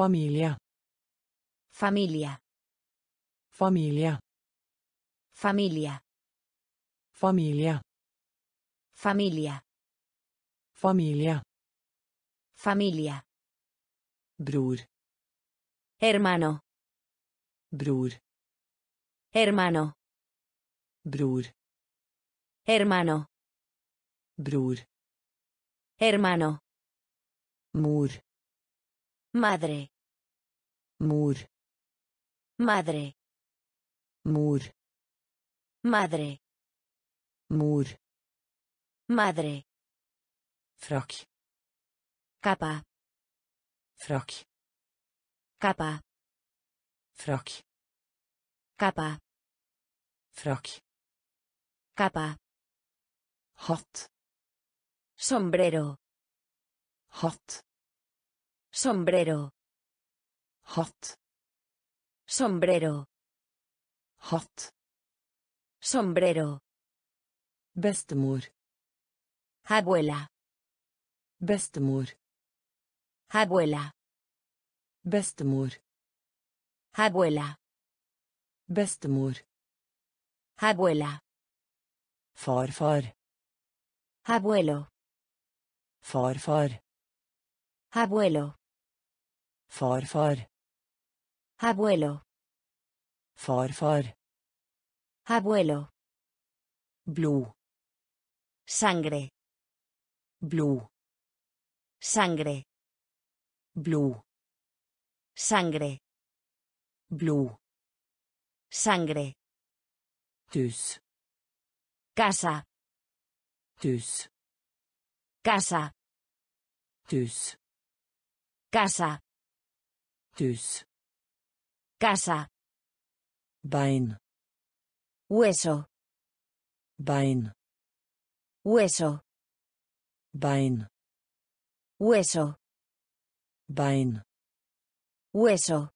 Familie. Familia. Familie. Familia. Familie. Familia. Familie. Familia. Bror. Hermano. Bror. Hermano. Bror. Hermano. Bror. Hermano. Mor. Madre. Mor. Madre. Mor. Madre. Mor. Madre. Frakk. Capa. Frakk. Capa. Frakk. Capa. Frakk. Capa. Hatt. Sombrero. Hatt. Sombrero. Hatt. Sombrero. Hatt. Sombrero. Bestemor. Abuela. Bestemor. Abuela. Bestemor. Abuela. Bestemor. Abuela. Farfar. Abuelo. Farfar. Abuelo. Farfar. Abuelo. Farfar. Abuelo. Blod. Sangre. Blod. Sangre. Blod. Sangre. Blod. Sangre. Hus. Casa. Hus. Casa. Hus. Casa. Casa. Bein. Hueso. Bein. Hueso. Bein. Hueso. Bein. Hueso.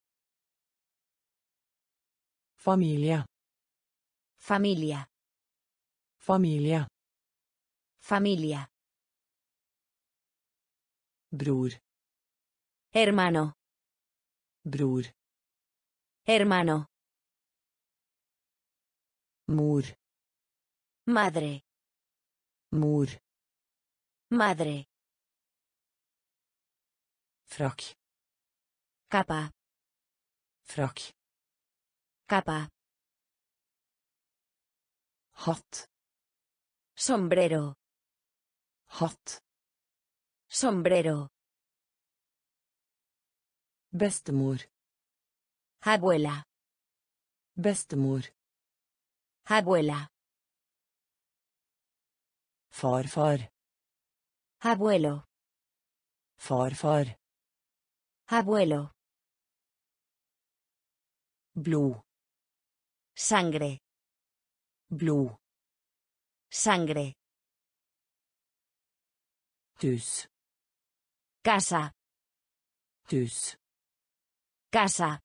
Familie. Familia. Familie. Familia. Bror. Hermano. Bror. Hermano. Mor. Madre. Mor. Madre. Frakk. Capa. Frakk. Capa. Hatt. Sombrero. Hatt. Sombrero. Bestemor. Abuela. Bestemor. Abuela. Farfar. Abuelo. Farfar. Abuelo. Blod. Sangre. Blod. Sangre. Hus. Casa. Hus. Casa.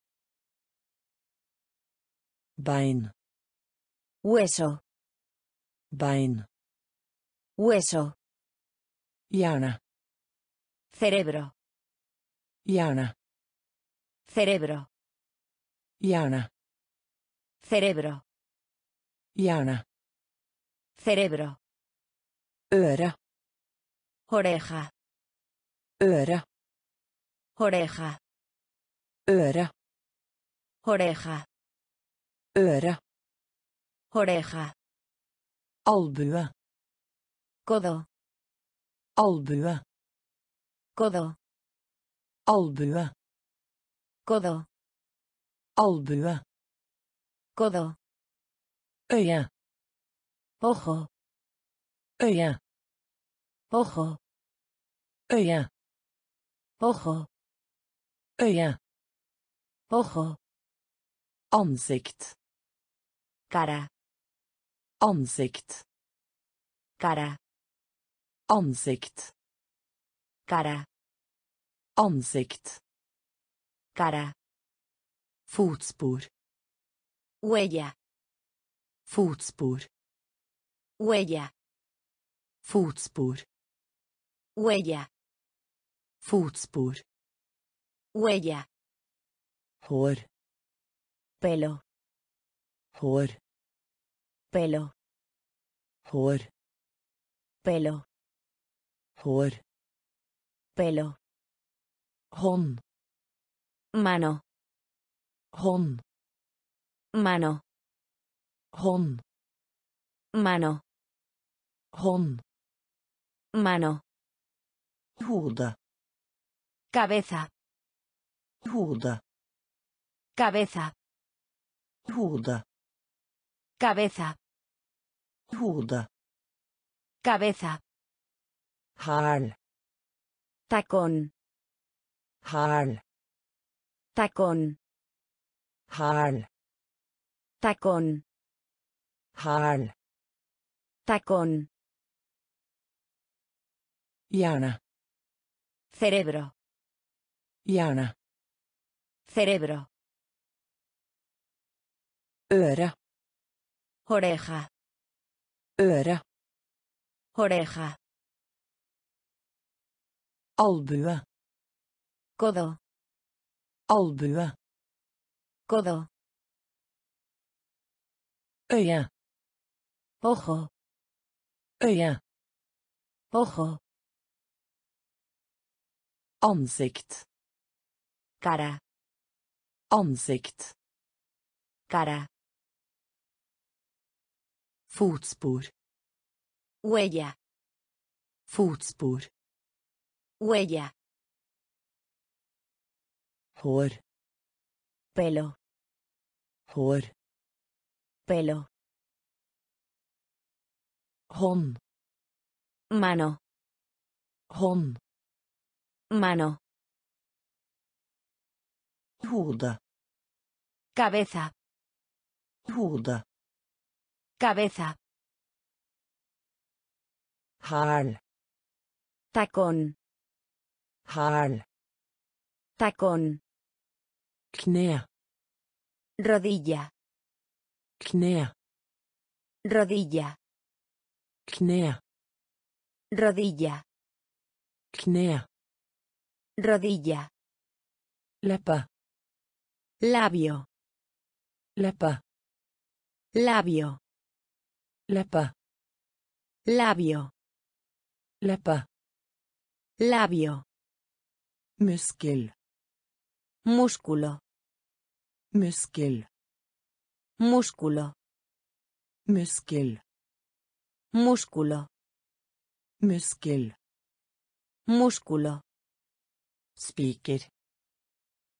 Bein. Hueso. Bein. Hueso. Hjerne. Cerebro. Hjerne. Cerebro. Hjerne. Cerebro. Hjerne. Cerebro. Øre. Oreja. Øre. Oreja. Øre. Oreja. Øre. Oreja. Albue. Codo. Albue. Codo. Albue. Codo. Albue. Codo. Øye. Ojo. Øye. Ojo. Øye. Ojo. Øye. Ojo. Ansikt. Cara. Ansikt. Cara. Ansikt. Cara. Ansikt. Cara. Fotspor. Huella. Fotspor. Huella. Fotspor. Huella. Fotspor. Huella. Hår. Pelo, hår. Pelo, hår. Pelo, hår. Pelo, hånd. Mano, hånd. Mano, hånd. Mano, hånd. Mano, hode cabeza, hode cabeza, hode cabeza, hode cabeza, hæl tacón, hæl tacón, hæl tacón, hæl tacón, hjerne cerebro, hjerne cerebro, øre. Oreja, øre. Oreja, albue. Codo, albue. Codo, øye. Ojo, øye. Ojo, ansikt. Cara, ansikt. Cara, fotspor huella, fotspor huella, hår. Pelo, hår. Pelo, hånd. Mano, hånd. Mano, hode. Cabeza, hode cabeza, hæl tacón, hæl tacón, kne rodilla, kne rodilla, kne rodilla, kne rodilla, leppe labio, leppe labio, leppe labio, leppe labio, muskel. Músculo, muskel. Músculo, muskel. Músculo, muskel. Músculo, spiker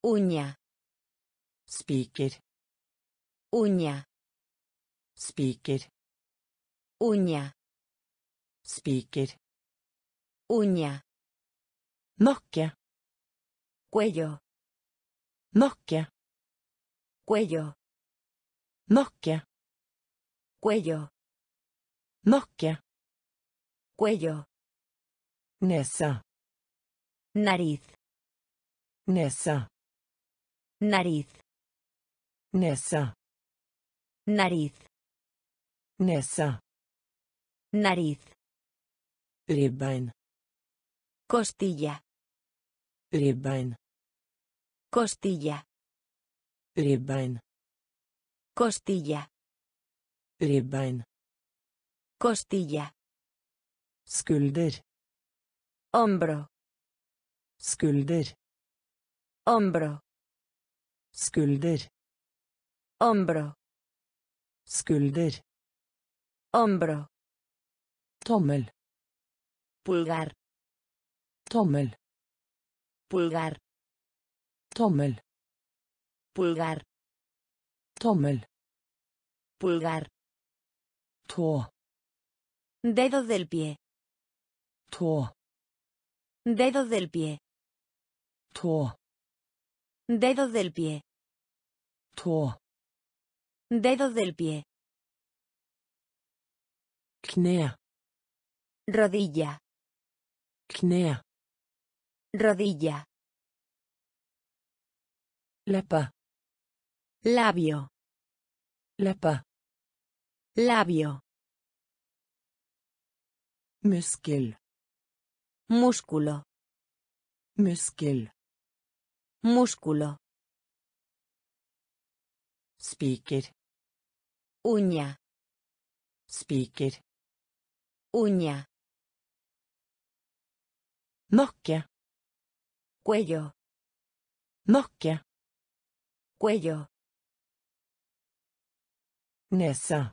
uña, spiker uña, spiker uña, spiker. Uña, nakke cuello, nakke cuello, nakke cuello, nakke cuello, nese nariz, nese nariz, nese nariz, nese nariz, ribbein. Costilla, ribbein. Costilla, ribbein. Costilla, ribbein. Costilla, skulder. Hombro, skulder. Hombro, skulder. Hombro, skulder. Hombro, tommel. Pulgar, tommel. Pulgar, tommel. Pulgar, tommel. Pulgar, tå. Dedo del pie, tå. Dedo del pie, tå. Dedo del pie, tå. Dedo del pie, kne rodilla, kne rodilla, leppe labio, leppe labio, muskel. Músculo, muskel. Músculo, Spiker. Uña. Spiker. Uña. Nakke. Cuello. Nakke. Cuello. Nese.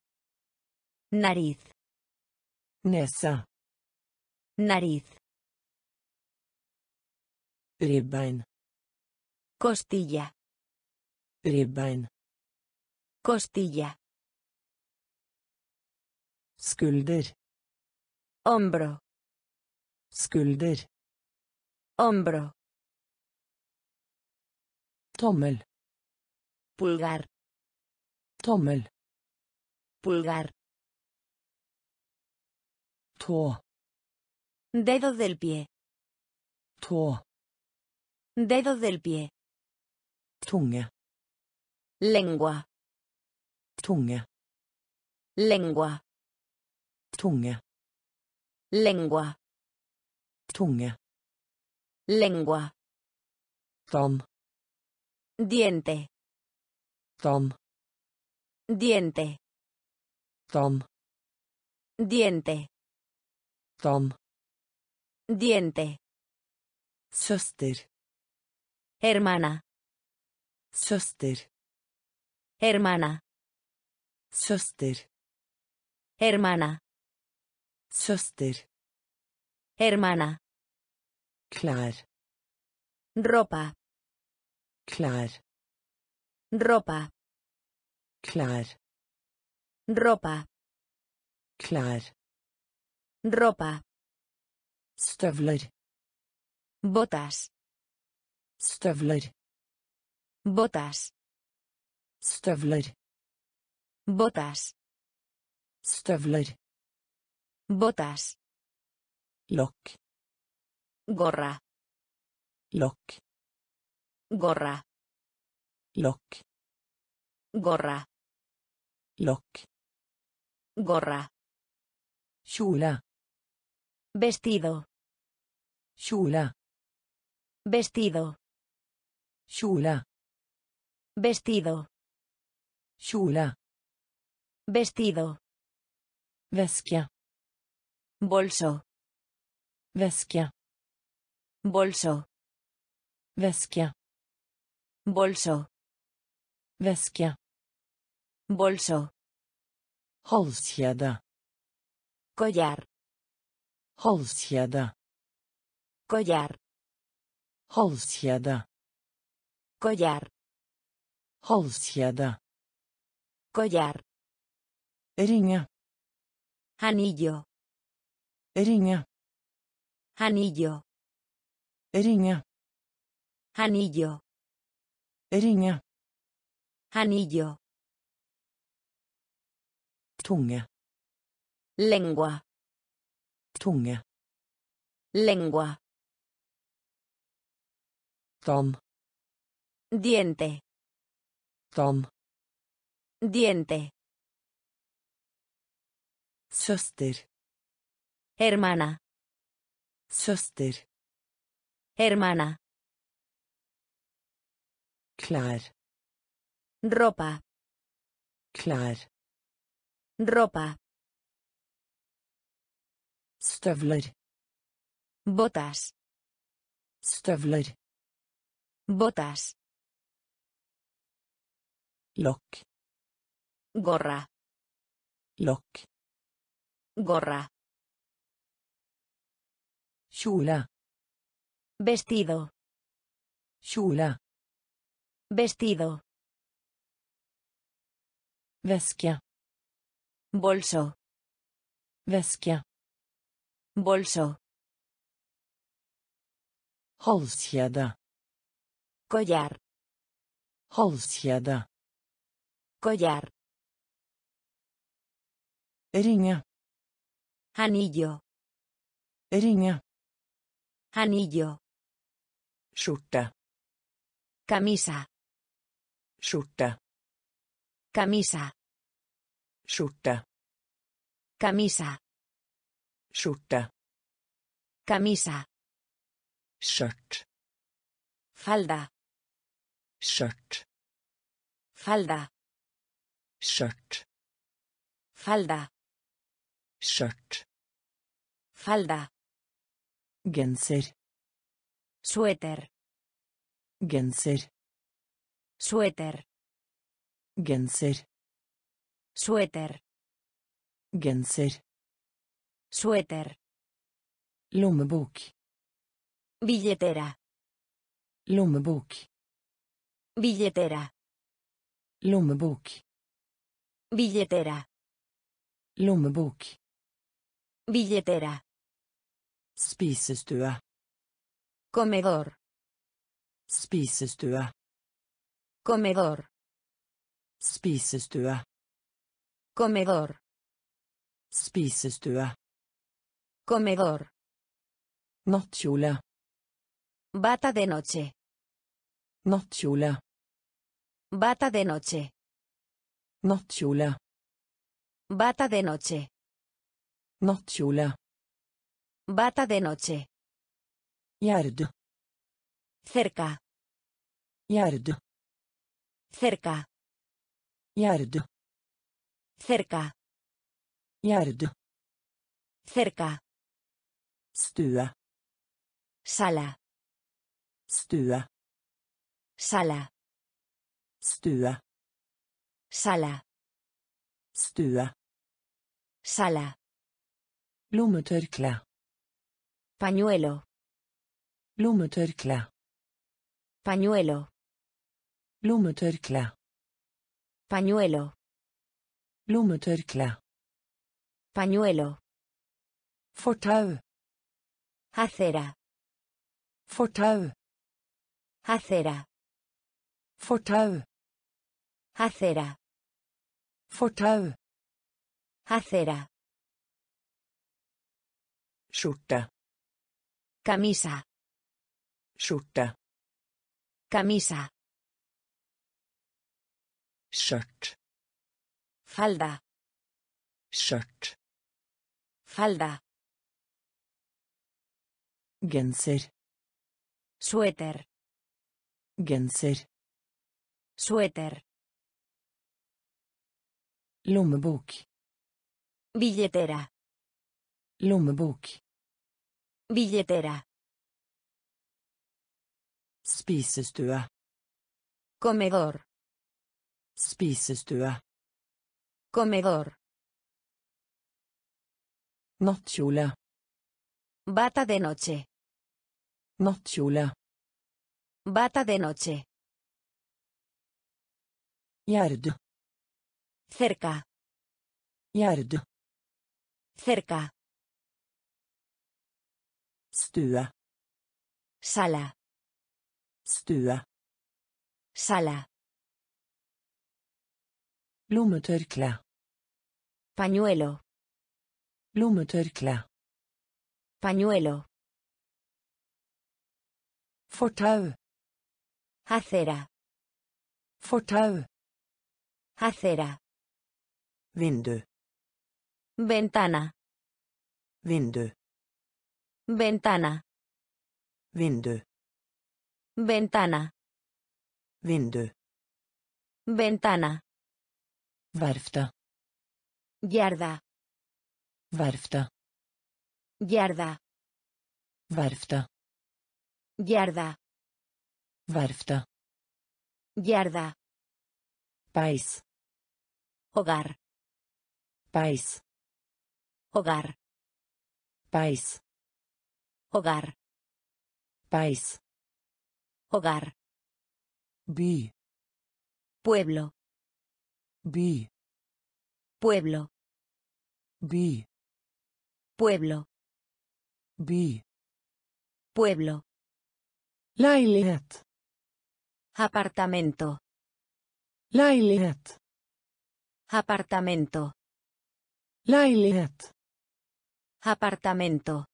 Nariz. Nese. Nariz. Ribbein. Costilla. Ribbein. Costilla. Skulder. Hombro. Skulder. Hombro. Tommel. Pulgar. Tommel. Pulgar. Tå. Dedo del pie. Tå. Dedo del pie. Tunge. Lengua. Tunge. Lengua. Tunge. Lengua. Tunge. Lengua. Tann. Diente. Tann. Diente. Tann. Diente. Tann. Diente. Søster. Hermana. Søster. Hermana. Søster. Hermana. Søster. Hermana. Klær. Ropa. Klær. Ropa. Klær. Ropa. Klær. Ropa. Støvler. Botas. Støvler. Botas. Støvler. Botas. Støvler. Botas. Lokk. Gorra. Lokk. Gorra. Lokk. Gorra. Lokk. Gorra. Kjole. Vestido. Kjole. Vestido. Kjole. Vestido. Kjole. Vestido. Veske. Bolso. Veske. Bolso. Veske. Bolso. Veske. Bolso. Halskjede. Collar. Halskjede. Collar. Halskjede. Collar. Halskjede. Collar. Ringe. Anillo. Ringe. Anillo. Ringe. Anillo. Ringe. Anillo. Tunge. Lengua. Tunge. Lengua. Tann. Diente. Tann. Diente. Søster. Hermana. Søster. Hermana. Klær. Ropa. Klær. Ropa. Støvler. Botas. Støvler. Botas. Lokk. Gorra. Lokk. Gorra. Kjole. Vestido. Kjole. Vestido. Veske. Bolso. Veske. Bolso. Halskjede. Collar. Halskjede. Collar. Ringe. Anillo. Ringe. Anillo. Skjorte. Camisa. Skjorte. Camisa. Skjorte. Camisa. Skjorte. Camisa. Skjørt. Falda. Skjørt. Falda. skjørt, Falda. skjørt, Falda. genser, Suéter. genser, Suéter. genser, Suéter. genser, Suéter. lommebok, Billetera. lommebok, Billetera. lommebok, Billetera. lommebok, Billetera. spisestue, Comedor. spisestue, Comedor. spisestue, Comedor. spisestue, Comedor. nattkjole, Bata de noche. nattkjole, Bata de noche. nattkjole, Bata de noche. nattkjole, Bata de noche. Gjerd, Cerca. gjerd, Cerca. gjerd, Cerca. gjerd, Cerca. stue, Sala. stue, Sala. stue, Sala. stue, Sala. lommetørkle, Pañuelo. Lommetørkle, Pañuelo. lommetørkle, Pañuelo. lommetørkle, Pañuelo. fortau, Acera. fortau, Acera. fortau, Acera. fortau, Acera. skjorte, Camisa. Skjorte, Camisa. skjørt, Falda. skjørt, Falda. genser, Suéter. genser, Suéter. lommebok, Billetera. lommebok, Billetera. Spisestue, Comedor. spisestue, Comedor. nattkjole, Bata de noche. nattkjole, Bata de noche. gjerd, Cerca. gjerd, Cerca. stue, Sala. Stue, Sala. lommetørkle, Pañuelo. lommetørkle, Pañuelo. fortau, Acera. fortau, Acera. vindu, Ventana. vindu, Ventana. vindu, Ventana. vindu, Ventana. verftet, Yarda. verftet, Yarda. verftet, Yarda. verftet, Yarda. peis, Hogar. peis, Hogar. peis, Hogar. peis, Hogar. by, Pueblo. by, Pueblo. by, Pueblo. by, Pueblo. leilighet, Apartamento. leilighet, Apartamento. leilighet, Apartamento.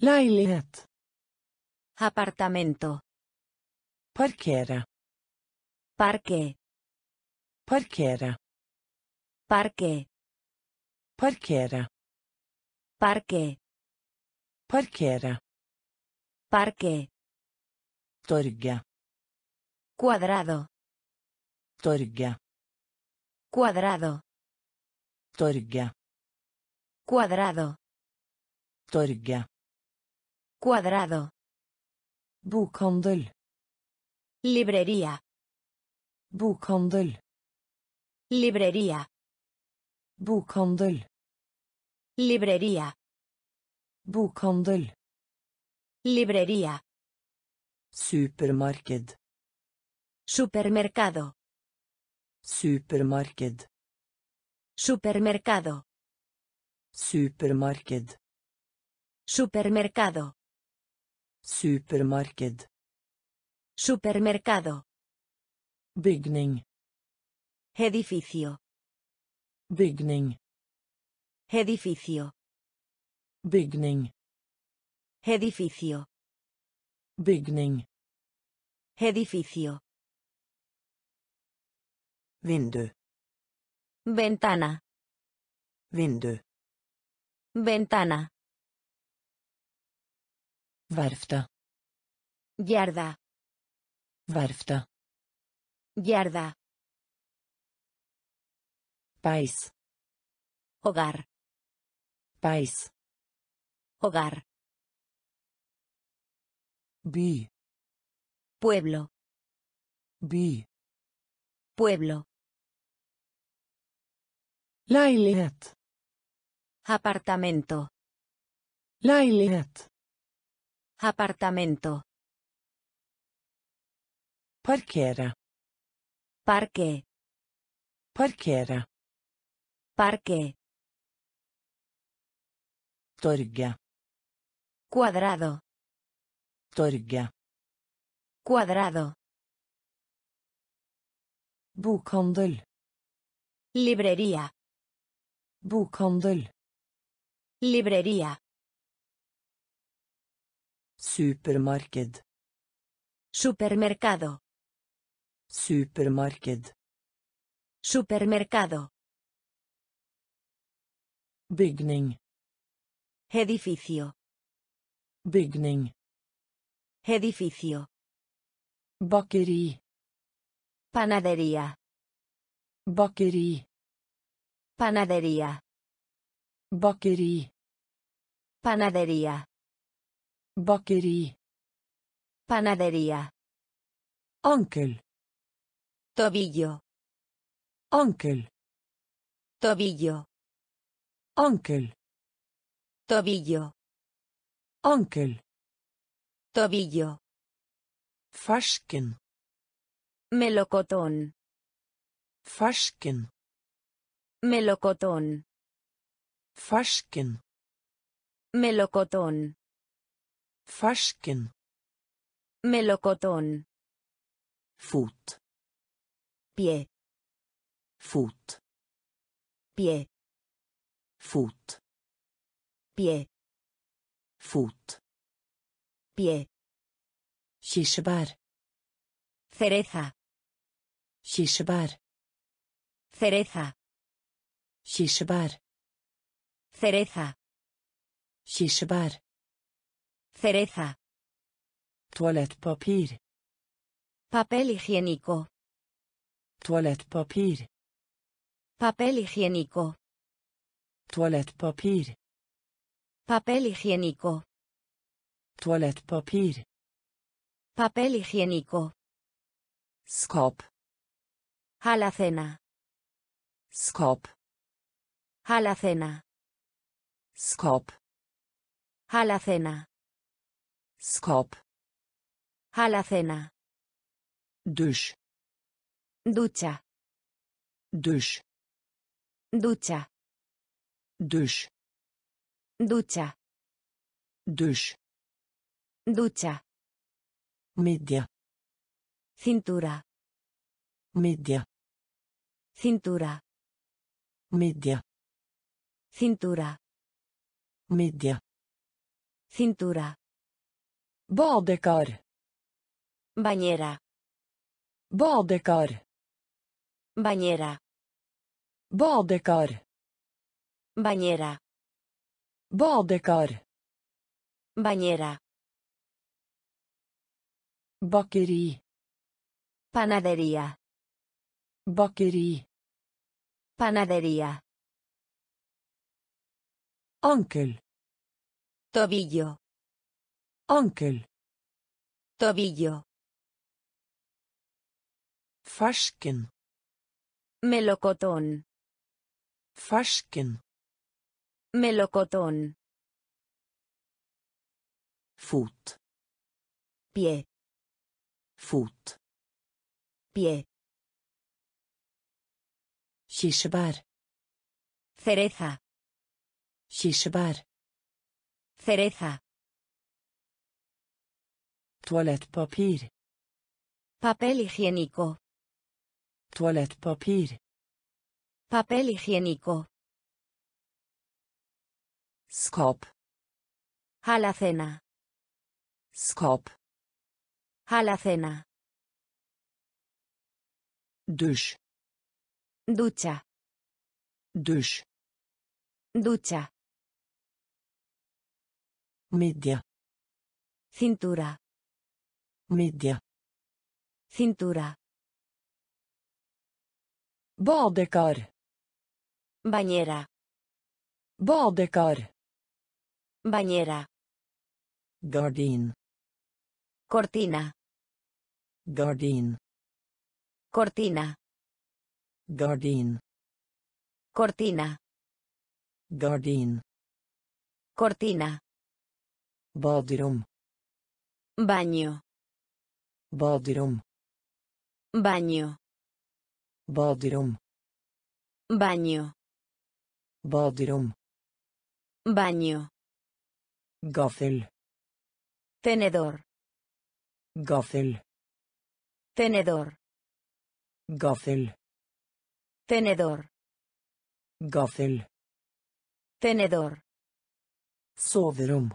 leilighet, Apartamento. Parkere, Parque. parkere, Parque. parkere, Parque. Parque. torget, Cuadrado. torget, Cuadrado. Torget. Cuadrado. Torget. Cuadrado. Bokhandel. Librería. Bokhandel. Librería. Bokhandel. Librería. Bokhandel. Librería. Supermarked. Supermercado. Supermarked. Supermercado. Supermarked. Supermercado. Supermarked. Supermercado. Bygning. Edificio. Bygning. Edificio. Bygning. Edificio. Bygning. Edificio. Vindu. Ventana. Vindu. Ventana. Verftet. Yarda. Verftet. Yarda. Beis. Hogar. Beis. Hogar. By. Pueblo. By. Pueblo. Leilighet. Apartamento. Leilighet. Apartamento. Parkere. Parque. Parkere. Parque. Torget. Cuadrado. Torget. Cuadrado. Bokhandel. Librería. Bokhandel. Librería. Supermarked. Supermercado. Supermarked. Supermercado. Bygning. Edificio. Bygning. Edificio. Bakeri. Panadería. Bakeri. Panadería. Bakeri. Panadería. Bakeri. Panadería. Ankel. Tobillo. Ankel. Tobillo. Ankel. Tobillo. Ankel. Tobillo. Fersken. Melocotón. Fersken. Melocotón. Fersken. Melocotón. Fersken. Melocotón. Fot. Pie. Fot. Pie. Fot. Pie. Fot. Pie. Kirsebær. Cereza. Kirsebær. Cereza. Kirsebær. Cereza. Kirsebær. Cereza. Toalettpapir. Papel higiénico. Toalettpapir. Papel higiénico. Toalettpapir. Papel higiénico. Toalettpapir. Papel higiénico. Skap. Alacena. Skap. Alacena. Skap. Alacena. Skap. Alacena. Dusj. Ducha. Dusj. Ducha. Dusj. Ducha. Dusj. Ducha. Midje. Cintura. Midje. Cintura. Midje. Cintura. Midje. Cintura. Badekar. Bañera. Badekar. Bañera. Badekar. Bañera. Badekar. Bañera. Bakeri. Panadería. Bakeri. Panadería. Ankel. Tobillo. Ankel. Tobillo. Fersken. Melocotón. Fersken. Melocotón. Fot. Pie. Fot. Pie. Kirsebær. Cereza. Kirsebær. Cereza. Toalettpapir. Papel higiénico. Toalettpapir. Papel higiénico. Skap. Alacena. Skap. Alacena. Dusj. Ducha. Dusj. Ducha. Midje. Cintura. Midje. Cintura. Badekar. Bañera. Badekar. Bañera. Gardin. Cortina. Gardin. Cortina. Gardin. Cortina. Gardin. Cortina. Baderom. Baño. Baderom. Baño. Baderom. Baño. Baderom. Baño. Gaffel. Tenedor. Gaffel. Tenedor. Gaffel. Tenedor. Gaffel. Tenedor. Soverom.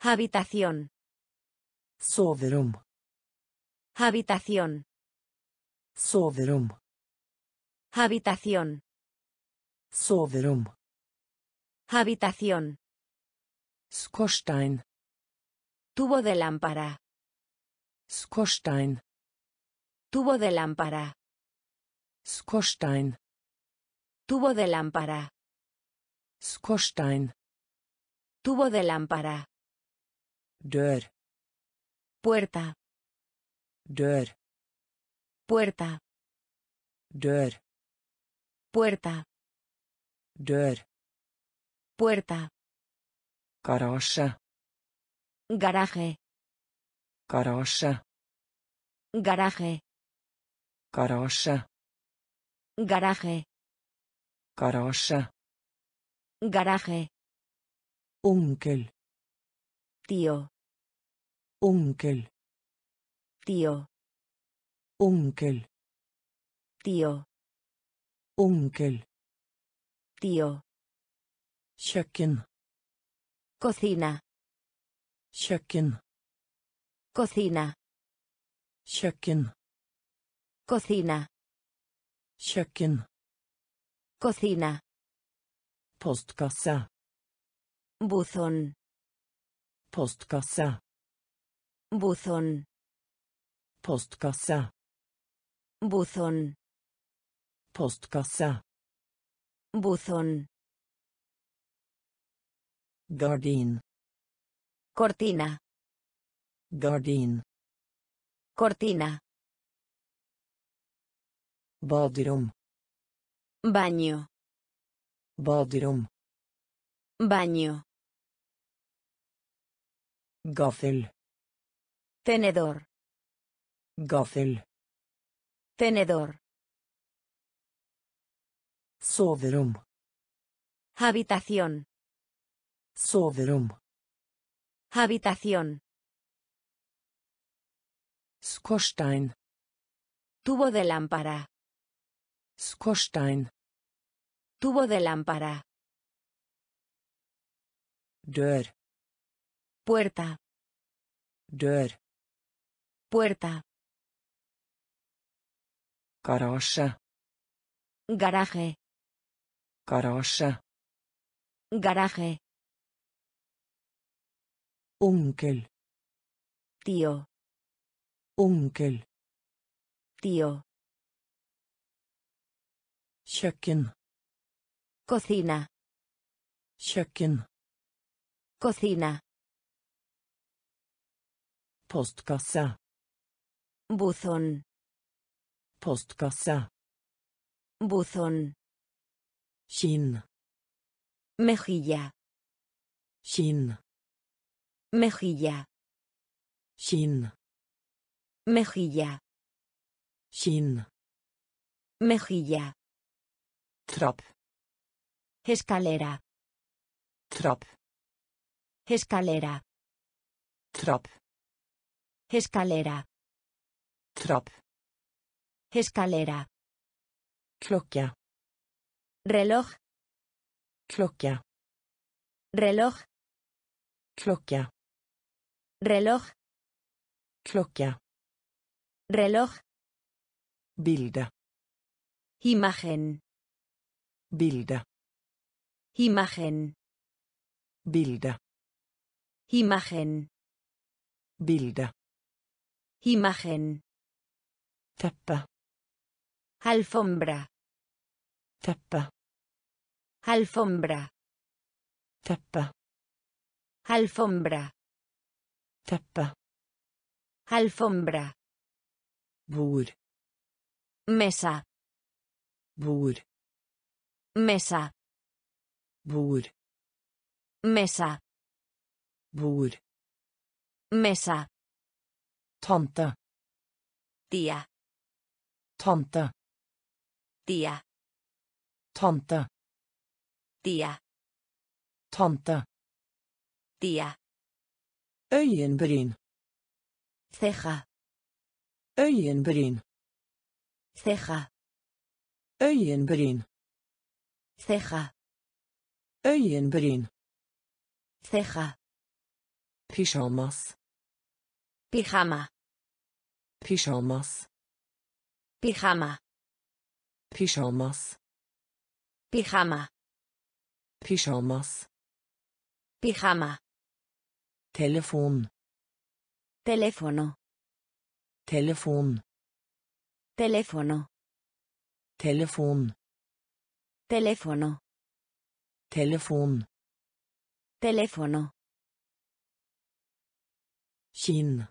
Habitación. Soverom. Habitación. Soverom. Habitación. Soverom. Habitación. Skorstein. Tubo de lámpara. Skorstein. Tubo de lámpara. Skorstein. Tubo de lámpara. Skorstein. Tubo de lámpara. Dør. Puerta. Dør. Puerta. Dør. Puerta. Dør. Puerta. Garasje. Garaje. Garasje. Garaje. Garasje. Garaje. Garasje. Garaje. Onkel. Tío. Onkel. Tío. Onkel. Tío. Onkel. Tío. Kjøkken. Cocina. Kjøkken. Cocina. Kjøkken. Cocina. Kjøkken. Cocina. Postkasse. Buzón. Postkasse. Buzón. Postkasse. Buzón. Postkasse. Buzón. Gardin. Cortina. Gardin. Cortina. Baderom. Baño. Baderom. Baño. Gaffel. Tenedor. Gaffel. Tenedor. Soverom. Habitación. Soverom. Habitación. Skorstein. Tubo de lámpara. Skorstein. Tubo de lámpara. Dør. Puerta. Dør. Puerta. Garasje. Garaje. Garasje. Garaje. Onkel. Tío. Onkel. Tío. kjøkken Cocina. kjøkken Cocina. postkasse Buzón. Postkasse Buzón. kinn Mejilla. kinn Mejilla. kinn Mejilla. kinn Mejilla. trapp Escalera. trapp Escalera. trapp Escalera. trapp Escalera. klokke Reloj. klokke Reloj. klokke Reloj. klokke Reloj. bilde Imagen. bilde Imagen. bilde Imagen. bilde Imagen. teppe Alfombra. teppe Alfombra. teppe Alfombra. teppe Alfombra. bord Mesa. bord Mesa. bord Mesa. bord Mesa. tante Tía. tante Tía. tante Tía. tante Tía. øyenbryn Ceja. øyenbryn Ceja. øyenbryn Ceja. øyenbryn Ceja. pyjamas Pijama. pyjamas Pijama. Pyjamas. Pyjama. Pyjamas. Pyjama. Telefon. Telefono. Telefon. Telefono. Telefon. Telefono. Telefon. Teléfono. Shin.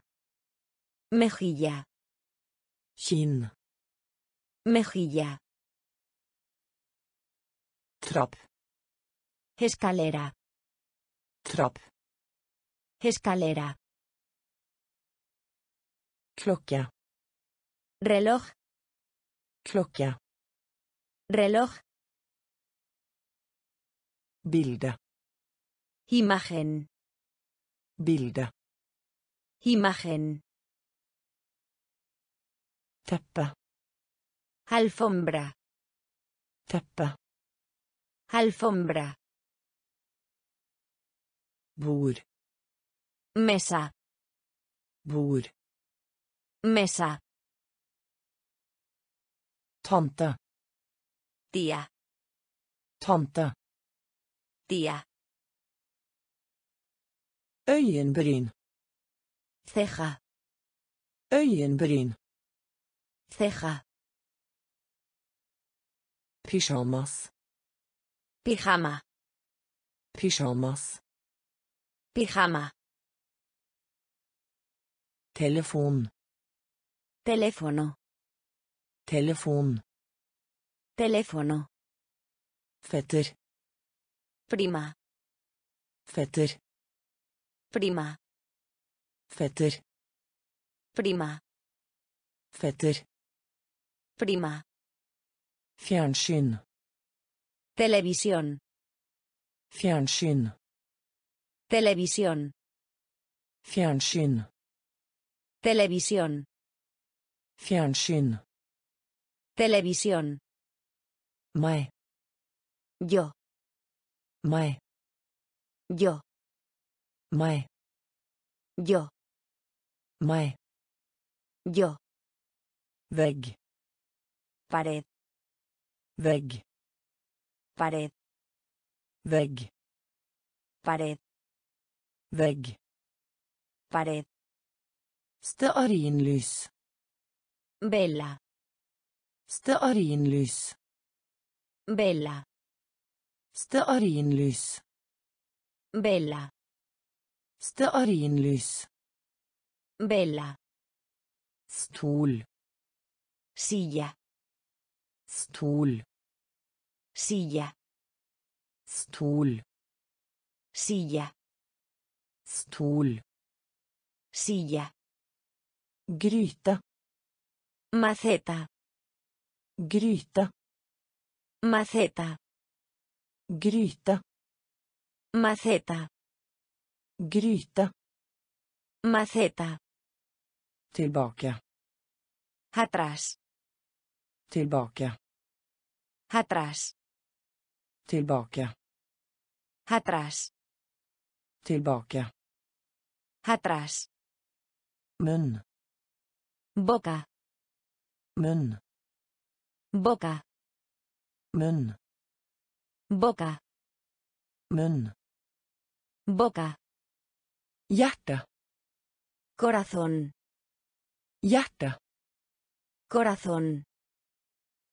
Mejilla. Shin. Mejilla. Trapp Escalera. trapp Escalera. klokke Reloj. klokke Reloj. bilde Imagen. bilde Imagen. teppe Alfombra. teppe Alfombra. bord Mesa. bord Mesa. tante Tía. tante Tía. øyenbryn Ceja. øyenbryn Ceja. pyjamas Pijama. pyjamas Pijama. telefon Teléfono. telefon Teléfono. fetter Prima. fetter Prima. fetter Prima. fetter Prima. fjernsyn Televisión. fjernsyn Televisión. fjernsyn Televisión. fjernsyn Televisión. meg Yo. meg Yo. meg Yo. meg Yo. vegg Pared. vegg Pared. vegg Pared. vegg Pared. stearinlys Vela. stearinlys Vela. Stearinlys. Vela. Stearinlys. Vela. Stol. Silla. Stol. Silla. Stol. Silla. Stol. Silla. Gryte. Maceta. Gryte. Maceta. Gryte. Maceta. Gryte. Maceta. Tilbake. Atrás. Tilbake. Atrás. Tillbaka. Atrás. Tillbaka. Atrás. Mun. Boca. Mun. Boca. Mun. Boca. Mun. Boca. Hjärta. Corazón. Hjärta. Corazón.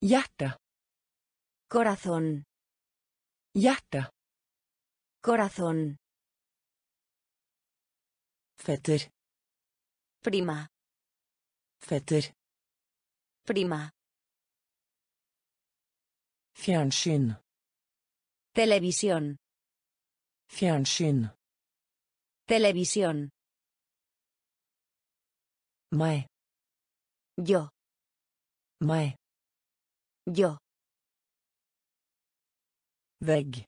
Hjärta. Corazón. Hjerte. Corazón. Fetter. Prima. Fetter. Prima. Fjernsyn. Televisión. Fjernsyn. Televisión. Meg. Yo. Meg. Yo. Vegg.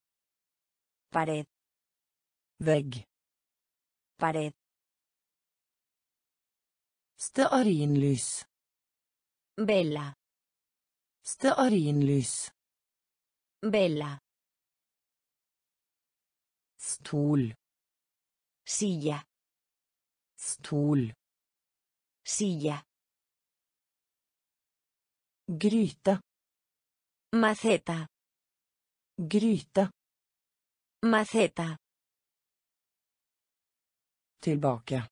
Pared. Vegg. Pared. Stearinlys. Vela. Stearinlys. Vela. Stol. Silla. Stol. Silla. Gryte. Maceta. Gryta. Maceta. Tillbaka.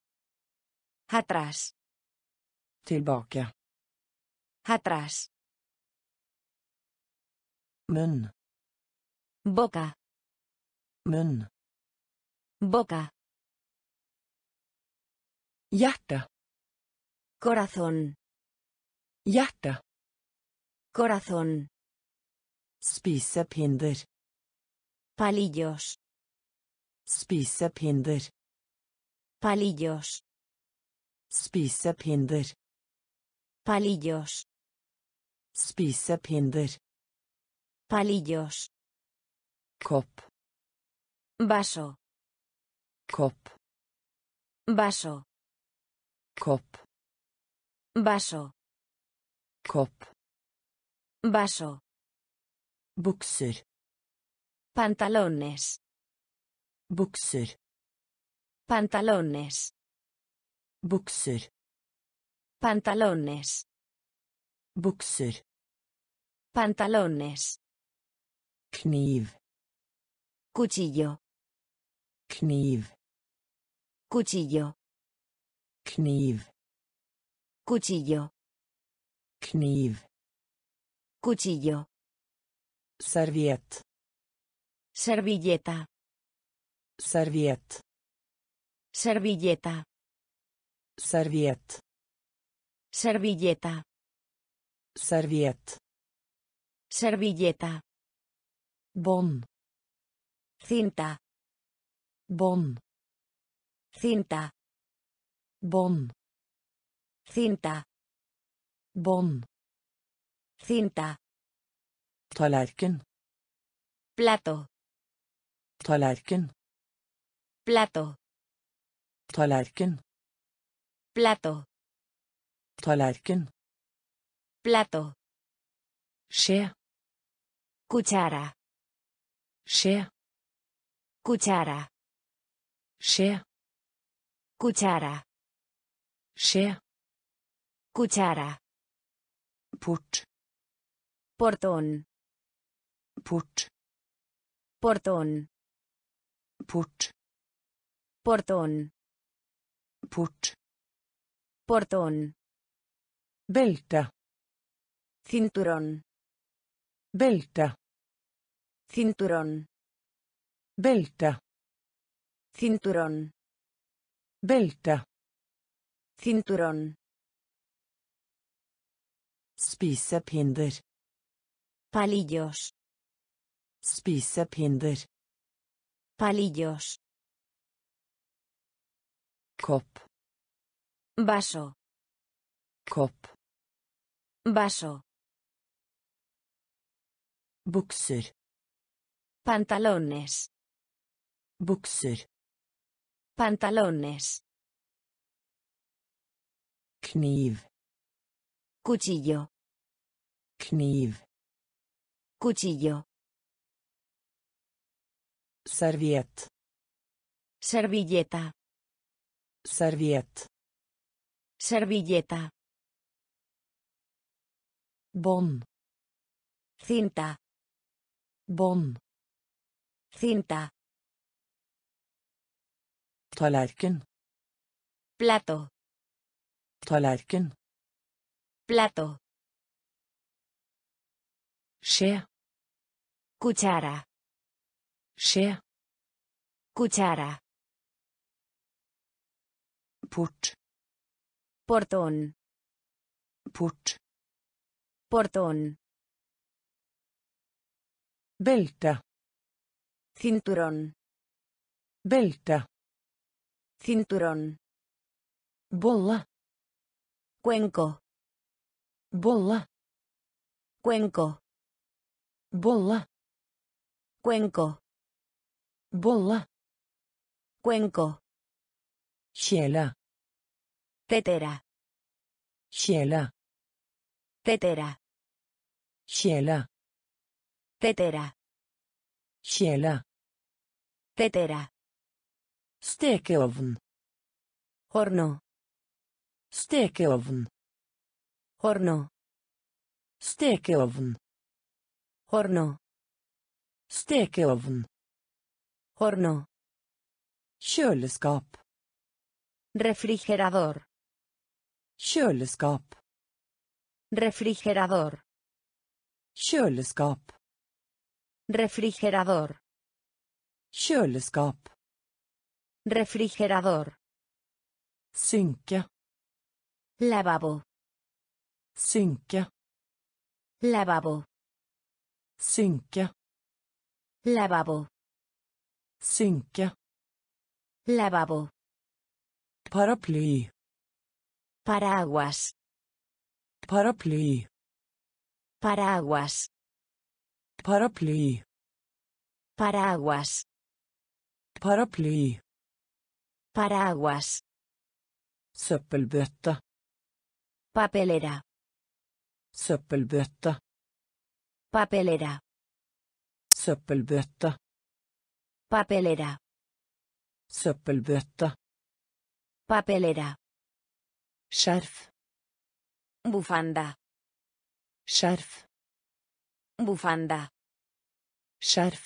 Atrás. Tillbaka. Atrás. Mun. Boca. Mun. Boca. Hjärta. Corazón. Hjärta. Corazón. Spisepinner. Palillos. Spisepinner. Palillos. Spisepinner. Palillos. Spisepinner. Palillos. Kopp. Vaso. Kopp. Vaso. Kopp. Vaso. Kopp. Vaso. Bukser. Pantalones. Bukser. Pantalones. Bukser. Pantalones. Bukser. Pantalones. Kniv. Cuchillo. Kniv. Cuchillo. Kniv. Cuchillo. Kniv. Cuchillo. Serviett. Servilleta. Serviett. Servilleta. Serviett. Servilleta. Serviett. Servilleta. Bånd. Cinta. Bånd. Cinta. Bånd. Cinta. Bånd. Cinta. Tallerken. Plato. Tallerken. Plato. Tallerken. Plato. Tallerken. Plato. Skje. Cuchara. Skje. Cuchara. Skje. Cuchara. Skje. Cuchara. Port. Portón. Port. Portón. Port. Portón. Port. Portón. Belte. Cinturón. Belte. Cinturón. Belte. Cinturón. Belte. Cinturón. Spisepinner. Palillos. Spisepinner. Palillos. Kopp. Vaso. Kopp. Vaso. Bukser. Pantalones. Bukser. Pantalones. Kniv. Cuchillo. Kniv. Cuchillo. Serviett. Servilleta. Serviett. Servilleta. Bånd. Cinta. Bånd. Cinta. Tallerken. Plato. Tallerken. Plato. Skje. Cuchara. Skje. Cuchara. Port. Portón. Port. Portón. Belte. Cinturón. Belte. Cinturón. Bolle. Cuenco. Bolle. Cuenco. Bolle. Cuenco. Bolle. Cuenco. Kjele. Tetera. Kjele. Tetera. Kjele. Tetera. Kjele. Tetera. Stekeovn. Horno. Stekeovn. Horno. Stekeovn. Horno. Stekeovn. Horno. Kjøleskap. Refrigerador. Kjøleskap. Refrigerador. Kjøleskap. Refrigerador. Kjøleskap. Refrigerador. Synke. Lavabo. Synke. Lavabo. Synke. Lavabo. Synke. Lavabo. Paraply. Paraguas. Paraply. Paraguas. Paraply. Paraguas. Paraply. Paraguas. Søppelbøtte. Papelera. Søppelbøtte. Papelera. Søppelbøtte. Papelera. Søppelbøtte. Papelera. Skjerf. Bufanda. Skjerf. Bufanda. Skjerf.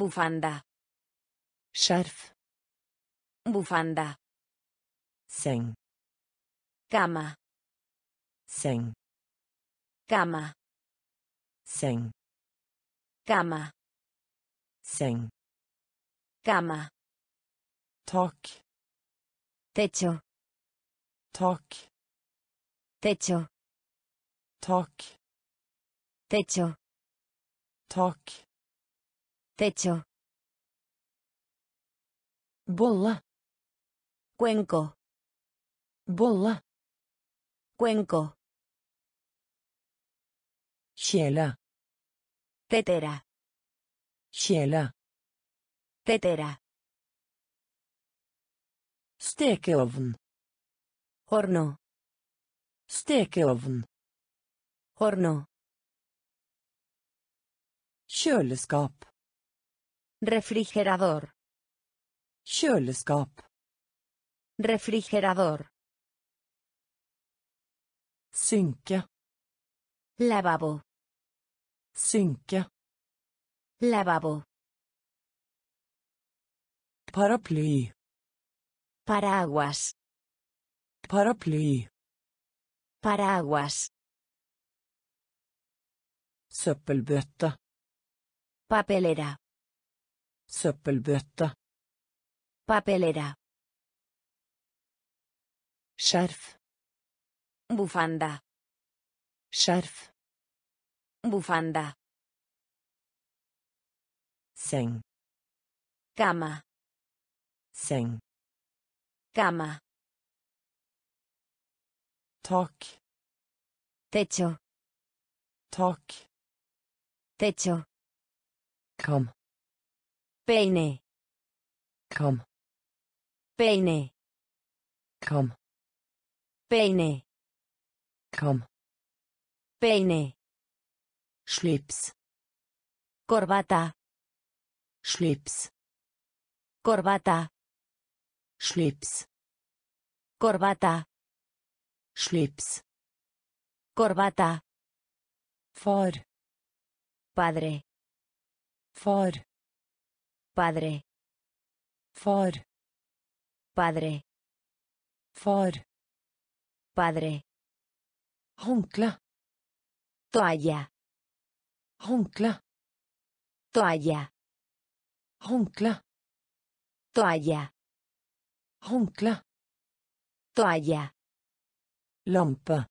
Bufanda. Skjerf. Bufanda. Seng. Cama. Seng. Cama. Seng. Cama. Seng. Cama. Tak. Techo. Tak. Techo. Tak. Techo. Tak. Techo. Bolle. Cuenco. Bolle. Cuenco. Kjele. Tetera. Kjele. Tetera. Stekeovn. Horno. Stekeovn. Horno. Kjøleskap. Refrigerador. Kjøleskap. Refrigerador. Synke. Lavabo. Synke. Lavabo. Paraply. Paraguas. Paraply. Paraguas. Søppelbøtte. Papelera. Søppelbøtte. Papelera. Skjerf. Bufanda. Skjerf. Bufanda. Seng. Cama. Seng. Cama. Tak. Techo. Tak. Techo. Kam. Peine. Kam. Peine. Kam. Peine. Kam. Peine. Slips. Corbata. Slips. Corbata. Slips. Corbata. Slips. Corbata. Far. Padre. Far. Padre. Far. Padre. Far. Padre. Håndkle. Toalla. Håndkle. Toalla. Håndkle. Toalla. Håndkle. Toalla. Lampe.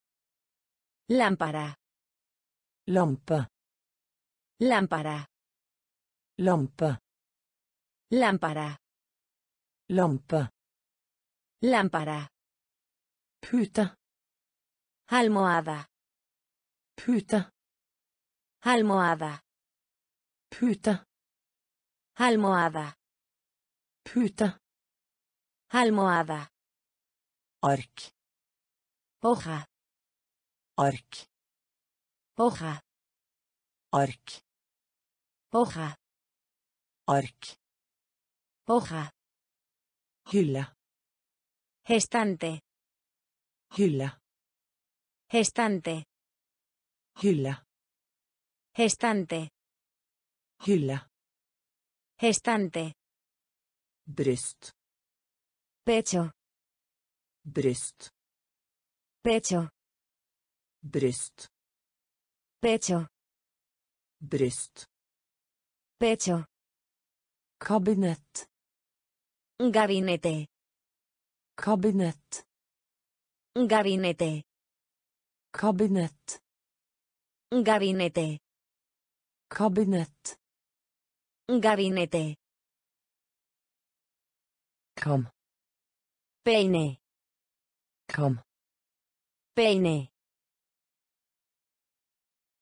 Lámpara. Lampe. Lámpara. Lampe. Lámpara. Lampe. Lámpara. Pute. Almohada. Pute. Almohada. Pute. Almohada. Pute. Almohada. Ark. Hoja. Ark. Hoja. Ark. Hoja. Ark. Hoja. Hylle. Estante. Hylle. Estante. Hylle. Estante. Hylle. Estante. Bryst. Pecho. Bryst. Pecho. Bryst. Pecho. Bryst. Pecho. Kabinett. Gabinete. Kabinett. Gabinete. Kabinett. Gabinete. Kabinett. Gabinete. Kam. Peine. Kam. Peine.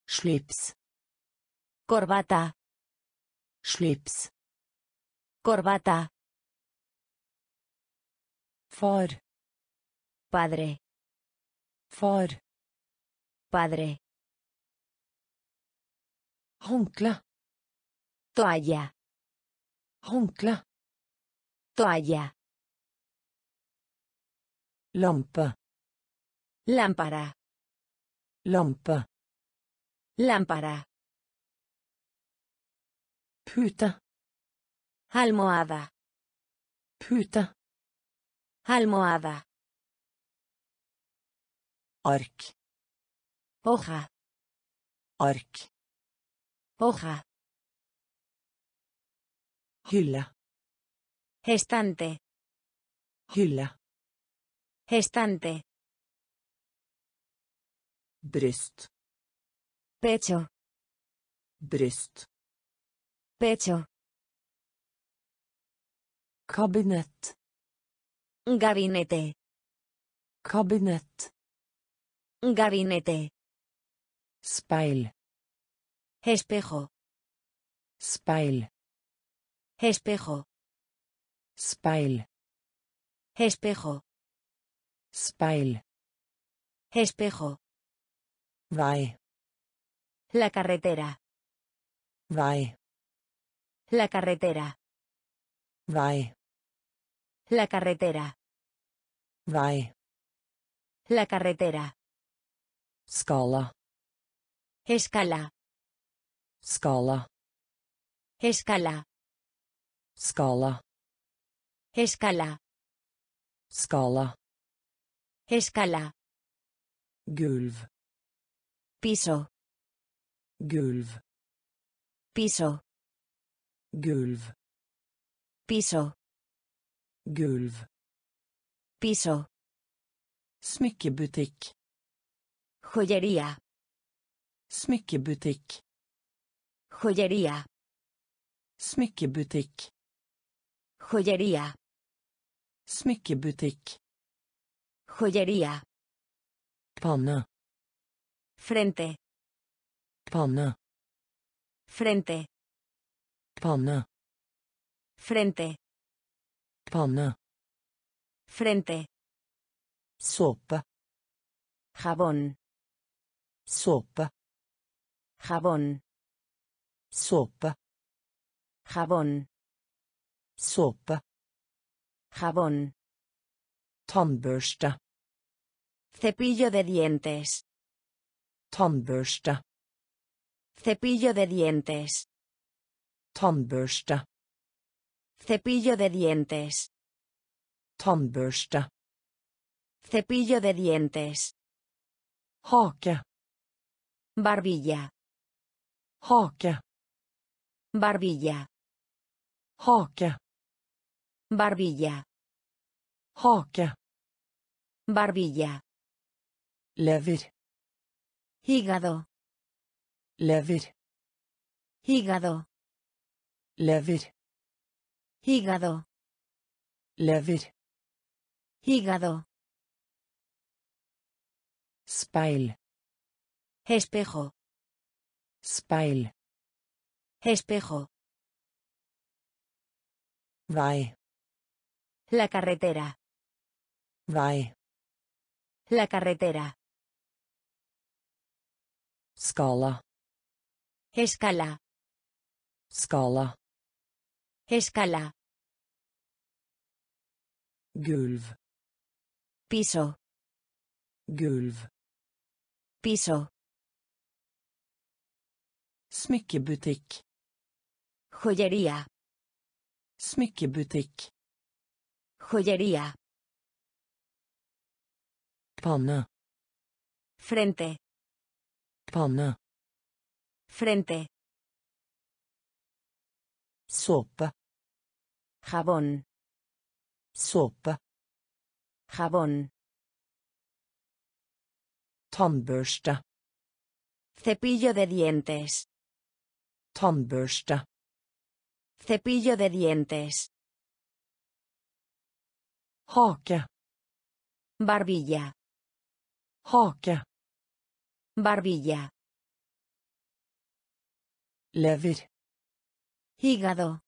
Slips. Corbata. Slips. Corbata. Far. Padre. Far. Padre. Håndkle. Toalla. Håndkle. Toalla. Lampe. Lámpara. Lampe. Lámpara. Pute. Almohada. Pute. Almohada. Ark. Hoja. Ark. Hoja. Hylle. Estante. Hylle. Estante. Bryst. Pecho. Bryst. Pecho. Kabinett. Gabinete. Kabinett. Gabinete. Speil. Espejo. Speil. Espejo. Speil. Espejo. Speil. Espejo. Vei. La carretera. Vei. La carretera. Vei. La carretera. Vei. La carretera. Skala. Escala. Skala. Escala. Skala. Escala. Skala. Escala. Gulv. Piso. Gulv. Piso. gulv piso, gulv piso, smykkebutikk joyería, smykkebutikk joyería, smykkebutikk joyería, smykkebutikk. Joyería, panne. Frente, panne. Frente, panne. Frente, panne. Frente, såpe. Jabón, såpe. Jabón, såpe. Jabón, såpe jabón, tannbørste cepillo de dientes, tannbørste cepillo de dientes, tannbørste cepillo de dientes, tannbørste cepillo de dientes, hake. Barbilla, hake. Barbilla, hake barbilla, hake. Barbilla, lever. Hígado, lever. Hígado, lever. Hígado, lever. Hígado, speil. Espejo, speil. Espejo, vei la carretera, vei la carretera, skala. Escala, skala. Escala, gulv. Piso, gulv. Piso, smykkebutikk. Joyería, smykkebutikk joyería, panne frente, panne frente, såpe jabón, såpe jabón, tannbørste. Cepillo de dientes, tannbørste. Cepillo de dientes, hake. Barbilla, hake. Barbilla, lever. Hígado,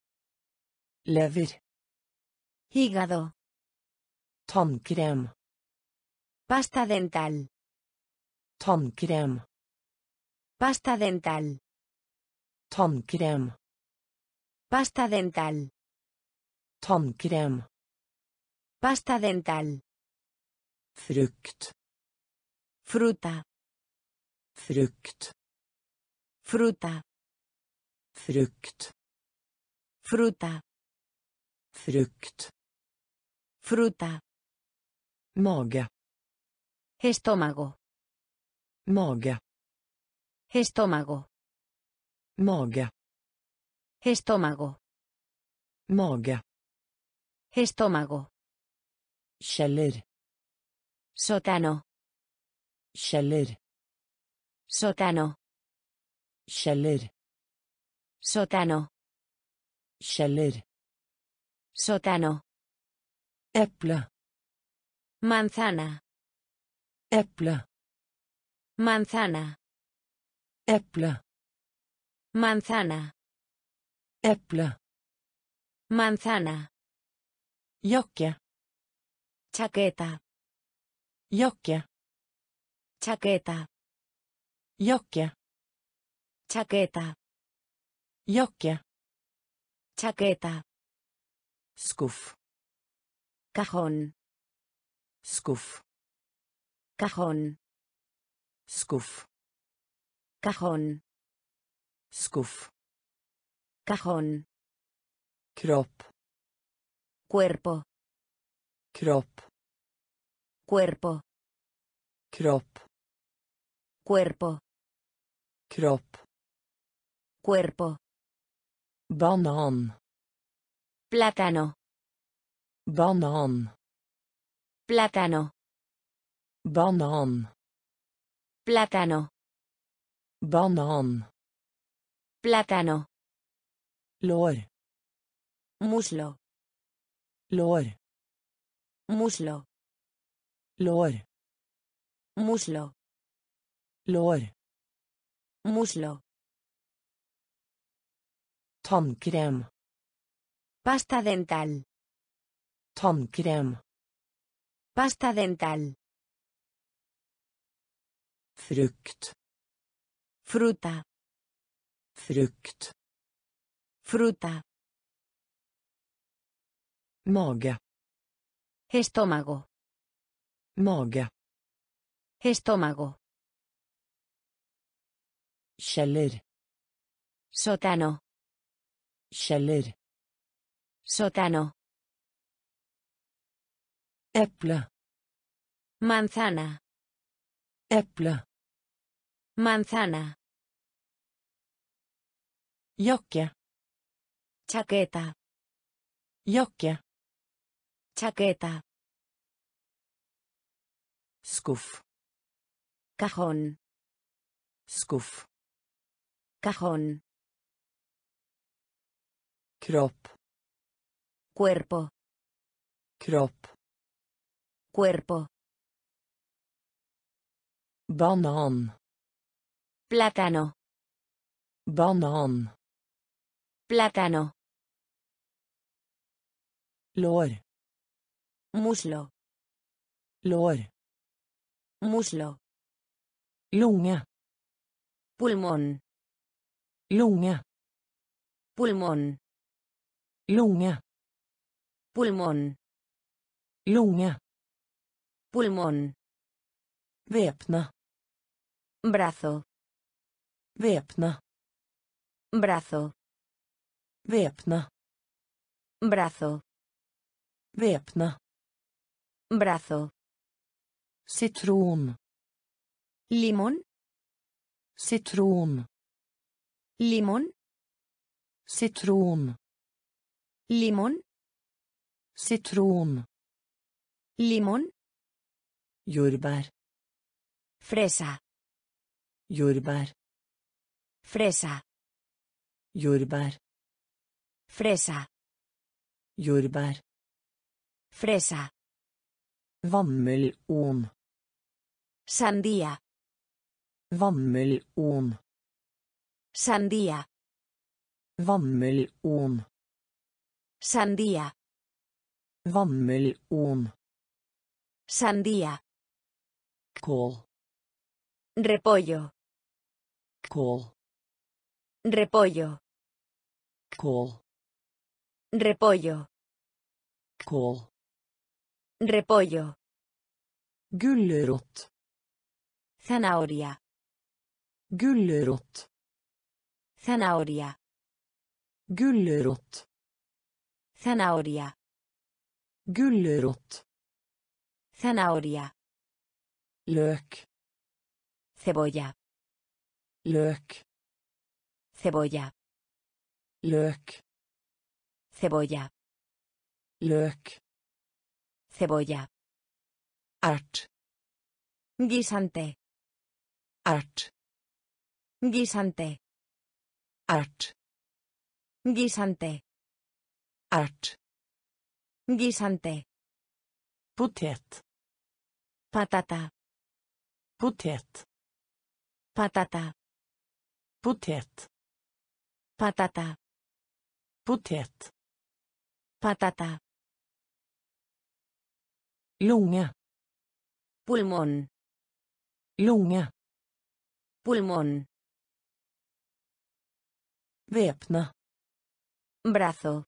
lever. Hígado, tannkrem pasta dental, tannkrem pasta dental, tannkrem pasta dental, tannkrem pasta dental, frukt. Fruta, frukt. Fruta, frukt. Fruta, frukt. Fruta, mage. Estómago, mage. Estómago, mage. Estómago, mage. Estómago, Källor. Sotano Källor. Sótano. Källor. Sótano. Källor. Sótano. Äpple. Manzana. Äpple. Manzana. Äpple. Manzana. Äpple. Manzana. Jocke. Chaqueta, jakke chaqueta, jakke chaqueta, jakke chaqueta, skuff. Cajón, skuff. Cajón, skuff. Cajón, skuff. Cajón, kropp. Cuerpo, kropp cuerpo, kropp cuerpo, kropp cuerpo, Banan. Plátano. Banan. Plátano. Banan. Plátano. Banan. Plátano. Lår. Muslo. Lår. Muslo. Lår. Muslo. Lår. Muslo. Tannkrem. Pasta dental. Tannkrem. Pasta dental. Frukt. Fruta. Frukt. Fruta. Mage. Estómago. Mage. Estómago. Kjeller. Sótano. Kjeller. Sótano. Eple. Manzana. Eple. Manzana. Jakke. Chaqueta. Jakke. Chaqueta. Skuff. Cajón. Skuff. Cajón. Kropp. Cuerpo. Kropp. Cuerpo. Banan. Plátano. Banan. Plátano. Lår. Muslo. Lår. Muslo. Lunge. Pulmón. Lunge. Pulmón. Lunge. Pulmón. Lunge. Pulmón. Væpne. Brazo. Væpne. Brazo. Væpne. Brazo. Væpne. Brazo. Sitron. Limón. Sitron. Limón. Sitron. Limón. Sitron. Limón. Jordbær. Fresa. Jordbær. Fresa. Jordbær. Fresa. Jordbær. Fresa. Vannmelon. Sandía. Vannmelon. Sandía. Vannmelon. Sandía. Vannmelon. Sandía. Kål. Repollo. Kål. Repollo. Kål. Repollo. Kål. Repollo. Gulrot. Zanahoria. Gulrot. Zanahoria. Gulrot. Zanahoria. Gulrot. Zanahoria. Løk. Cebolla. Løk. Cebolla. Løk. Cebolla. Løk. Cebolla. Ert. Guisante. Ert. Guisante. Ert. Guisante. Ert. Guisante. Potet. Patata. Potet. Patata. Potet. Patata. Potet. Patata. Lunge. Pulmón. Lunge. Pulmón. Væpne. Brazo.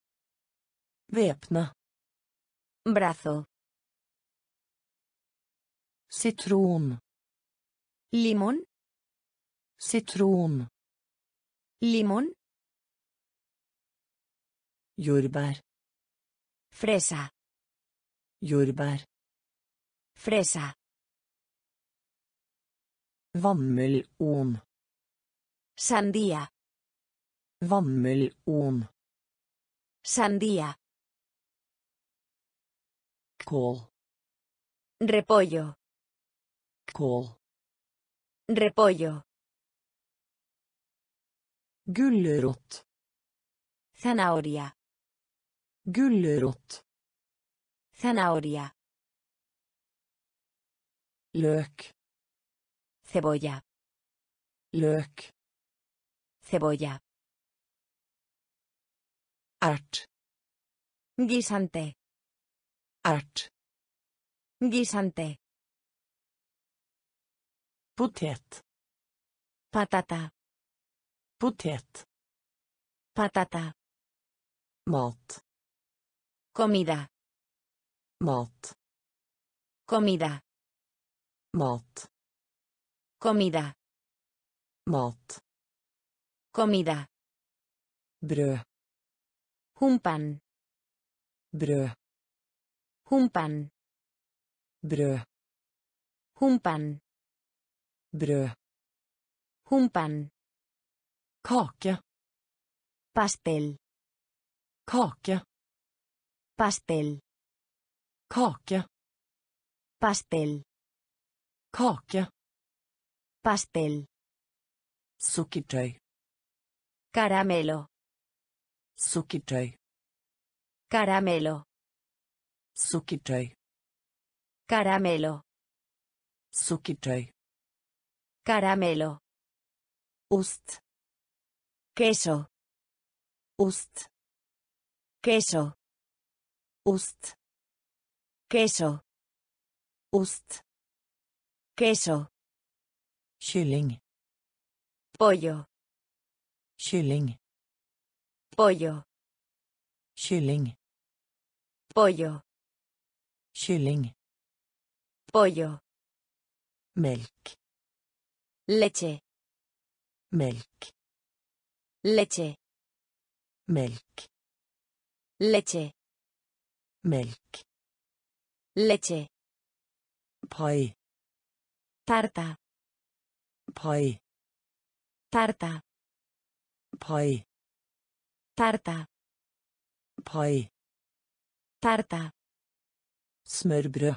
Væpne. Brazo. Sitron. Limón. Sitron. Limón. Jordbær. Fresa. Jordbær. Fresa. Vannmelon. Sandía. Vannmelon. Sandía. Kål. Repollo. Kål. Repollo. Gulrot. Zanahoria. Gulrot. Zanahoria. Løk. Cebolla. Løk. Cebolla. Ert. Guisante. Ert. Guisante. Potet. Patata. Potet. Patata. Mat. Comida. Mat. Comida. Mat. Comida. Mat. Comida. Brød. Humpan. Brød. Humpan. Brød. Humpan. Brød. Humpan. Kake. Pastel. Kake. Pastel. Kake. Pastel. Kake. Pastel. Sukkertøy. Caramelo. Sukkertøy. Caramelo. Sukkertøy. Caramelo. Sukkertøy. Caramelo. Ost. Queso. Ost. Queso. Ost. Queso. Ost. Queso. Kylling. Pollo. Kylling. Pollo. Kylling. Pollo. Kylling. Pollo. Melk. Leche. Melk. Leche. Melk. Leche. Melk. Leche. Pai. Tarta. Poi. Tarta. Poi. Tarta. Poi. Tarta. Smørbrød.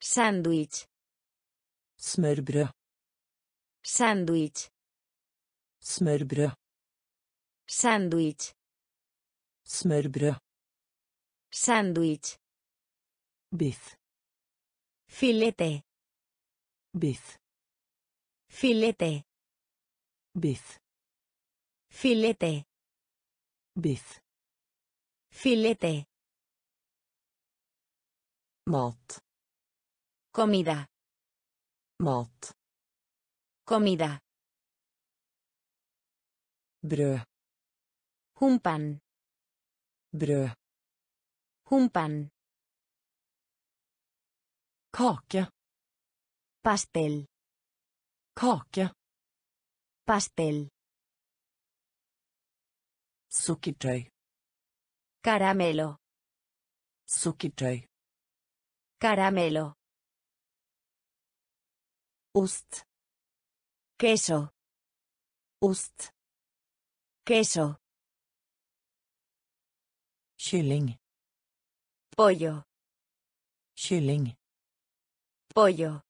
Sandwich. Smørbrød. Sandwich. Smørbrød. Sandwich. Smørbrød. Sandwich. Biff. Filete. Biff. Filete. Biff. Filete. Biff. Filete. Mat. Comida. Mat. Comida. Brød. Humpan. Brød. Humpan. Kake. Pastel. Kake. Pastel. Sukkertøy. Caramelo. Sukkertøy. Caramelo. Ost. Queso. Ost. Queso. Kylling. Pollo. Kylling. Pollo.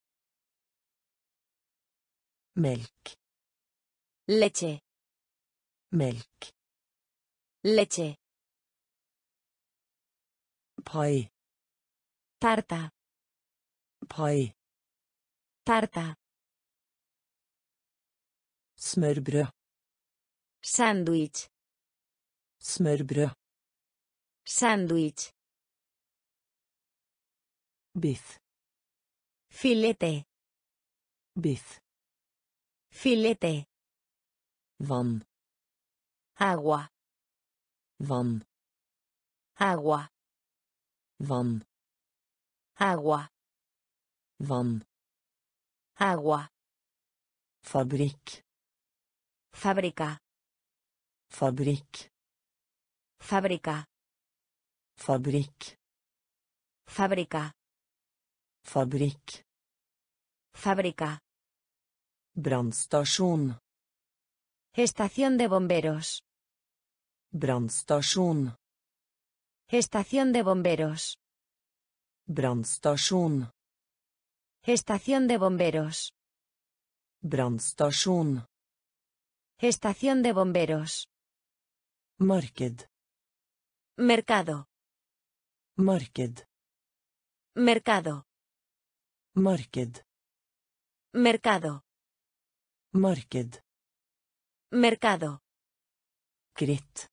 Melk. Leche. Melk. Leche. Pai. Tarta. Pai. Tarta. Smørbrød. Sándwich. Smørbrød. Sándwich. Biff. Filete. Biff. Filete. Vann. Agua. Vann. Agua. Vann. Agua. Vann. Agua. Fabrikk. Fábrica. Fabrikk. Fábrica. Fabrikk. Fábrica. Fabrikk. Fábrica. Brannstasjon. Estación de bomberos. Brannstasjon. Estación de bomberos. Brannstasjon. Estación de bomberos. Brannstasjon. Estación de bomberos. Marked. Mercado. Marked. Mercado. Marked. Mercado. Marked. Mercado. Kritt.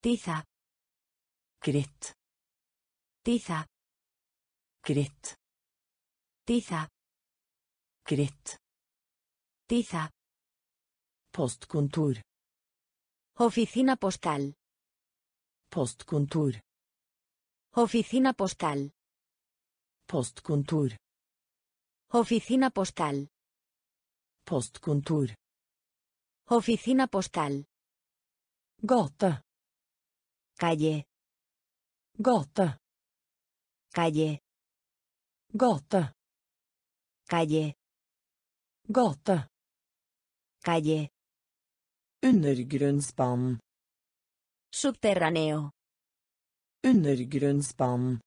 Tiza. Kritt. Tiza. Kritt. Tiza. Kritt. Tiza. Postkontor. Oficina postal. Postkontor. Oficina postal. Postkontor. Oficina postal. Postkontor. Oficina postal. Gate. Calle. Gate. Calle. Gate. Calle. Gate. Calle. Undergrunnsbanen. Subterráneo. Undergrunnsbanen.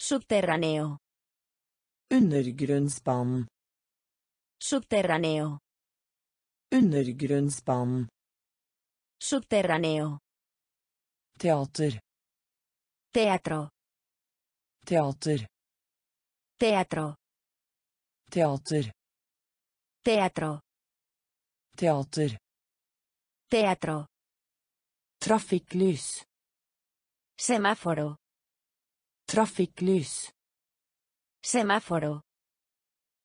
Subterráneo. Undergrunnsbanen. Subterráneo. Undergrunnsbanen. Subterráneo. Teater. Teatro. Teater. Teatro. Teater. Teatro. Teater. Teatro. Trafikklys. Semáforo. Trafikklys. Semáforo.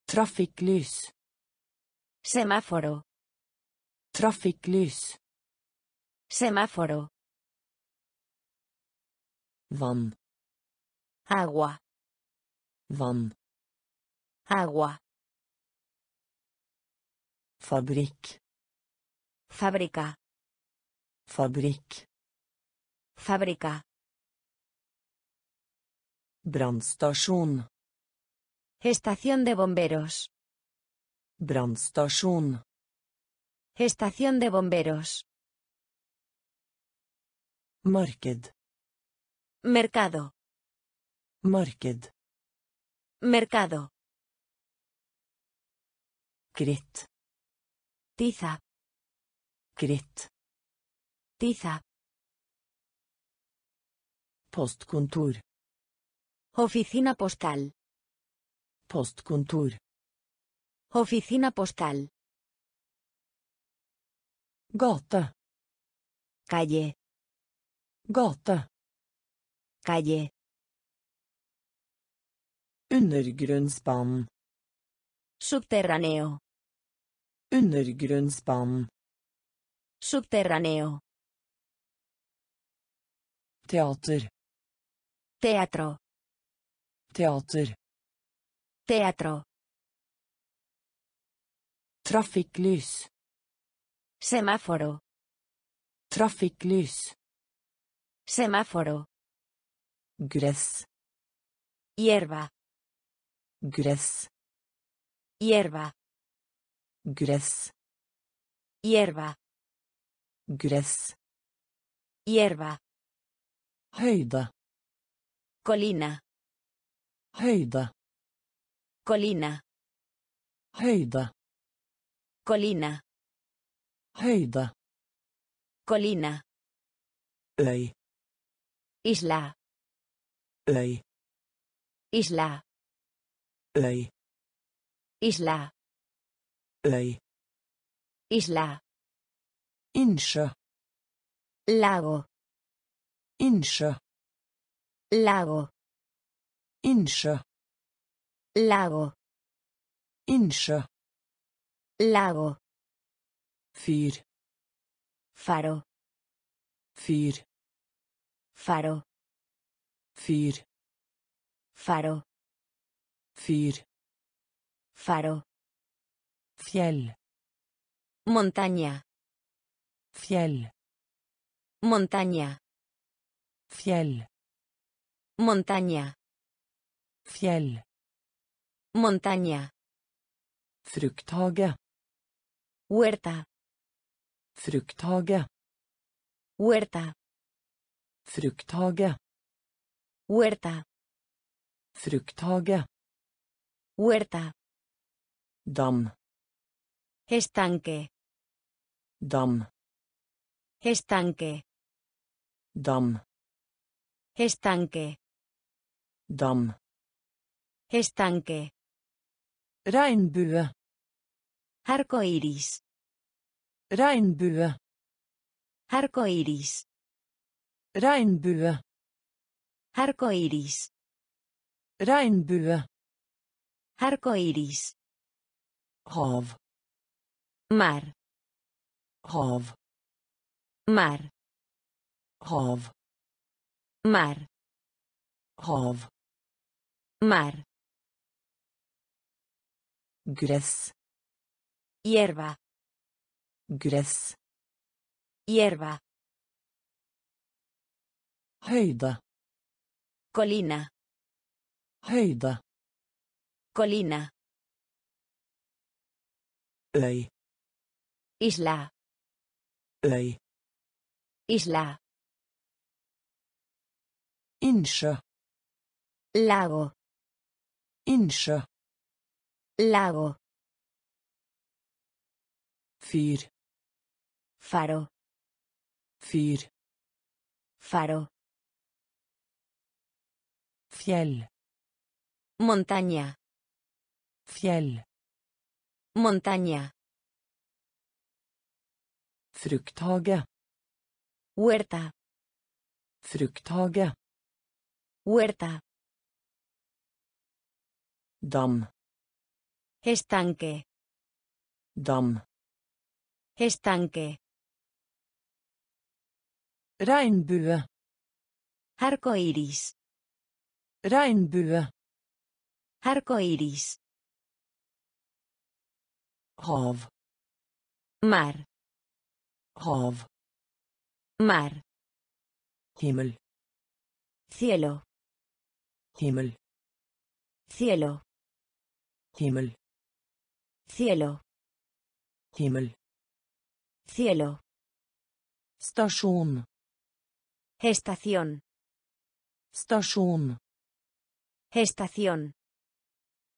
Trafikklys. Semáforo. Trafikklys. Semáforo. Vann. Agua. Vann. Agua. Fabrikk. Fábrica. Fabrikk. Fábrica. Brannstasjon. Estación de bomberos. Brannstasjon. Estación de bomberos. Marked. Mercado. Marked. Mercado. Kritt. Tiza. Kritt. Tiza. Postkontor. Oficina postal. Postkontor. Oficina postal. Gate. Calle. Gate. Calle. Undergrunnsbanen. Subterráneo. Undergrunnsbanen. Subterráneo. Teater. Teatro. Teater. Teatro. Trafikklys. Semáforo. Trafikklys. Semáforo. Gress. Hierba. Gress. Hierba. Gress. Hierba. Gress. Hierba. Høyde. Colina. Høyde. Colina. Høyde. Colina. Høyde. Colina. Øy. Isla. Øy. Isla. Øy. Isla. Øy. Isla. Innsjø. Lago. Innsjø. Lago. Innsjø. Lago. Innsjø. Lago. Fyr. Faro. Fyr. Faro. Fyr. Faro. Fyr. Faro. Fjell. Montaña. Fjell. Montaña. Fjell. Montaña. Fjell. Montaña. Frukthage. Huerta. Frukthage. Huerta. Frukthage. Huerta. Frukthage. Huerta. Dam. Estanque. Dam. Estanque. Dam. Estanque. Dam. Estanque. Regnbue. Arco iris. Regnbue. Arco iris. Regnbue. Arco iris. Regnbue. Arco iris. Hav. Mar. Hav. Mar. Hav. Mar. Hav. Mar. Gress. Hierba. Gress. Hierba. Høyde. Colina. Høyde. Colina. Øy. Isla. Øy. Isla. Innsjø. Lago. Innsjø. Lago. Fyr. Faro. Fyr. Faro. Fjell. Montaña. Fjell. Montaña. Frukthage. Huerta. Frukthage. Huerta. Dam. Estanque. Dam. Estanque. Regnbue. Arco iris. Regnbue. Arco iris. Hav. Mar. Hav. Mar. Himmel. Cielo. Himmel. Cielo. Himmel. Cielo. Himmel. Cielo. Stasjon. Estación. Stasjon. Estación.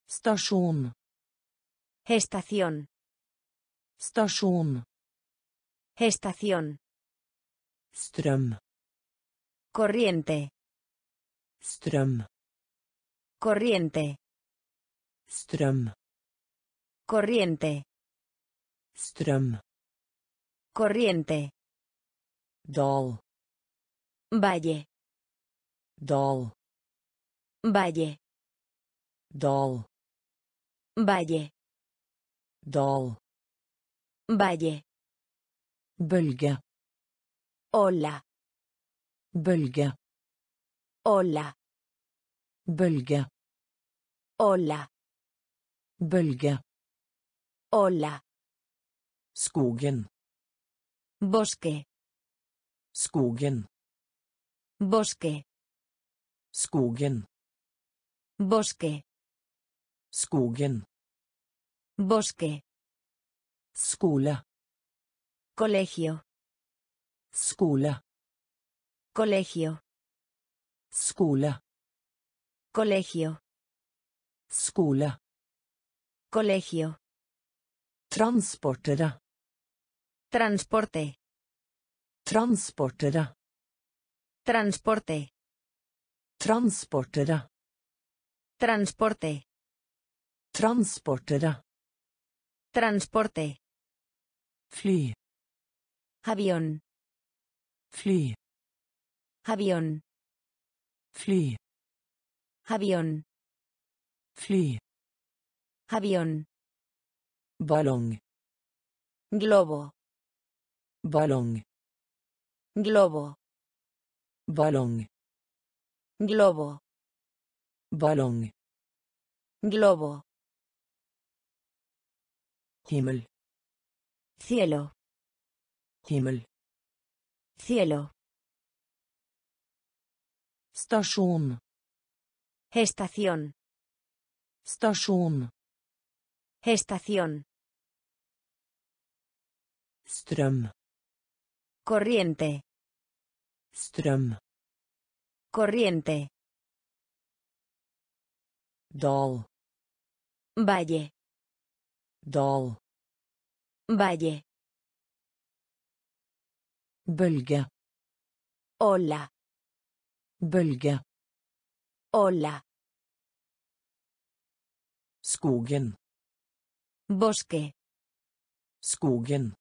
Stasjon. Estación. Stasjon. Estación. Strøm. Corriente. Strøm. Corriente. Strøm. Corriente. Strøm. Corriente. Dal. Valle. Dal. Valle. Dal. Valle. Dal. Valle. Bølge. Ola. Bølge. Ola. Bølge. Ola. Bølge. Ola. Skogen. Bosque. Skogen. Bosque. Skogen. Bosque. Skogen. Bosque. Skole. Colegio. Skole. Colegio. Skole. Colegio. Skole. Colegio. Transportere. Transporte. Transportere. Transporte. Transportere. Transporte. Transportere. Transporte. Fly. Avión. Fly. Avión. Fly. Avión. Fly. Avión. Ballong. Globo. Ballong. Globo. Ballong. Globo. Ballong. Globo. Himmel. Cielo. Himmel. Cielo. Stasjon. Estación. Stasjon. Estación. Strøm. Corriente. Strøm. Corriente. Dal. Valle. Dal. Valle. Bølge. Ola. Bølge. Ola. Skogen. Bosque. Skogen.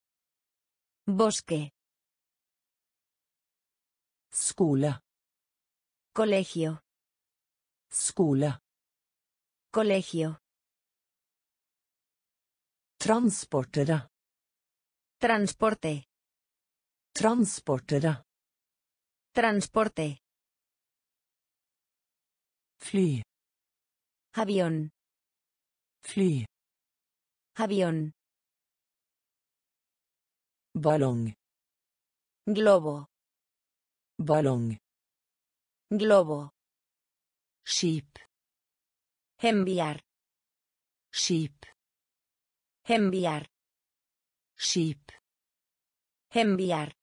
Bosque. Skole. Colegio. Skole. Colegio. Transportere. Transporte. Transportere. Transporte. Fly. Avión. Fly. Avión. Ballong. Globo. Ballong. Globo. Skip. Enviar. Skip. Enviar. Skip. Enviar.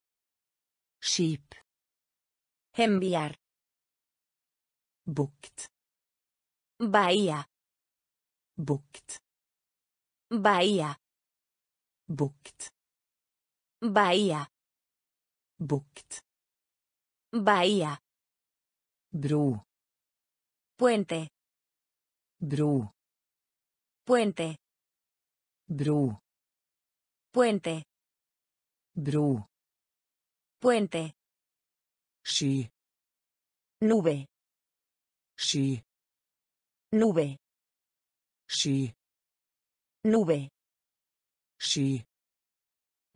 Skip. Enviar. Bukt. Bahía. Bukt. Bahía. Bukt. Bahía. Bukt. Bahía. Bro. Puente. Bro. Puente. Bro. Puente. Bro. Puente. Sky. Nube. Sky. Nube. Sky. Nube. Sky.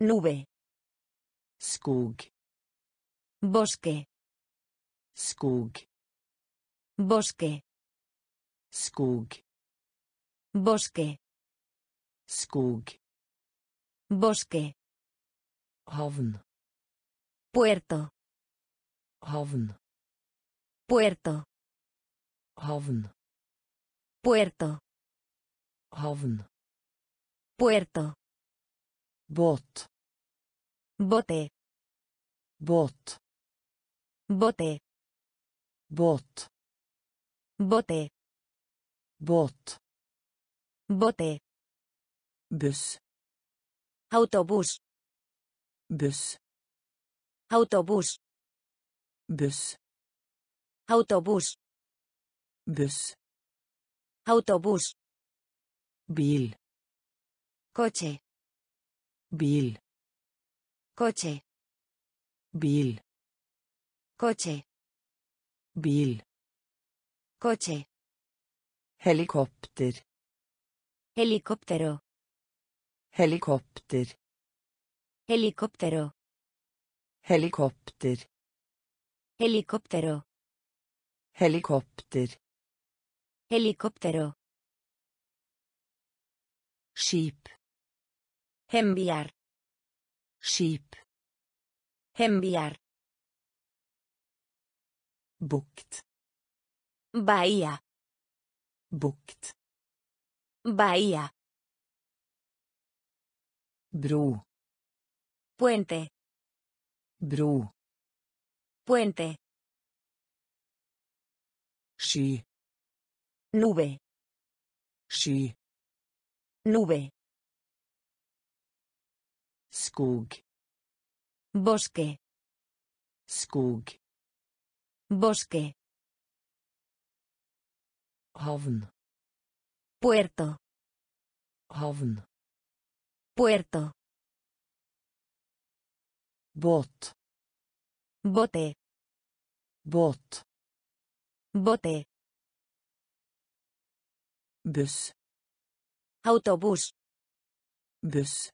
Nube. Skog. Bosque. Skog. Bosque. Skog. Bosque. Skog. Bosque. Havn. Puerto. Havn. Puerto. Havn. Puerto. Havn. Puerto. Båt. Bote. Båt. Bote. Båt. Bote. Båt. Bote. Buss. Autobús. Buss. Autobús. Buss. Autobús. Buss. Autobús. Bil. Coche. Bil. Coche. Bil. Coche. Bil. Coche. Helikopter. Helicóptero. Helikopter. Helicóptero. Helikopter. Helicóptero. Helikopter. Helicóptero. Skip. Enviar. Skip. Enviar. Bukt. Bahía. Bukt. Bahía. Bro. Puente. Bro. Puente. Sky. Nube. Sky. Nube. Skog. Bosque. Skog. Bosque. Havn. Puerto. Havn. Puerto. Båt. Bote. Båt. Bote. Buss. Autobús. Buss.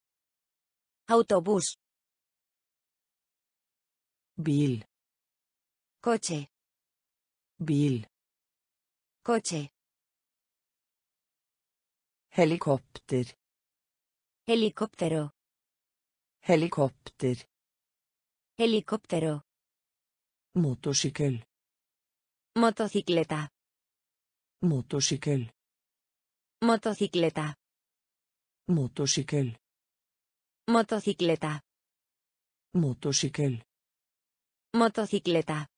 Autobús. Bil. Coche. Bil. Coche. Helikopter. Helicóptero. Helikopter. Helicóptero. Motorsykkel. Motocicleta. Motorsykkel. Motocicleta. Motorsykkel. Motocicleta. Motorsykkel. Motocicleta.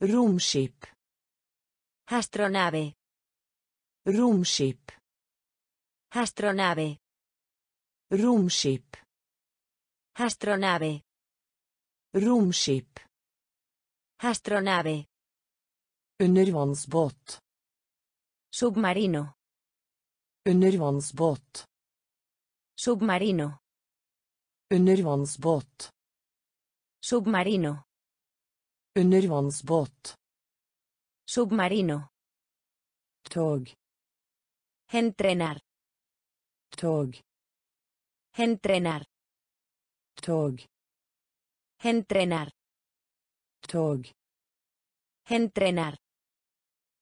Romskip. Astronave. Romskip. Astronave. Romskip. Astronave. Romskip. Astronave. Undervannsbåt. Submarino. Undervannsbåt. Submarino. Undervannsbåt. Submarino. Undervannsbåt. Submarino. Tåg. Entrenar. Tåg. Entrenar. Tåg. Entrenar. Tåg. Entrenar.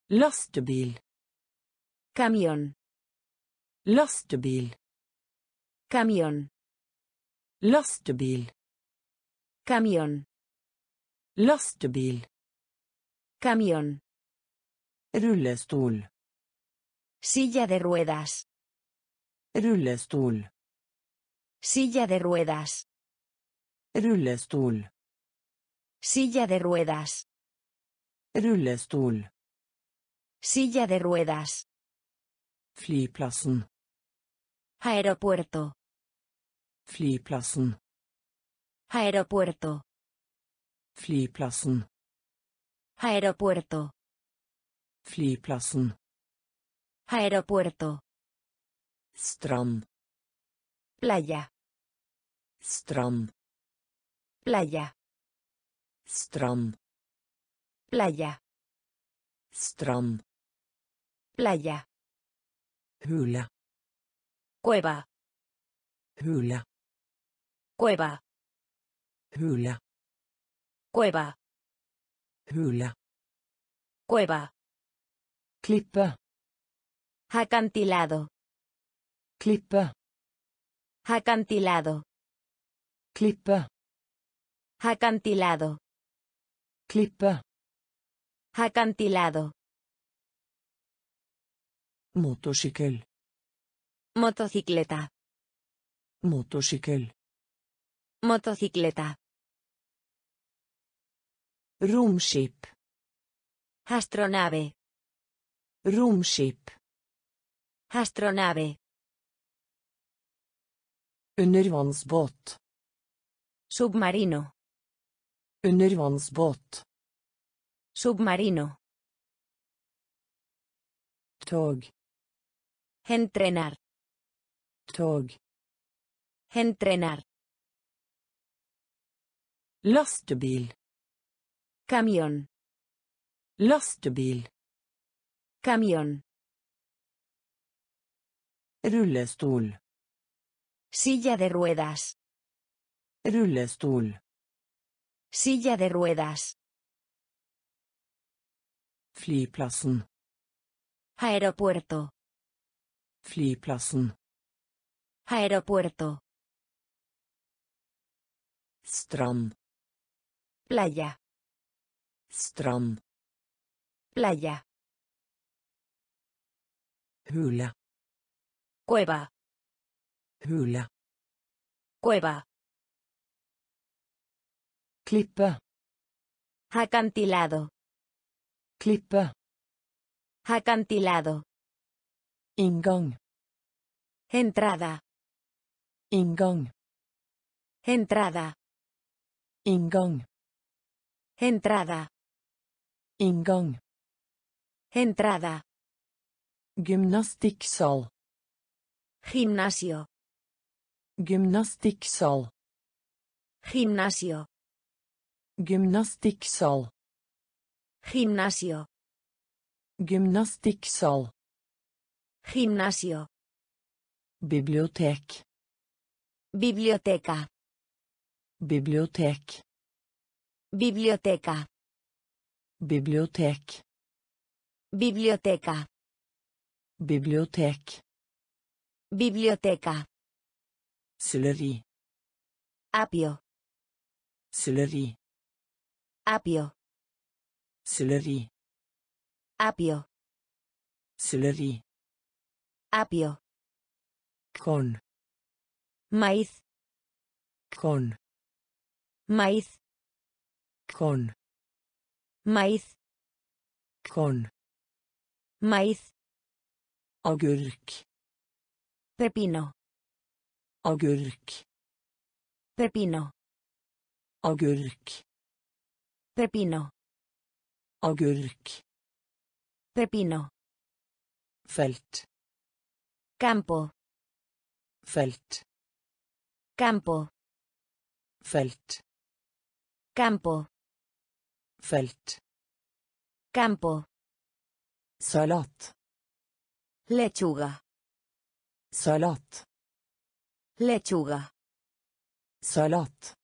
Lastbil. Camión. Lastbil. Camión. Lastbil. Camión. Lastebil. Camión. Rullestol. Silla de ruedas. Rullestol. Silla de ruedas. Rullestol. Silla de ruedas. Rullestol. Silla de ruedas. Flyplassen. Aeropuerto. Flyplassen. Aeropuerto. Flyplassen. Aeropuerto. Flyplassen. Aeropuerto. Strand. Playa. Strand. Playa. Strand. Playa. Strand. Playa. Hule. Cueva. Hule. Cueva. Hule. Cueva. Hule. Cueva. Klippe. Acantilado. Klippe. Acantilado. Klippe. Acantilado. Klippe. Acantilado. Motorsykkel. Motocicleta. Motorsykkel. Motocicleta. Romskip. Astronave. Romskip. Astronave. Undervannsbåt. Submarino. Undervannsbåt. Submarino. Tog. Entrenar. Tog. Entrenar. Lastebil. Camión. Lastebil. Camión. Rullestol. Silla de ruedas. Rullestol. Silla de ruedas. Flyplassen. Aeropuerto. Flyplassen. Aeropuerto. Strand. Playa. Strand. Playa. Hule. Cueva. Hule. Cueva. Klippe. Acantilado. Klippe. Acantilado. Inngang. Entrada. Inngang. Entrada. Inngang. Entrada. Ingång. Entrada. Gymnastiksal. Gymnasio Gymnastiksal. Gymnasio Gymnastiksal. Gimnasio. Gymnastiksal. Gimnasio. Bibliotek. Biblioteka. Bibliotek. Biblioteka. Bibliotek. Biblioteca. Bibliotek. Biblioteca. Selleri. Apio. Selleri. Apio. Selleri. Apio. Selleri. Apio. Korn. Maíz. Korn. Maíz. Korn. Maíz. Korn. Maíz. Agurk. Pepino. Agurk. Pepino. Agurk. Pepino. Agurk. Pepino. Felt. Campo. Felt. Campo. Felt. Campo. Felt. Campo. Salat. Lechuga. Salat. Lechuga. Salat.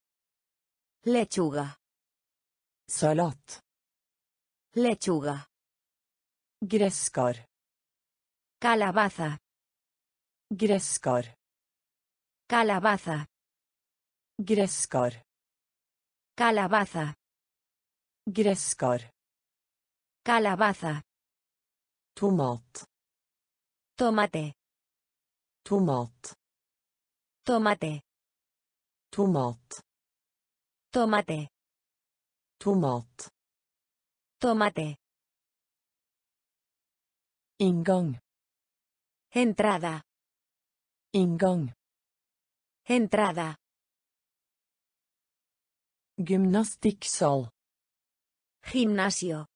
Lechuga. Salat. Lechuga. Gresskar. Calabaza. Gresskar. Calabaza. Gresskar. Calabaza. Gresskar. Calabaza. Tomat. Tomate. Tomat. Tomate. Tomat. Tomate. Tomat. Tomate. Inngang. Entrada. Inngang. Entrada. Gymnastikksal. Gimnasio.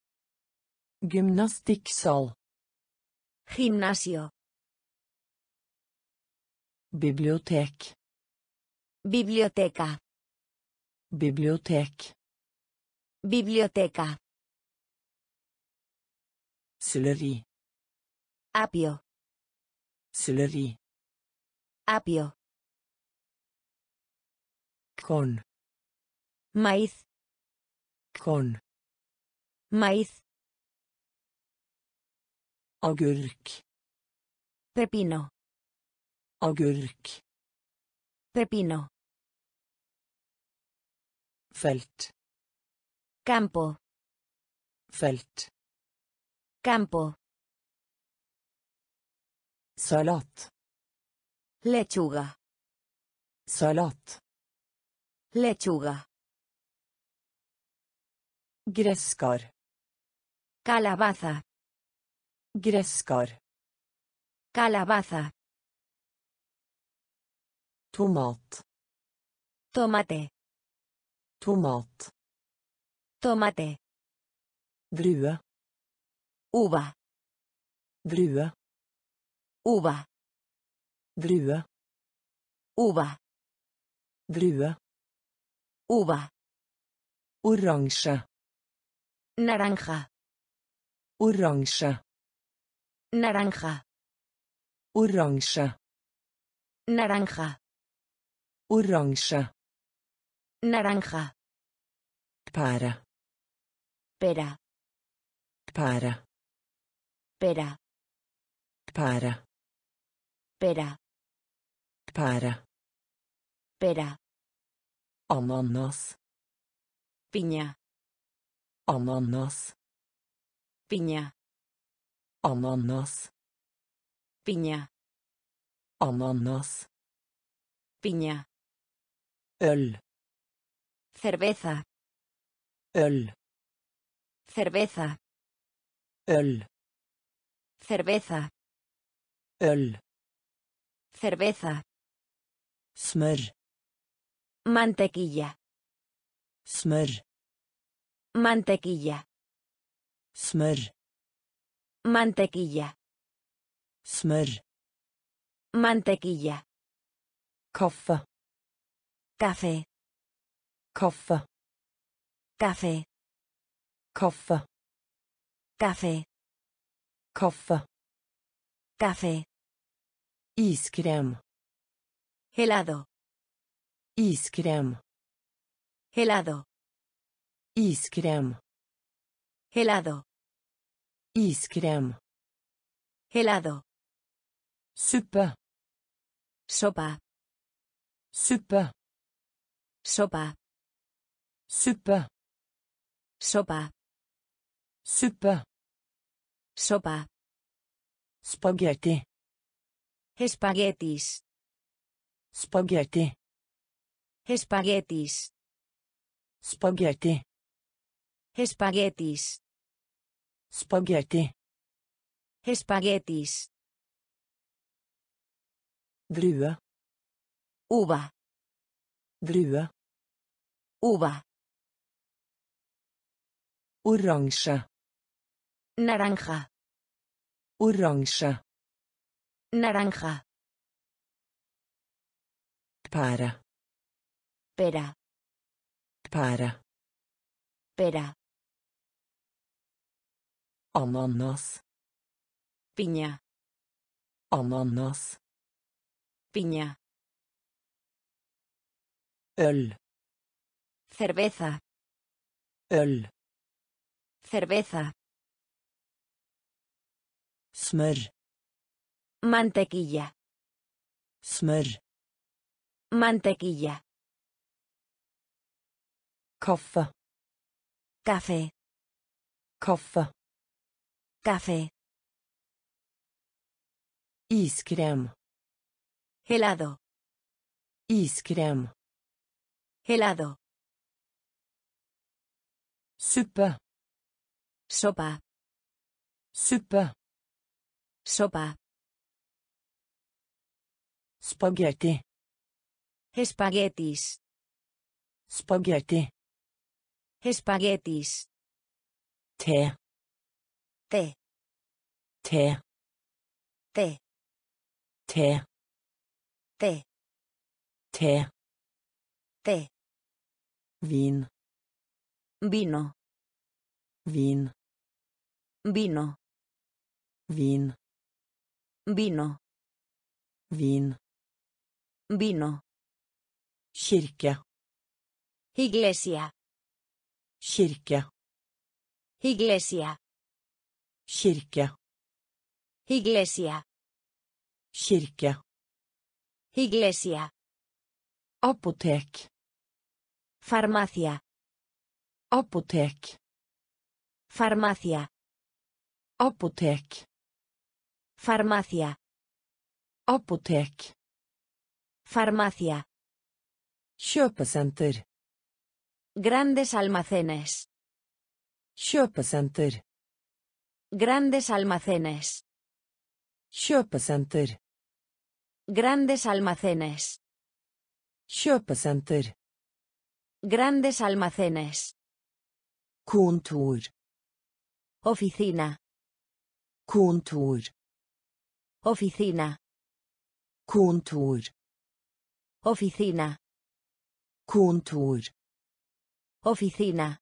Gymnastikksal. Gimnasio. Bibliotek. Biblioteca. Bibliotek. Biblioteca. Selleri. Apio. Selleri. Apio. Korn. Maíz. Korn. Maíz. Agurk. Pepino. Agurk. Pepino. Felt. Campo. Felt. Campo. Salat. Lechuga. Salat. Lechuga. Gresskar. Calabaza. Gresskar. Calabaza. Tomat. Tomate. Tomat. Tomate. Drue. Uva. Drue. Uva. Drue. Uva. Drue. Uva. Oransje. Naranja. Oransje. Naranja. Oransje. Naranja. Oransje. Naranja. Pære. Pera. Pære. Pera. Pære. Pera. Pære. Pera. Ananas. Piña. Ananas. Piña. Ananas. Piña. Ananas. Piña. Øl. Cerveza. Øl. Cerveza. Øl. Cerveza. Øl. Cerveza. Smør. Mantequilla. Smør. Mantequilla. Smør. Mantequilla. Smør. Mantequilla. Kaffe. Café. Kaffe. Café. Kaffe. Café. Kaffe. Café. Iskrem. Helado. Iskrem. Helado. Iskrem. Helado. Iskrem. Helado. Suppe. Sopa. Suppe. Sopa. Suppe. Sopa. Suppe. Sopa. Spaghetti. Espaguetis. Spaghetti. Espaguetis. Spaghetti. Espaguetis. Spaghetti. Espaguetis. Drue. Uva. Drue. Uva. Oransje. Naranja. Oransje. Naranja. Pære. Pera. Pære. Pera. Ananas. Piña. Ananas. Piña. Øl. Cerveza. Øl. Cerveza. Smør. Mantequilla. Smør. Mantequilla. Kaffe. Café. Kaffe. Café. Iskrem. Helado. Iskrem. Helado. Suppe. Sopa. Suppe. Sopa. Spaghetti. Espaguetis. Spaghetti. Espaguetis. Te. Te. Té. Te. Té. Te. Té. Vin. Vino. Vin. Vino. Vin. Vino. Vin. Vino. Kirke. Iglesia. Kirke. Iglesia. Kirke. Iglesia. Kirke. Iglesia. Apotek. Farmacia. Apotek. Farmacia. Apotek. Farmacia. Apotek. Farmacia. Kjøpesenter. Grandes almacenes. Kjøpesenter. Grandes almacenes. Kjøpesenter. Grandes almacenes. Kjøpesenter. Grandes almacenes. Kontor. Oficina. Kontor. Oficina. Kontor. Oficina. Kontor. Oficina.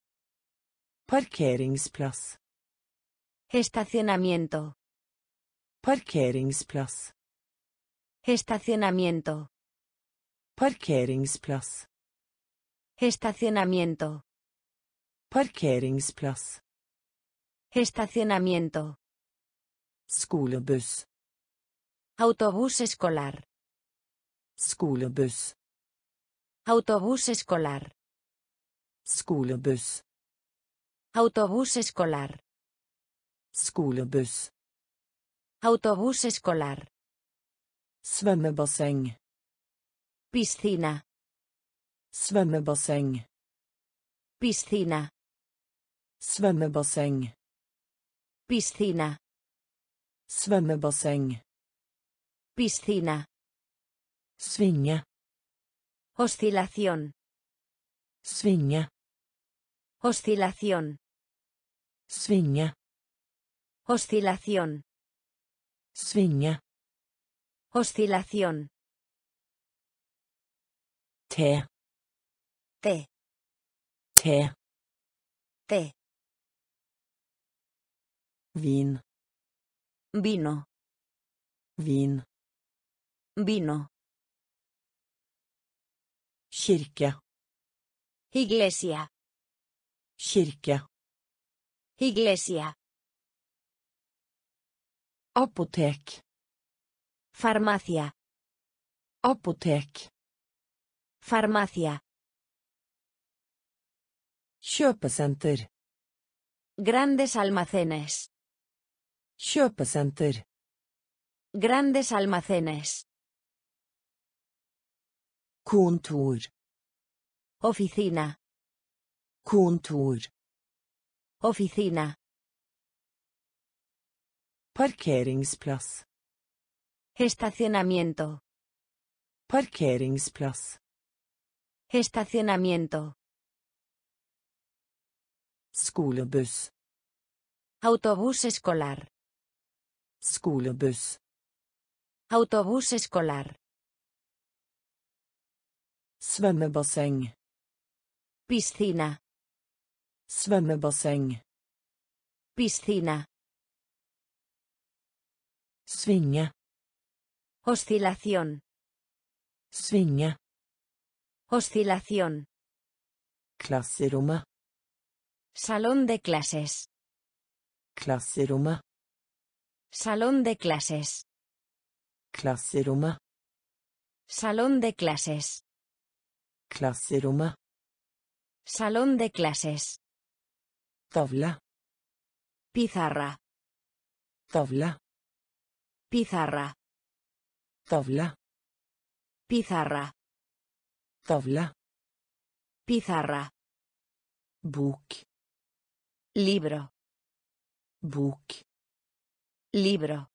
Parkeringsplass. Estacionamiento. Parkeringsplass. Estacionamiento. Parkeringsplass. Estacionamiento. Parkeringsplass. Estacionamiento. Skolebuss. Autobús escolar. Skolebuss. Autobús escolar. Skolebuss. Autobús escolar. Skolebuss. Autobús escolar. Svømmebasseng. Piscina. Svømmebasseng. Piscina. Svømmebasseng. Piscina. Svømmebasseng. Piscina. Svinge. Oscilación. Svinge. Oscilación. Svinge. Oscilación. Svinge. Oscilación. Te. Té. Te. Té. Vin. Vino. Vin. Vino. Kirke. Iglesia. Kirke. Iglesia. Apotek. Farmacia. Apotek. Farmacia. Kjøpesenter. Grandes almacenes. Kjøpesenter. Grandes almacenes. Kontor. Oficina. Kontor. Oficina. Parkeringsplass. Estacionamiento. Parkeringsplass. Estacionamiento. Skolebuss. Autobús escolar. Skolebuss. Autobús escolar. Svømmebasseng. Piscina. Svømmebasseng. Piscina. Svinge. Oscilación. Svinge. Oscilación. Klasserommet. Salón de clases. Klasserommet. Salón de clases. Klasserommet. Salón de clases. Klasserommet. Salón de clases. Tavle. Pizarra. Tavle. Pizarra. Tavle. Pizarra. Tavle. Pizarra. Bok. Libro. Bok. Libro.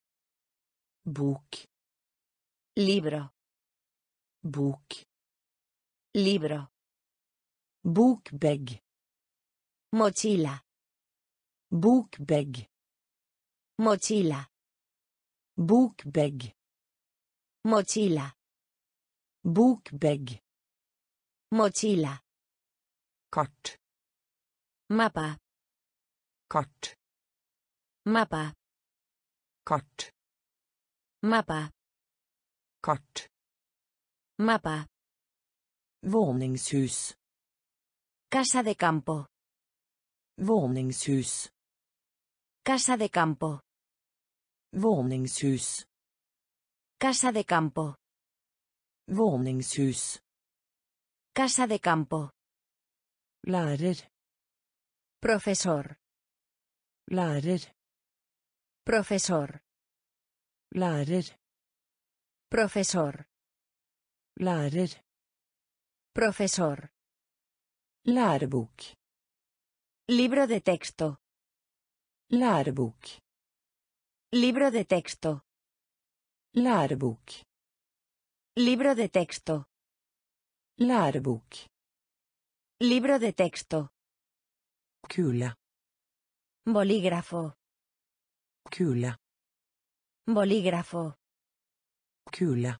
Bok. Libro. Bok. Libro. Bokbag. Mochila. Bokbag. Mochila. Bokbag. Mochila. Bokbag. Mochila. Kart. Mapa. Kart. Mapa. Kart. Mapa. Kart. Mapa. Våningshus. Casa de campo. Våningshus. Casa de campo. Våningshus. Casa de campo. Våningshus. Casa de campo. Lærer. Profesor. Lærer. Profesor. Lærer. Profesor. Lærer. Profesor. Lærebok. Libro de texto. Lærebok. Libro de texto. Lærebok. Libro de texto. Lærebok. Libro de texto. Kule. Bolígrafo. Kule. Bolígrafo. Kule.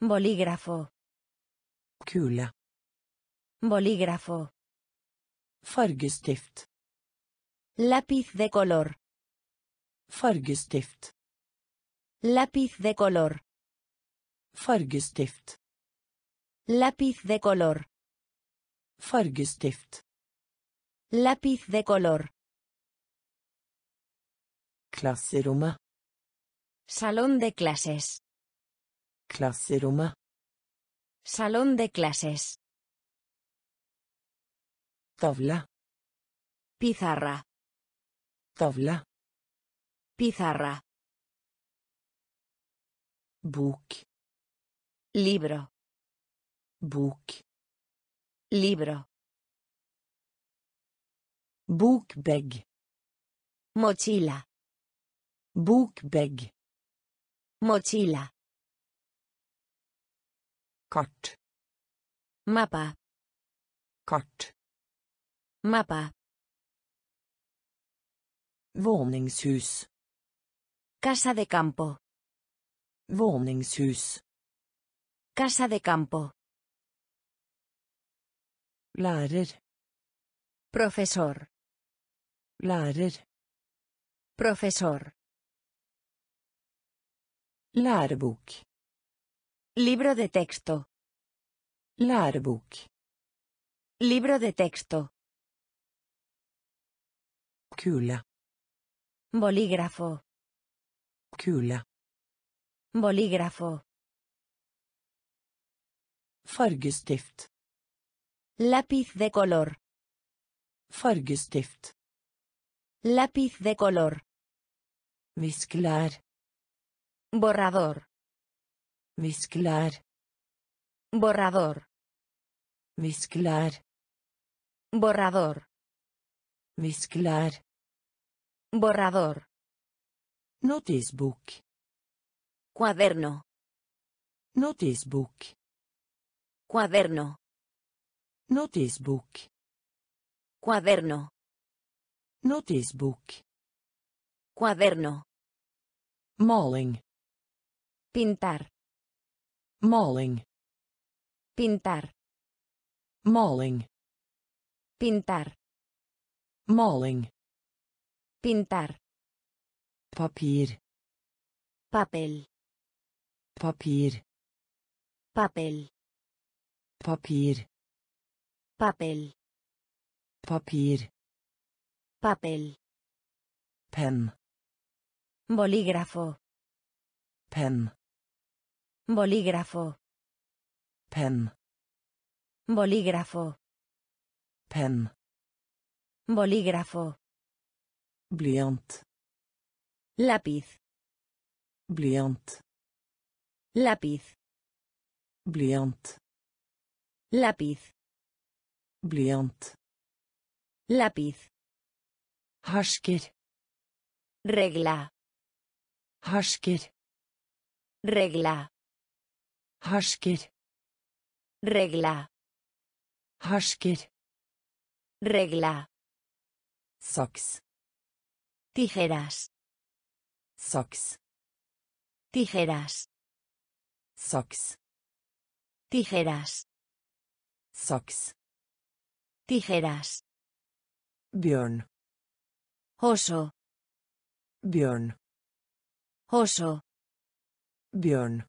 Bolígrafo. Kule. Bolígrafo. Fargestift. Lápiz de color. Fargestift. Lápiz de color. Fargestift. Lápiz de color. Fargestift. Lápiz de color. Klasserommet. Salón de clases. Klasserommet. Salón de clases. Tavle. Pizarra. Tavle. Pizarra. Bok. Libro. Bok. Libro. Bokbag. Mochila. Bokbag. Mochila. Kart. Mapa. Kart. Mapa. Våningshus. Casa de campo. Våningshus. Casa de campo. Lærer. Profesor. Lærer. Profesor. Lærebok. Libro de texto. Lærebok. Libro de texto. Kule. Bolígrafo. Kule. Bolígrafo. Fargestift. Lápiz de color. Fargestift. Lápiz de color. Viskelær. Borrador. Viskelær. Borrador. Viskelær. Borrador. Viskelær. Borrador. Notesbook. Quaderno. Notesbook. Quaderno. Notesbook. Quaderno. Notesbook. Quaderno. Moling. Pintar. Moling. Pintar. Moling. Pintar. Moling. Pintar. Papir. Papel. Papir. Papel. Papir. Papel. Papir. Papel. Penn. Bolígrafo. Penn. Bolígrafo. Penn. Bolígrafo. Penn. Bolígrafo. Blyant. Lápiz. Blyant. Lápiz. Blyant. Lápiz. Blyant. Lápiz. Hersker. Regla. Hersker. Regla. Hersker. Regla. Hersker. Regla. Saks. Tijeras. Saks. Tijeras. Saks. Tijeras. Saks. Tijeras. Bjørn. Oso. Bjørn. Oso. Bjørn.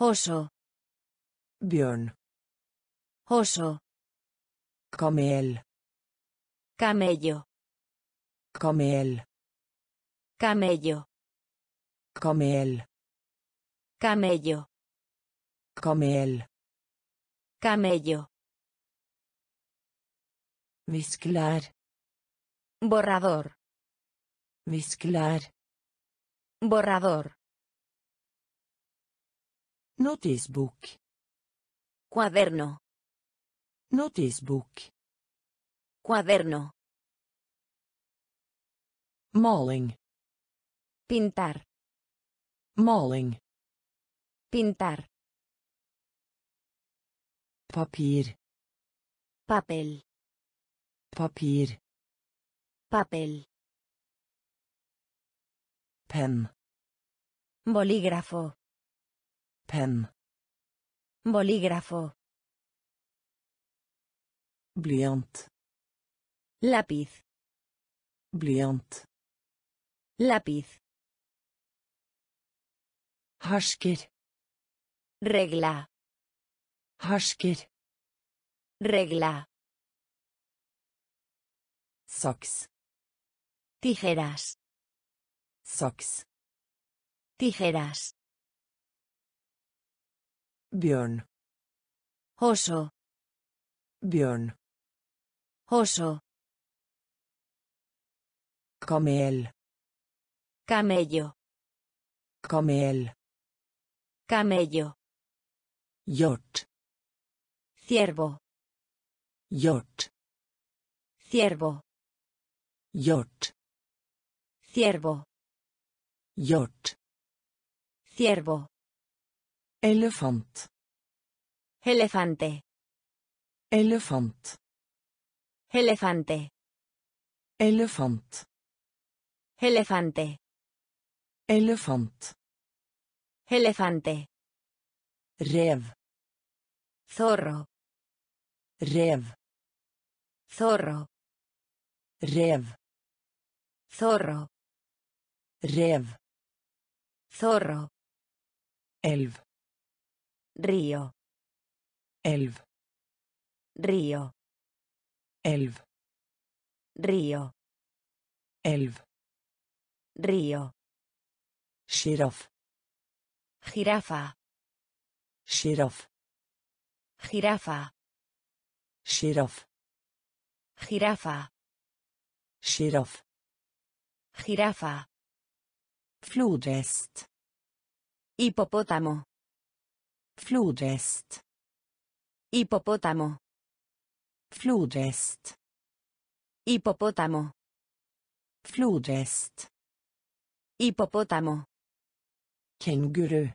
Oso. Bjørn. Oso. Kamel. Camello. Kamel. Camello. Kamel. Camello. Kamel. Camello. Viskelær. Borrador. Viskelær. Borrador. Notisbok. Cuaderno. Notisbok. Cuaderno. Maling. Pintar. Maling. Pintar. Papir. Papel. Papir. Papel. Penn. Bolígrafo. Penn. Bolígrafo. Blyant. Lápiz. Blyant. Lápiz. Regla. Hersker. Regla. Saks. Tijeras. Saks. Tijeras. Bjørn. Oso. Bjørn. Oso. Kamel. Camello. Kamel. Camello. Hjort. Ciervo. Hjort. Ciervo. Hjort. Ciervo. Hjort. Ciervo. Elefant. Elefante. Elefant. Elefante. Elefant. Elefante. Elefant. Elefante. Rev. Zorro. Rev. Zorro. Rev. Zorro. Rev. Zorro. Elv. Río. Elv. Río. Elv. Río. Elv. Río. Sjiraff. Girafa. Giraf. Girafa. Giraf. Girafa. Giraf. Girafa. Flodhäst. Hipopótamo. Flodhäst. Hipopótamo. Flodhäst. Hipopótamo. Flodhäst. Hipopótamo. Känguru.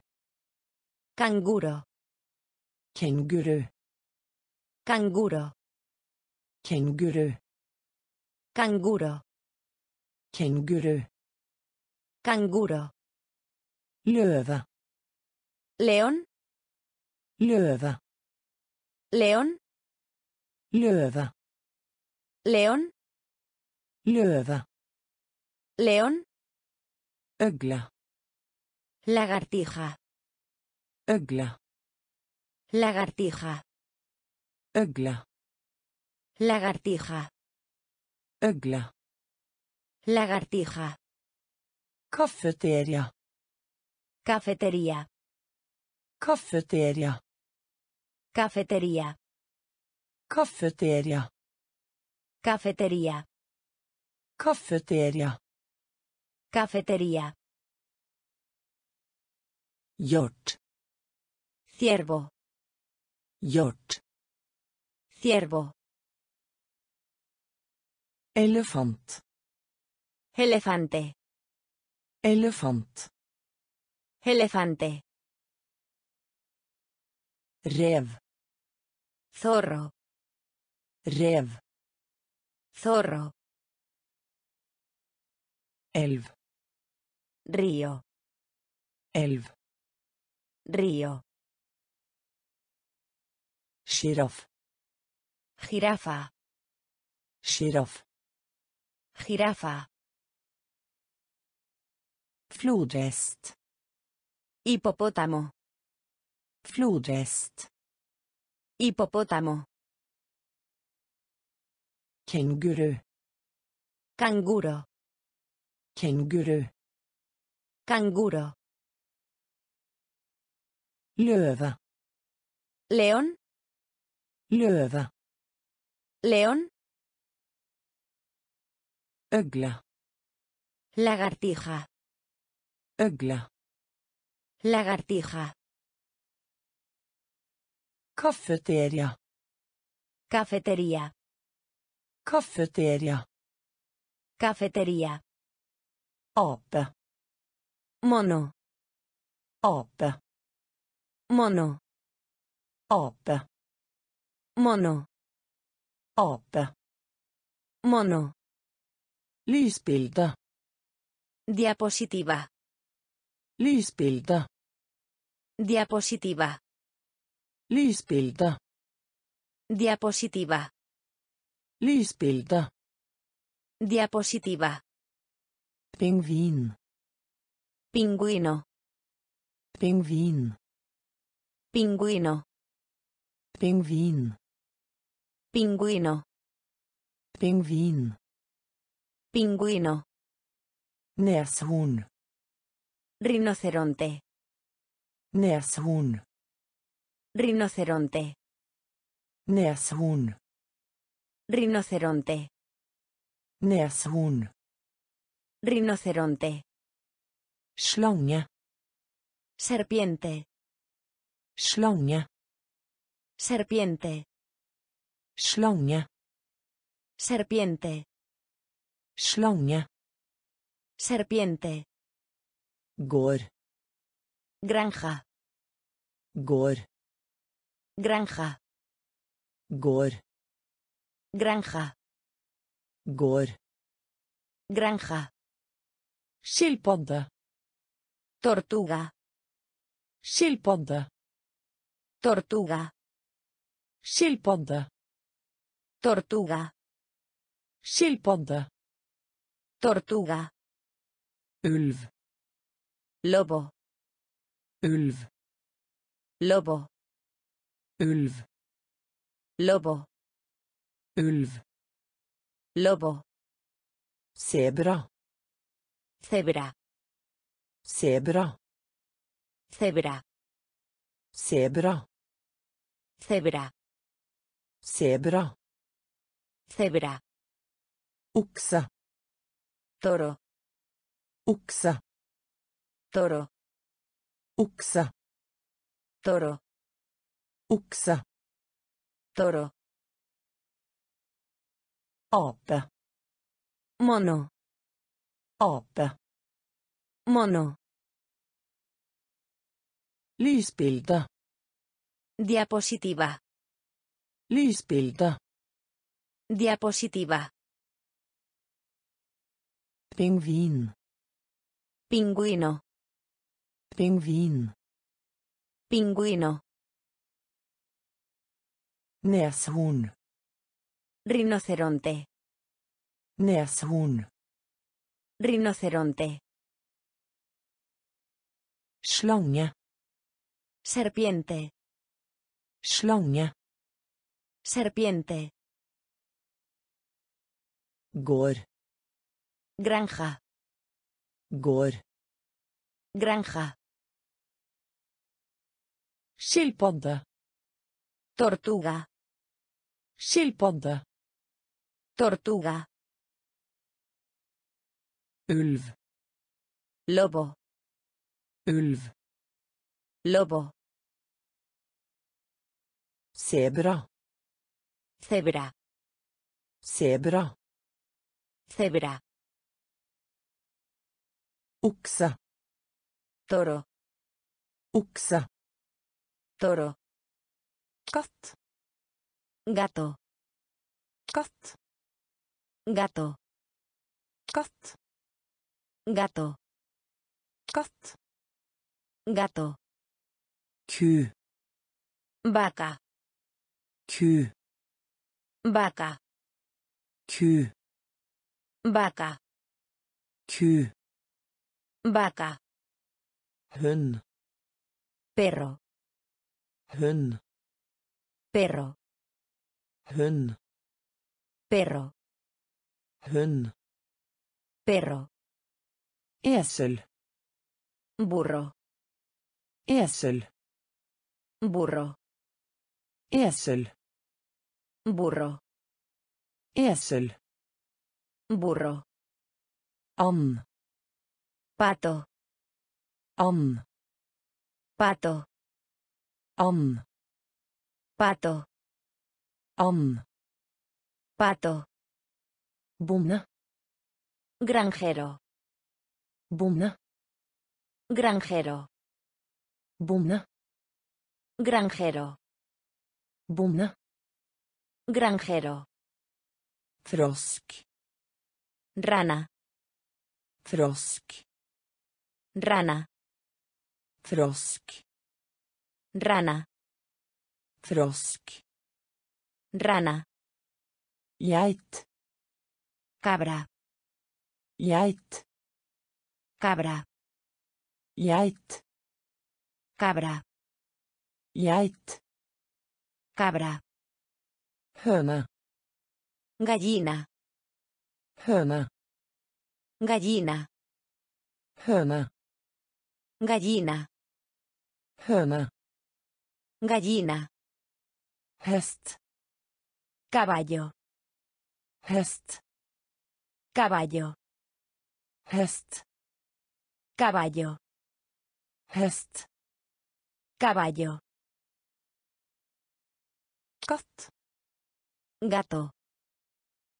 Canguro. Känguru. Canguro. Känguru. Canguro. Känguru. Canguro. Löve. León. Löve. León. Löve. León. Löve. León. Ögla. Lagartija. Ögla. Lagartija. Ögla. Lagartija. Ögla. Lagartija. Kafeteria. Cafetería. Kafeteria. Cafetería. Kafeteria. Cafetería. Cafetería. Hjort. Ciervo. Hjort. Ciervo. Elefant. Elefante. Elefant. Elefante. Rev. Zorro. Rev. Zorro. Elv. Río. Elv. Río. Giraff. Jirafa. Giraff. Jirafa. Flodhäst. Hipopótamo. Flodhäst. Hipopótamo. Känguru. Canguro. Känguru. Canguro. Löve. León. Löve. León. Ögla. Lagartija. Ögla. Lagartija. Kafeteria. Cafetería. Kafeteria. Cafetería. Ape. Mono. Ape. Mono. Ape. Mono. Ape. Mono. Lysbilde. Diapositiva. Lysbilde. Diapositiva. Lysbilde. Diapositiva. Lysbilde. Diapositiva. Pingvin. Pingüino. Pingvin. Pingüino. Pingvin. Pingüino. Pingvin. Pingüino. Näshorn. Rinoceronte. Näshorn. Rinoceronte. Näshorn. Rinoceronte. Näshorn. Rinoceronte. Slange. Serpiente. Slange. Serpiente. Slange. Serpiente. Slange. Serpiente. Gård. Granja. Gård. Granja. Gård. Granja. Gård. Granja. Skilpadde. Tortuga. Skilpadde. Tortuga. Skilpadde. Tortuga. Skilpadde. Tortuga. Ulv. Lobo. Ulv. Lobo. Ulv. Lobo. Ulv. Lobo. Zebra. Cebra. Zebra. Cebra. Zebra. Cebra. Zebra. Cebra. Okse. Toro. Okse. Toro. Okse. Toro. Okse. Toro. Ape. Mono. Ape. Mono. Lysbilde. Diapositiva. Lysbilde. Diapositiva. Pingvin. Pingüino. Pingvin. Pingüino. Neshorn. Rinoceronte. Neshorn. Rinoceronte. Slange. Serpiente. Slange. Serpiente. Gård. Granja. Gård. Granja. Skilpadde. Tortuga. Skilpadde. Tortuga. Ulv. Lobo. Ulv. Lobo. Sebra. Cebra. Sebra. Cebra. Okse. Toro. Okse. Toro. Katt. Gato. Katt. Gato. Katt. Gato. Katt. Gato. Ku. Vaca. Ku. Vaca. Ku. Vaca. Ku. Vaca. Hund. Perro. Hund. Perro. Hund. Perro. Hund. Perro. Esel. Burro. Esel. Burro. Esel. Burro. Esel. Burro. And. Pato. And. Pato. And. Pato. And. Pato. Bonde. Granjero. Bonde. Granjero. Bonde. Granjero. Bonde. Granjero. Frosk. Rana. Frosk. Rana. Frosk. Rana. Frosk. Rana. Geit. Cabra. Geit. Cabra. Geit. Cabra. Geit. Cabra. Høne. Gallina. Høne. Gallina. Høne. Gallina. Høne. Gallina. Hest. Caballo. Hest. Caballo. Hest. Caballo. Hest. Caballo. Katt. Gato.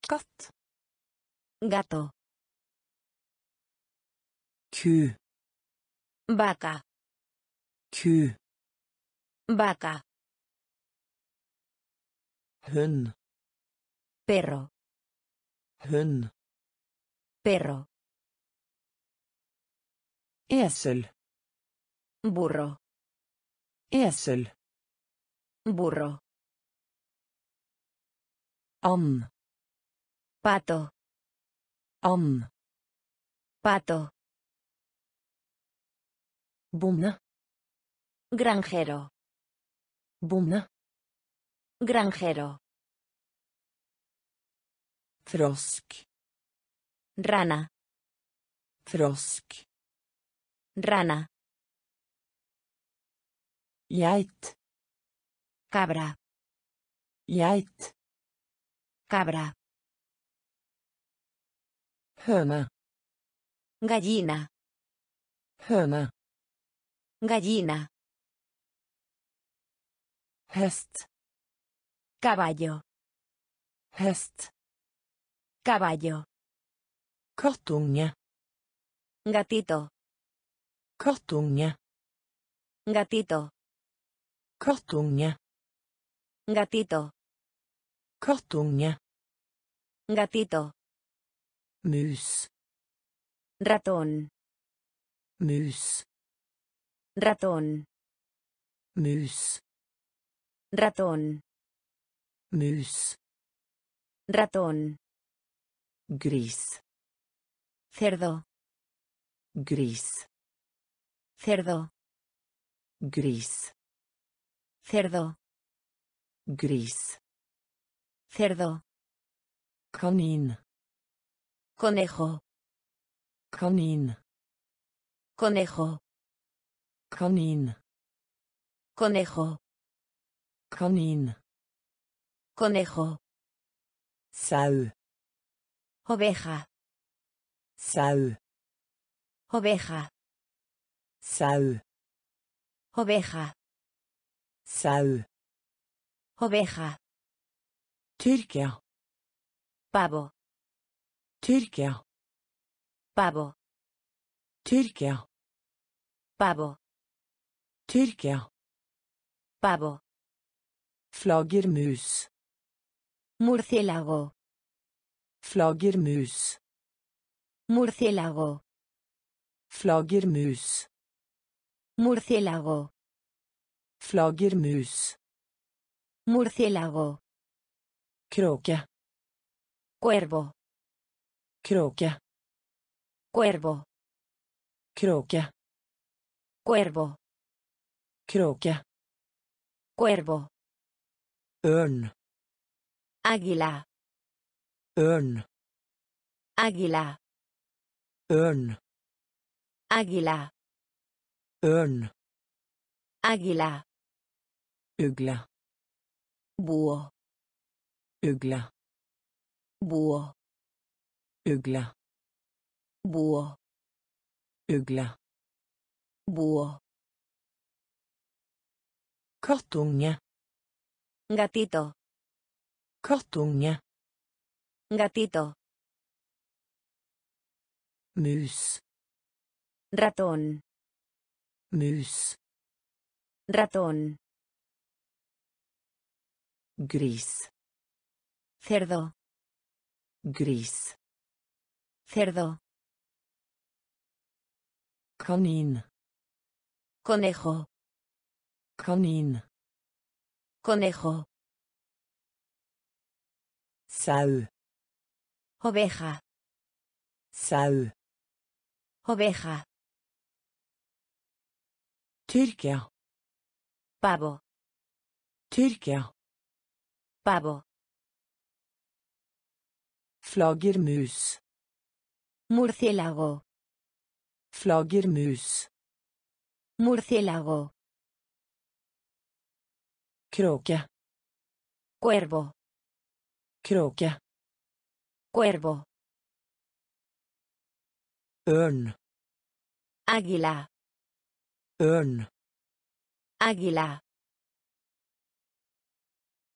Katt. Gato. Ku. Vaca. Ku. Vaca. Hund. Perro. Hund. Perro. Esel. Burro. Esel. Burro. And. Pato. And. Pato. Bonde. Granjero. Bonde. Granjero. Frosk. Rana. Frosk. Rana. Geit. Cabra. Geit. Cabra. Høne. Gallina. Høne. Gallina. Hest. Caballo. Hest. Caballo. Kattunge. Gatito. Kattunge. Gatito. Kattunge. Gatito. Kattunge. Gatito. Mus. Ratón. Mus. Ratón. Mus. Ratón. Mus. Ratón. Gris. Cerdo. Gris. Cerdo. Gris. Cerdo. Gris. Cerdo. Kanin. Conejo. Kanin. Conejo. Kanin. Conejo. Kanin. Conejo. Sau. Oveja. Sau. Oveja. Sau. Oveja. Sau. Oveja. Tyrkia. Pavo. Tyrkia. Pavo. Tyrkia. Pavo. Tyrkia. Pavo. Flaggermus. Murciélago. Flaggermus. Murciélago. Flaggermus. Murciélago. Flaggermus. Murciélago. Kråka. Cuervo. Kråka. Cuervo. Kråka. Cuervo. Kråka. Cuervo. Örn. Águila. Örn. Águila. Örn. Águila. Örn. Águila. Uggla. Búho. Uggla. Boa. Uggla. Boa. Uggla. Boa. Kattunge. Gatito. Kattunge. Gatito. Mus. Raton. Mus. Raton. Gris. Cerdo. Gris. Cerdo. Kanin. Conejo. Kanin. Conejo. Sau. Oveja. Sau. Oveja. Tyrkia. Pavo. Tyrkia. Pavo. Flagermus. Murciélago. Flagermus. Murciélago. Kråka. Cuervo. Kråka. Cuervo. Örn. Águila. Örn. Águila.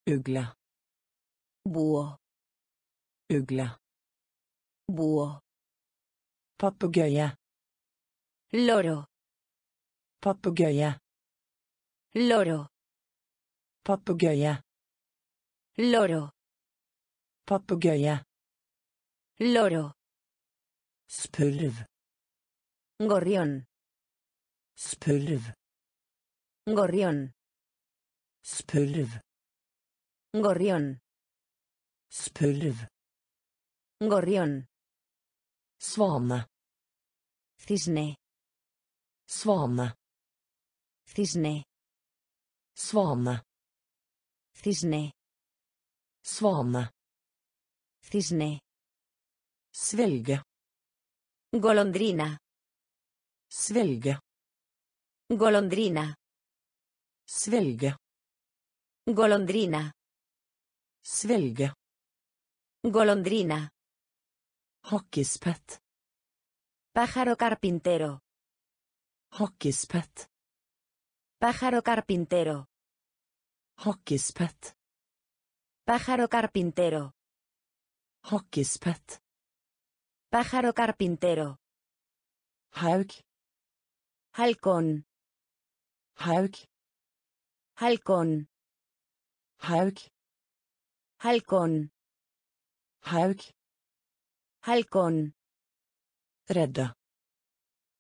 Uggla. Búho. Ugle. Búho. Papegøye. Loro. Papegøye. Loro. Papegøye. Loro. Papegøye. Loro. Spurv. Gorrión. Spurv. Gorrión. Spurv. Gorrión. Spurv. Gorrión. Svane. Cisne. Svane. Cisne. Svane. Cisne. Svane. Cisne. Svelge. Golondrina. Svelge. Golondrina. Svelge. Golondrina. Svelge. Golondrina. Hakkespett. Pájaro carpintero. Hakkespett. Pájaro carpintero. Hakkespett. Pájaro carpintero. Hockeyspett. Pájaro carpintero. Haug. Halcón. Haug. Halcón. Haug. Halcón. Haug. Halcón. Redde.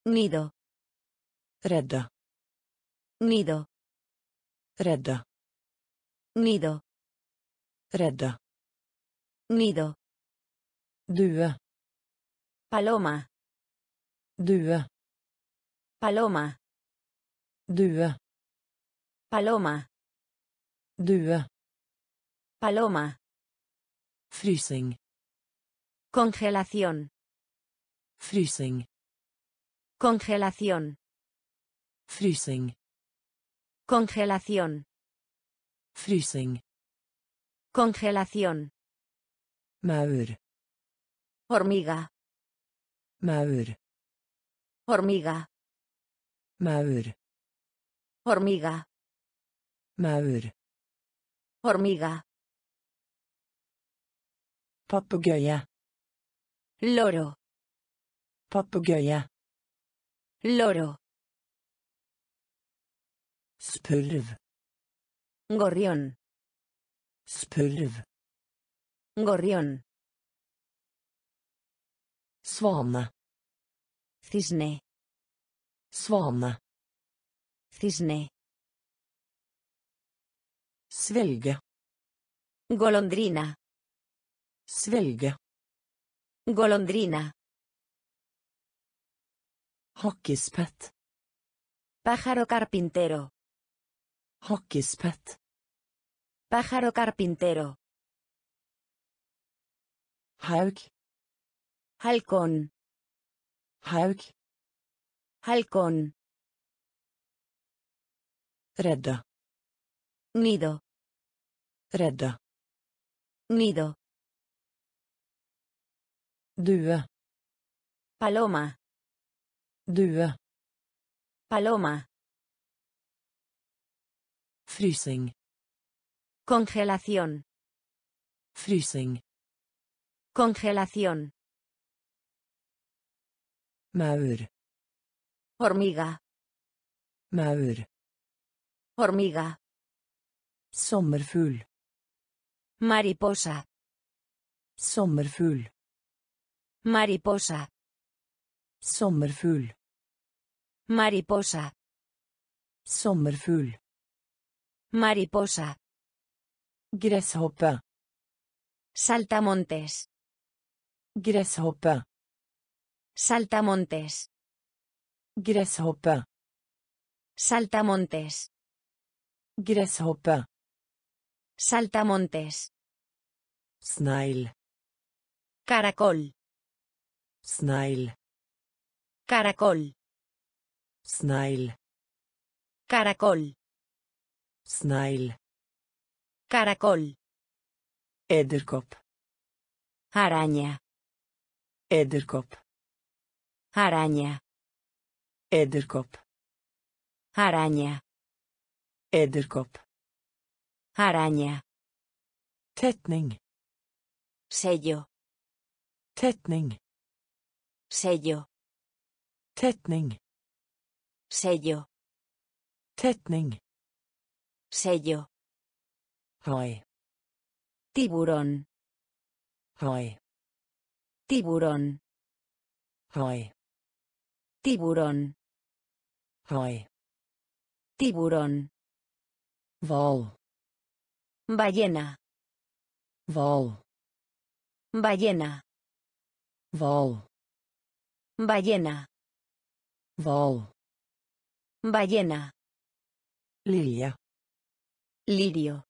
Nido. Redde. Nido. Redde. Nido. Redde. Nido. Due. Paloma. Due. Paloma. Due. Paloma. Due. Paloma. Frysing. Congelación. Frysing. Congelación. Frysing. Congelación. Frysing. Congelación. Maur. Hormiga. Maur. Hormiga. Maur. Hormiga. Maur. Hormiga. Papegøye. Loro. Papegøye. Loro. Spurv. Gorrión. Spurv. Gorrión. Svane. Cisne. Svane. Cisne. Svelge. Golondrina. Svelge. Golondrina. Hockeyspett. Pájaro carpintero. Hockeyspett. Pájaro carpintero. Haug. Halcón. Haug. Halcón. Redde. Nido. Redde. Nido. Due. Paloma. Due. Paloma. Frysing. Congelación. Frysing. Congelación. Maur. Hormiga. Maur. Hormiga. Sommerfugl. Mariposa. Sommerfugl. Mariposa. Sommerfugl. Mariposa. Sommerfugl. Mariposa. Gresshoppe. Saltamontes. Gresshoppe. Saltamontes. Gresshoppe. Saltamontes. Gresshoppe. Saltamontes. Snegl. Caracol. Snegl. Caracol. Snegl. Caracol. Snegl. Caracol. Edderkopp. Araña. Edderkopp. Araña. Edderkopp. Araña. Edderkopp. Araña. Tetning. Sello. Tetning. Sello. Tetning. Sello. Tetning. Sello. Hai. Tiburón. Hai. Tiburón. Hai. Tiburón. Hai. Tiburón. Hval. Ballena. Hval. Ballena. Ballena. Ballena. Lilje. Lirio.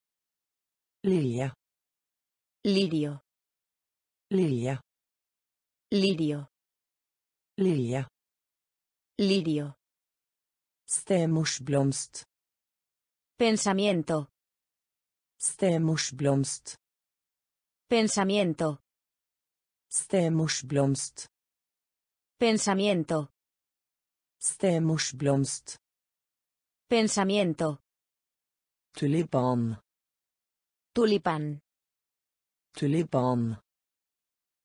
Lilje. Lirio. Lilje. Lirio. Lilje. Lirio. Stemorsblomst. Pensamiento. Stemorsblomst. Pensamiento. Stemorsblomst. Pensamiento. Stemorsblomst. Pensamiento. Tulipan. Tulipán. Tulipan.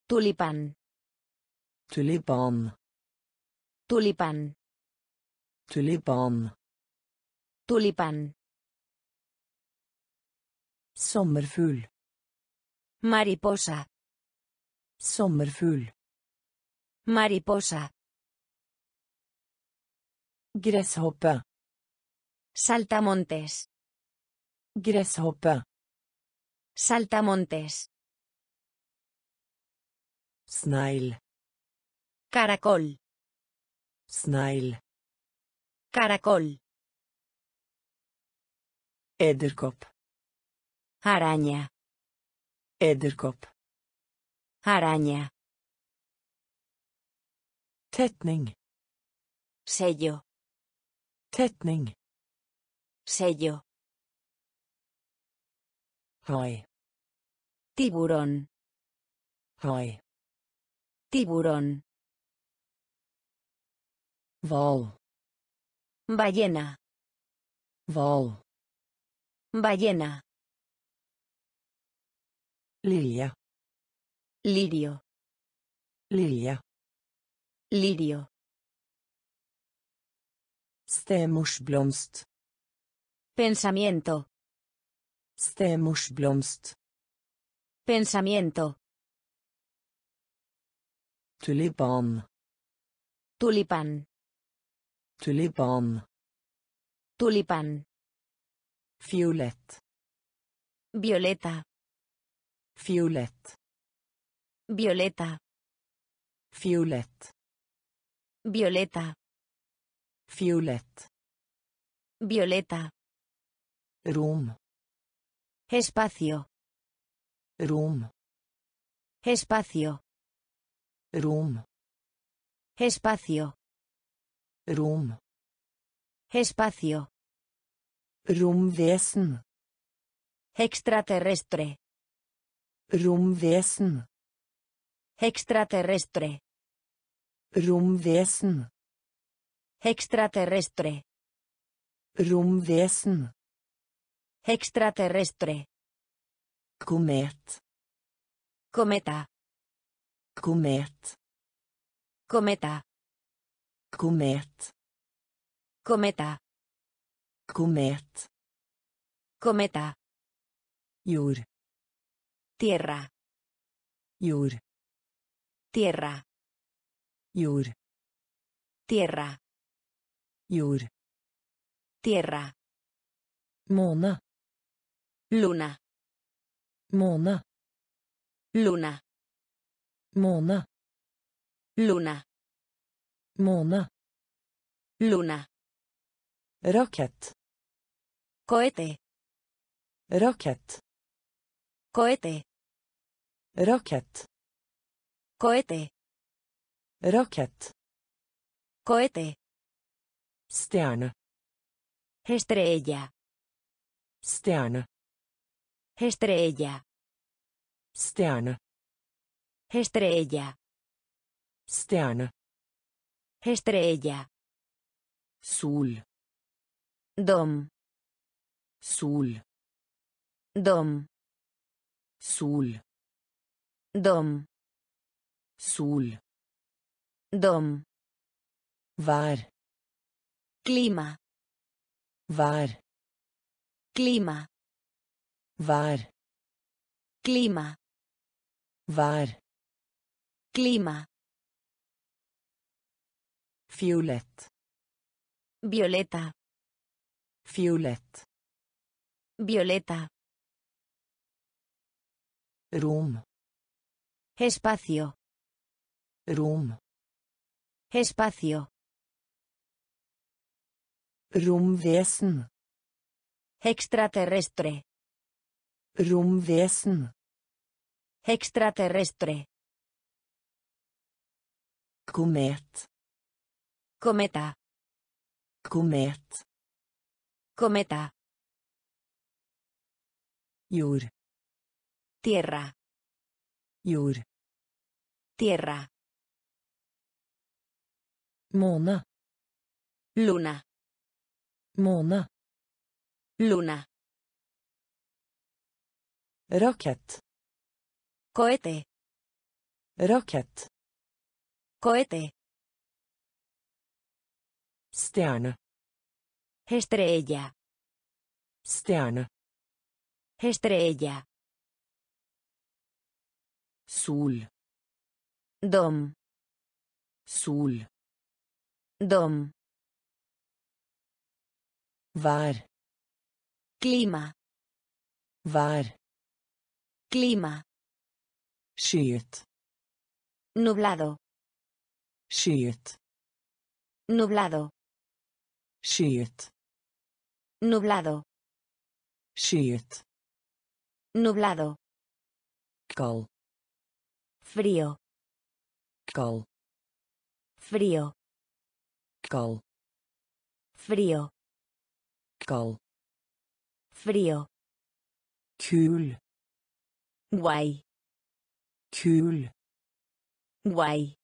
Tulipán. Tulipan. Tulipán. Tulipan. Tulipán. Sommerfugl. Mariposa. Sommerfugl. Mariposa. Gresshoppe. Saltamontes. Gresshoppe. Saltamontes. Snegl. Caracol. Snegl. Caracol. Edderkopp. Araña. Edderkopp. Araña. Tetning. Sello. Tetning. Sello. Hai. Tiburón. Hai. Tiburón. Hval. Ballena. Hval. Ballena. Lilje. Lirio. Lilje. Lirio. Stemorsblomst. Pensamiento. Stemorsblomst. Pensamiento. Tulipan. Tulipán. Tulipan. Tulipán. Fiolett. Violeta. Fiolett. Violeta. Fiolett. Violeta. Fiolett. Violeta. Rom. Espacio. Rom. Espacio. Rom. Espacio. Rom. Espacio. Romvesen. Extraterrestre. Romvesen. Extraterrestre. Romvesen. Extraterrestre. Romvesen. Extraterrestre. Komet. Cometa. Komet. Cometa. Komet. Cometa. Komet. Cometa. Jord. Tierra. Jord. Tierra. Jord. Tierra. Jord. Tierra. Måne. Luna. Måne. Luna. Måne. Luna. Måne. Luna. Rakett. Cohete. Rakett. Cohete. Rakett. Cohete. Rakett. Cohete. Stjerne. Estrella. Stjerne. Estrella. Stjerne. Estrella. Stjerne. Estrella. Sol. Dom. Sol. Dom. Sol. Dom. Sol. Dom. Vær. Clima. Vær. Clima. Vær. Clima. Vær. Clima. Fiolett. Violeta. Fiolett. Violeta. Rom. Espacio. Rom. Espacio. Romvesen. Extraterrestre. Romvesen. Extraterrestre. Komet. Cometa. Komet. Cometa. Jord. Tierra. Jord. Tierra. Måne. Luna. Måne. Luna. Rakett. Cohete. Rakett. Cohete. Stjerne. Estrella. Stjerne. Estrella. Sol. Dom. Sol. Dom. Vær. Clima. Vær. Clima. Skyet. Nublado. Skyet. Nublado. Skyet. Nublado. Skyet. Nublado. Kald. Frío. Kald. Frío. Kald. Frío. Kald. Frío. Kul. Guay. Kul. Guay.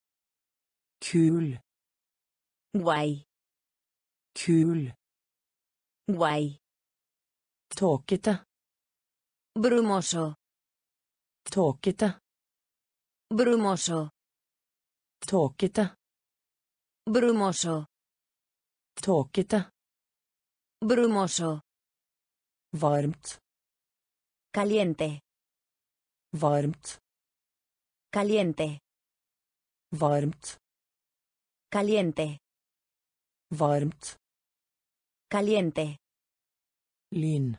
Kul. Guay. Kul. Guay. Tåkete. Brumoso. Tåkete. Brumoso. Tåkete. Brumoso. Tåkete. Brumoso. Varmt. Caliente. Varmt. Caliente. Varmt. Caliente. Varmt. Caliente. Lyn.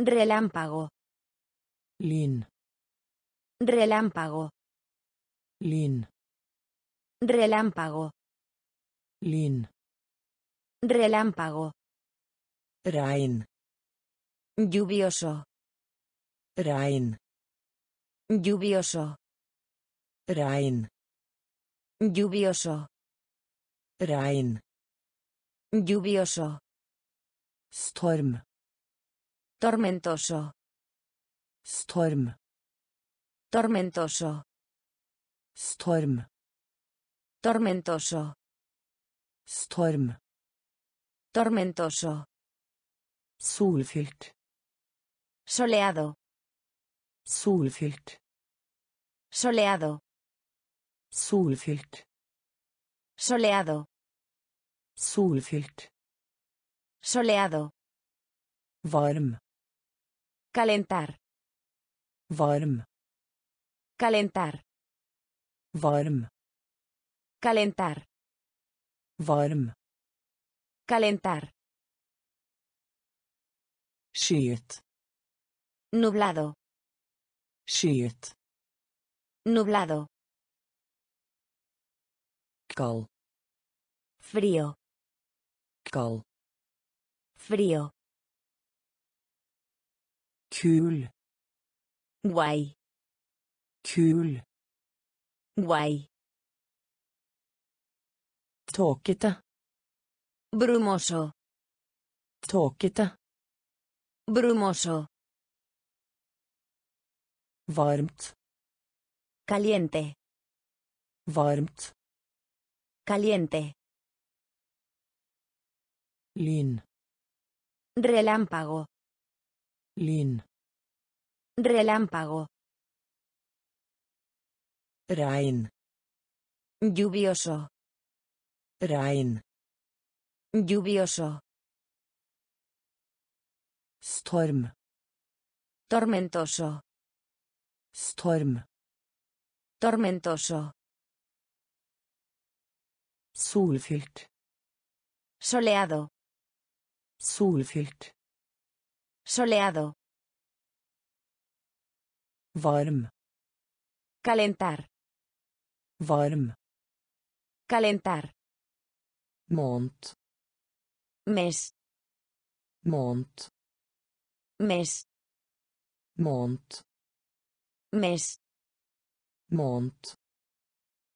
Relámpago. Lyn. Relámpago. Lyn. Relámpago. Lyn. Relámpago. Regn. Lluvioso. Regn. Lluvioso. Regn. Lluvioso. Regn. Lluvioso. Storm. Tormentoso. Storm. Tormentoso. Storm. Tormentoso. Storm. Tormentoso. Solfylt. Soleado. Solfylt. Soleado. Solfylt. Soleado. Solfylt. Soleado. Varm. Calentar. Varm. Calentar. Varm. Calentar. Varm. Calentar. Skyet. Nublado. Skyet. Nublado. Kald. Frío. Kald. Frío. Kul. Guay. Kul. Guay. Tåkete. Brumoso. Tåkete. Brumoso. Varmt. Caliente. Varmt. Caliente. Lyn. Relámpago. Lyn. Relámpago. Regn. Lluvioso. Regn. Lluvioso. Storm. Tormentoso. Storm. Tormentoso. Solfylt. Soleado. Solfylt. Soleado. Varm. Calentar. Varm. Calentar. Måned. Mes. Måned. Mes. Måned. Mes. Måned.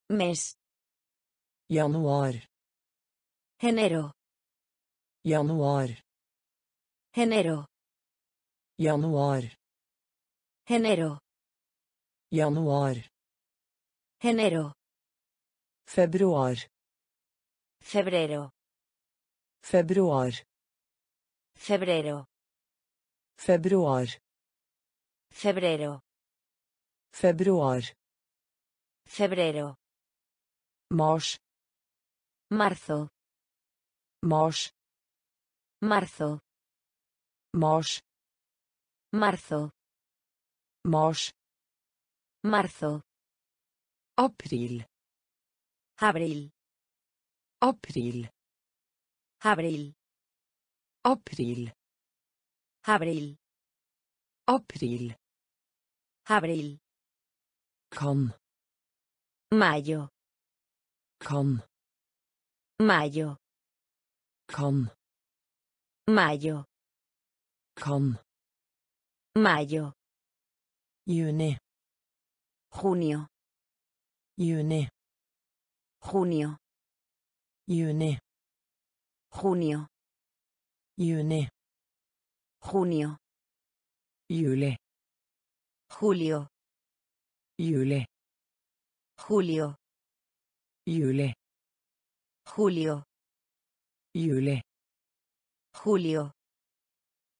Mes. Januar. Enero. Januar. Enero. Januar. Enero. Januar. Enero. Februar. Febrero. Februar. Febrero. Februar. Febrero. Februar. Febrero. Mars. Marzo. Mars. Marzo. Mars. Marzo. Mars. Marzo. April. Abril. April. Abril. April. Abril. April. Abril. Kan. Mayo. Kan. Mayo. Kan. Mayo. Kan. Mayo. Juni. Junio. Juni. Junio. Juni. Junio. Juni. Junio. Juli. Julio. Juli. Julio. Juli. Julio. Juli. Julio.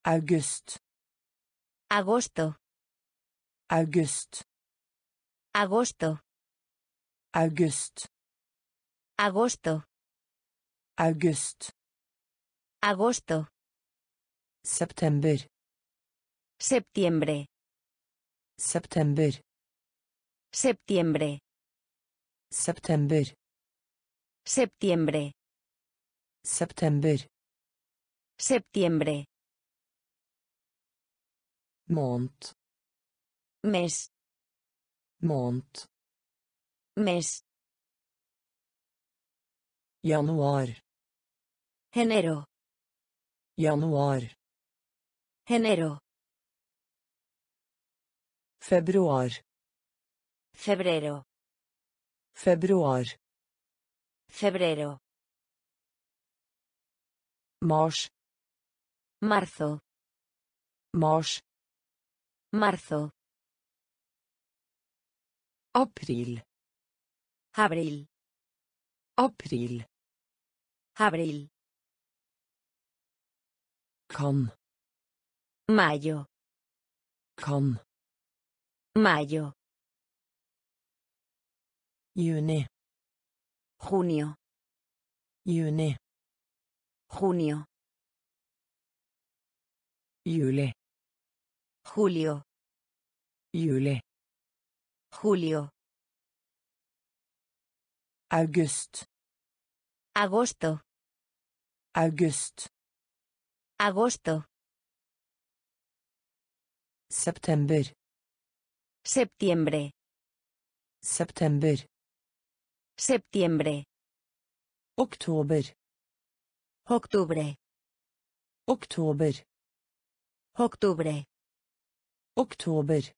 August. Agosto. August. Agosto. August. Agosto. August. Agosto. September. Septiembre. September. Septiembre. September. Septiembre. September. Septiembre. Måned. Mes. Måned. Mes. Januar. Enero. Januar. Enero. Februar. Febrero. Februar. Febrero. Mars. Marzo. Mars. Marzo. April. Abril. April. Abril. Kan. Mayo. Kan. Mayo. Juni. Junio. Juni. Junio. Juli. Julio. Juli. Julio. August. Agosto. August. Agosto. September. Septiembre. September. Septiembre. Oktober. Octubre. Oktober. Octubre. Oktober.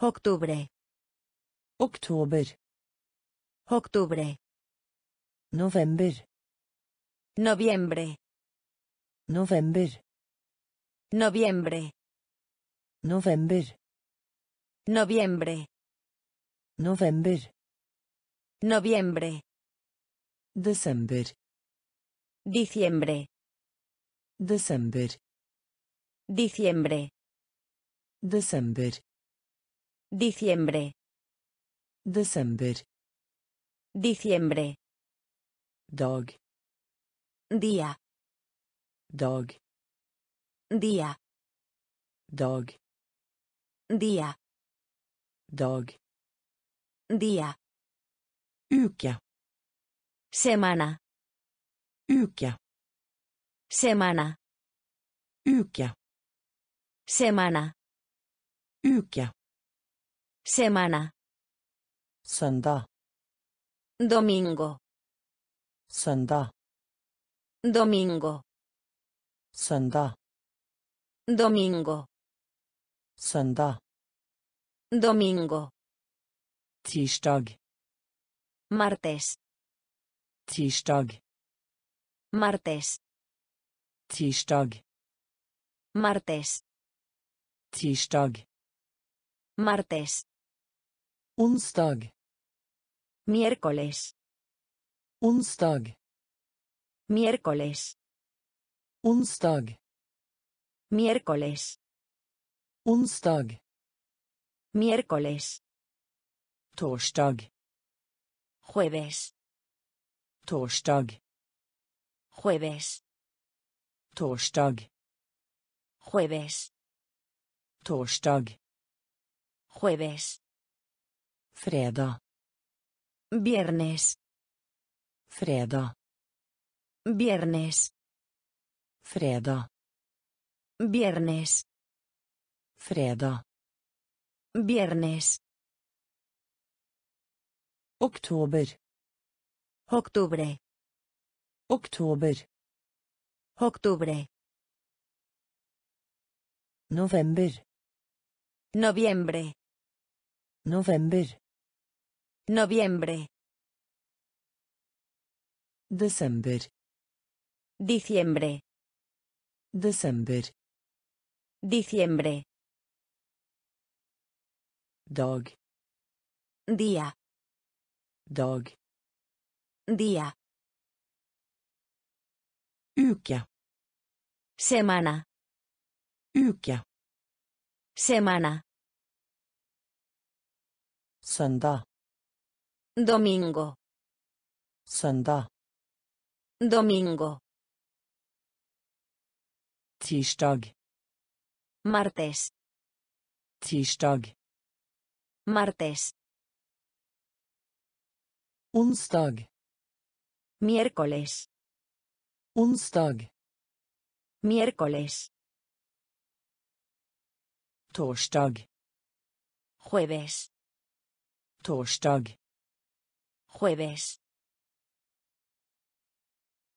Octubre. Oktober. Octubre. November. Noviembre. November. Noviembre. November. Noviembre. November. Noviembre. Desember. Diciembre. Desember. Diciembre. Desember. Diciembre. Desember. Diciembre. Dag. Día. Dag. Día. Dag. Día. Dag. Día. Uke. Semana. Uke. Semana. Uke. Semana. Uke. Semana. Søndag. Domingo. Søndag. Domingo. Søndag. Domingo. Søndag. Domingo. Tirsdag. Martes. Tirsdag. Martes. Tirsdag. Martes. Tirsdag. Martes. Onsdag. Miércoles. Onsdag. Miércoles. Onsdag. Miércoles. Onsdag. Miércoles. Torsdag. Jueves. Torsdag. Jueves. Torsdag. Jueves. Torsdag. Jueves. Fredag. Viernes. Fredag. Viernes. Fredag. Viernes. Fredag. Viernes. Oktober. Octubre. Oktober. Octubre. November. Noviembre. November. Noviembre. Desember. Diciembre. Desember. Diciembre. Dag. Día. Dag. Día. Uke. Semana. Uke. Semana. Søndag. Domingo. Søndag. Domingo. Tirsdag. Martes. Tirsdag. Martes. Onsdag. Miércoles. Onsdag. Miércoles. Torsdag. Jueves. Torsdag. Jueves.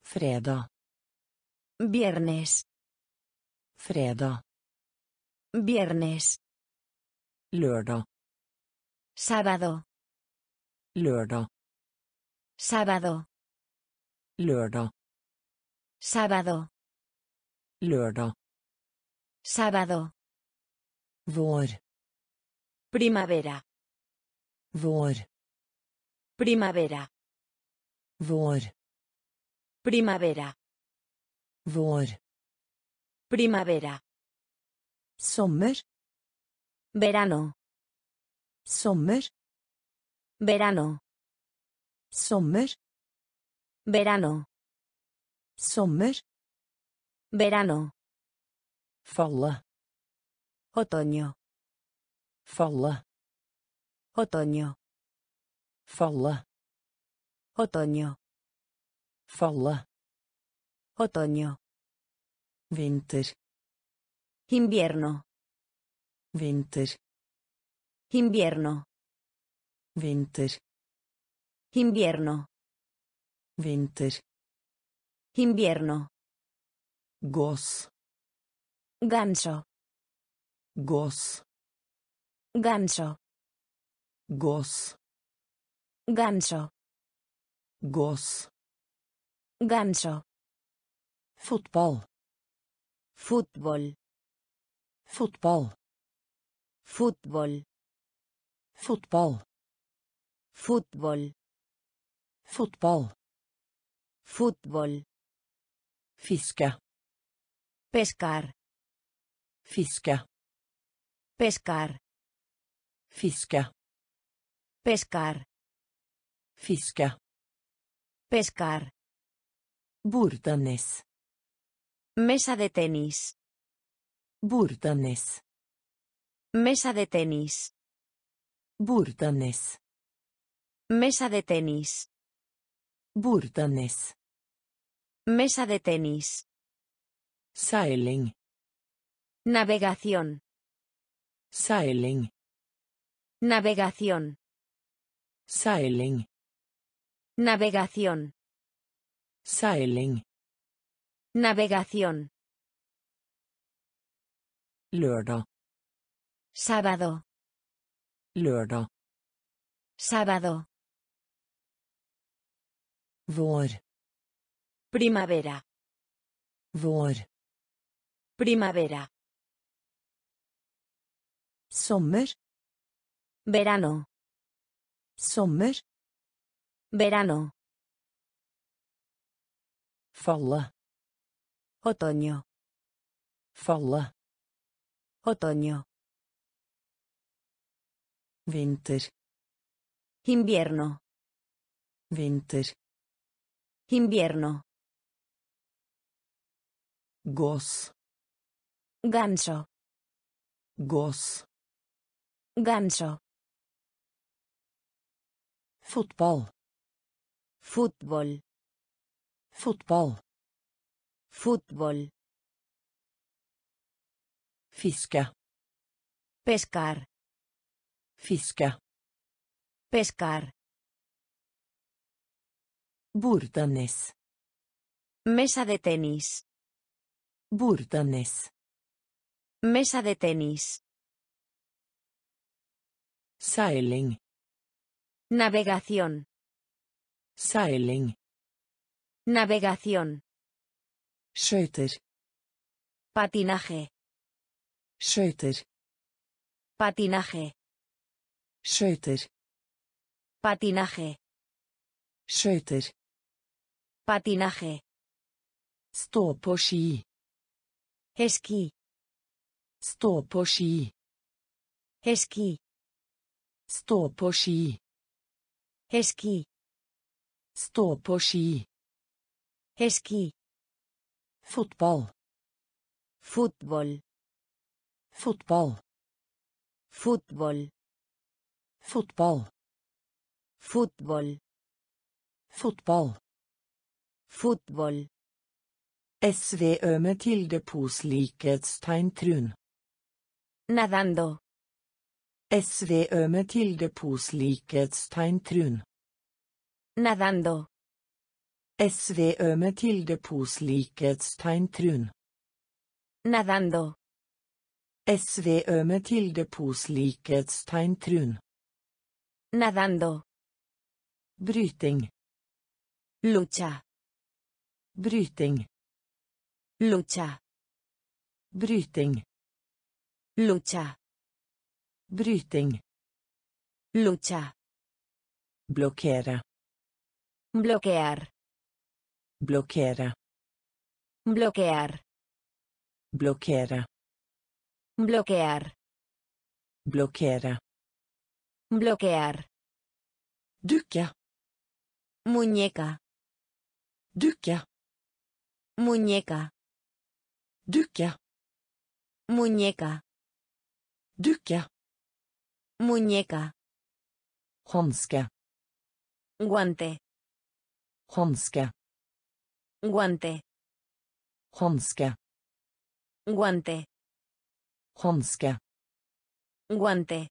Fredag. Viernes. Fredag. Viernes. Lørdag. Sábado. Lørdag. Sábado. Lørdag. Sábado. Lørdag. Sábado. Vår. Primavera. Vår. Primavera. Vår. Primavera. Vår. Primavera. Sommer. Verano. Sommer. Verano. Sommer. Verano. Sommer. Verano. Falle. Otoño. Falle. Otoño. Falle. Otoño. Falle. Otoño. Vinter. Invierno. Vinter. Invierno. Vinter. Invierno. Vinter. Invierno. Gos. Gancho. Gos. Gancho. Gos. Gancho. Gos. Gancho. Fotball. Fútbol. Fotball. Fútbol. Fotball. Fútbol. Fotball. Fútbol. Fiske. Pescar. Fiske. Pescar. Fiske. Pescar. Fiske. Pescar. Bordtennis. Mesa de tenis. Bordtennis. Mesa de tenis. Bordtennis. Mesa de tenis. Bordtennis. Mesa de tenis. Seiling. Navegación. Seiling. Navegación. Seiling. Navegación. Seiling. Navegación. Lørdag. Sábado. Lørdag. Sábado. Vår. Primavera. Vår. Primavera. Sommer. Verano. Sommer. Verano. Falle. Otoño. Falle. Otoño. Vinter. Invierno. Vinter. Invierno. Gås. Ganso. Gås. Ganso. Fotball. Fútbol. Fotball. Fútbol. Fiske. Pescar. Fiske. Pescar. Bordtennis. Mesa de tenis. Bordtennis. Mesa de tenis. Seiling. Navegación. Seiling. Navegación. Skøyter. Patinaje. Skøyter. Patinaje. Skøyter. Patinaje. Skøyter. Patinaje. Stå på ski. Esquí. Stå på ski. Esquí. Stå på ski. Esquí. Stå på ski. Esquí. Fotball. Fútbol. Fotball. Fútbol. Fotball. Fútbol. Fotball. Fútbol. SVØ med tildeposlikhetstegn trun. Nadando. SVØ med tildeposlikhetstegn trun. Nadando. SVØ med tildeposlikhetstegn trun. Nadando. SVØ med tildeposlikhetstegn trun. Nadando. Bryting. Lucha. Bryting. Lucha. Bryting. Lucha. Bryting. Lucha. Blokkere. Bloquear. Blokkere. Bloquear. Blokkere. Bloquear. Blokkere. Bloquear. Dukke. Muñeca. Dukke. Muñeca. Dukke. Muñeca. Dukke. Muñeca. Hanske. Guante. Hanske. Guante. Hanske. Guante. Hanske. Guante.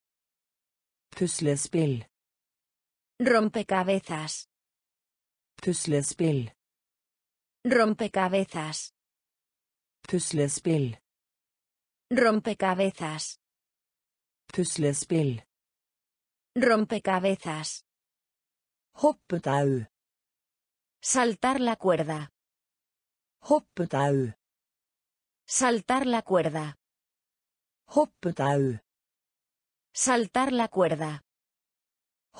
Puslespill. Rompecabezas. Puslespill. Rompecabezas. Puslespill. Rompecabezas. Puslespill. Rompecabezas. Hoppetau. Saltar la cuerda. Saltar la cuerda. Hoppetau. Saltar la cuerda.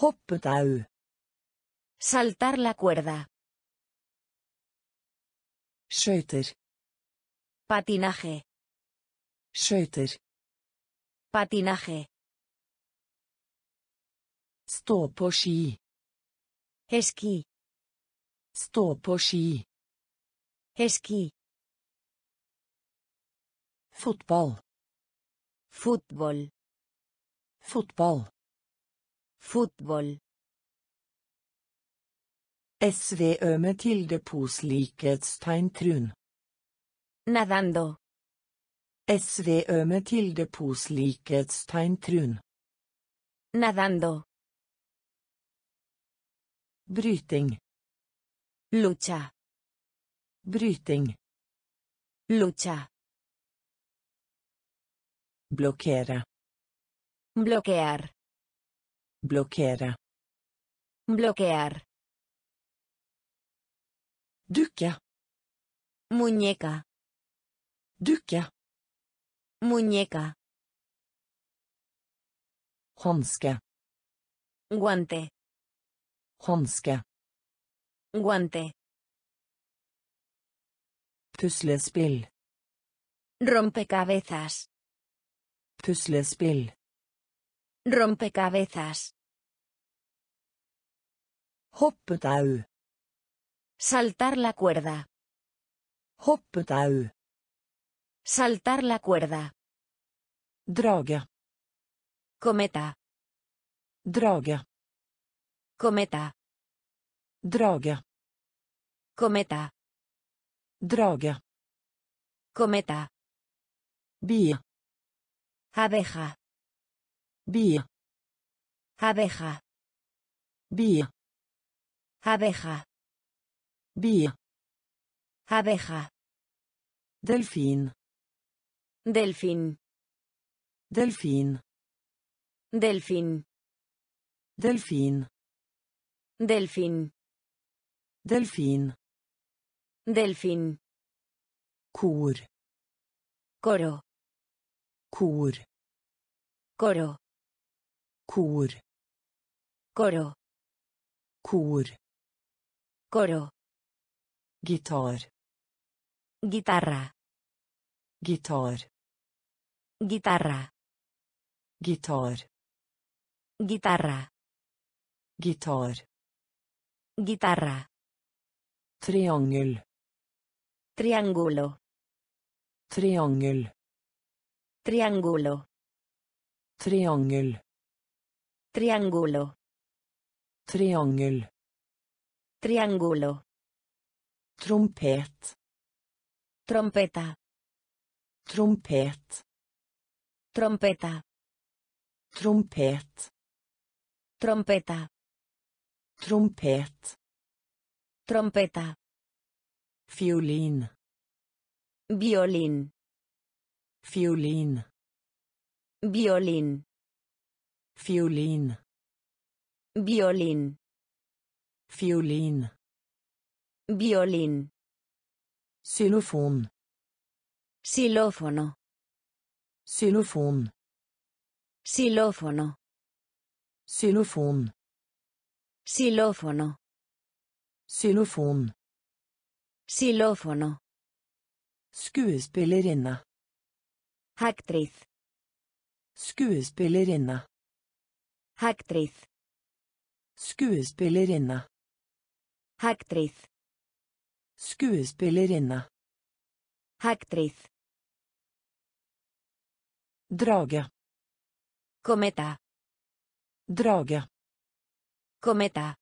Hoppetau. Saltar la cuerda. Skøyter. Patinaje. Skøyter. Patinaje. Stå på ski. Esquí. Stå på ski. Esquí. Fotball. Fútbol. Fotball. Fútbol. SVØ med tildeposlikhetstegn trun. Nadando. SVØ med tildeposlikhetstegn trun. Nadando. Bryting. Lucha. Bryting. Lucha. Blokkere. Bloquear. Blokkere. Bloquear. Dukke. Muñeca. Dukke. Muñeca. Hanske. Guante. Hanske. Guante. Puslespill. Rompecabezas. Puslespill. Rompecabezas. Hoppetau. Saltar la cuerda. Hoppetau. Saltar la cuerda. Drage. Cometa. Drage. Cometa. Drage. Cometa. Drage. Cometa. Bie. Abeja. Bie. Abeja. Bie. Abeja. Bie. Abeja. Delfin. Delfín. Delfin. Delfín. Delfin. Delfín. Delfin. Kor. Coro. Kor. Coro. Kor. Coro. Kor. Coro. Gitar. Guitarra. Gitar. Guitarra. Gitar. Guitarra. Gitar. Guitarra. Triangel. Triángulo. Triangel. Triángulo. Triangel. Triángulo. Triangel. Triángulo. Trompet. Trompeta. Trompet. Trompeta. Trompet. Trompeta. Trompet. Trompeta. Fiolin. Violin. Fiolin. Violin. Fiolin. Violin. Fiolin. Violin. Xylofon. Xilofono. Xylofon. Xilofono. Xylofon. Xilofon. Xilofon. Xilófono. Skuespillerinne. Actriz. Skuespillerinne. Actriz. Skuespillerinne. Actriz. Skuespillerinne. Actriz. Drage. Cometa. Drage. Cometa.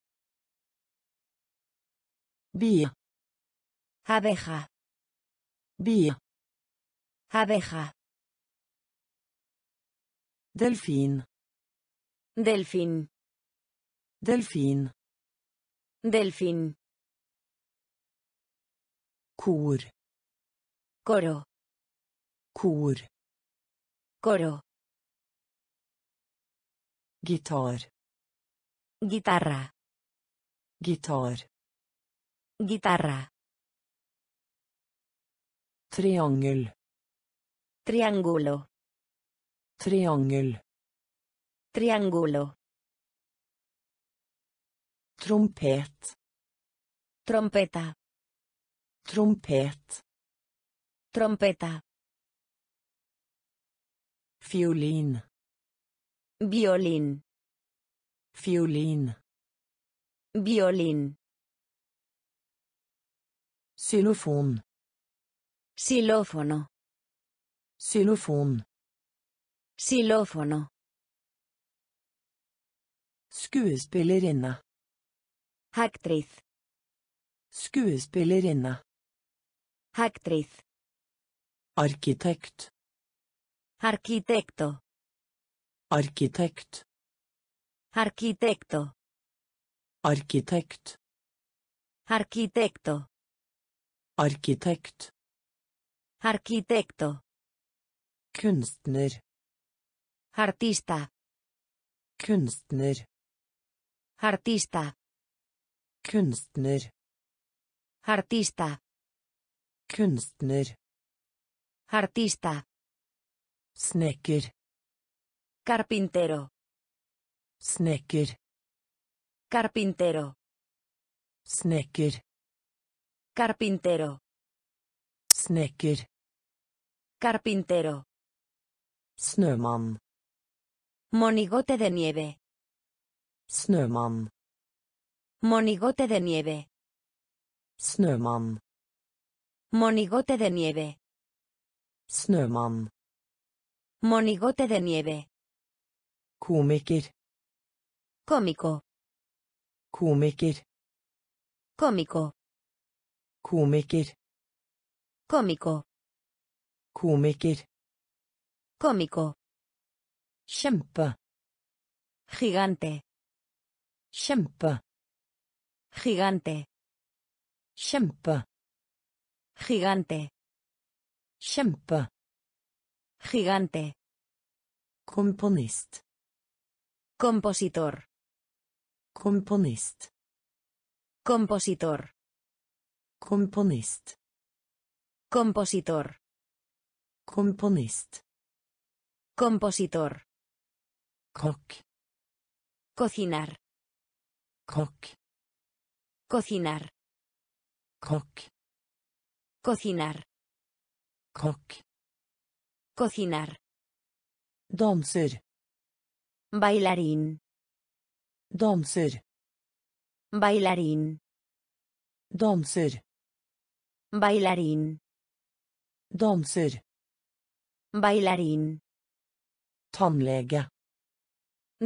Bie. Abeja. Bie. Abeja. Delfin. Delfín. Delfin. Delfín. Kor. Coro. Kor. Coro. Gitar. Guitarra. Gitar. Guitarra. Triangel. Triángulo. Triangel. Triángulo. Trompet. Trompeta. Trompet. Trompeta. Fiolin. Violín. Fiolin. Violín. Xylofon. Xilófono. Xylofon. Xilófono. Skuespillerinne. Actriz. Skuespillerinne. Actriz. Arkitekt. Arquitecto. Arkitekt. Arquitecto. Arkitekt. Arquitecto. Arkitekt. Arquitecto. Kunstner. Artista. Kunstner. Artista. Kunstner. Artista. Kunstner. Artista. Snekker. Carpintero. Snekker. Carpintero. Snekker. Carpintero. Snekker. Carpintero. Snømann. Monigote de nieve. Snømann. Monigote de nieve. Snømann. Monigote de nieve. Snømann. Monigote de nieve. Komiker. Cómico. Komiker. Cómico. Komiker. Cómico. Komiker. Cómico. Kjempe. Gigante. Kjempe. Gigante. Kjempe. Gigante. Kjempe. Gigante. Komponist. Compositor. Komponist. Compositor. Komponist. Compositor. Komponist. Compositor. Kokk. Cocinar. Kokk. Cocinar. Kokk. Cocinar. Kokk. Cocinar. Danser. Bailarín. Danser. Bailarín. Danser. Bailarín. Danser. Bailarín. Tannlege.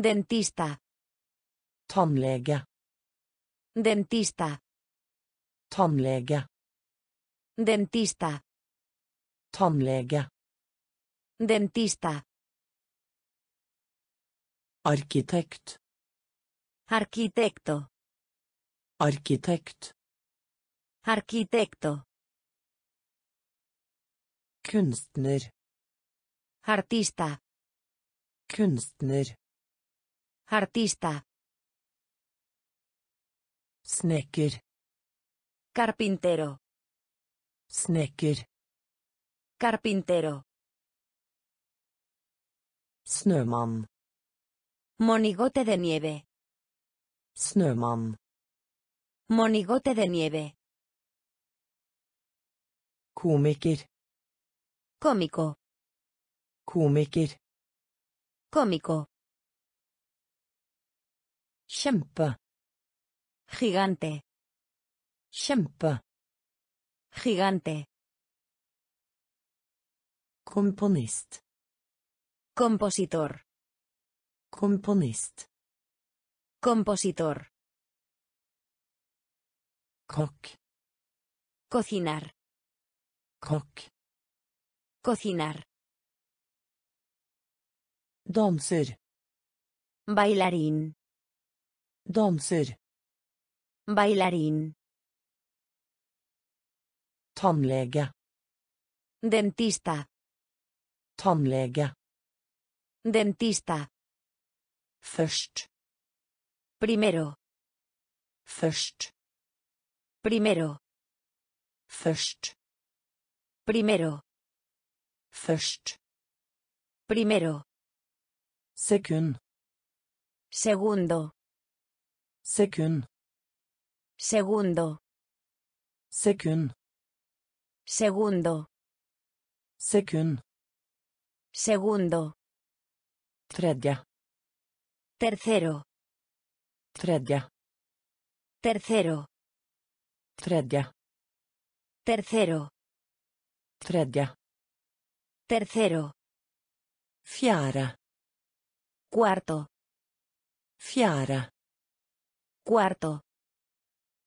Dentista. Tannlege. Dentista. Tannlege. Dentista. Tannlege. Dentista. Arkitekt. Arquitecto. Arkitekt. Arquitecto. Kunstner. Artista. Kunstner. Artista. Snekker. Carpintero. Snekker. Carpintero. Snømann. Monigote de nieve. Snømann. Monigote de nieve. Komiker. Cómico. Komiker. Cómico. Kjempe. Gigante. Kjempe. Gigante. Komponist. Compositor. Komponist. Compositor. Kokk. Cocinar. Kokk. Cocinar. Danser. Bailarín. Danser. Bailarín. Tannlege. Dentista. Tannlege. Dentista. Først. Primero. Først. Primero. Først. Primero. Først. Primero. Sekund. Segundo. Sekund. Segundo. Sekund. Segundo. Sekund. Segundo. Tredje. Tercero. Tredje. Tercero. Tredje. Tercero. Tredje. Tercero. Fjerde. Cuarto. Fjerde. Cuarto.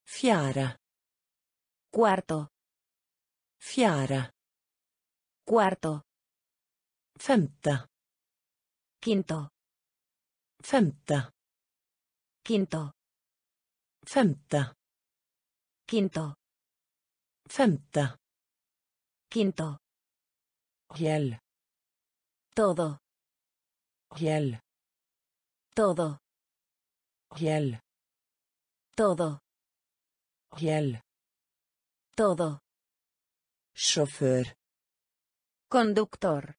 Fjerde. Cuarto. Fjerde. Cuarto. Femte. Quinto. Femte. Quinto. Femte. Quinto. Femte. Quinto. Hjell. Todo. Hjell. Todo. Hjell. Todo. Hjell. Todo. Sjåfør. Conductor.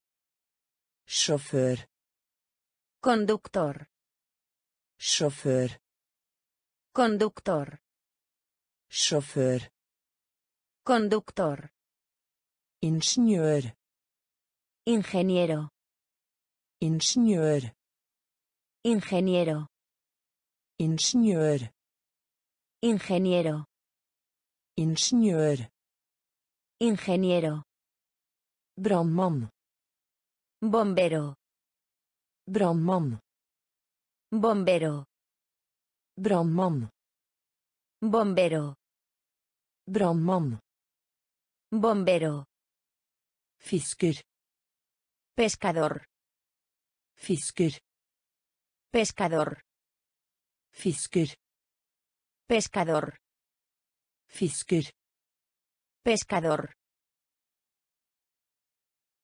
Sjåfør. Conductor. Sjåfør. Conductor. Sjåfør. Conductor. Ingeniør. Ingeniero. Ingeniør. Ingeniero. Ingeniør. Ingeniero. Ingeniør. Ingeniero. Brandmann. Bombero. Brandmann. Bombero. Brandmann. Bombero. Brandmann. Bombero. Fisker. Pescador. Fisker. Pescador. Fisker. Pescador. Fisker. Pescador.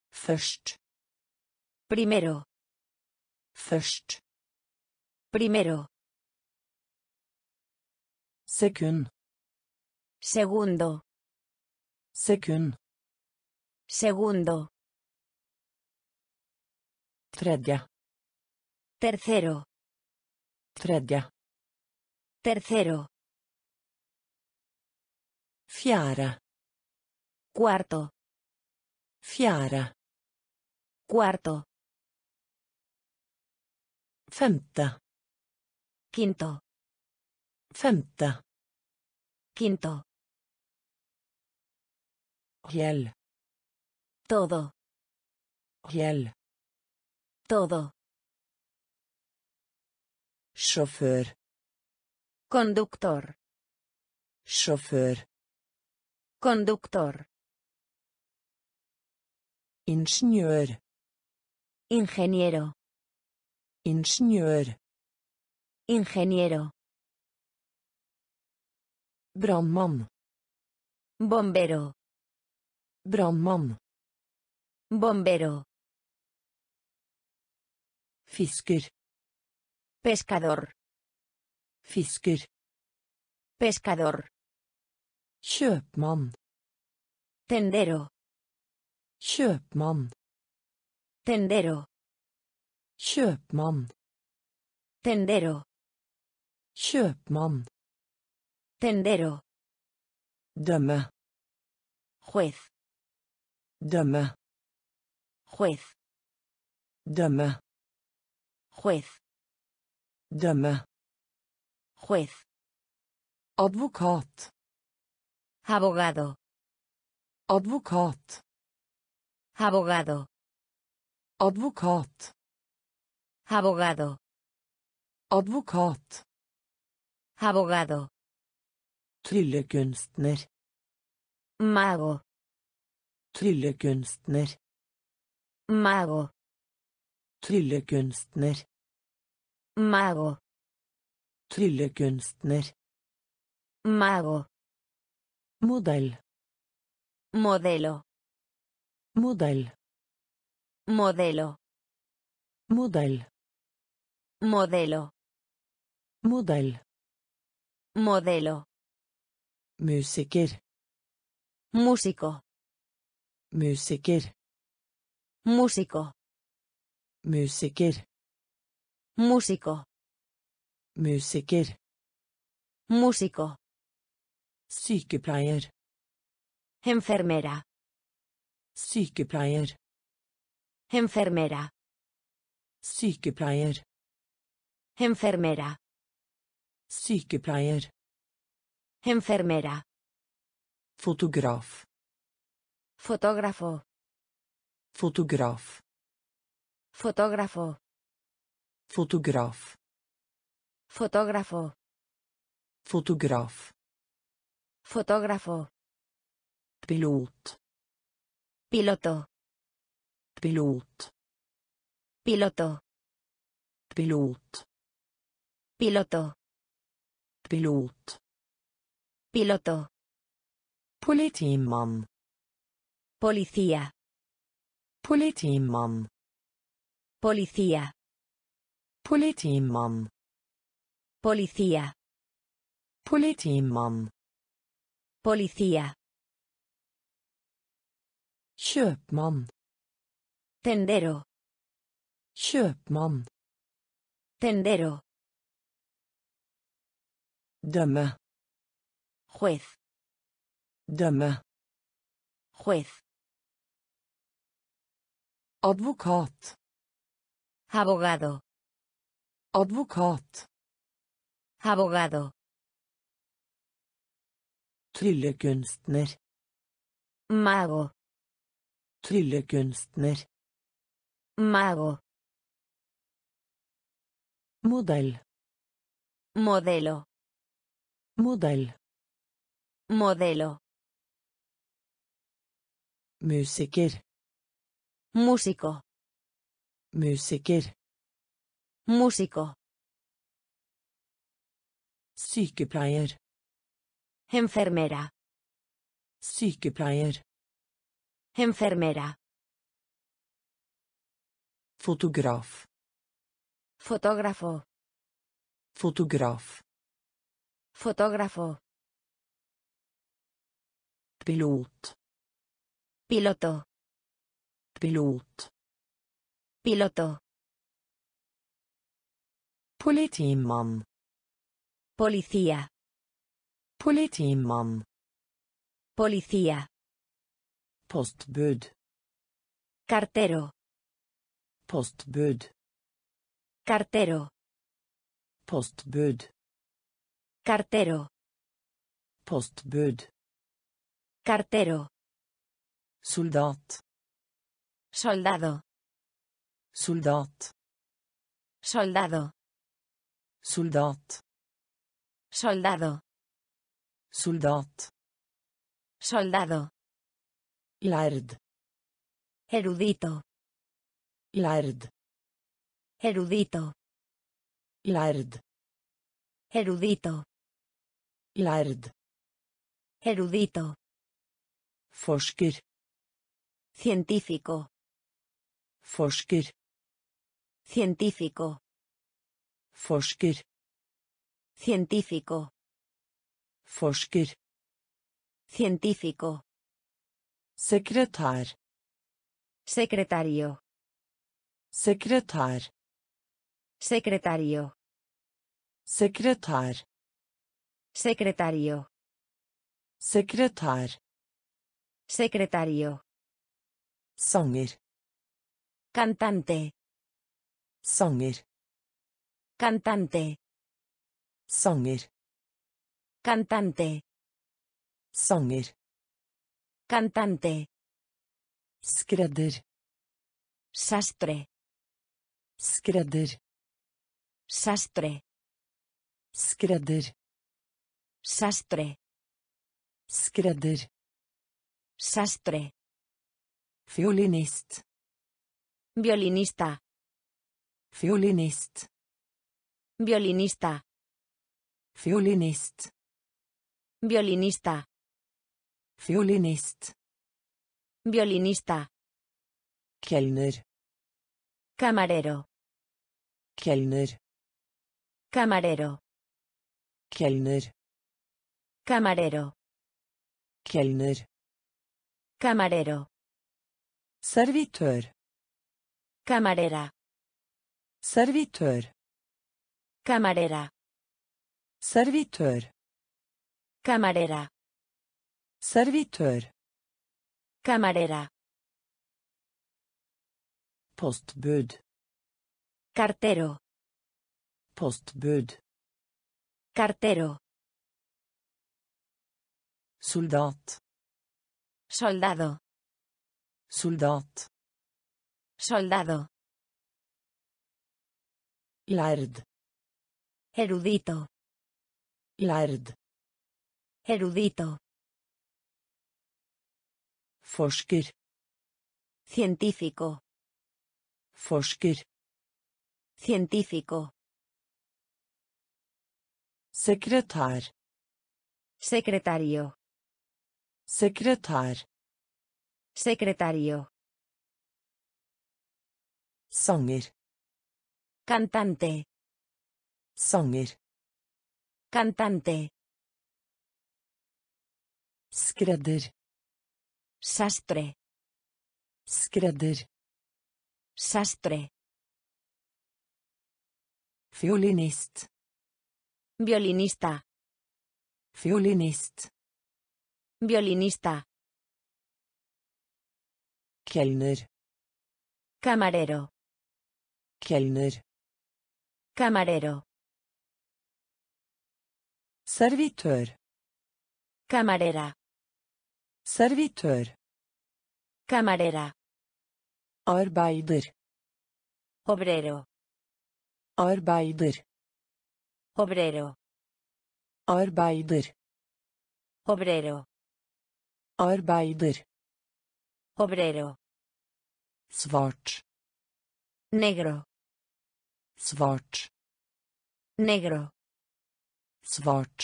Først. Primero. Først. Primero. Sekund. Segundo. Sekund. Segundo. Tredje. Tercero. Tredje. Tercero. Fjerde. Cuarto. Fjerde. Cuarto. Femte. Quinto. Femte. Quinto. Hjell. Todo. Hjell. Todo. Sjåfør. Conductor. Sjåfør. Conductor. Ingeniør. Ingeniero. Ingeniør. Ingeniero. Brandmann. Bombero. Brandmann. Bombero. Fisker. Pescador. Fisker. Pescador. Kjøpmann. Tendero. Kjøpmann. Tendero. Kjøpmann. Tendero. Kjøpmann. Tendero. Dømme. Juez. Dømme. Juez. Dømme. Juez. Dømme. Juez. Advokat. Abogado. Advokat. Abogado. Advokat. Abogado. Advokat. Abogado. Tryllekunstner. Mago. Tryllekunstner. Mago. Tryllekunstner. Mago. Tryllekunstner. Mago. Modell. Modelo. Modell. Modelo. Modell. Modelo. Modell. Modelo. Musiker. Músico. Musiker. Músico. Musiker. Músico. Musiker. Músico. Sykepleier. Enfermera. Sykepleier. Enfermera. Sykepleier. Enfermera. Sykepleier. Enfermera. Fotograf. Fotógrafo. Fotograf. Fotógrafo. Fotograf. Fotógrafo. Fotograf. Fotógrafo. Pilot. Piloto. Pilot. Piloto. Pilot. Piloto. Pilot. Piloto. Politimann. Policía. Politimann. Policía. Politimann. Policía. Politimann. Policía. Kjøpmann. Tendero. Kjøpmann. Tendero. Dømme. Juez. Dømme. Juez. Advokat. Abogado. Advokat. Abogado. Tryllekunstner. Mago. Tryllekunstner. Mago. Modell. Modelo. Modell. Modelo. Musiker. Músico. Musiker. Músico. Sykepleier. Enfermera. Sykepleier. Enfermera. Fotograf. Fotógrafo. Fotograf. Fotógrafo. Pilot. Piloto. Pilot. Piloto. Politimann. Policía. Politimann. Policía. Postbud. Cartero. Postbud. Cartero. Postbud. Cartero. Postbud. Cartero. Soldat. Soldado. Soldat. Soldado. Soldat. Soldado. Soldat. Soldado. Lærd. Erudito. Lærd. Erudito. Lærd. Erudito. Lærd. Erudito. Forsker. Científico. Forsker. Científico. Forsker. Científico. Forsker. Científico. Sekretær. Secretario. Sekretær. Secretario. Sekretær. Secretario. Sekretær. Secretario. Sanger. Cantante. Sanger. Cantante. Sanger. Cantante. Sanger. Cantante. Skredder. Sastre. Skredder. Sastre. Skredder. Sastre. Skredder. Sastre. Fiolinist. Violinista. Fiolinist. Violinista. Fiolinist. Violinista. Fiolinist. Violinista. Kelner. Camarero. Kelner. Camarero. Kelner. Camarero. Kelner. Camarero. Servitør. Camarera. Servitør. Camarera. Servitør. Camarera. Servitør. Camarera. Postbud. Cartero. Postbud. Cartero. Soldat. Soldado. Soldat. Soldado. Lærd. Erudito. Lærd. Erudito. Forsker. Científico. Forsker. Científico. Sekretær. Secretario. Sekretær. Secretario. Sanger. Cantante. Sanger. Cantante. Skredder. Sastre. Skredder. Sastre. Fiolinist. Violinista. Fiolinist. Violinista. Kelner. Camarero. Kelner. Camarero. Servitør. Camarera. Servitør. Camarera. Arbeider. Obrero. Arbeider. Obrero. Arbeider. Obrero. Arbeider. Obrero. Svart. Negro. Svart. Negro. Svart.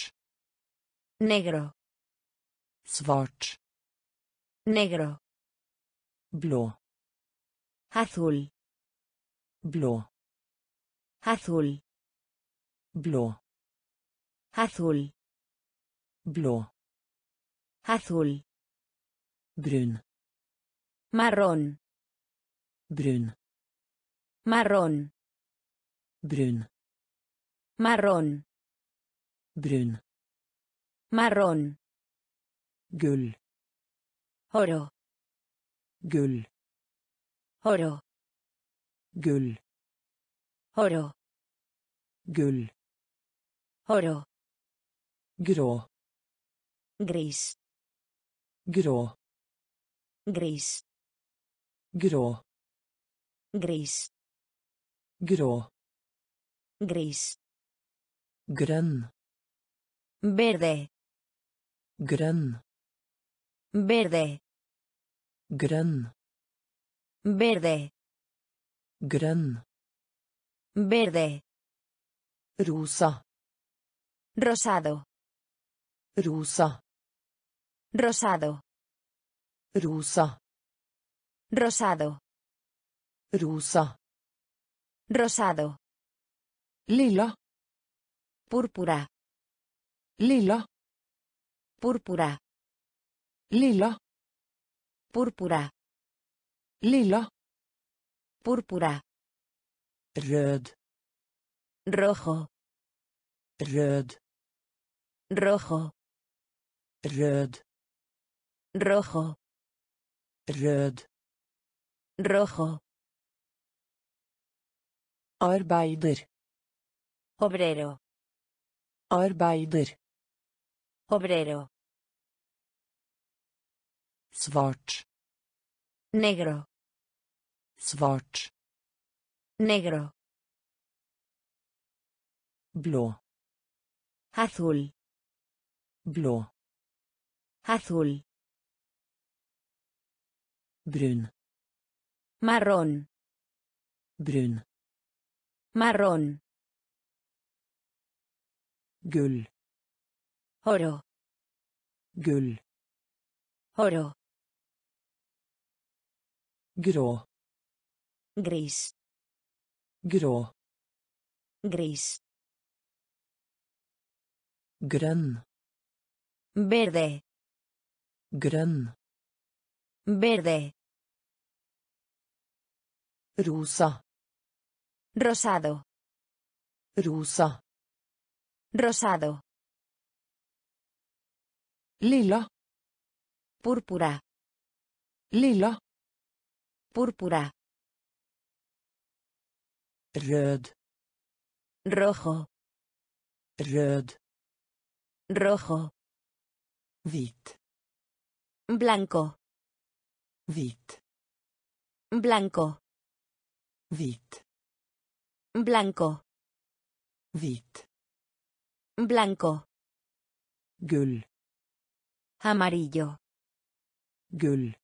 Negro. Svart. Negro. Blå. Azul. Blå. Azul. Blå. Azul. Blå. Azul. Brun. Marrón. Brun. Marrón. Brun. Marrón. Brun. Marrón. Gull. Oro. Gull. Oro. Gull. Oro. Gull. Oro. Grå. Gris. Grå. Gris. Grå. Gris. Grå. Gris. Grønn. Verde. Grønn. Verde. Grønn. Verde. Grønn. Verde. Rosa. Rosado. Rosa. Rosado. Rosa. Rosado. Rosa. Rosado. Lilla. Púrpura. Lilla. Púrpura. Lilla. Púrpura. Lilla. Púrpura. Rød. Rojo. Rød. Rojo. Rød. Rojo. Rød. Rojo. Arbeider. Obrero. Arbeider. Obrero. Svart. Negro. Svart. Negro. Blå. Azul. Blå. Azul. Brun. Marrón. Brun. Marrón. Gull. Oro. Gull. Oro. Grå. Gris. Grå. Gris. Grønn. Verde. Grønn. Verde. Rosa. Rosado. Rosa. Rosado. Lilla. Púrpura. Lilla. Púrpura. Rød. Rojo. Rød. Rojo. Hvit. Blanco. Hvit. Blanco. Hvit. Blanco. Hvit. Blanco. Gull. Amarillo. Gull.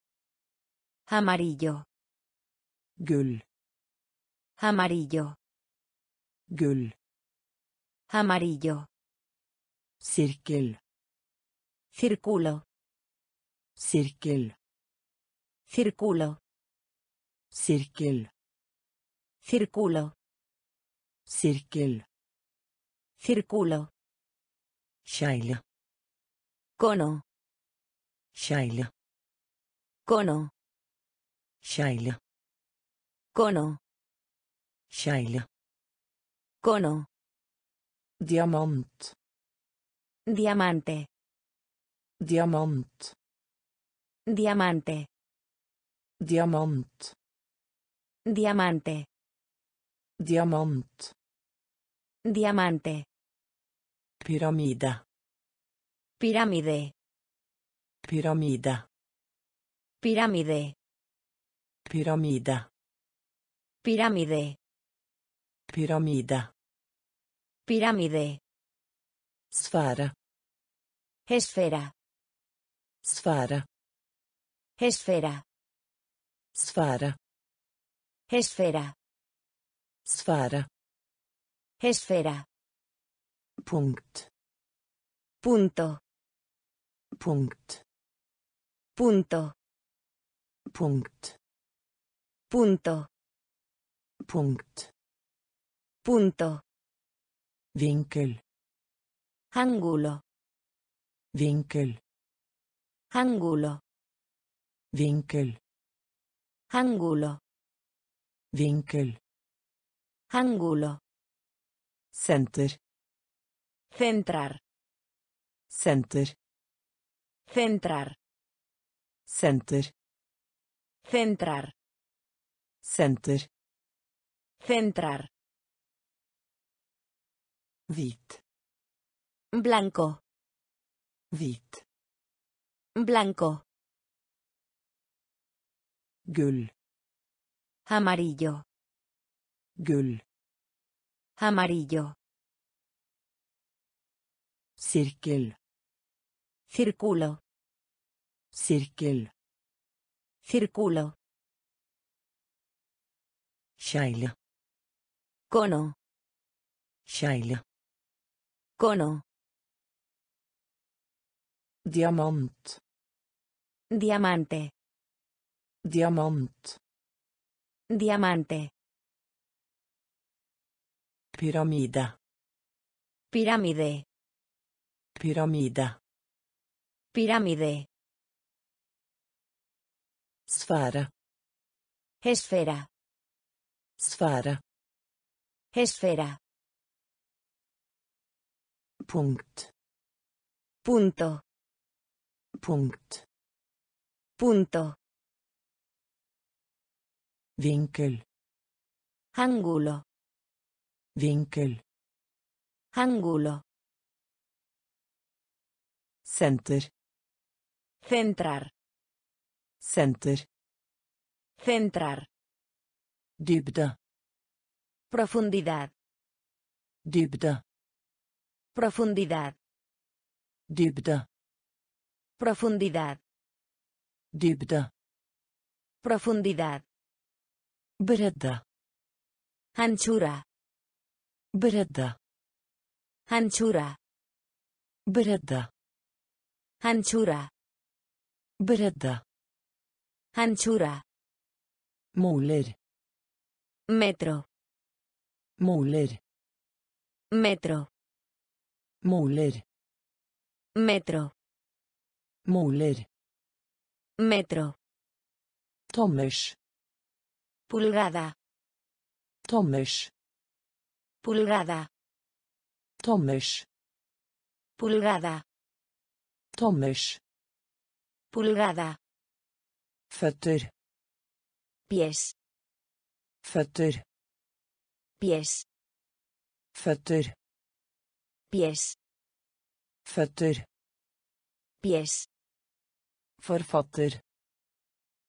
Amarillo. Gull. Amarillo. Gull. Amarillo. Sirkel. Círculo. Sirkel. Círculo. Sirkel. Círculo. Sirkel. Círculo. Kjegle. Cono. Kjegle. Cono. Kjegle. Cono. Kjegle. Cono. Diamant. Diamante. Diamant. Diamante. Diamant. Diamante. Diamant. Diamante. Pyramide. Pirámide. Pyramide. Pirámide. Pyramide. Pirámide. Pyramide. Pirámide. Sfære. Esfera. Sfære. Esfera. Sfære. Esfera. Sfære. Esfera. Punkt. Punto. Punkt. Punto. Punkt. Punto. Punkt. Punto. Vinkel. Ángulo. Vinkel. Ángulo. Vinkel. Ángulo. Vinkel. Ángulo. Senter. Centrar. Senter. Centrar. Senter. Centrar. Senter. Centrar. Hvit. Blanco. Hvit. Blanco. Gull. Amarillo. Gull. Amarillo. Sirkel. Círculo. Sirkel. Círculo. Kjegle. Cono. Kjegle. Cono. Diamant. Diamante. Diamant. Diamante. Pyramide. Pirámide. Pyramide. Pirámide. Esfera. Sfære. Esfera. Punkt. Punto. Punkt. Punto. Vinkel. Ángulo. Vinkel. Ángulo. Senter. Centrar. Senter. Centrar. Dybde. Profundidad. Dybde. Profundidad. Dybde. Profundidad. Dybde. Profundidad. Bredde. Anchura. Bredde. Anchura. Bredde. Anchura. Anchura. Moler. Metro. Moler. Metro. Moler. Metro. Moler. Metro. Tommers. Pulgada. Tommers. Pulgada. Tommers. Pulgada. Tommers. Pulgada. Føtter. Pies. Føtter. Pies. Føtter. Pies. Føtter. Pies. Forfatter.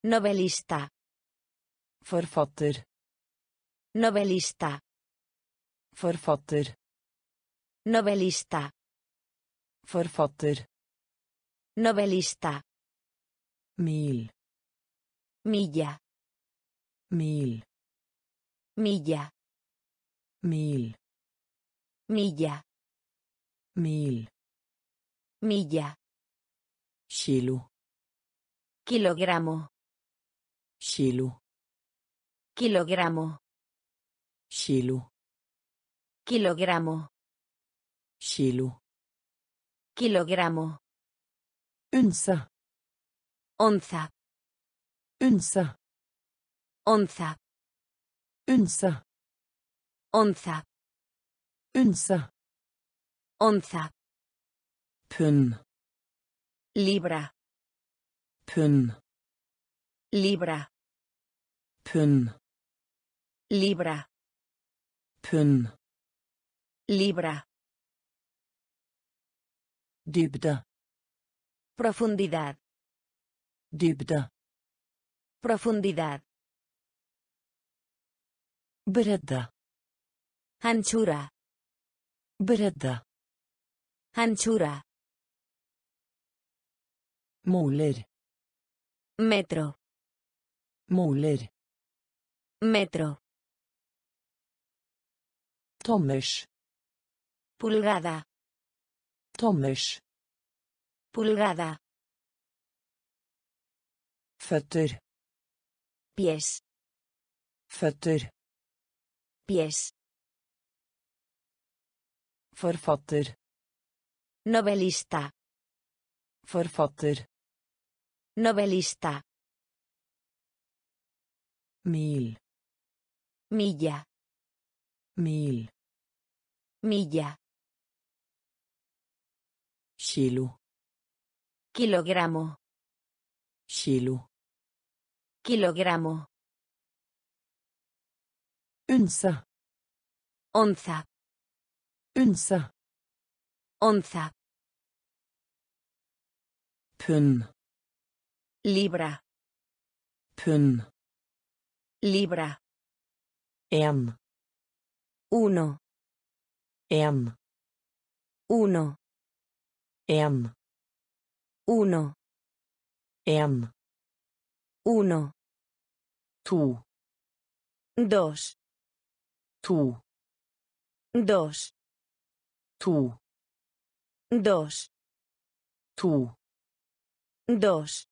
Novelista. Forfatter. Novelista. Forfatter. Novelista. Forfatter. Novelista. Mil. Milla. Mil. Milla. Mil. Milla. Mil. Milla. Kilo. Kilogramo. Kilo. Kilogramo. Kilo. Kilogramo. Kilo. Kilogramo. Unse. Onza. Unse. Onza. Unse. Onza. Unse. Onza. Pund. Libra. Pund. Libra. Pund. Libra. Pund. Libra. Dybde. Profundidad. Dybde. Profundidad. Bredde. Anchura. Bredde. Anchura. Moler. Metro. Moler. Metro. Tommers. Pulgada. Tommers. Pulgada. Føtter. Pies. Føtter. Pies. Forfatter. Novelista. Forfatter. Novelista. Mil. Milla. Mil. Milla. Kilo. Kilogramo. Kilo. Kilogramo. Unse. Onza. Unse. Onza. Pund. Libra. Pund. Libra. En. Uno. En. Uno. En. Uno. En. Uno. To. Dos. To. Dos. To. Dos. To. Dos.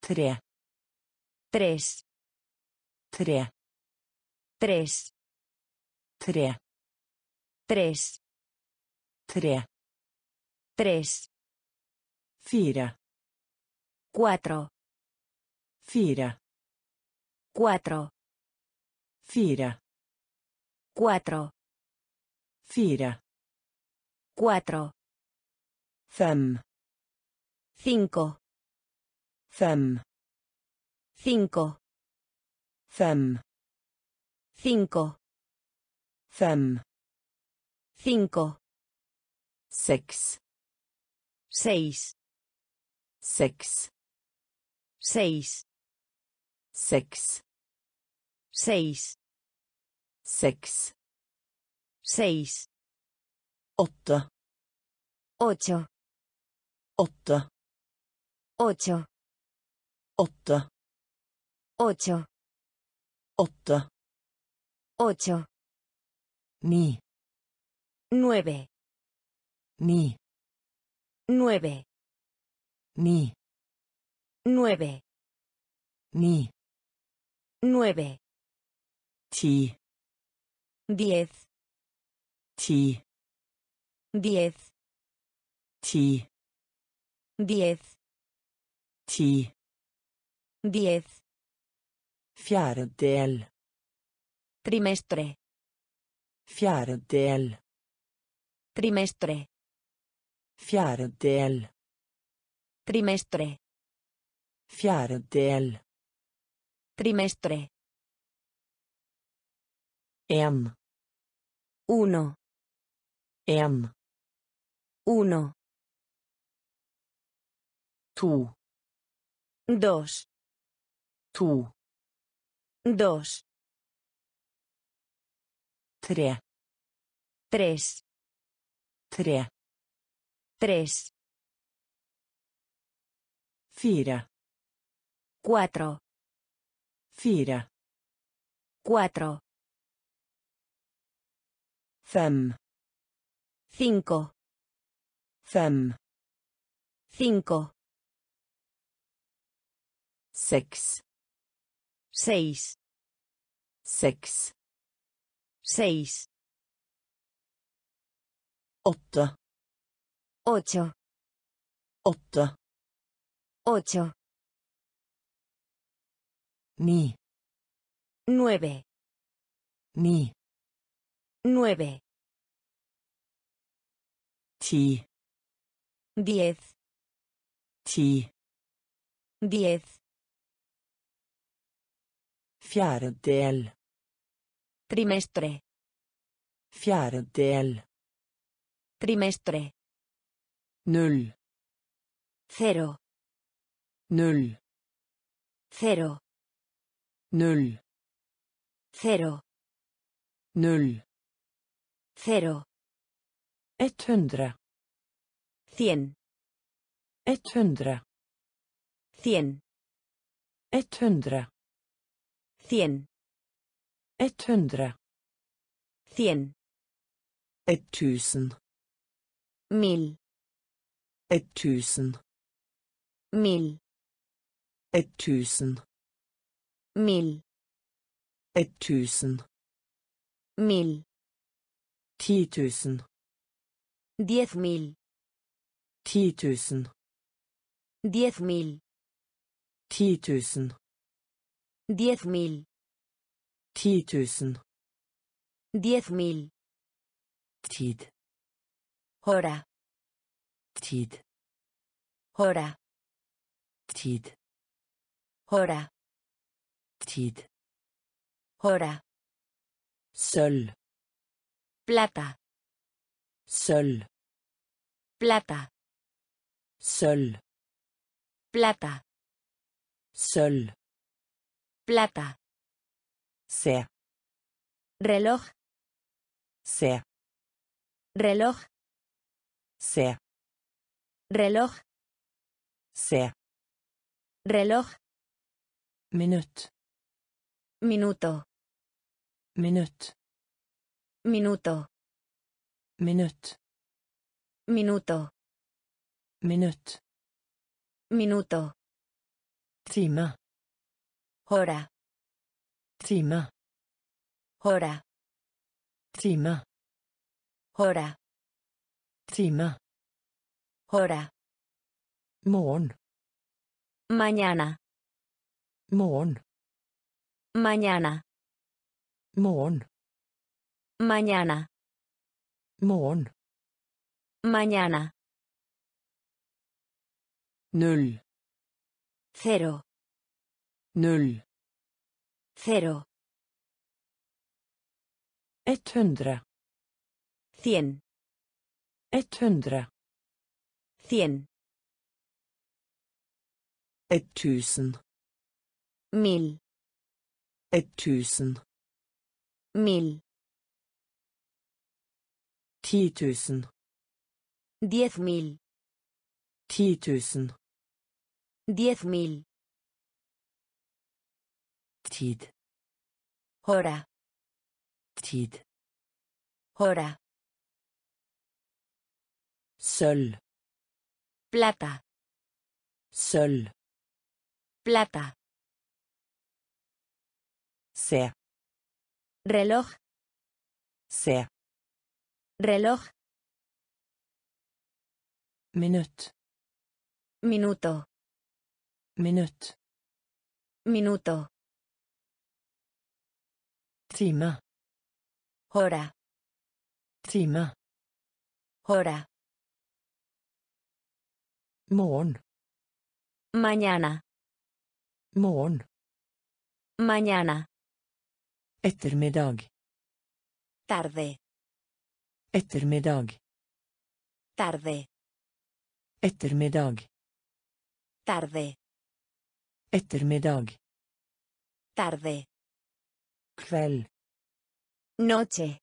Tre. Tres. Tre. Tres. Tre. Tres. Tre. Tres. Fire. Cuatro. Fire. Cuatro. Fire. Cuatro. Fire. Cuatro. Fem. Cinco. Fem. Cinco. Fem. Cinco. Fem. Cinco. Seks. Seis. Seks. Seis. Seks. Seis. Seks. Seis. Åtte. Ocho. Åtte. Ocho. Ocho. Ocho. Ni. Nueve. Ni. Nueve. Ni. Nueve. Ni. Nueve. Ti. Diez. Ti. Diez. Ti. Diez. Ti. Diez. Fjerdedel. Trimestre. Fjerdedel. Trimestre. Fjerdedel. Trimestre. Fjerdedel. Trimestre. En. Uno. En. Uno. To. Dos. To. Dos. Tre. Tres. Tre. Tres. Fire. Cuatro. Fire. Cuatro. Fem. Cinco. Fem. Cinco. Seks. Seis. Seks. Seis. Åtte. Ocho. Åtte. Ocho. Ni. Nueve. Ni. Nueve. Ti. Diez. Ti. Diez. Fjerdedel. Trimestre. Fjerdedel. Trimestre. Null. Cero. Null. Cero. Null. Cero. Null. Cero. Ett hundre. Cien. Ett hundre. Cien. Ett hundre. Cien. Ett hundre. Cien. Ett tusen. Mil. Ett tusen. Mil. Ett tusen. Mil. Ett tusen. Diez mil. Diez mil. Titusen. Diez mil. Titusen. Diez mil. Tid. Hora. Tid. Hora. Tid. Hora. Tid. Hora. Sølv. Plata. Sølv. Plata. Sølv. Plata. Sølv. Plata. Se. Reloj. Se. Reloj. Se. Reloj. Se. Reloj. Minutt. Minuto. Minutt. Minuto. Minutt. Minuto. Minutt. Minuto. Time. Hora. Time. Hora. Time. Hora. Time. Hora. Morgen. Mañana. Morgen. Mañana. Morgen. Mañana. Morgen. Mañana. Null. Cero. Null. Cero. Ett hundre. Cien. Ett hundre. Cien. Ett tusen. Mil. Ett tusen. Mil. Titusen. Diez mil. Titusen. Diez mil. Tid. Hora. Tid. Hora. Sølv. Plata. Sølv. Plata. Se. Reloj. Se. Reloj. Minutt. Minuto. Minutt. Minuto. Time. Hora. Time. Hora. Morgen. Mañana. Morgen. Mañana. Ettermiddag. Tarde. Ettermiddag. Tarde. Ettermiddag. Tarde. Ettermiddag. Tarde. Kveld. Noche.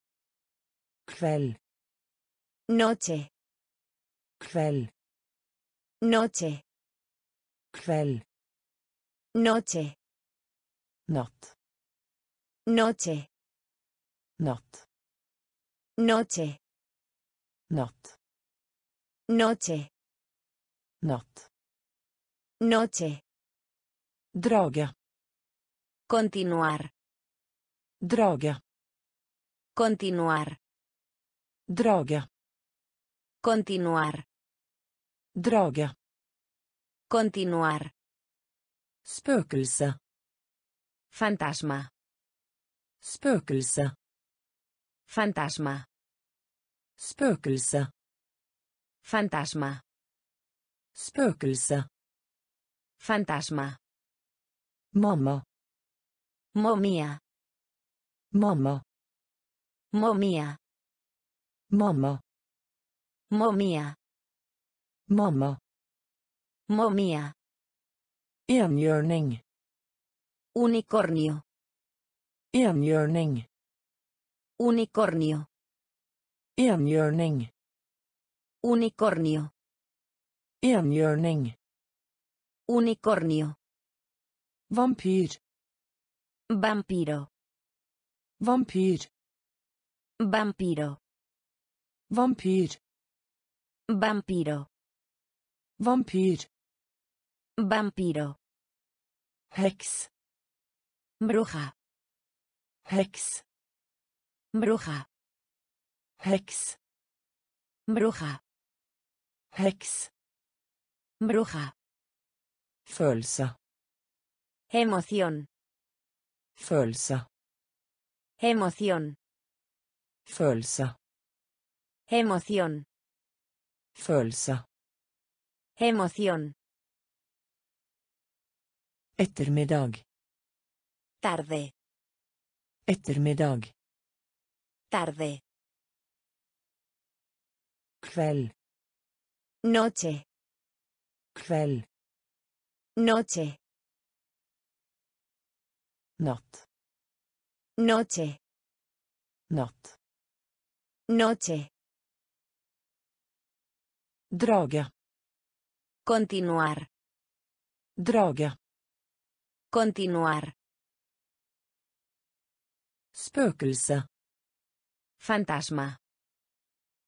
Kveld. Noche. Kveld. Noche. Kveld. Noche. Natt. Noche. Natt. Noche. Natt. Noche. Natt. Noche. Drage. Continuar. Drage. Continuar. Drage. Continuar. Drage. Continuar. Spøkelse. Fantasma. Spøkelse. Fantasma. Spøkelse. Fantasma. Spøkelse. Fantasma. Mamma. Momia. Mamma. Momia. Mamma. Momia. Mamma. Momia. Enhjørning. Unicornio. Enhjørning. Unicornio. Enhjørning. Unicornio. Enhjørning. Unicornio. Vampyr. Vampiro. Vampyr. Vampiro. Vampyr. Vampiro. Vampyr. Vampiro. Heks. Bruja. Heks. Bruja. Heks. Bruja. Heks. Bruja. Følelse. Emoción. Følelse. Emoción. Følelse. Emoción. Følelse. Emoción. Ettermiddag. Tarde. Ettermiddag. Tarde. Kveld. Noche. Kveld. Noche. Natt. Noche. Natt. Noche. Drage. Continuar. Drage. Continuar. Spøkelse. Fantasma.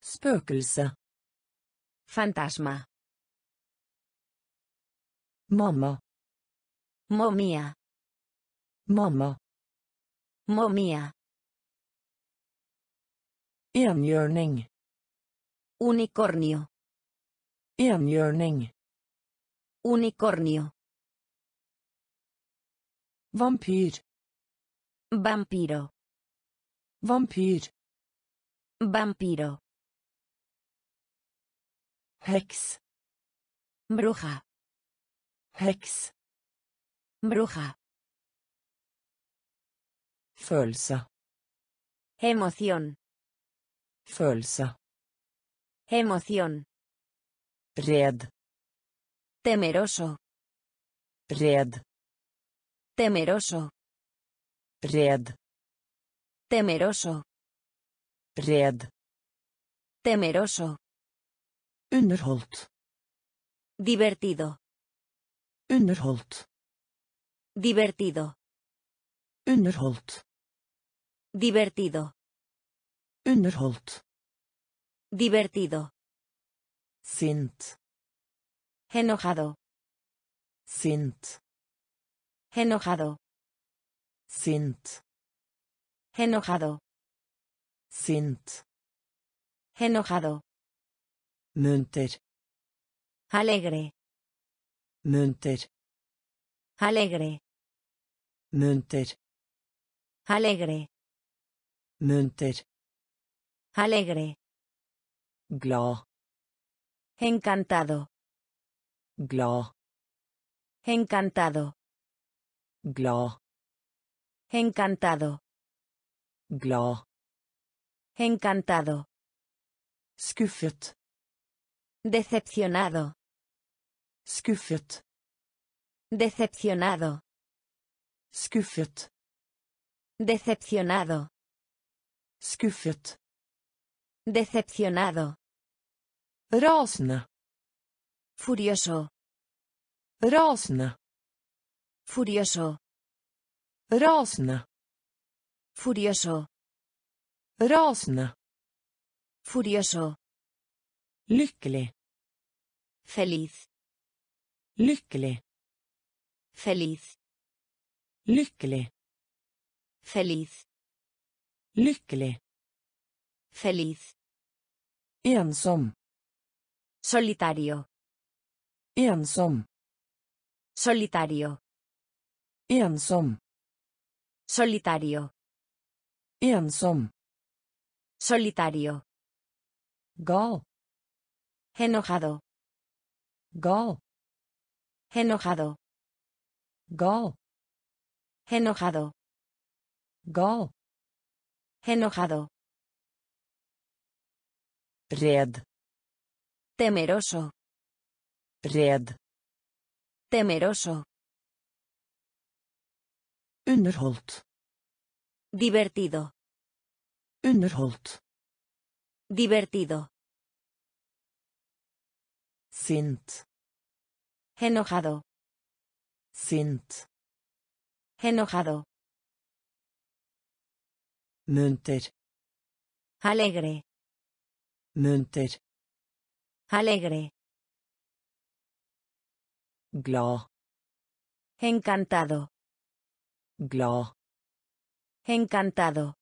Spøkelse. Fantasma. Mamma. Momia. Mamma. Momia. Enhjørning. Unicornio. Enhjørning. Unicornio. Vampyr. Vampiro. Vampyr. Vampiro. Heks. Bruja. Heks. Bruja. Følelse. Emoción. Følelse. Emoción. Redd. Temeroso. Redd. Temeroso. Redd. Temeroso. Redd. Temeroso. Underholdt. Divertido. Underholdt. Divertido. Underholdt. Divertido. Underholdt. Divertido. Sint. Enojado. Sint. Enojado. Sint. Enojado. Sint. Enojado. Munter. Alegre. Munter. Alegre. Munter. Alegre. Munter. Alegre. Glad. Encantado. Glad. Encantado. Glad. Encantado. Glad. Encantado. Skuffet. Decepcionado. Skuffet. Decepcionado. Skuffet. Decepcionado. Skuffet. Decepcionado. Rasende. Furioso. Rasende. Furioso. Rasende. Furioso. Rasende. Furioso. Lykkelig. Feliz. Lykkelig. Feliz. Lykkelig. Feliz. Lykkelig. Feliz. Ensom. Solitario. Ensom. Solitario. Ensom. Solitario. Ensom. Solitario. Gal. Enojado. Gal. Enojado. Gal. Enojado. Gal. Enojado. Redd. Temeroso. Redd. Temeroso. Underholdt. Divertido. Underholdt. Divertido. Sint. Enojado. Sint. Enojado. Munter. Alegre. Munter. Alegre. Glad. Encantado. Glad. Encantado.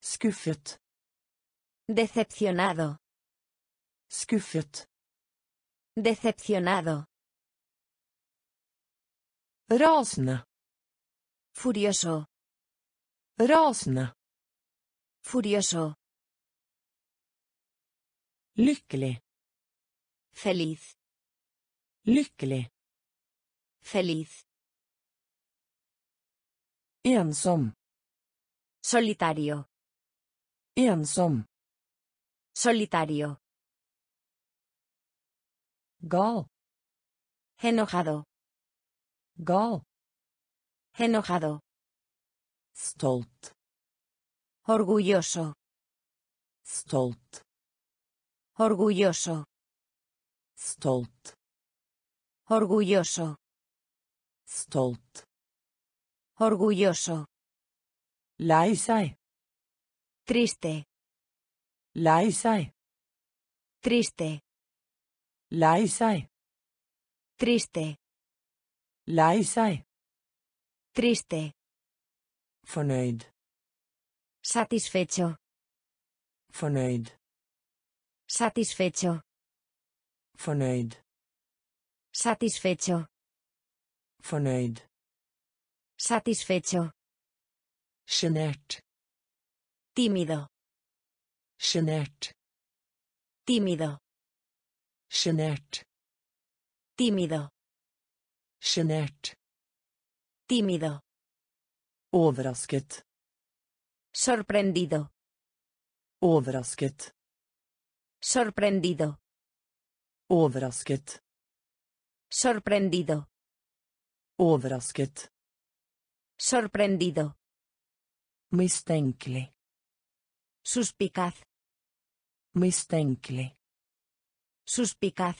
Skuffet. Decepcionado. Skuffet. Decepcionado. Rasende. Furioso. Rasende. Furioso. Lykkelig. Feliz. Lykkelig. Feliz. Ensom. Solitario. Ensom. Solitario. Gal. Enojado. Gal. Enojado. Stolt. Orgulloso. Stolt. Orgulloso. Stolt. Orgulloso. Stolt. Orgulloso. Lei. Triste. Lei. Triste. Lei. Triste. Lei. Triste. Fornøyd. Satisfecho. Fornøyd. Satisfecho. Fornøyd. Satisfecho. Fornøyd. Satisfecho. Sjenert. Tímido. Sjenert. Tímido. Sjenert. Tímido. Sjenert. Tímido. Overrasket. Sorprendido. Overrasket. Sorprendido. Overrasket. Sorprendido. Overrasket. Sorprendido. Mistenkelig. Suspicaz. Mistenkelig. Suspicaz.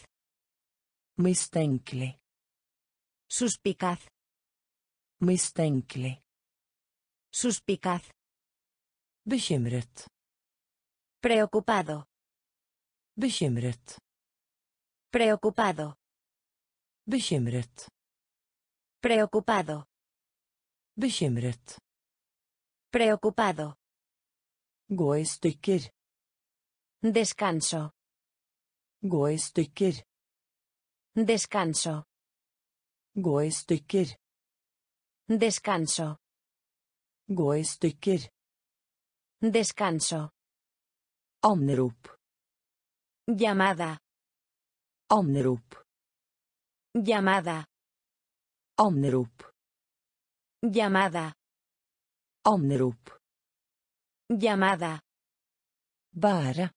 Mistenkelig. Suspicaz. Mistenkelig. Suspicaz. Bekymret. Preocupado. Bekymret. Preocupado. Bekymret. Preocupado. Bekymret. Preocupado. Gå i stykker. Descanso. Gå i stykker. Descanso. Gå i stykker. Descanso. Gå i stykker. Descanso. Anrop. Llamada. Anrop. Llamada. Anrop. Llamada. Anrop. Llamada. Bære.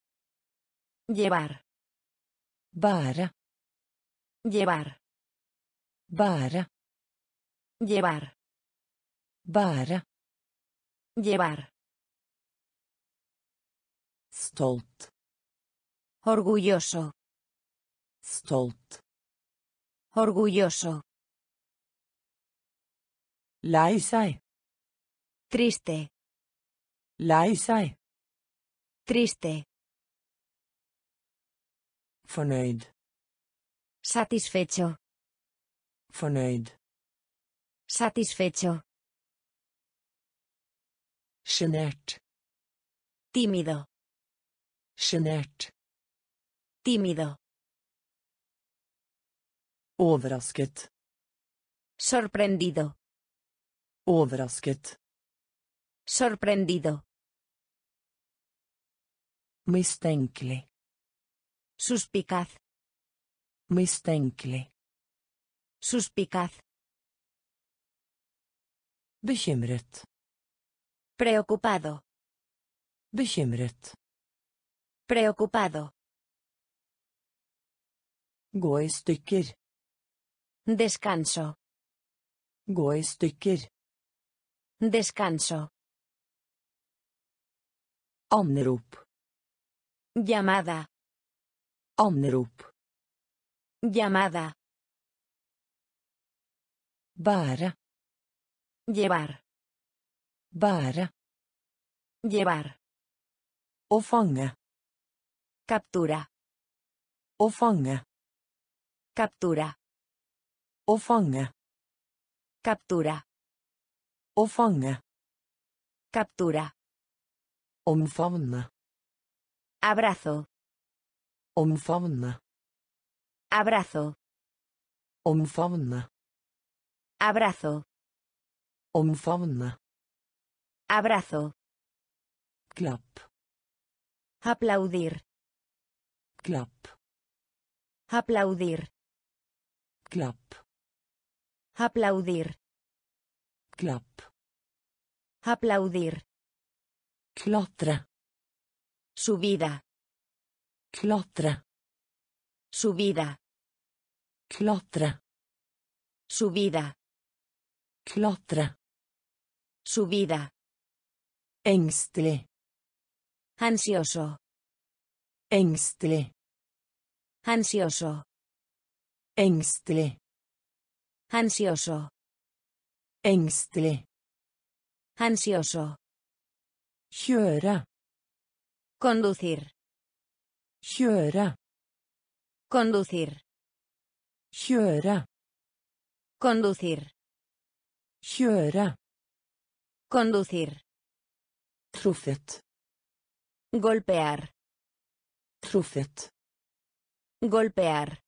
Llevar. Bære. Llevar. Bære. Llevar. Bære. Llevar. Stolt. Orgulloso. Stolt. Orgulloso. Lei seg. Triste. Lei seg. Triste. Fornøyd. Satisfecho. Fornøyd. Satisfecho. Sjenert. Tímido. Sjenert. Tímido. Overrasket. Sorprendido. Overrasket. Sorprendido. Mistenkelig. Suspicaz. Mistenkelig. Suspicaz. Bekymret. Preocupado. Bekymret. Preocupado. Gå i stykker. Descanso. Gå i stykker. Descanso. Anrop. Llamada. Anrop. Llamada. Bære. Llevar. Bære. Llevar. Å fange. Captura. Å fange. Captura. Å fange. Captura. Å fange. Captura. Omfavne. Abrazo. Omfavne. Abrazo. Omfavne. Abrazo. Omfavne. Abrazo. Klapp. Aplaudir. Klapp. Aplaudir. Klapp. Aplaudir. Klapp. Aplaudir. Klatre. Subida. Klatre. Subida. Klatre. Subida. Klatre. Subida. Engstelig. Ansioso. Engstelig. Ansioso. Engstelig. Ansioso. Engstelig. Ansioso. Kjøre. Conducir. Kjøre. Conducir. Kjøre. Conducir. Kjøre. Conducir. Truffet. Golpear. Truffet. Golpear.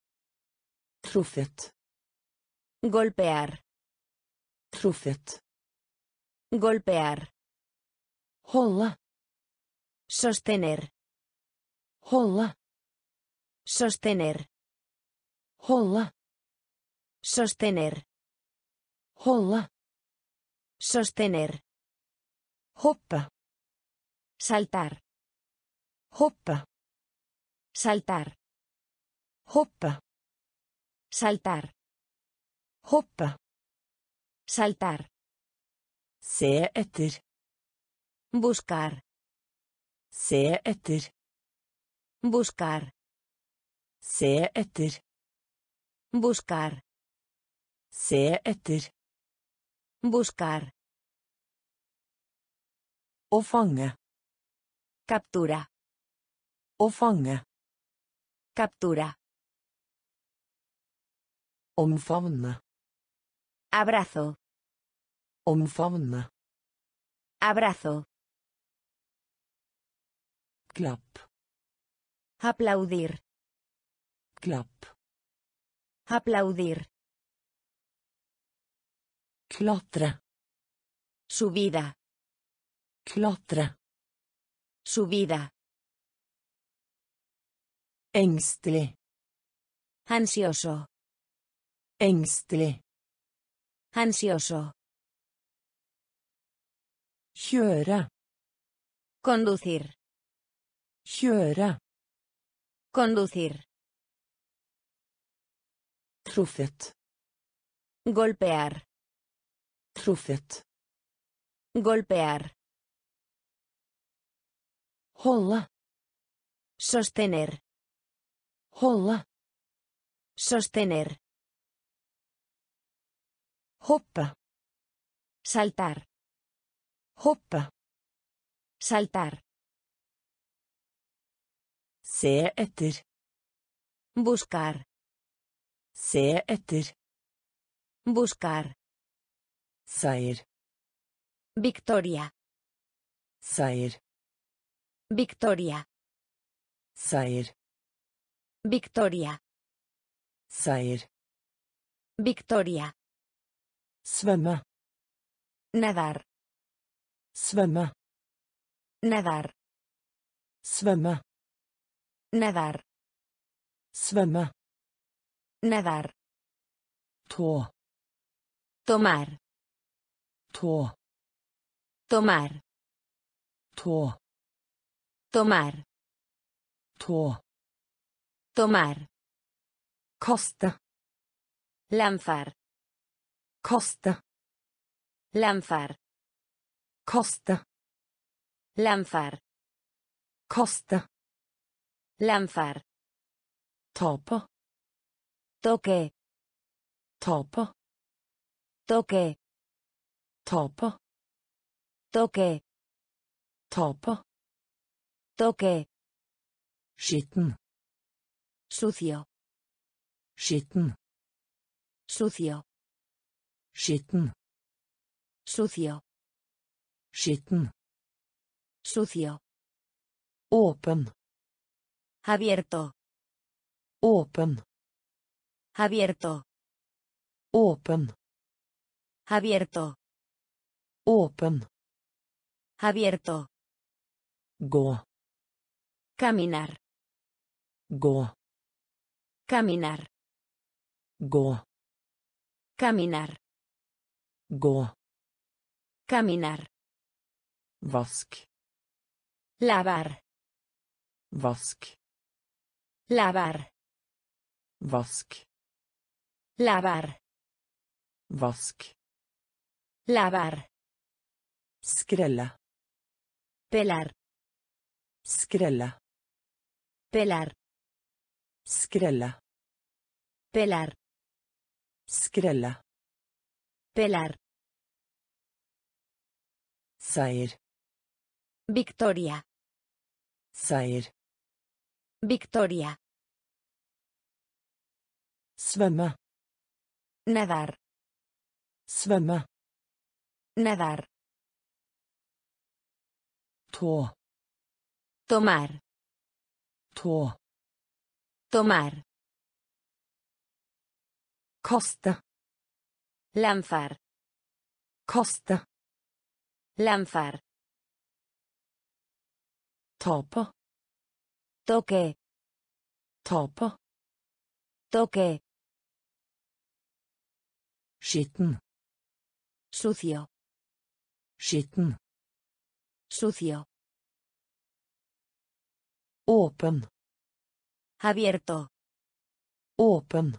Truffet. Golpear. Truffet. Golpear. Holde. Sostener. Holde. Sostener. Holde. Sostener. Holde. Sostener. Hoppe. Saltar. Hoppe. Saltar. Hoppe. Saltar. Hoppe. Saltar. Se etter. Buscar. Se etter. Buscar. Se etter. Buscar. Se etter. Buscar. Å fange. Captura. Å fange. Captura. Omfavne. Abrazo. Omfavne. Abrazo. Klapp. Aplaudir. Klapp. Aplaudir. Klatre. Subida. Klatre. Subida. Engstelig. Ansioso. Engstelig. Ansioso. Kjøre. Conducir. Kjøre. Conducir. Truffet. Golpear. Truffet. Golpear. Holde. Sostener. Holde. Sostener. Hoppe. Saltar. Hoppe. Saltar. Se etter. Buscar. Se etter. Buscar. Seier. Victoria. Seier. Victoria. Seier. Victoria. Seier. Victoria. Svømme. Nadar. Svømme. Nadar. Svømme. Nadar. Svømme. Nadar. Tå. Tomar. Tå. Tomar. Tå. Tomar. Tå. Tomar. Kaste. Lanzar. Kaste. Lanzar. Kaste. Lanzar. Kaste. Lanzar. Ta på. Toque. Ta på. Toque. Ta på. Toque. Ta på. Toque. Skitten. Sucio. Skitten. Sucio. Skitten. Sucio. Skitten. Sucio. Åpen. Abierto. Åpen. Abierto. Åpen. Abierto. Åpen. Abierto. Gå. Caminar. Gå. Caminar. Gå. Caminar. Gå. Caminar. Vask. Lavar. Vask. Lavar. Vask. Lavar. Vask. Lavar. Skrelle. Pelar. Skrelle. Pelar. Skrelle. Pelar. Skrelle. Pelar. Seier. Victoria. Seier. Victoria. Svømme. Nadar. Svømme. Nadar. Tå. Tomar. Tå. Tomar. Kaste. Lanzar. Kaste. Lanzar. På. Toque. På. Toque. Skitten. Sucio. Skitten. Sucio. Åpen. Abierto. Åpen.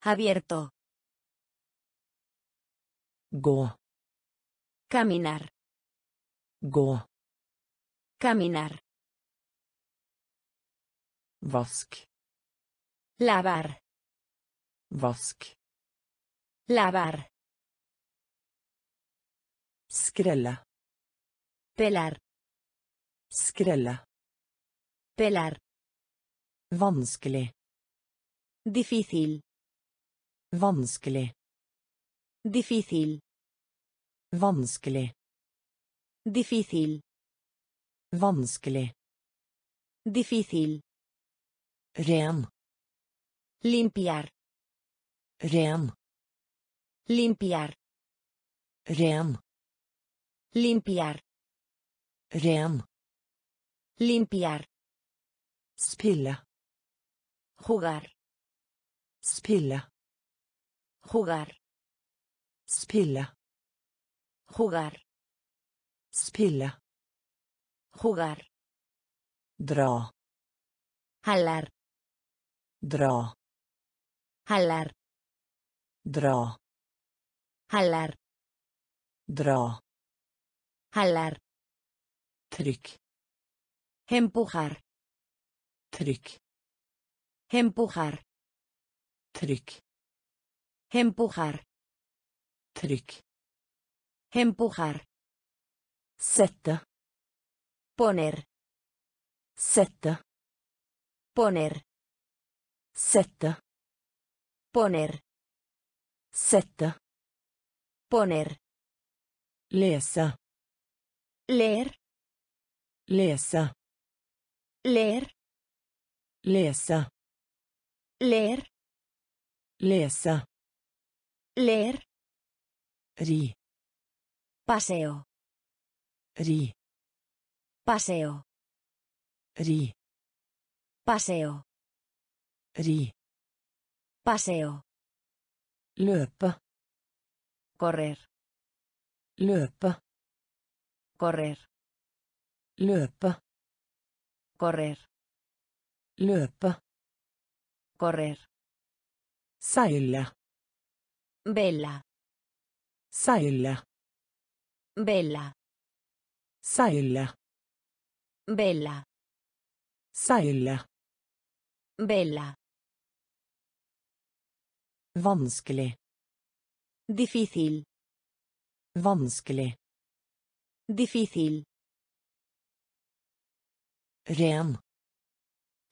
Abierto. Gå. Caminar. Gå. Caminar. Vask. Lavar. Vask. Lavar. Skrelle. Pelar. Skrelle. Pelar. Vanskelig. Difícil. Vanskelig. Difícil. Vanskelig. Difícil. Vanskelig. Difícil. Ren. Limpiar. Ren. Limpiar. Ren. Limpiar. Ren. Limpiar. Spille. Jugar. Spille. Jugar. Spille. Jugar. Spille. Jugar. Dra. Jalar. Dra. Jalar. Dra. Jalar. Dra. Jalar. Trykk. Empujar. Trykk. Empujar. Trykk. Empujar. Trykk. Empujar. Sette. Poner. Sette. Poner. Sette. Poner. Sette. Poner. Lese. Leer. Lese. Leer. Lese. Leer. Lese. Leer. Ri. Paseo. Ri. Paseo. Ri. Paseo. Ri. Paseo. Løpe. Correr. Løpe. Correr. Løpe. Correr. Løpe. Correr. Seile. Vela. Seile. Vela. Seile. Vela. Seile. Vela. Vanskelig. Difícil. Vanskelig. Difícil. Ren.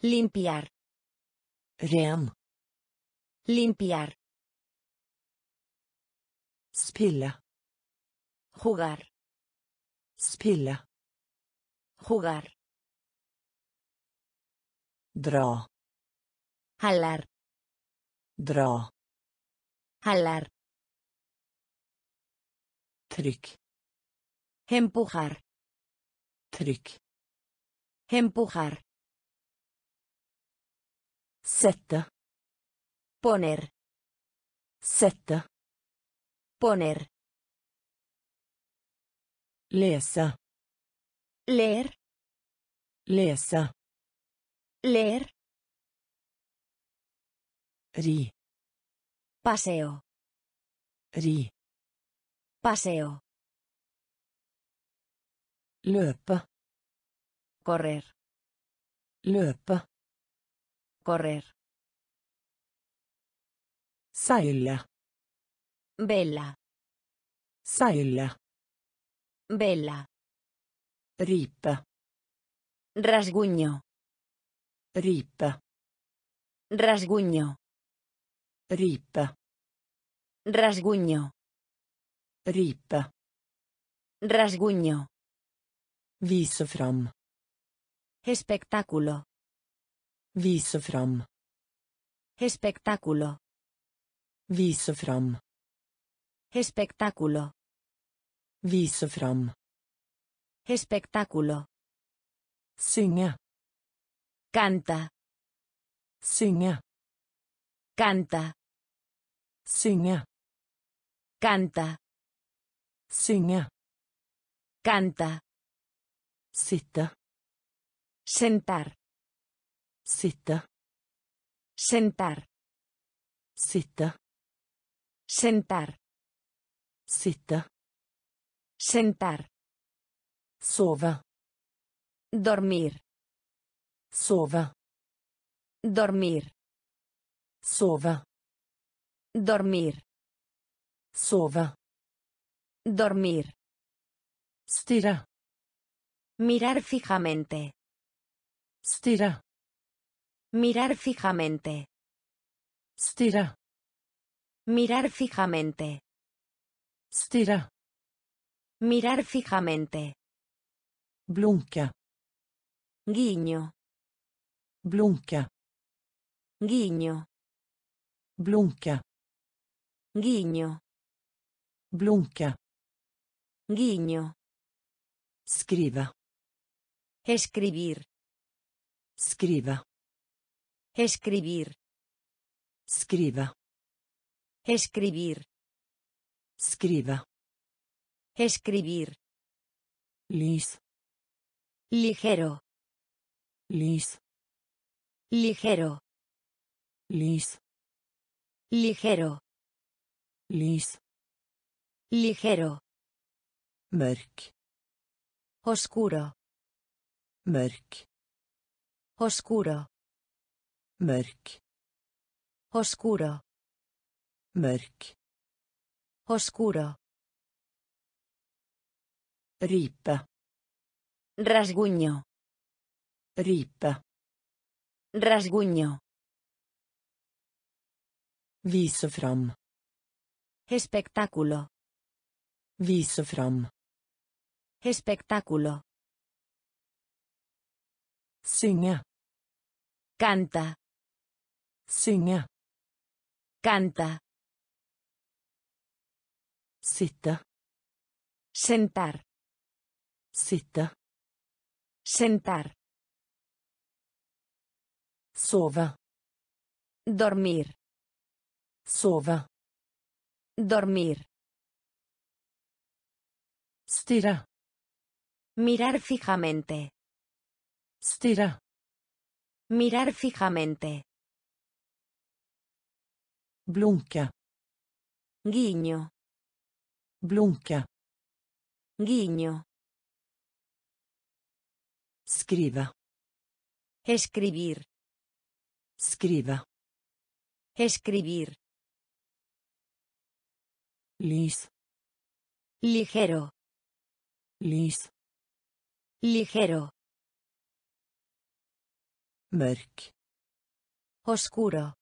Limpiar. Ren. Limpiar. Spille. Jugar. Spille. Jugar. Dra. Jalar. Dra. Jalar. Trykk. Empujar. Trykk. Empujar. Sette. Poner. Sette. Poner. Lese. Leer. Leer. Ri. Paseo. Ri. Paseo. Løpe. Correr. Løpe. Correr. Seile. Vela. Seile. Vela. Ripe. Rasguño. Ripe. Rasguño. Ripe. Rasguño. Ripe. Rasguño. Vise fram. Espectáculo. Vise fram. Espectáculo. Vise fram. Espectáculo. Vise fram. Espectáculo. Synge. Canta. Synge. Canta. Synge. Canta. Synge. Canta. Sitte. Sentar. Sitte. Sentar. Sitte. Sentar. Sitte. Sentar. Sove. Dormir. Sove. Dormir. Sove. Dormir. Sove. Dormir. Stirre. Mirar fijamente. Stirre. Mirar fijamente. Stirre. Mirar fijamente. Stirre. Mirar fijamente. Blunke. Guiño. Blunke. Guiño. Blunke. Guiño. Blunke. Guiño. Skrive. Escribir. Skrive. Escribir. Skrive. Escribir. Skrive. Escribir. Lys. Ligero. Lys. Ligero. Lys. Ligero. Lys. Ligero. Mørk. Oscuro. Mørk. Oscuro. Mørk. Oscuro. Mørk. Oscuro. Ripe. Rasguño. Ripe. Rasguño. Vise fram. Espectáculo. Vise fram. Espectáculo. Synge. Canta. Synge. Canta. Sitte. Sentar. Sitte. Sentar. Sove. Dormir. Sove. Dormir. Stirre. Mirar fijamente. Stirre. Mirar fijamente. Blunke. Guiño. Blunka. Guiño. Skriva. Escribir. Skriva. Escribir. Lys. Ligero. Lys. Ligero. Mørk. Oscuro.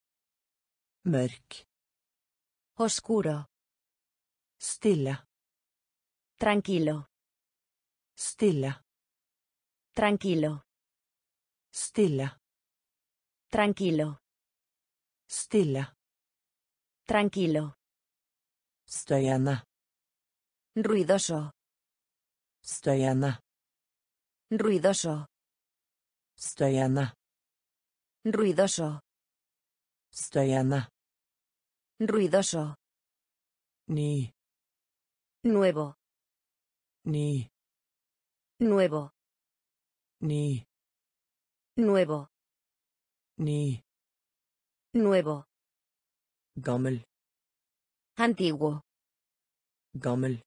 Mørk. Oscuro. Stille. Tranquilo. Stille. Tranquilo. Stille. Tranquilo. Stille. Tranquilo. Støyende. Ruidoso. Støyende. Ruidoso. Støyende. Ruidoso. Støyende. Ruidoso. Ny. Nuevo. Ny. Nuevo. Ny. Nuevo. Ny. Nuevo. Gammel. Antiguo. Gammel.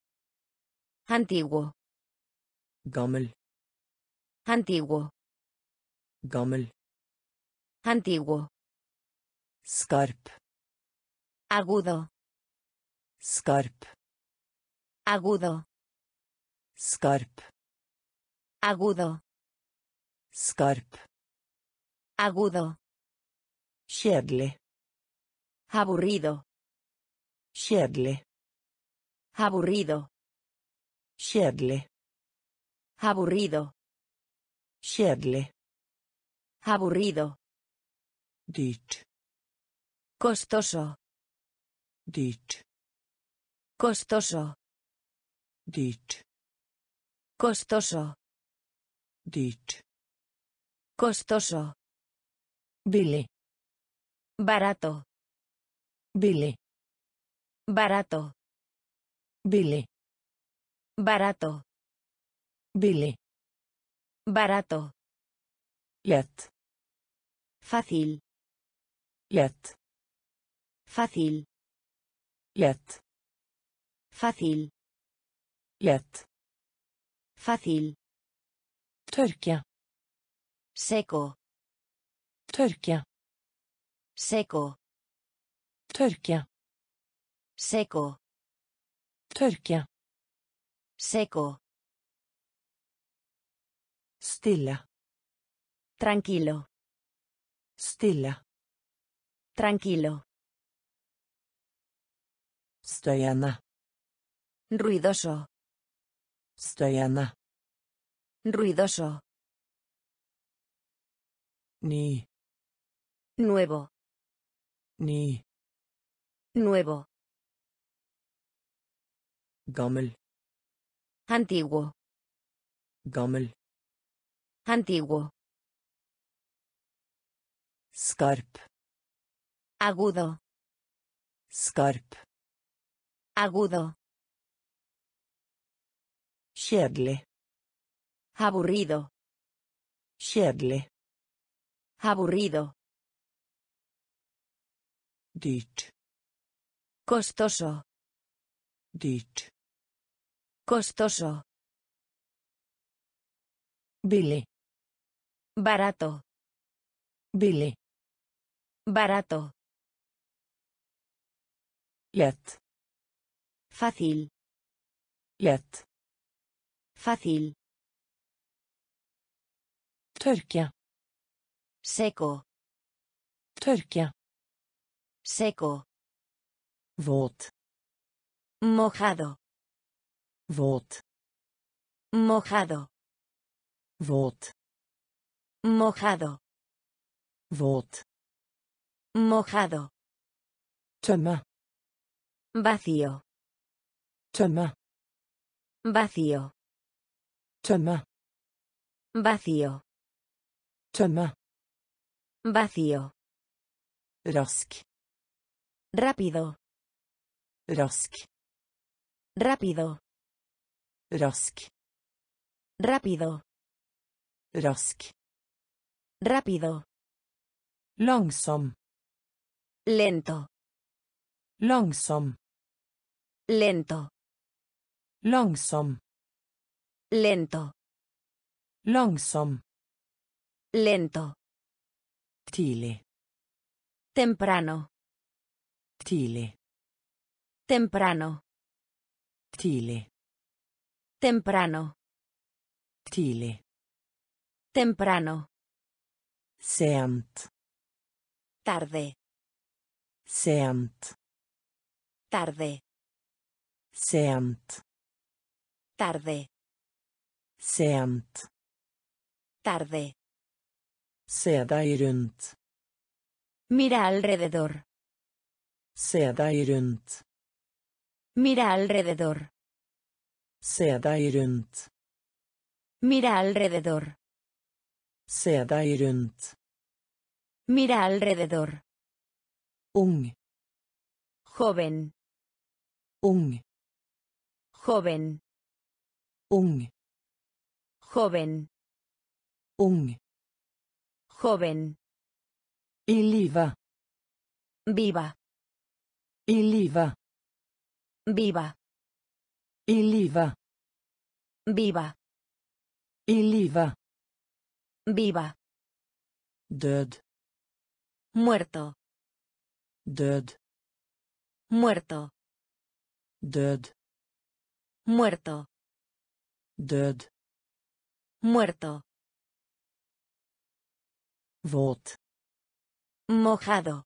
Antiguo. Gammel. Antiguo. Gammel. Antiguo. Skarp. Agudo. Skarp. Agudo. Skarp. Agudo. Skarp. Agudo. Kjedelig. Aburrido. Kjedelig. Aburrido. Kjedelig. Aburrido. Kjedelig. Aburrido. Dyrt. Costoso. Dyrt. Costoso. Dyrt. Costoso. Dyrt. Costoso. Billig. Barato. Billig. Barato. Billig. Barato. Billig. Barato. Lett. Fácil. Lett. Fácil. Lett. Fácil. Lett. Fácil. Tørke. Seco. Tørke. Seco. Tørke. Seco. Tørke. Seco. Stille. Tranquilo. Stille. Tranquilo. Støyende. Ruidoso. Støyende. Ruidoso. Ny. Nuevo. Ny. Nuevo. Gammel. Antiguo. Gammel. Antiguo. Skarp. Agudo. Skarp. Agudo. Kjedelig. Aburrido. Kjedelig. Aburrido. Dyrt. Costoso. Dyrt. Costoso. Billig. Barato. Billig. Barato. Lett. Fácil. Lett. Fácil. Tørke. Seco. Tørke. Seco. Våt. Mojado. Våt. Mojado. Våt. Mojado. Våt. Mojado. Tømme. Vacío. Tømme. Vacío. Tømme. Vacío. Tømme. Vacío. Rask. Rápido. Rask. Rápido. Rask. Rápido. Rask. Rápido. Langsom. Lento. Langsom. Lento. Langsom. Lento. Langsom. Lento. Tidlig. Temprano. Tidlig. Temprano. Tidlig. Temprano. Tidlig. Temprano. Sent. Tarde. Sent. Tarde. Sent. Tarde. Sent. Tarde. Se deg rundt. Mira alrededor. Se deg rundt. Mira alrededor. Se deg rundt. Mira alrededor. Se deg rundt. Mira alrededor. Ung. Joven. Ung. Joven. Ung. Joven. Ung. Joven. I live. Viva. I live. Viva. I live. Viva. I live. Viva. Død. Muerto. Død. Muerto. Død. Muerto. Død. Muerto. Våt. Mojado.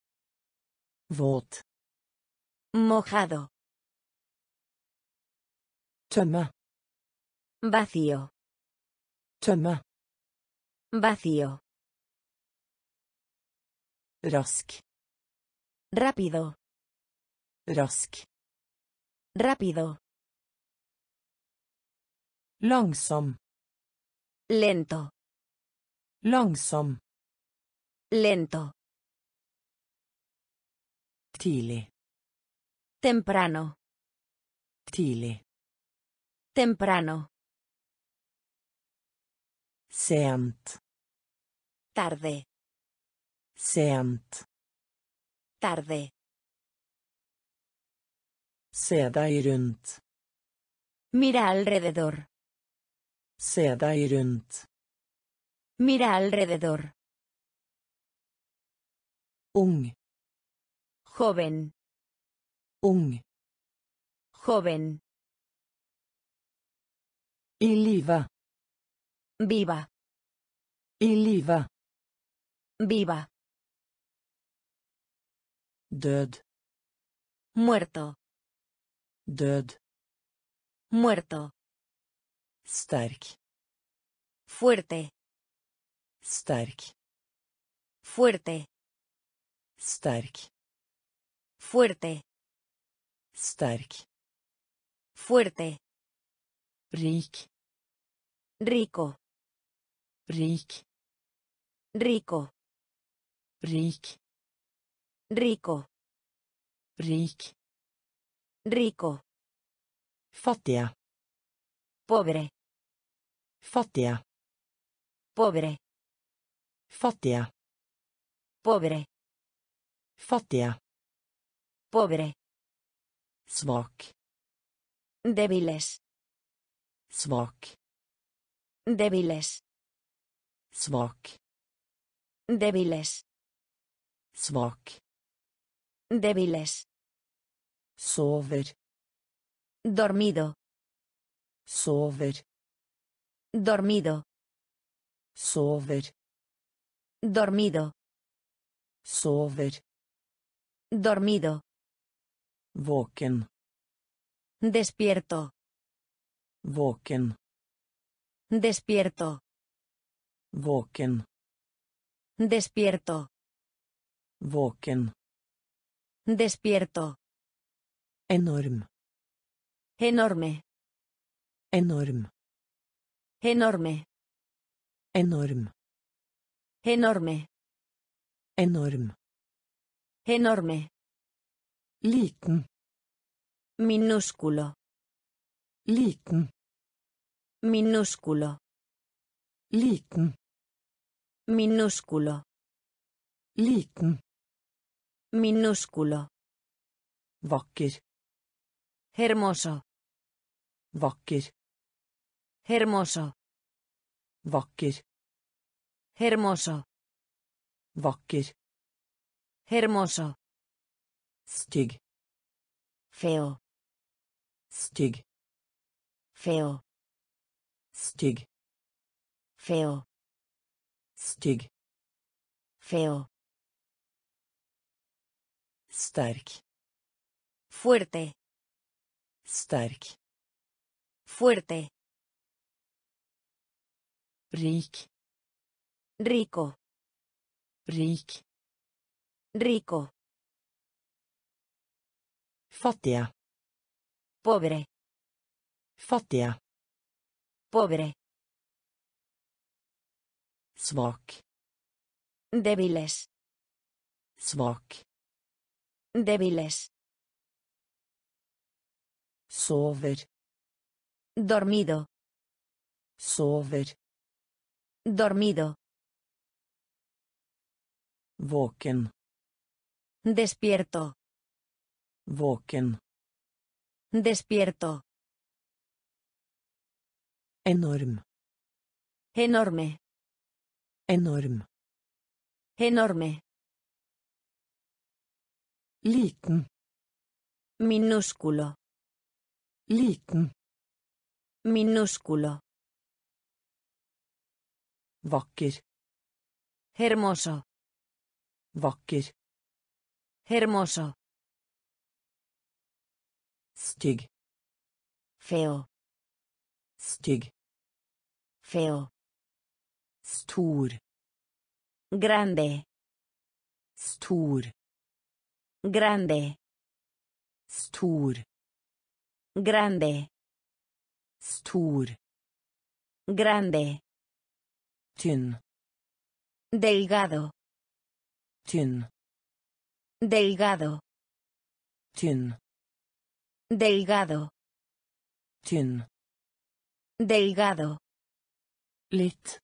Våt. Mojado. Tømme. Vacío. Tømme. Vacío. Rask. Rápido. Rask. Rápido. Langsom. Lento. Langsom. Lento. Tidlig. Temprano. Tidlig. Temprano. Sent. Tarde. Sent. Tarde. Se deg rundt. Mira alrededor. Se deg rundt. Mira alrededor. Ung. Joven. Ung. Joven. I live. Viva. I live. Viva. Død. Muerto. Død. Muerto. Sterk. Fuerte. Sterk. Fuerte. Sterk. Fuerte. Sterk. Fuerte. Rik. Rico. Rik. Rico. Rik. Rico. Rik. Rico. Fattige. Pobre. Fattige. Pobre. Fattige. Pobre. Fattige. Pobre. Svak. Débiles. Svak. Débiles. Svak. Débiles. Svak. Débiles. Sover. Dormido. Sover. Dormido. Sover. Dormido. Sover. Dormido. Våken. Despierto. Våken. Despierto. Våken. Despierto. Våken. Despierto. Enorm. Enorme. Enorm. Enorme. Enorm. Enorme. Enorm. Enorme. Liten. Minúsculo. Liten. Minúsculo. Liten. Minúsculo. Liten. Minúsculo. Vakker. Hermoso. Vakker. Hermoso. Vakker. Hermoso. Vakker. Hermoso. Stygg. Feo. Stygg. Feo. Stygg. Feo. Stygg. Feo. Sterk. Fuerte. Sterk. Fuerte. Rik. Rico. Rik. Rico. Fattige. Pobre. Fattige. Pobre. Svak. Débiles. Svak. Débiles. Sover. Dormido. Sover. Dormido. Våken. Despierto. Våken. Despierto. Enorm. Enorme. Enorm. Enorme. Liten. Minúsculo. Liten. Minúsculo. Vakker. Hermoso. Vakker. Hermoso. Stygg. Feo. Stygg. Feo. Stor. Grande. Stor. Grande. Stor. Grande. Stor. Grande. Tynn. Delgado. Tynn. Delgado. Tynn. Delgado. Tynn. Delgado. Litt.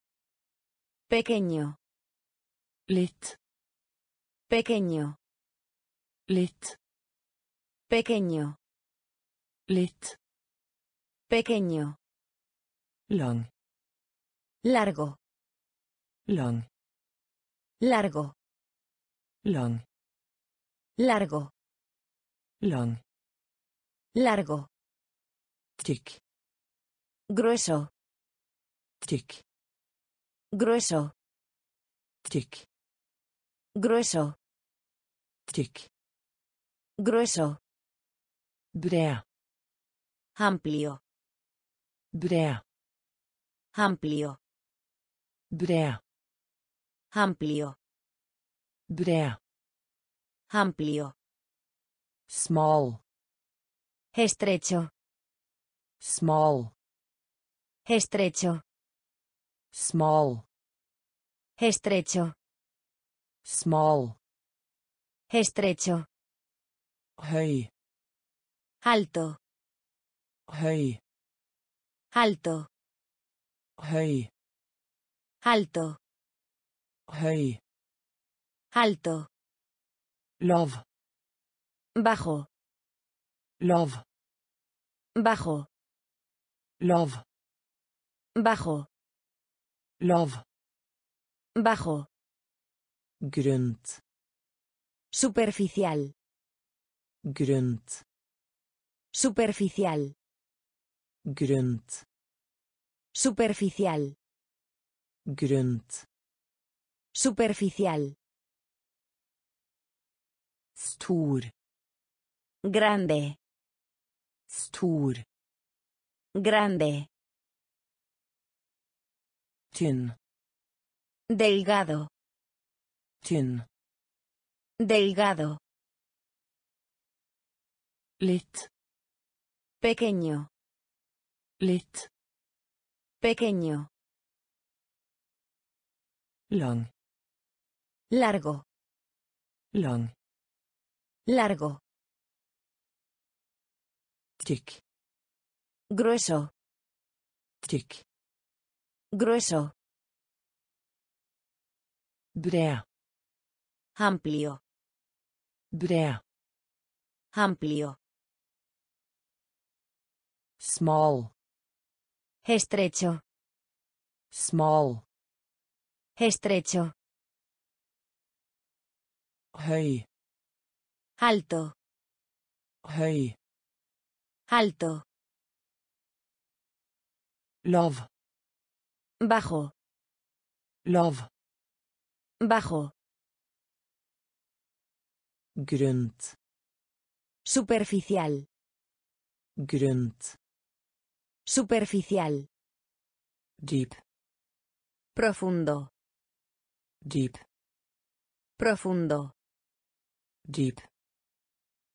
Pequeño. Litt. Pequeño. Litt. Pequeño. Litt. Pequeño. Lang. Largo. Lang. Largo. Lang. Largo. Lang. Largo. Tykk. Grueso. Tykk. Grueso. Tykk. Grueso. Tykk. Grueso. Bred. Amplio. Bred. Amplio. Bred. Amplio. Bred. Amplio. Smal. Estrecho. Smal. Estrecho. Smal. Estrecho. Smal. Estrecho. Høy. Alto. Høy. Alto. Høy. Alto. Høy. Alto. Lav. Bajo. Lav. Bajo. Lav. Bajo. Lav. Bajo. Grunt. Superficial. Grunt. Superficial. Grunt. Superficial. Grunt. Superficial. Stor. Grande. Stor. Grande. Tynn. Delgado. Tynn. Delgado. Litt. Pequeño. Litt. Pequeño. Lang. Largo. Lang. Largo. Grueso. Grueso. Bred. Amplio. Bred. Amplio. Smal. Estrecho. Smal. Estrecho. Høy. Alto. Høy. Alto. Lav. Bajo. Lav. Bajo. Grunt. Superficial. Grunt. Superficial. Dyp. Profundo. Dyp. Profundo. Dyp.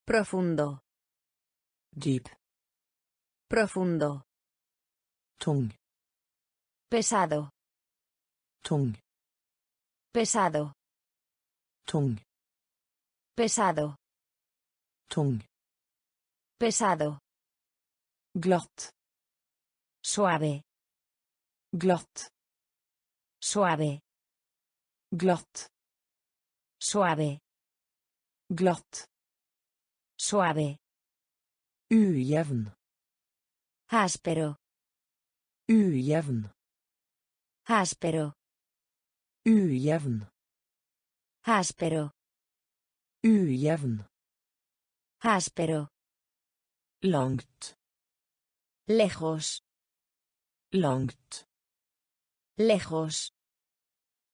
Profundo. Dyp. Profundo. Tung. Pesado. Tung. Pesado. Tung. Pesado. Tung. Pesado. Glatt. Suave. Glatt. Suave. Glatt. Suave. Glatt. Suave. Ujevn. Áspero. Ujevn. Áspero. Ujevn. Áspero. Ujevn. Áspero. Langt. Lejos. Langt. Lejos.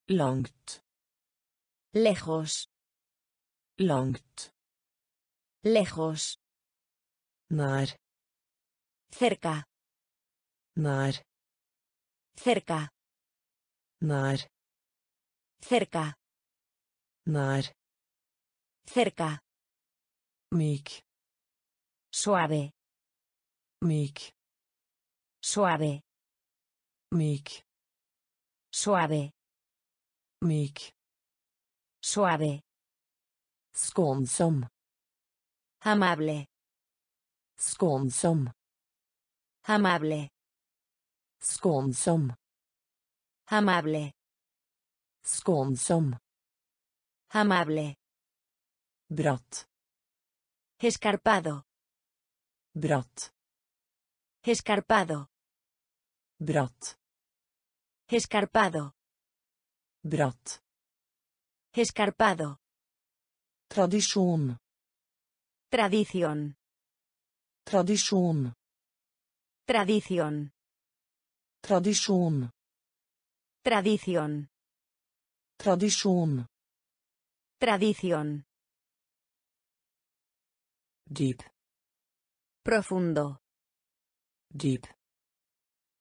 Langt. Lejos. Langt. Lejos. Nær. Cerca. Nær. Cerca. Nær. Cerca. Nær. Cerca. Myk. Suave. Myk. Suave. Myk. Suave. Myk. Suave. Skånsom. Amable. Skånsom. Amable. Skånsom. Amable. Skånsom. Amable. Bratt. Escarpado. Bratt. Escarpado. Bratt. Escarpado. Bratt. Escarpado. Tradisjon. Tradición. Tradisjon. Tradición. Tradisjon. Tradición. Tradisjon. Tradición. Dyp. Profundo. Dyp.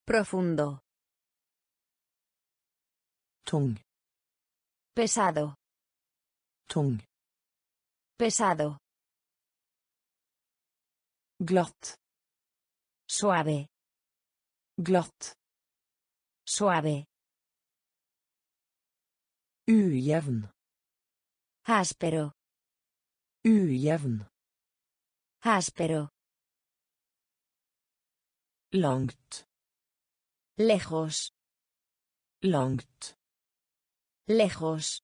Profundo. Tung. Pesado. Tung. Pesado. Glatt. Suave. Glatt. Suave. Ujevn. Áspero. Ujevn. Áspero. Langt. Lejos. Langt. Lejos.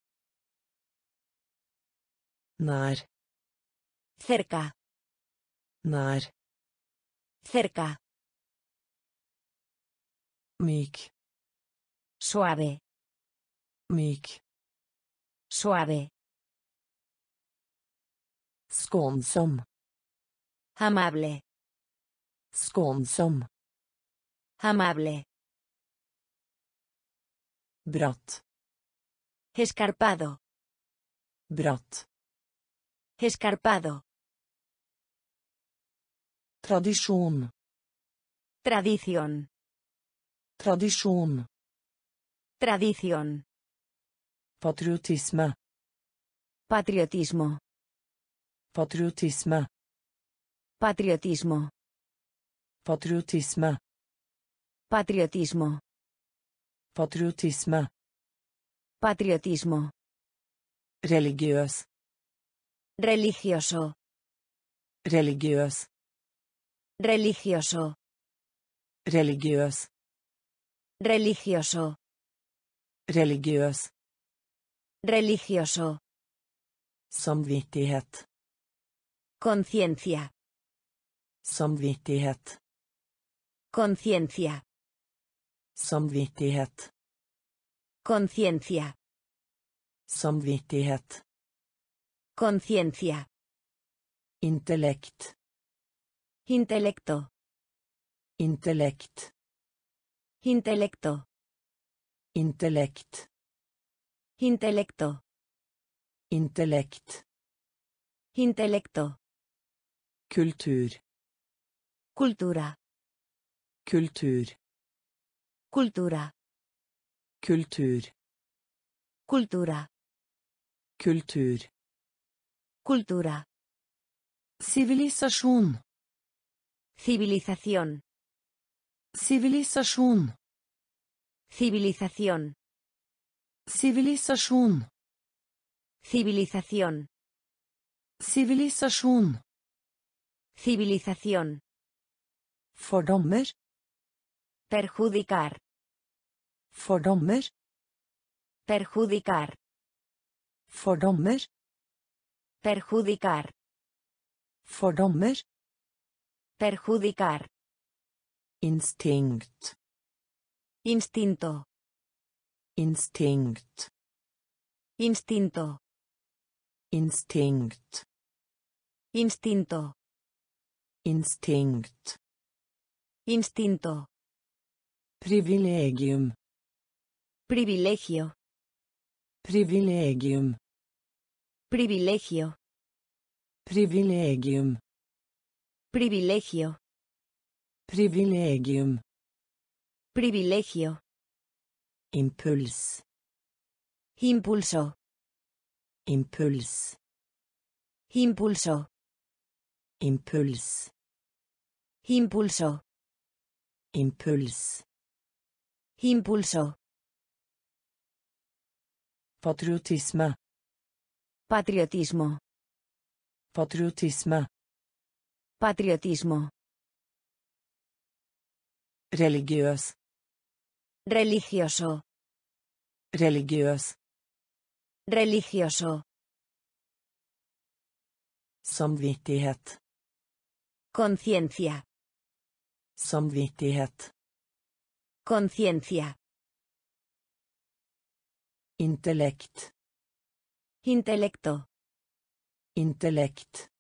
Nær. Cerca. Nær. Cerca. Myk. Suave. Myk. Suave. Skånsom. Amable. Skånsom. Amable. Bratt. Escarpado. Bratt. Escarpado. Tradisjon. Tradición. Tradisjon. Tradición. Patriotisme. Patriotismo. Patriotisme. Patriotismo. Patriotisme. Patriotismo. Patriotisme. Patriotismo. Religiøs. Religioso. Religiøs. Religioso. Religiøs. Religioso. Religiøs. Religioso. Samvittighet. Conciencia. Samvittighet. Conciencia. Samvittighet. Conciencia. Samvittighet. Conciencia. Intellekt. Intelecto. Intellekt. Intelecto. Intellekt. Intelecto. Intellekt. Intelecto. Kultur. Cultura. Kultur. Cultura. Kultur. Cultura. Kultur. Cultura. Sivilisasjon. Civilización. Sivilisasjon. Civilización. Sivilisasjon. Civilización. Sivilisasjon. Civilización. Fordommer. Perjudicar. Fordommer. Perjudicar. Fordommer. Perjudicar. Fordommer. Perjudicar. Instinkt. Instinto. Instinkt. Instinto. Instinkt. Instinto. Instinkt. Instinto. Privilegium. Privilegio. Privilegium. Privilegio. Privilegium. Privilegio. Privilegium. Privilegio. Impuls. Impulso. Impuls. Impulso. Impuls. Impulso. Impuls. Impulso. Patriotisme. Patriotismo. Patriotisme. Patriotismo. Religiøs. Religioso. Religiøs. Religioso. Samvittighet. Conciencia. Samvittighet. Conciencia. Intellekt. Intelecto. Intellekt.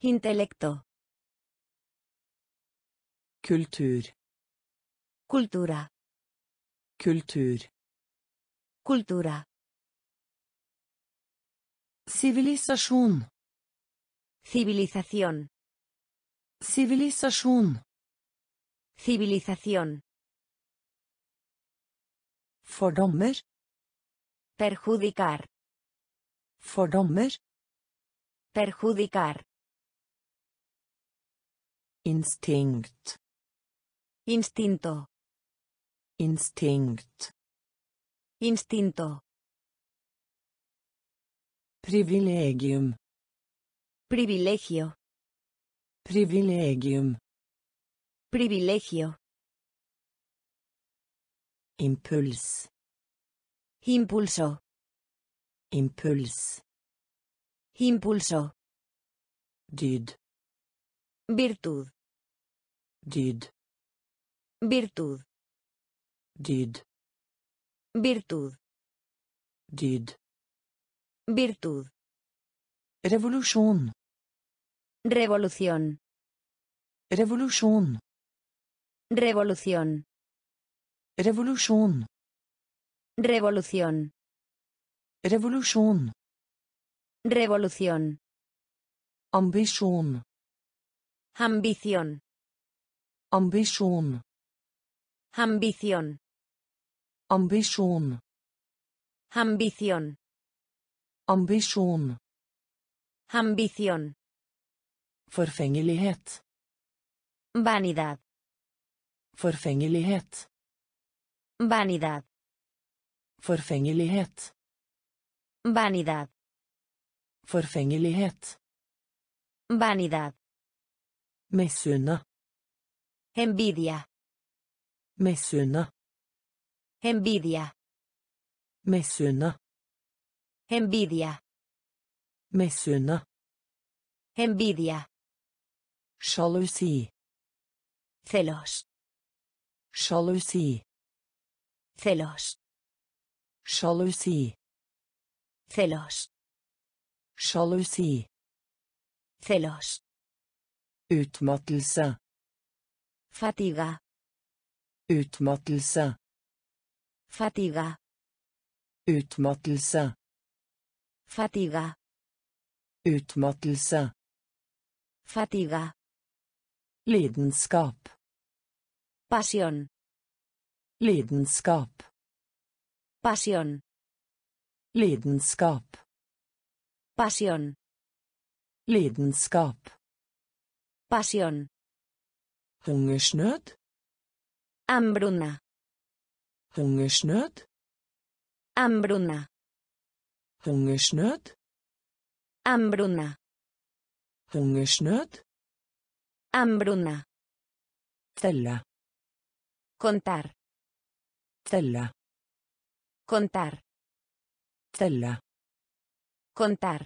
Intelecto. Kultur. Cultura. Kultur. Cultura. Sivilisasjon. Civilización. Sivilisasjon. Civilización. Fordommer. Perjudicar. Fordommer. Perjudicar. Instinkt. Instinto. Instinkt. Instinto. Privilegium. Privilegio. Privilegium. Privilegio. Impuls. Impulso. Impuls. Impulso. Dyd. Virtud. Dyd. Virtud. Dyd. Virtud. Dyd. Virtud. Revolusjon. Revolución. Revolusjon. Revolución. Revolusjon. Revolución. Revolusjon. Revolución. Ambisjon. Ambición. Ambisjon. Ambición. Ambisjon. Ambición. Ambisjon. Ambición. Forfengelighet. Vanidad. Forfengelighet. Vanidad. Forfengelighet. Vanidad. Forfengelighet. Vanidad. Misunne. Envidia. Misunne. Envidia. Misunne. Envidia. Misunne. Envidia. Sjalusi. Celos. Sjalusi. Celos. Sjalusi. Celos. Sjalusi. Celos. Utmattelse. Fatiga. Utmattelse. Fatiga. Utmattelse. Fatiga. Utmattelse. Fatiga. Lidenskap. Pasión. Lidenskap. Pasión. Lidenskap. Pasión. Lidenskap. Pasión. Hungersnød. Hambruna. Hungersnød. Hambruna. Hungersnød. Hambruna. Hungersnød. Hambruna. Telle. Contar. Telle. Contar. Telle. Contar.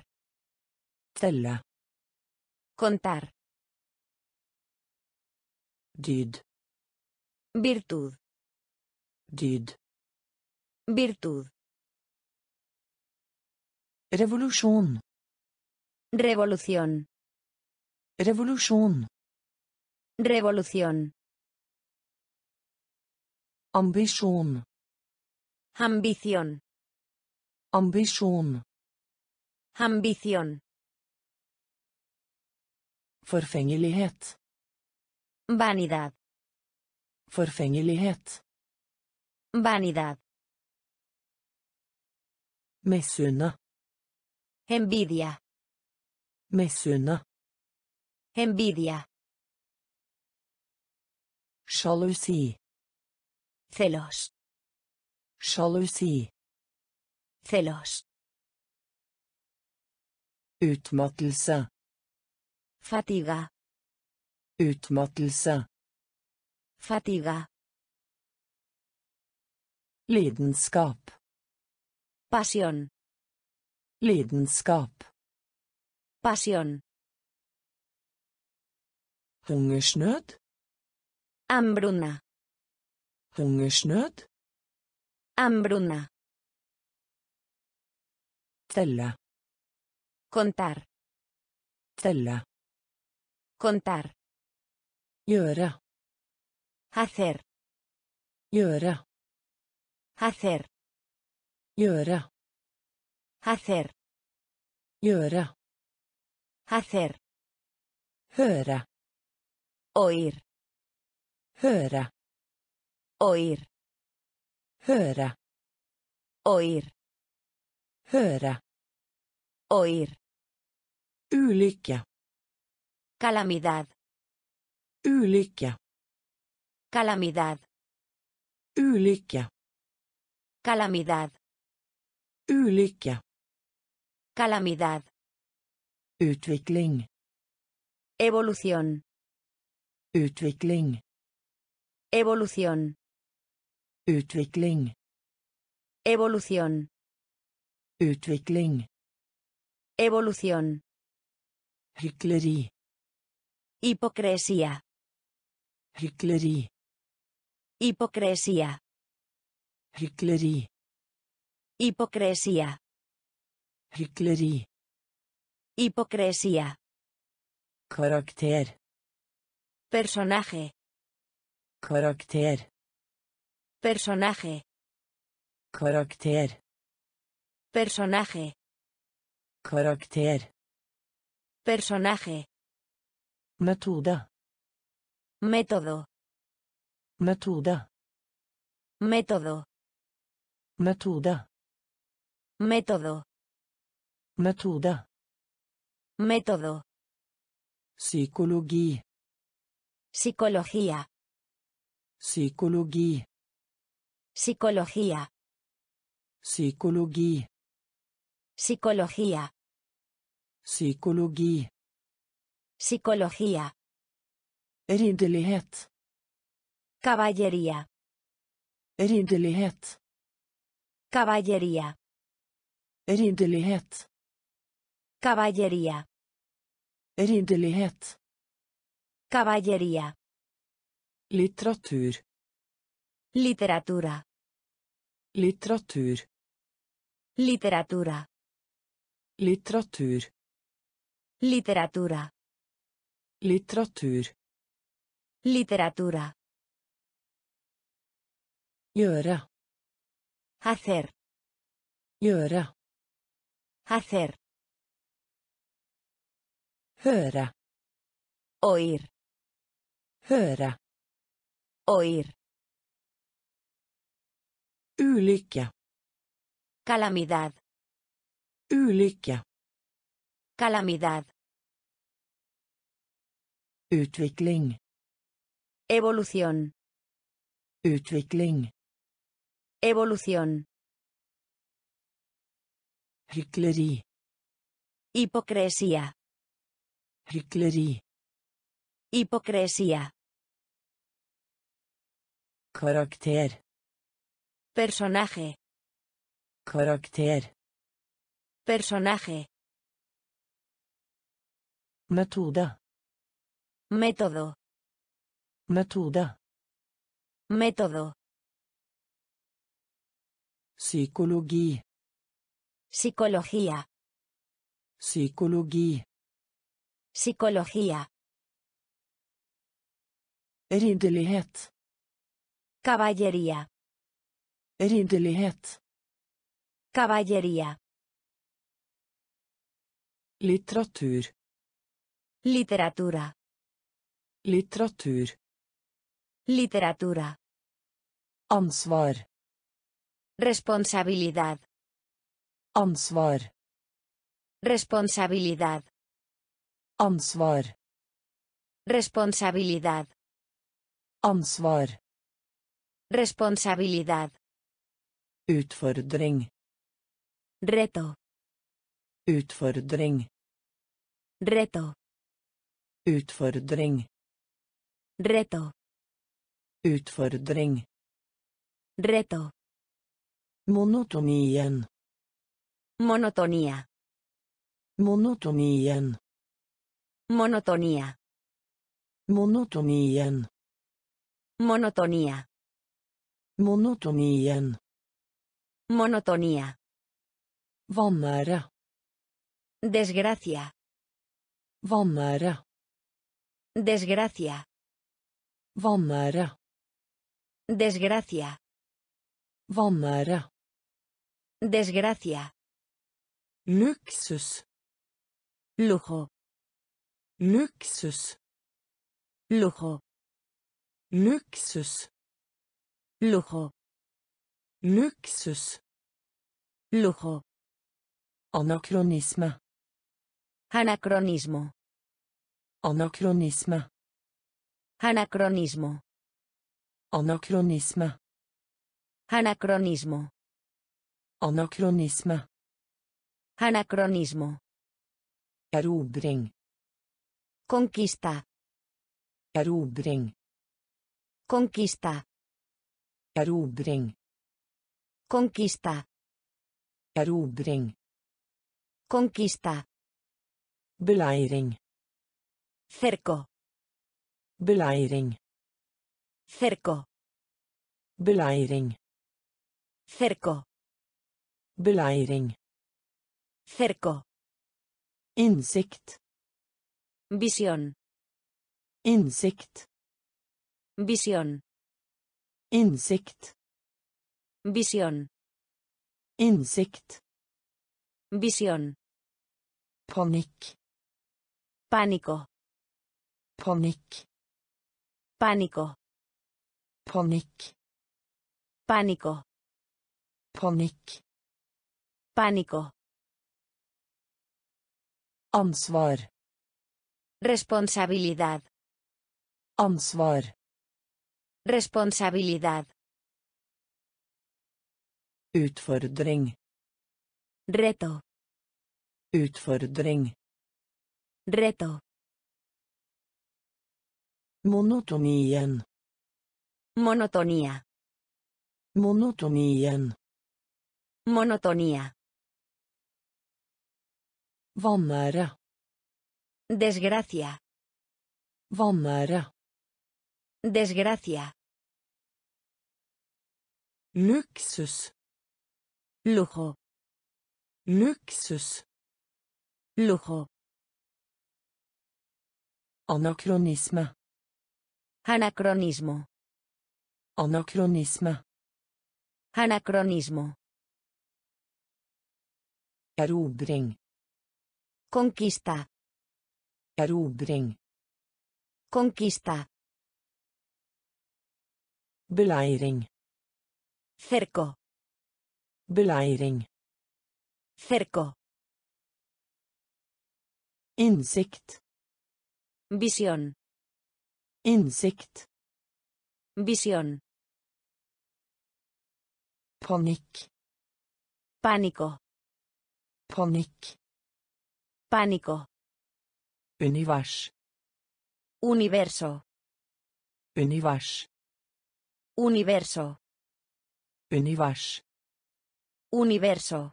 Telle. Contar. Dyd. Virtud. Dyd. Virtud. Revolusjon. Revolución. Revolusjon. Revolución. Ambisjon. Ambición. Ambisjon. Ambición. Forfengelighet. Vanidad. Forfengelighet. Vanidad. Misunne. Envidia. Misunne. Envidia. Sjalusi. Celos. Sjalusi. Celos. Utmattelse. Fatiga. Utmattelse. Fatiga. Lidenskap. Pasión. Lidenskap. Pasión. Hungersnød. Hambruna. Hungersnød. Hambruna. Telle. Contar. Telle. Contar. Gjøre. Hacer. Gjøre. Hacer. Gjøre. Hacer. Gjøre. Hacer. Høre. Oír. Høre. Oír. Høre. Oír. Høre. Oír. Ulykke. Calamidad. Ulykke. Calamidad. Ulykke. Calamidad. Ulykke. Calamidad. Utvikling. Evolución. Utvikling. Evolución. Utvikling. Evolución. Utvikling. Evolución. Hykleri. Hipocresía. Hykleri. Hipocresía. Hykleri. Hipocresía. Hykleri. Hipocresía. Karakter. Personaje. Karakter. Personaje. Karakter. Personaje. Karakter. Personaje. Metode. Método. Metode. Método. Metode. Método. Metode. Método. Psykologi. Psicología. Psykologi. Psicología. Psykologi. Psicología. Psykologi. Psicología. Ridderlighet. Cavalleria. Ridderlighet. Cavalleria. Ridderlighet. Cavalleria. Ridderlighet. Cavalleria. Litteratur. Litteratura. Litteratur. Litteratura. Litteratur. Litteratura. Litteratur. Literatura. Gjøre. Hacer. Gjøre. Hacer. Høre. Oír. Høre. Oír. Ulykke. Calamidad. Ulykke. Calamidad. Utvikling. Evolución. Utvikling. Evolución. Hykleri. Hipocresía. Hykleri. Hipocresía. Karakter. Personaje. Karakter. Personaje. Metode. Método. Metode. Método. Psykologi. Psicología. Psykologi. Psicología. Ridderlighet. Caballería. Ridderlighet. Caballería. Litteratur. Literatura. Litteratur. Literatura. Ansvar. Responsabilidad. Ansvar. Responsabilidad. Ansvar. Responsabilidad. Ansvar. Responsabilidad. Utfordring. Reto. Utfordring. Reto. Utfordring. Reto. Utfordring. Reto. Monotonien. Monotonía. Monotonien. Monotonía. Monotonien. Monotonía. Monotonien. Monotonía. Vanære. Desgracia. Vanære. Desgracia. Vanære. Desgracia. Vanære. Desgracia. Luksus. Lujo. Luksus. Lujo. Luksus. Lujo. Luksus. Lujo. Anakronisme. Anacronismo. Anakronisme. Anacronismo. Anakronisme. Anacronismo. Anakronisme. Anacronismo. Erobring. Conquista. Erobring. Conquista. Erobring. Conquista. Erobring. Conquista. Beleiring. Cerco. Beleiring. Cerco. Beleiring. Cerco. Beleiring. Cerco. Innsikt. Visión. Innsikt. Visión. Innsikt. Visión. Innsikt. Visión. Panikk. Pánico. Panikk. Pánico. Panikk. Pánico. Panikk. Pánico. Ansvar. Responsabilidad. Ansvar. Responsabilidad. Utfordring. Reto. Utfordring. Reto. Monotonien. Monotonía. Monotonien. Monotonía. Vanære. Desgracia. Vanære. Desgracia. Luksus. Lujo. Luksus. Lujo. Anakronisme. Anacronismo. Anakronisme. Anacronismo. Erobring. Conquista. Erobring. Conquista. Beleiring. Cerco. Beleiring. Cerco. Innsikt. Visión. Innsikt. Visión. Panikk. Pánico. Panikk. Pánico. Univers. Universo. Univers. Universo. Univers. Universo.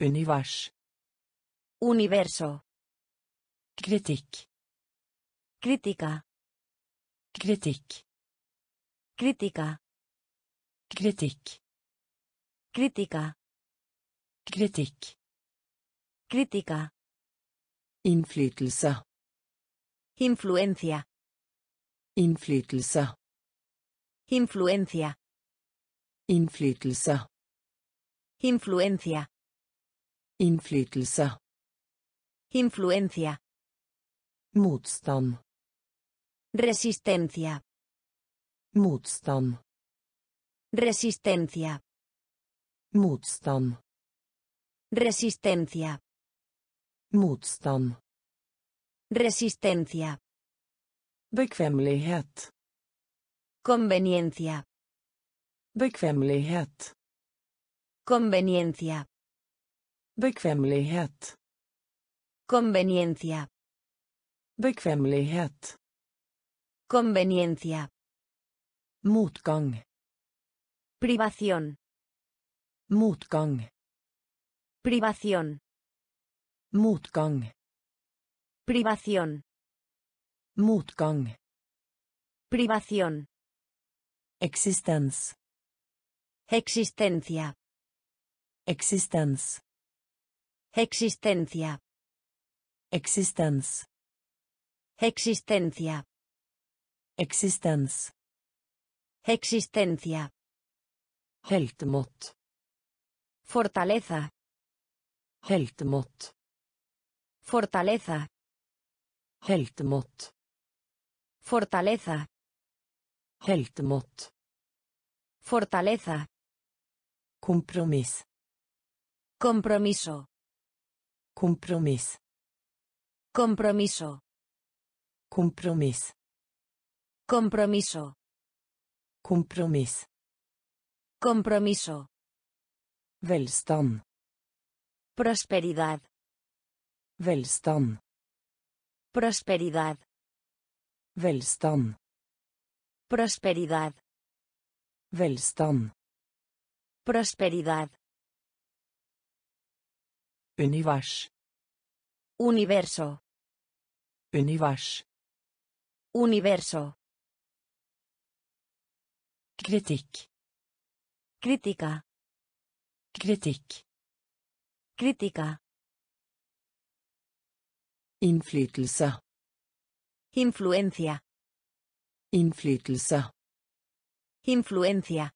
Univers. Universo. Kritikk. Crítica. Kritikk. Crítica. Kritikk. Crítica. Kritikk. Crítica. Innflytelse. Influencia. Innflytelse. Influencia. Innflytelse. Influencia. Innflytelse. Influencia. Motstand. Resistencia. Motstand. Resistencia. Motstand. Resistencia. Motstand. Resistencia. Bekvemmelighet. Conveniencia. Bekvemmelighet. Conveniencia. Bekvemmelighet. Conveniencia. Bekvemmelighet. Conveniencia. Motgang. Privación. Motgang. Privación. Motgang. Privación. Motgang. Privación. Eksistens. Existencia. Eksistens. Existencia. Eksistens. Existencia. Eksistens. Existencia. Fortaleza. Heltemått. Fortaleza. Heltemått. Fortaleza. Heltemått. Fortaleza. Kompromiss. Compromiso. Kompromiss. Compromiso. Kompromiss. Compromiso. Kompromiss. Compromiso. Velstand. Prosperidad. Velstand. Prosperidad. Velstand. Prosperidad. Velstand. Prosperidad. Univers. Universo. Univers. Universo. Kritikk. Crítica. Kritikk. Crítica. Innflytelse. Influencia. Innflytelse. Influencia.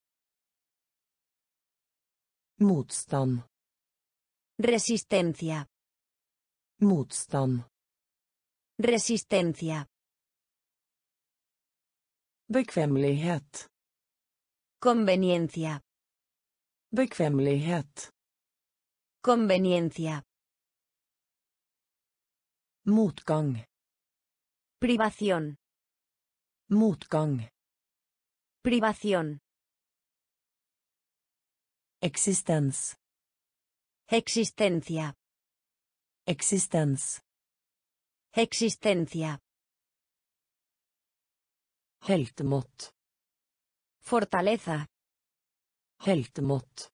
Motstand. Resistencia. Motstand. Resistencia. Bekvemmelighet. Conveniencia. Conveniencia. Motgang. Privación. Motgang. Privación. Eksistens. Existencia. Eksistens. Existencia. Heltemått. Fortaleza. Heltemått.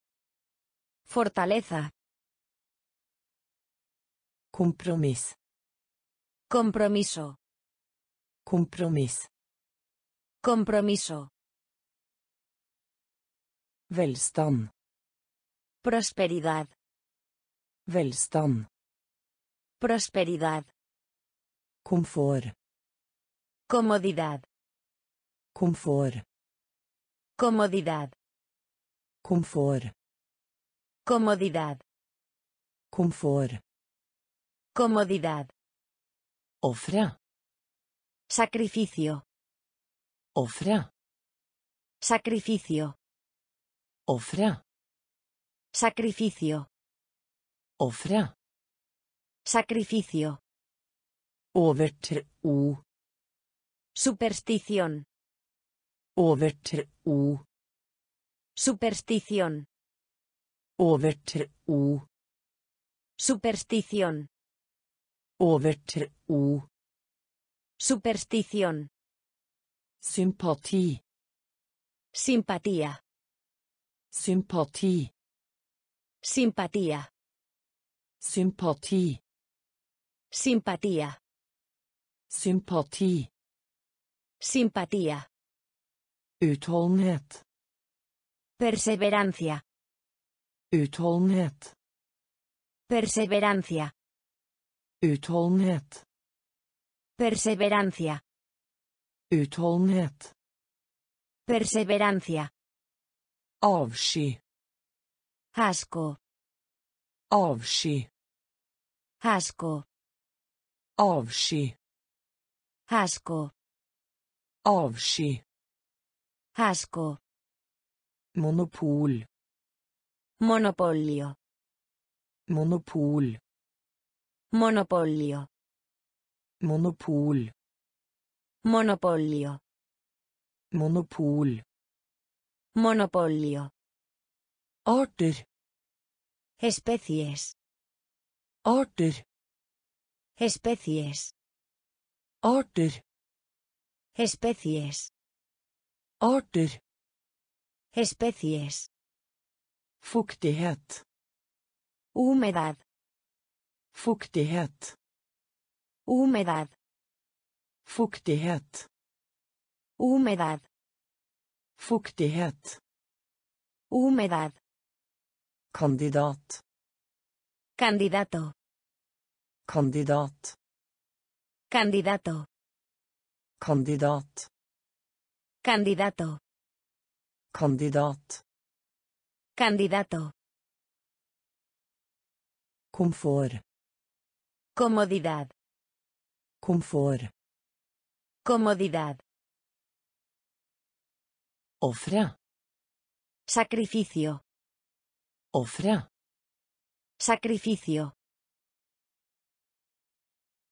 Fortaleza. Kompromiss. Compromiso. Compromiso. Velstand. Prosperidad. Velstand. Prosperidad. Komfort. Comodidad. Komfort. Comodidad. Komfort. Comodidad. Komfort. Comodidad. Ofre. Sacrificio. Ofre. Sacrificio. Ofre. Sacrificio. Ofre. Sacrificio. Overtro. Superstición. Overtro. Superstición. Overtro. Superstición. Overtro. Superstición. Sympati. Simpatía. Sympati. Simpatía. Sympati. Simpatía. Sympati. Simpatía. Utholdenhet. Perseverancia. Utholdenhet. Perseverancia. Utholdenhet. Perseverancia. Utholdenhet. Perseverancia. Avsky. Asco. Avsky. Asco. Avsky. Asco. Avsky. Asco. Monopol. Monopolio. Monopol. Monopolio. Monopol. Monopolio. Monopol. Monopolio. Arter. Especies. Arter. Especies. Arter. Especies. Arter. Especies. Fuktighet. Humedad. Fuktighet. Humedad. Fuktighet. Humedad. Fuktighet. Humedad. Kandidat. Candidato. Kandidat. Candidato. Kandidat. Candidato. Kandidat. Candidato. Komfort. Comodidad. Komfort. Comodidad. Ofre. Sacrificio. Ofre. Sacrificio.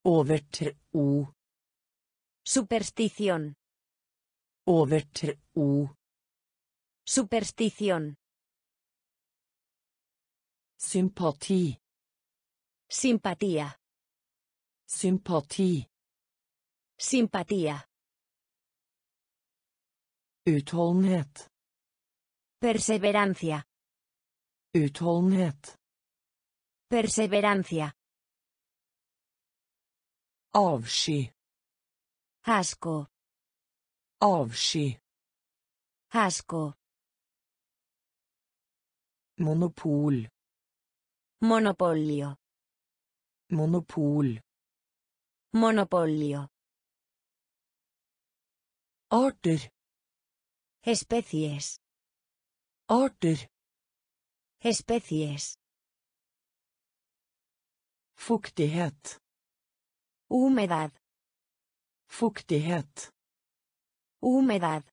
Overtro. Superstición. Overtro. Superstición. Sympati. Simpatía. Sympati. Simpatía. Utholdenhet. Perseverancia. Utholdenhet. Perseverancia. Avsky. Asco. Avsky. Asco. Monopol. Monopolio. Monopol. Monopolio. Arter. Especies. Arter. Especies. Fuktighet. Humedad. Fuktighet. Humedad.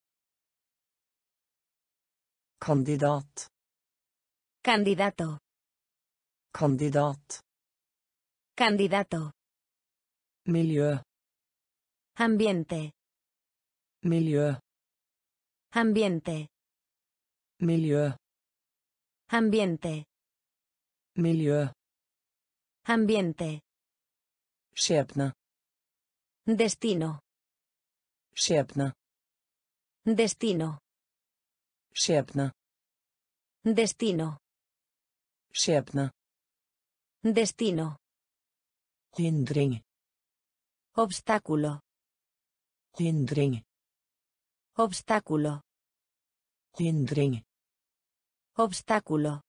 Kandidat. Candidato. Kandidat. Candidato. Miljø. Ambiente. Miljø. Ambiente. Miljø. Ambiente. Miljø. Ambiente. Skjebne. Destino. Skjebne. Destino. Skjebne. Destino. Skjebne. Destino. Hindring. Obstáculo. Hindring. Obstáculo. Hindring. Obstáculo.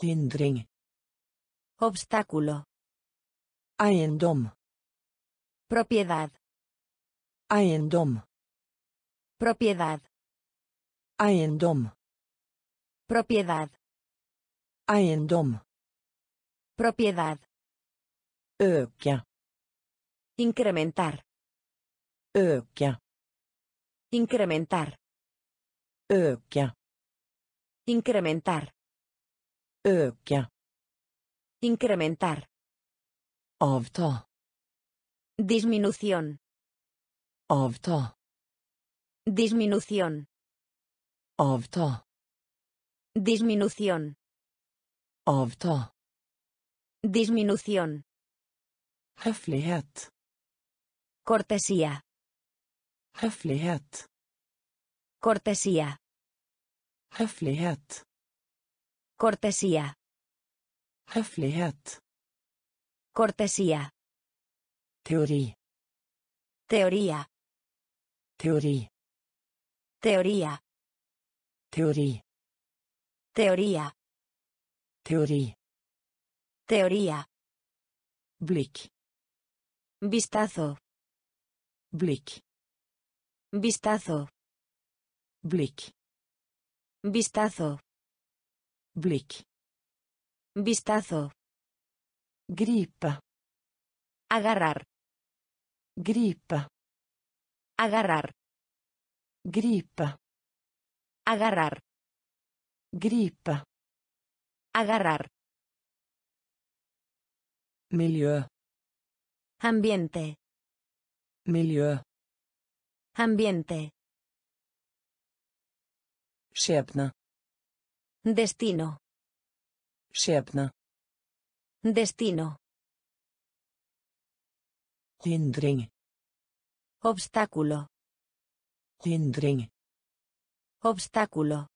Hindring. Obstáculo. Eiendom. Propiedad. Eiendom. Propiedad. Eiendom. Propiedad. Eiendom. Propiedad. Øke. Incrementar. Øke. Incrementar. Øke. Incrementar. Øke. Incrementar. Avta. Disminución. Avta. Disminución. Avta. Disminución. Avta. Disminución. Høflighet. Cortesía. Høflighet. Cortesía. Høflighet. Cortesía. Høflighet. Cortesía. Teori. Teoría. Teori. Teoría. Teori. Teoría. Teori. Teoría. Blikk. Vistazo. Blikk. Vistazo. Blikk. Vistazo. Blikk. Vistazo. Gripe. Agarrar. Gripe. Agarrar. Gripe. Agarrar. Gripe. Agarrar. Miljø. Ambiente. Miljø. Ambiente. Skjebne. Destino. Skjebne. Destino. Hindring. Obstáculo. Hindring. Obstáculo.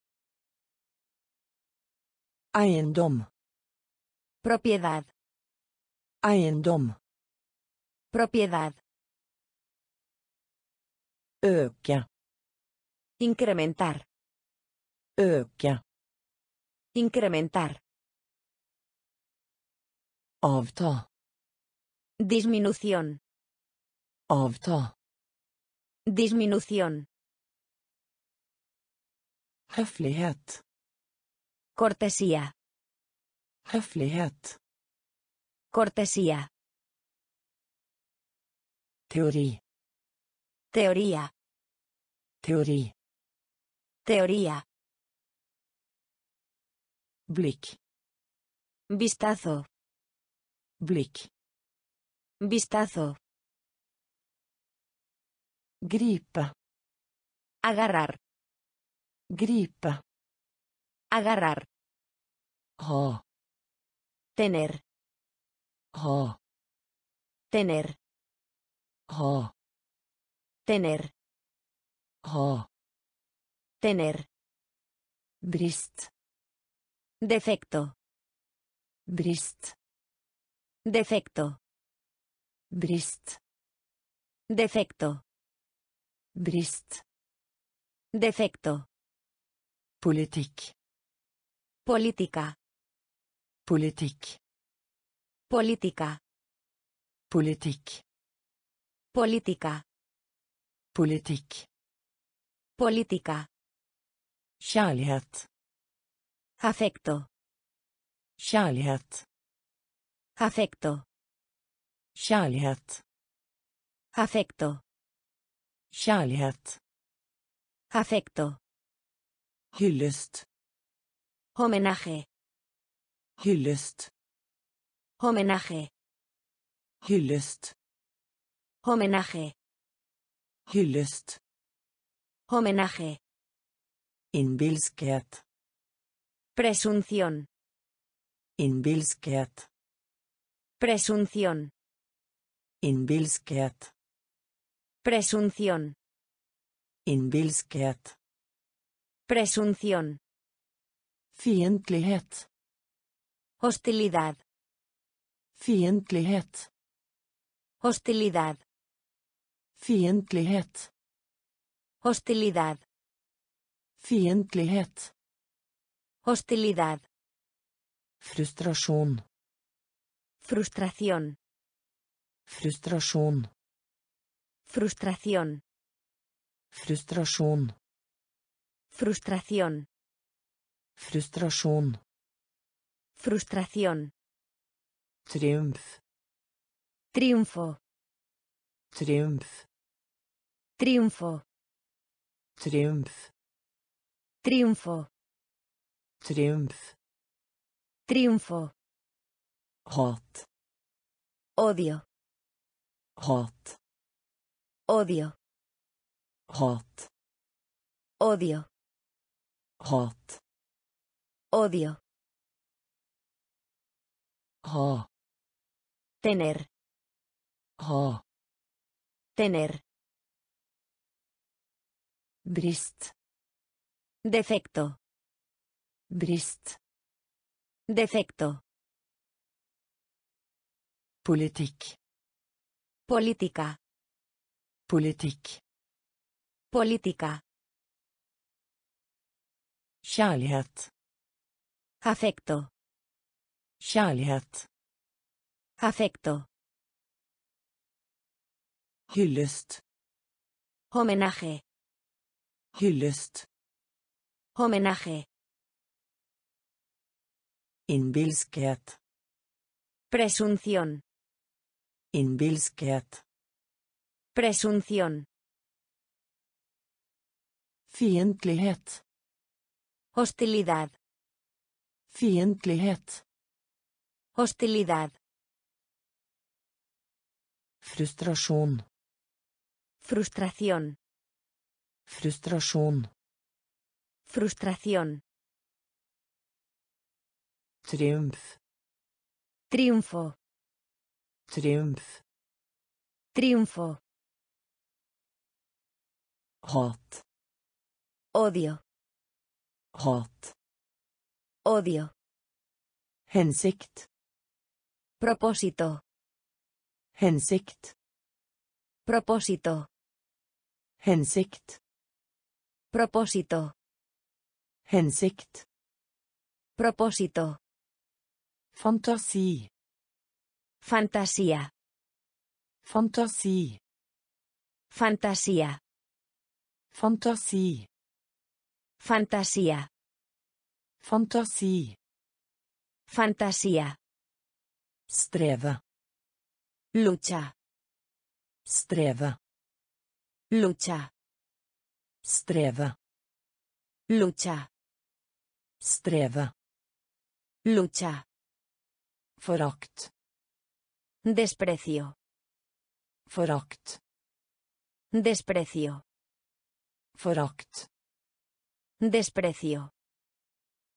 Eiendom. Propiedad. Eiendom. Propiedad. Øke. Incrementar. Øke. Incrementar. Avta. Disminución. Avta. Disminución. Høflighet. Cortesía. Cortesía. Teori. Teoría. Teori. Teoría. Blikk. Vistazo. Blikk. Vistazo. Gripe. Agarrar. Gripe. Agarrar. Ha. Tener. Ha. Tener. Ha. Tener. Ha. Tener. Brist. Defecto. Brist. Defecto. Brist. Defecto. Brist. Defecto. Politikk. Política. Politikk. Política. Politikk. Política. Politikk. Política. Kjærlighet. Afecto. Kjærlighet. Afecto. Kjærlighet. Afecto. Kjærlighet. Afecto. Hyllest. Homenaje. Hyllest. Homenaje. Hyllest. Homenaje. Hyllest. Homenaje. Innbilskhet. Presunción. Innbilskhet. Presunción. Innbilskhet. Presunción. Innbilskhet. Presunción. Fiendtlighet. Hostilidad. Fiendtlighet. Hostilidad. Hostilidad. Frustrasjon. Frustración. Frustrasjon. Frustración. Frustrasjon. Frustración. Frustrasjon. Frustración. Triumf. Triunfo. Triumf. Triunfo. Triumf. Triunfo. Triumf. Triunfo. Hat. Odio. Hat. Odio. Hat. Odio. Hat. Odio. Ha. Tener. Ha. Tener. Brist. Defecto. Brist. Defecto. Politikk. Política. Politikk. Política. Kjærlighet. Afecto. Kjærlighet. Afecto. Hyllest. Homenaje. Hyllest. Homenaje. Innbilskhet. Presunción. Innbilskhet. Presunción. Fiendtlighet. Hostilidad. Fiendtlighet. Hostilidad. Frustración. Frustrasjon. Frustración. Triumf. Triunfo. Triunfo. Hat. Odio. Hat. Odio. Hensikt. Propósito. Hensikt. Propósito. Hensikt. Propósito. Hensikt. Propósito. Fantasi. Fantasía. Fantasi. Fantasía. Fantasi. Fantasía. Fantasi. Fantasía. Streve. Lucha. Streve. Lucha. Streve. Lucha. Streve. Lucha. Forakt. Desprecio. Forakt. Desprecio. Forakt. Desprecio.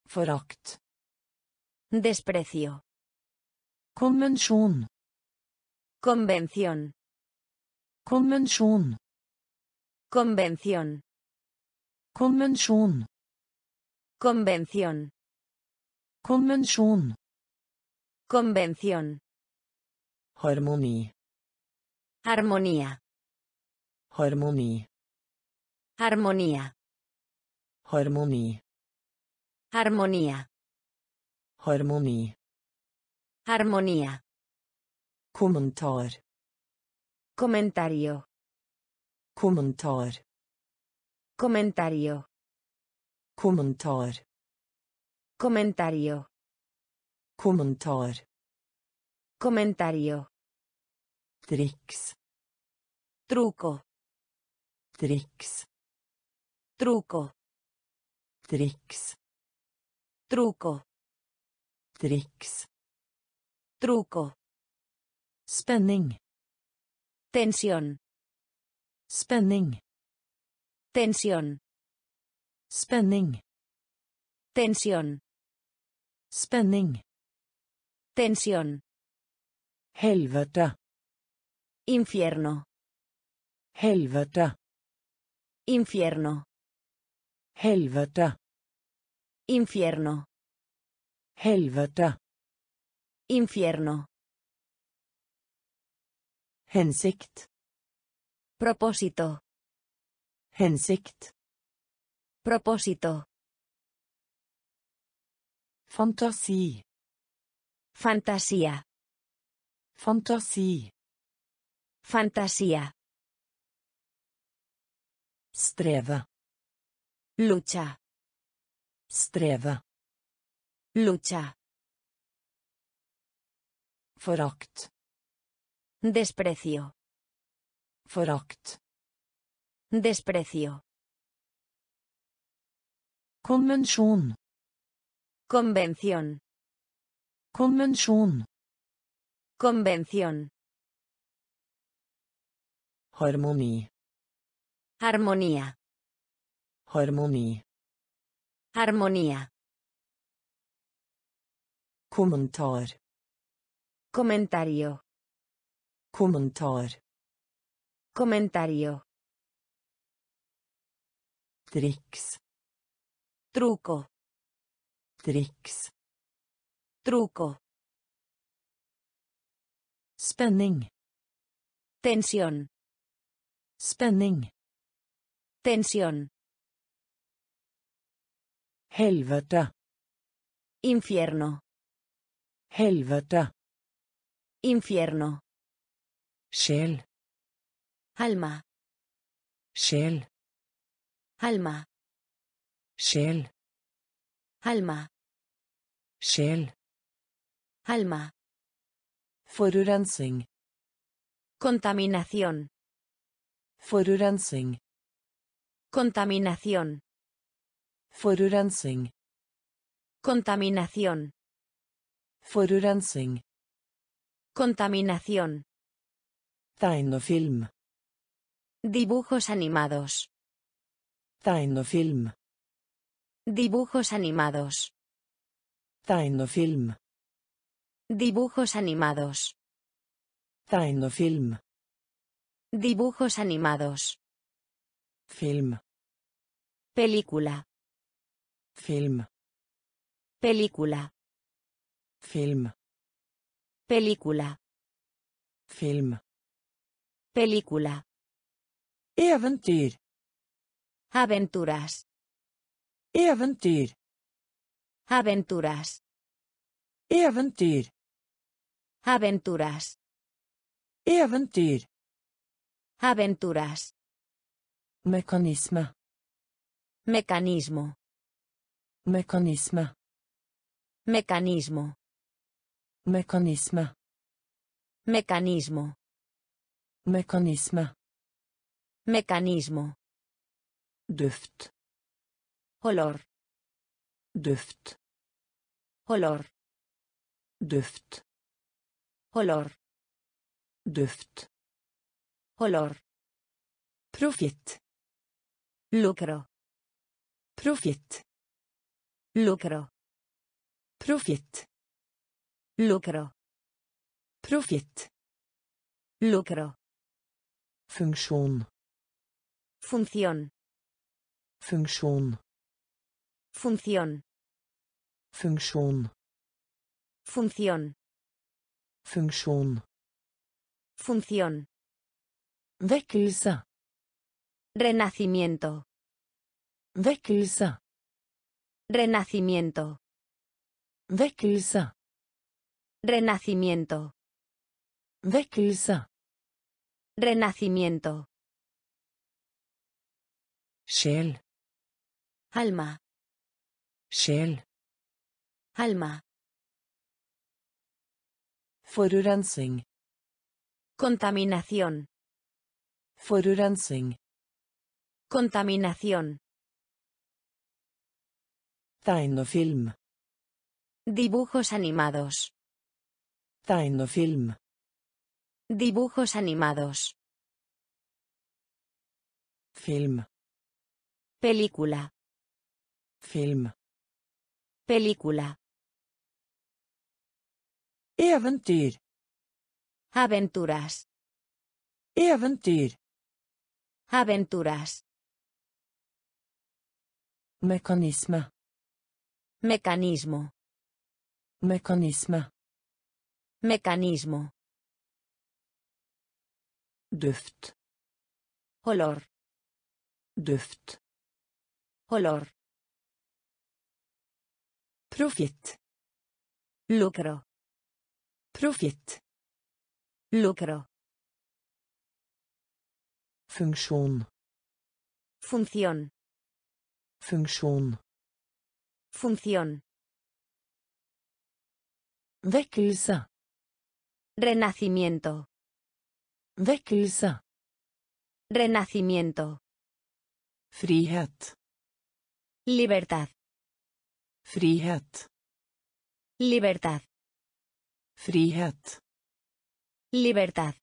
Forakt. Desprecio. Konvensjon. Convención. Konvensjon. Convención. Konvensjon. Convención. Konvensjon. Convención. Harmoni. Armonía. Harmoni. Armonía. Harmoni. Armonía. Harmoni. Armonía. Kommentar. Comentario. Kommentar. Comentario. Kommentar. Comentario. Kommentar. Comentario. Triks. Truco. Triks. Truco. Triks. Truco. Triks. Truco. Spenning. Tensión. Spenning. Tensión. Spenning. Tensión. Spenning. Tensión. Helvete. Infierno. Helvete. Infierno. Helvete. Infierno. Helvete. Infierno. Hensikt. Propósito. Hensikt. Propósito. Fantasi. Fantasía. Fantasi. Fantasía. Streve. Lucha. Streve. Lucha. Forakt. Desprecio. Forakt. Desprecio. Konvensjon. Convención. Konvensjon. Convención. Harmoni. Armonía. Harmoni. Armonía. Kommentar. Comentario. Kommentar. Comentario. Triks. Truco. Triks. Truco. Spenning. Tensión. Spenning. Tensión. Helvete. Infierno. Helvete. Infierno. Sjel. Alma. Sjel. Alma. Sjel. Alma. Sjel. Alma. Forurensing. Contaminación. Forurensing. Contaminación. Forurensing. Contaminación. Forurensing. Contaminación. Tegnefilm. Dibujos animados. Tegnefilm. Dibujos animados. Tegnefilm. Dibujos animados. Tegnefilm. Dibujos animados. Film. Película. Film. Película. Film. Película. Film. Película. Eventyr. Aventuras. Eventyr. Aventuras. Eventyr. Aventuras. Eventyr. Aventuras. Mekanisme. Mecanismo. Mekanisme. Mecanismo. Mekanisme. Mecanismo. Mekanisme. Mecanismo. Duft. Olor. Duft. Olor. Duft. Olor. Duft. Olor. Profitt. Lucro. Profitt. Lucro. Profitt. Lucro. Profitt. Lucro. Funksjon. Función. Funksjon. Función. Funksjon. Función. Funksjon. Función. Vekkelse. Renacimiento. Vekkelse. Renacimiento. Vekkelse. Renacimiento. Vekkelse. Renacimiento. Sjel. Alma. Sjel. Alma. Forurensing. Contaminación. Forurensing. Contaminación. Tegnefilm. Dibujos animados. Tegnefilm. Dibujos animados. Film. Película. Film. Película. Eventyr. Aventuras. Eventyr. Aventuras. Mekanisme. Mecanismo. Mekanisme. Mecanismo. Duft. Olor. Duft. Olor. Profitt. Lucro. Profitt. Lucro. Funksjon. Función. Funksjon. Función. Vekkelse. Renacimiento. Vekkelse. Renacimiento. Frihet. Libertad. Frihet. Libertad. Frihet. Libertad.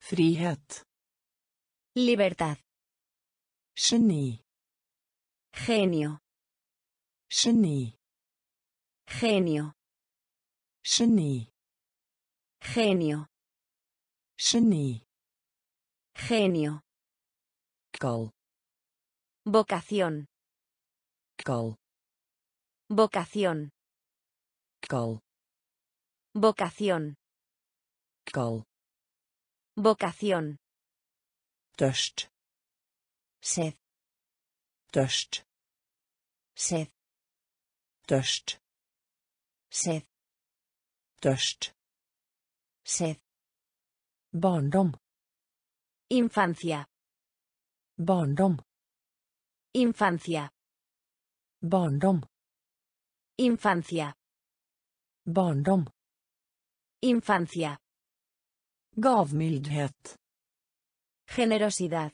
Frihet. Libertad. Geni. Genio. Geni. Genio. Geni. Genio. Geni. Genio. Kall. Vocación. Kall. Vocación. Kall. Vocación. Kall. Vocación. Tørst. Sed. Tørst. Sed. Tørst. Sed. Tørst. Sed. Barndom. Infancia. Barndom. Infancia. Barndom. Infancia. Barndom. Infancia. Gavmildhet. Generosidad.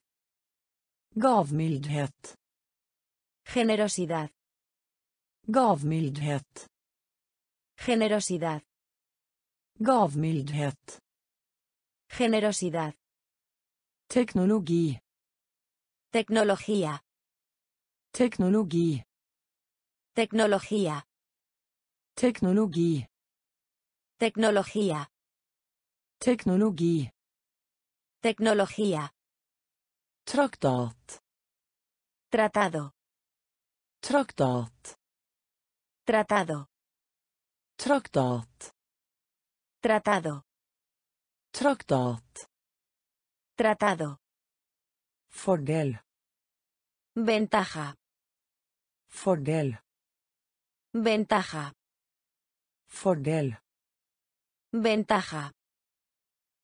Gavmildhet. Generosidad. Gavmildhet. Generosidad. Gavmildhet. Generosidad. Teknologi. Tecnología. Teknologi. Tecnología. Teknologi. Tecnología. Teknologi. Tecnología. Traktat. Tratado. Traktat. Tratado. Traktat. Tratado. Traktat. Tratado. Fordel. Ventaja. Fordel. Ventaja. Fordel. Ventaja.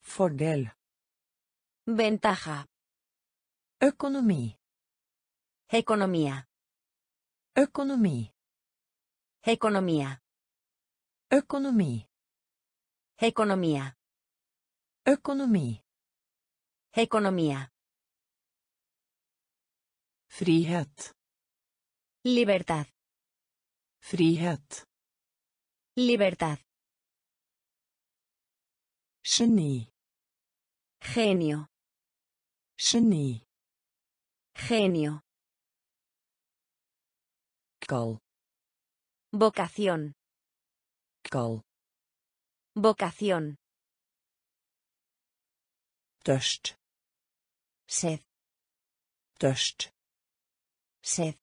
Fordel. Ventaja. Økonomi. Economía. Økonomi. Economía. Økonomi. Economía. Økonomi. Economía. Frihet. Libertad. Frihet. Libertad. Geni. Genio. Geni. Genio. Vocación. Kall. Vocación. Tørst. Sed. Tørst. Sed.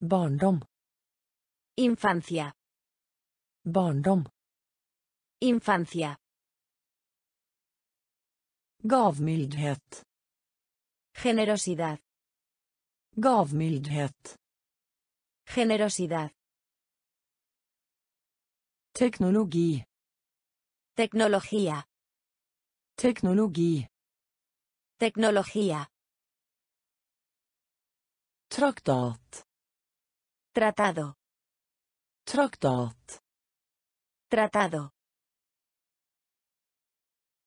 Barndom. Infancia. Barndom. Infancia. Gavmildhet. Generosidad. Gavmildhet. Generosidad. Teknologi. Tecnología. Teknologi. Tecnología. Traktat. Tratado. Traktat. Tratado.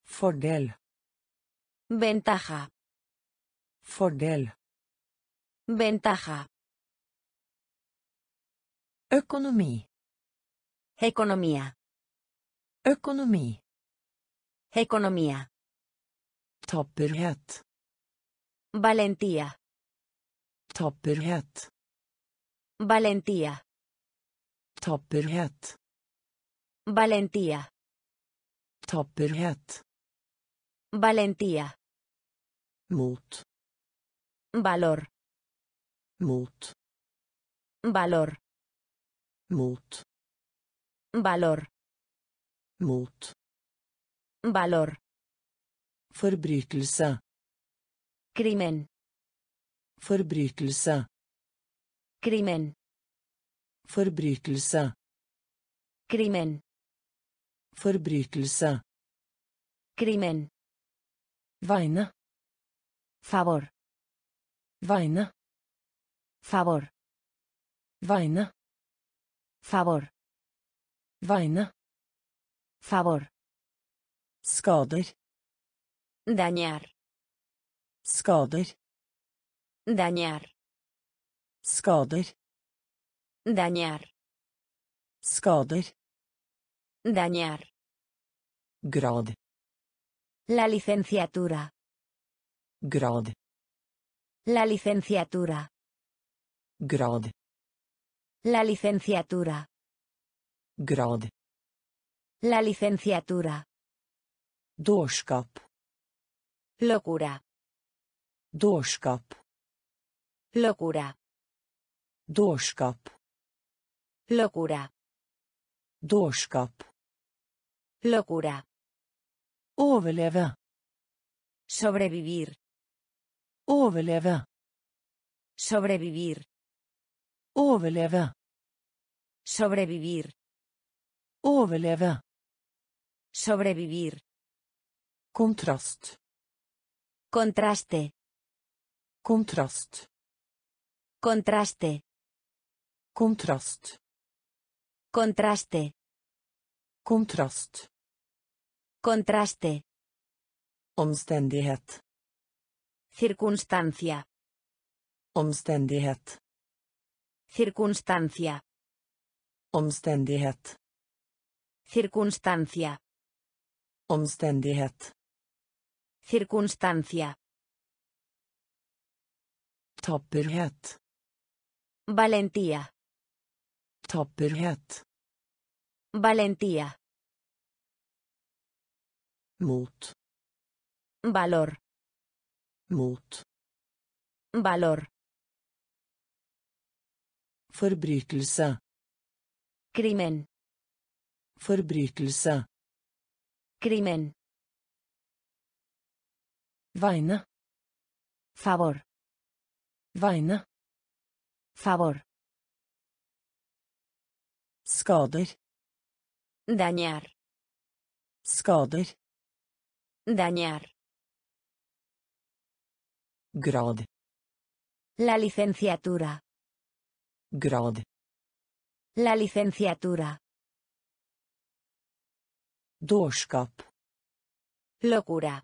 Fordel. Ventaja. Fordel. Ventaja. Økonomi. Economía. Økonomi. Economía. Tapperhet. Valentía. Tapperhet. Valentía. Tapperhet. Valentía. Tapperhet. Valentía. Mot. Valor. Mot. Valor. Mot. Valor. Mot. Valor. Forbrytelse. Crimen. Forbrytelse. Crimen. Forbrytelse. Crimen. Forbrytelse. Crimen. Vegne. Favor. Vegne. Favor. Vegne. Favor. Vegne. Favor. Skader. Dañar. Skader. Dañar. Skader. Dañar. Skader. Dañar. Grad. La licenciatura. Grad. La licenciatura. Grad. La licenciatura. Grad. La licenciatura. Dårskap. Locura. Dårskap. Locura. Dårskap. Locura. Dårskap. Locura. Overleve. Sobrevivir. Overleve. Sobrevivir. Overleve. Sobrevivir. Overleve. Sobrevivir. Kontrast. Contraste. Kontrast. Contraste. Kontrast. Contraste. Kontrast. Contraste. Omstendighet. Circunstancia. Omstendighet. Circunstancia. Omstendighet. Circunstancia. Omstendighet. Circunstancia. Tapperhet. Valentía. Tapperhet. Valentía. Mot. Valor. Mot. Valor. Forbrytelse. Crimen. Forbrytelse. Crimen. Vegne. Favor. Vegne. Favor. Skader. Dañar. Skader. Dañar. Grad. La licenciatura. Grad. La licenciatura. Dårskap. Locura.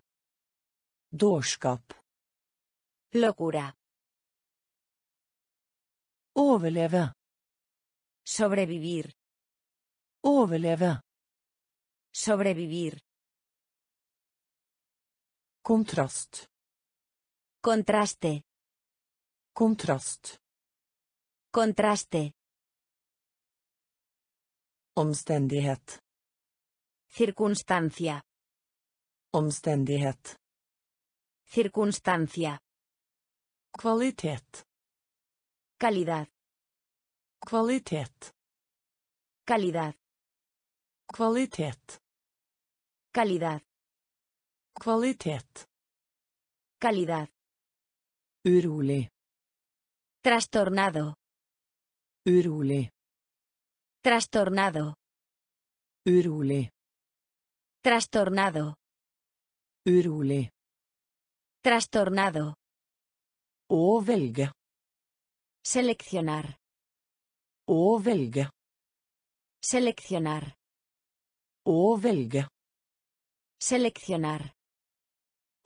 Dårskap. Locura. Overleve. Sobrevivir. Overleve. Sobrevivir. Kontrast. Contraste. Kontrast. Contraste. Omstendighet. Circunstancia. Omstendighet. Circunstancia. Kvalitet. Calidad. Kvalitet. Calidad. Kvalitet. Calidad. Kvalitet. Calidad. Urolig. Trastornado. Urolig. Trastornado. Urolig. Trastornado. Urolig. Trastornado. Å velge. Seleccionar. Å velge. Seleccionar. Å velge. Seleccionar.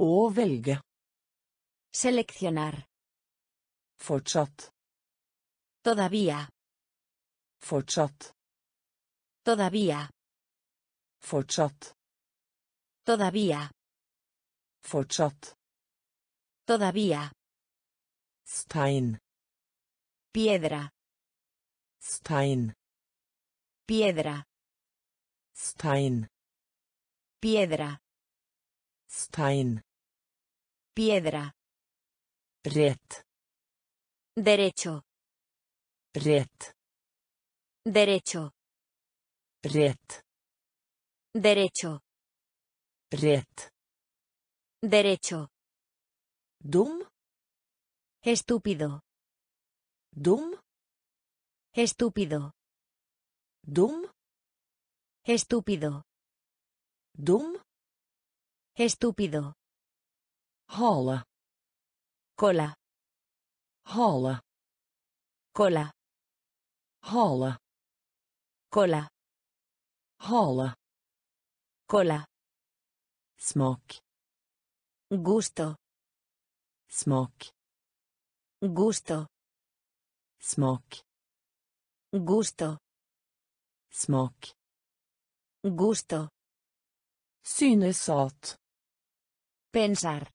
Å velge. Seleccionar. Fortsatt. Todavía. Fortsatt. Todavía. Fortsatt. Todavía. Fortsatt. Todavía. Stein. Piedra. Stein. Piedra. Stein. Piedra. Stein. Piedra. Rett. Derecho. Rett. Derecho. Rett. Derecho. Rett. Derecho. Dum. Estúpido. Dum. Estúpido. Dum. Estúpido. Dum. Estúpido. Hale. Cola. Hale. Cola. Hale. Cola. Hale. Cola. Smak. Gusto. Smak. Gusto. Smak. Gusto. Smak. Gusto. Synes at. Pensar.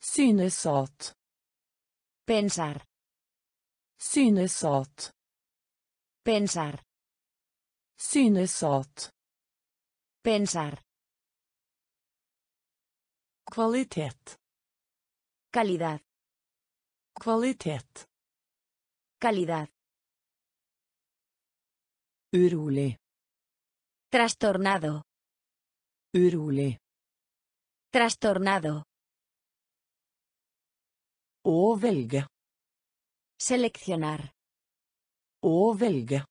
Synes at. Pensar. Synes at. Pensar. Synes at. Pensar. Kvalitet. Calidad. Kvalitet. Calidad. Urolig. Trastornado. Urolig. Trastornado. Å velge. Seleccionar. Å velge.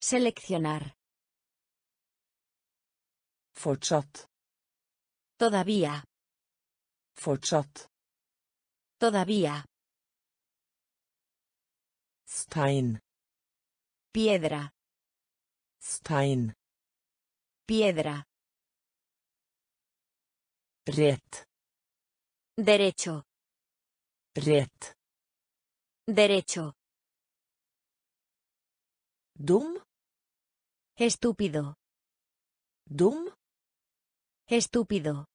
Seleccionar. Fortsatt. Todavía. Fortsatt. Todavía. Stein. Piedra. Stein. Piedra. Rett. Derecho. Rett. Derecho. Dum. Estúpido. Dum. Estúpido.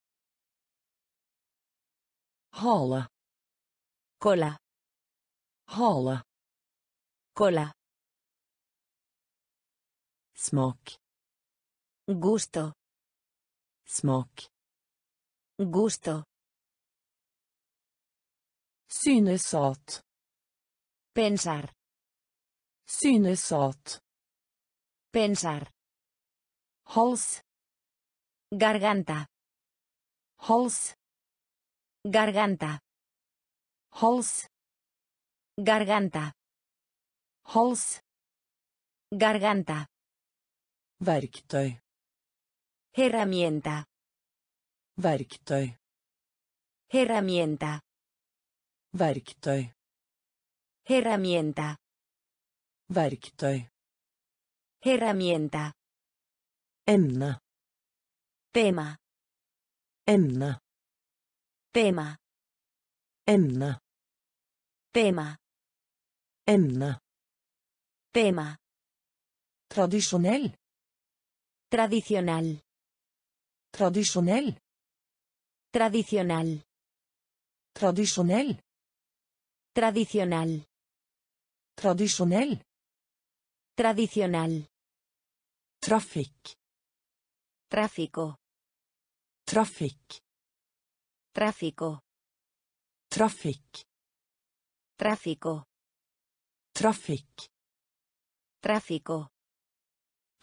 Hale. Cola. Hale. Cola. Smak. Gusto. Smak. Gusto. Synes at. Pensar. Synes at. Pensar. Hals. Garganta. Hals. Garganta. Hals. Garganta. Hals. Garganta. Verktøy. Herramienta. Verktøy. Herramienta. Verktøy. Herramienta. Verktøy. Herramienta. Emne. Tema. Emne. Tema. Emne. Tema. Emne. Tema. Tradisjonell. Tradicional. Tradisjonell. Tradicional. Tradisjonell. Tradicional. Tradisjonell. Tradicional. Trafikk. Tráfico. Trafikk. Tráfico. Trafikk. Tráfico. Trafikk. Tráfico.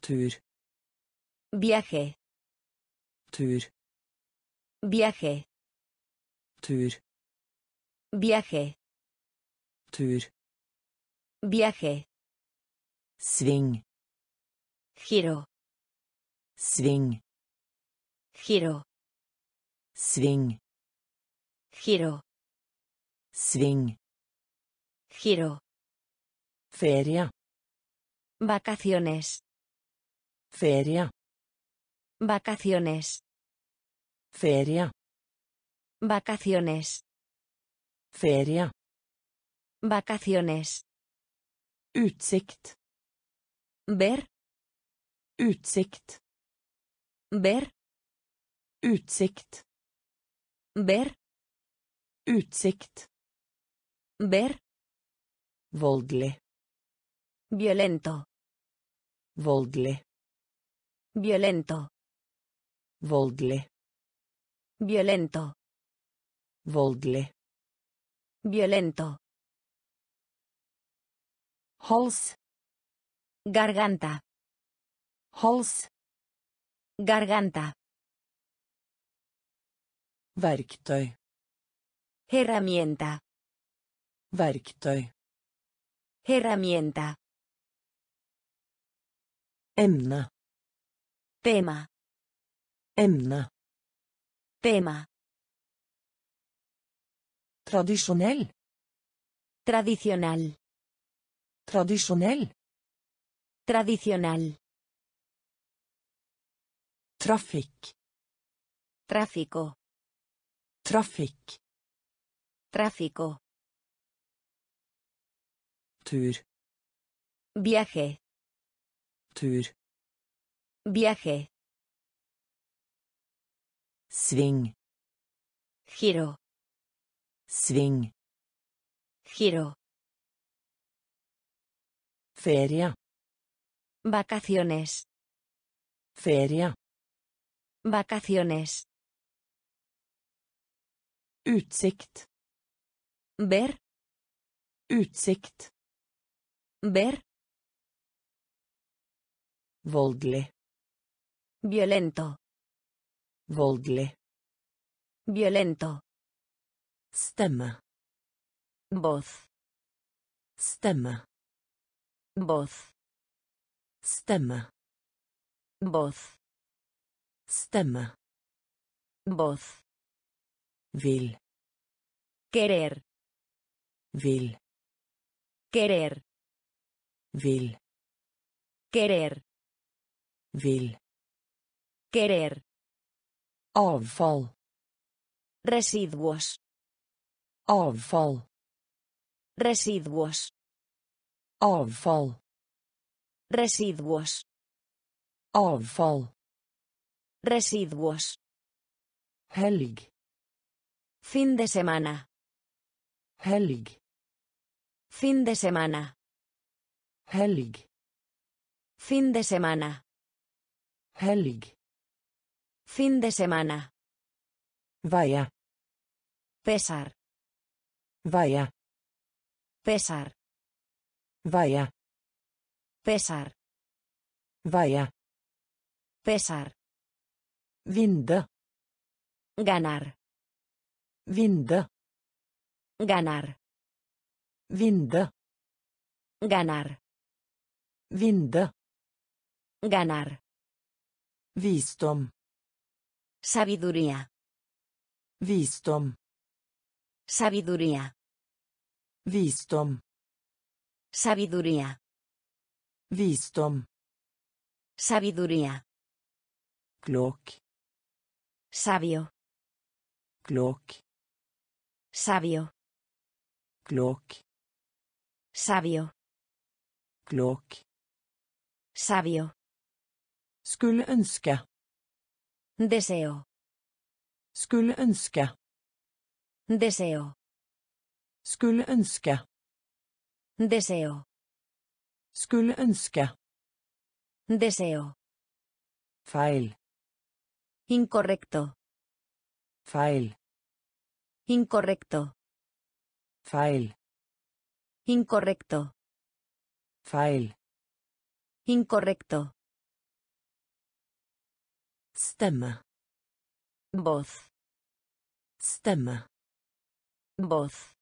Tur. Viaje. Tur. Viaje. Tur. Viaje. Tur. Viaje. Sving. Giro. Sving. Giro. Sving. Giro. Sving. Giro. Ferie. Vacaciones. Ferie. Vacaciones. Ferie. Vacaciones. Ferie. Vacaciones. Utsikt. Ver. Utsikt. Ver. Utsikt. Ver. Utsikt. Ver. Voldelig. Violento. Voldelig. Violento. Voldelig. Violento. Voldelig. Violento. Hals. Garganta. Hals. Garganta. Verktøy. Herramienta. Verktøy. Herramienta. Emne. Tema. Emne. Tema. Tradisjonell. Tradicional. Tradisjonell. Tradicional. Trafikk. Tráfico. Trafikk. Tráfico. Tur. Viaje. Tur. Viaje. Sving. Giro. Sving. Giro. Ferie. Vacaciones. Ferie. Vacaciones. Utsikt. Ver. Utsikt. Ver. Voldelig. Violento. Voldelig. Violento. Stemme. Voz. Stemme. Voz. Stemme. Voz. Stemme. Voz. Vil. Querer. Vil. Querer. Vil. Querer. Vil. Querer. Avfall. Residuos. Avfall. Residuos. Avfall. Residuos. Avfall. Residuos. Helg. Fin de semana. Helg. Fin de semana. Helg. Fin de semana. Helg. Fin de semana. Veie. Pesar. Veie. Pesar. Veie. Pesar. Veie. Pesar. Vinde. Ganar. Vinde. Ganar. Vinde. Ganar. Vinde. Ganar. Visdom. Sabiduría. Visdom. Sabiduría. Visdom. Sabiduría. Visdom. Sabiduría. Klok. Sabio. Klok. Sabio. Klok. Sabio. Klok. Sabio. Skulle ønske. Deseo. Skulle ønske. Deseo. Skulle ønske. Deseo. Skulle ønske. Deseo. Feil. Incorrecto. Feil. Incorrecto. Feil. Incorrecto. Feil. Incorrecto. Stemme. Voz. Stemme. Voz.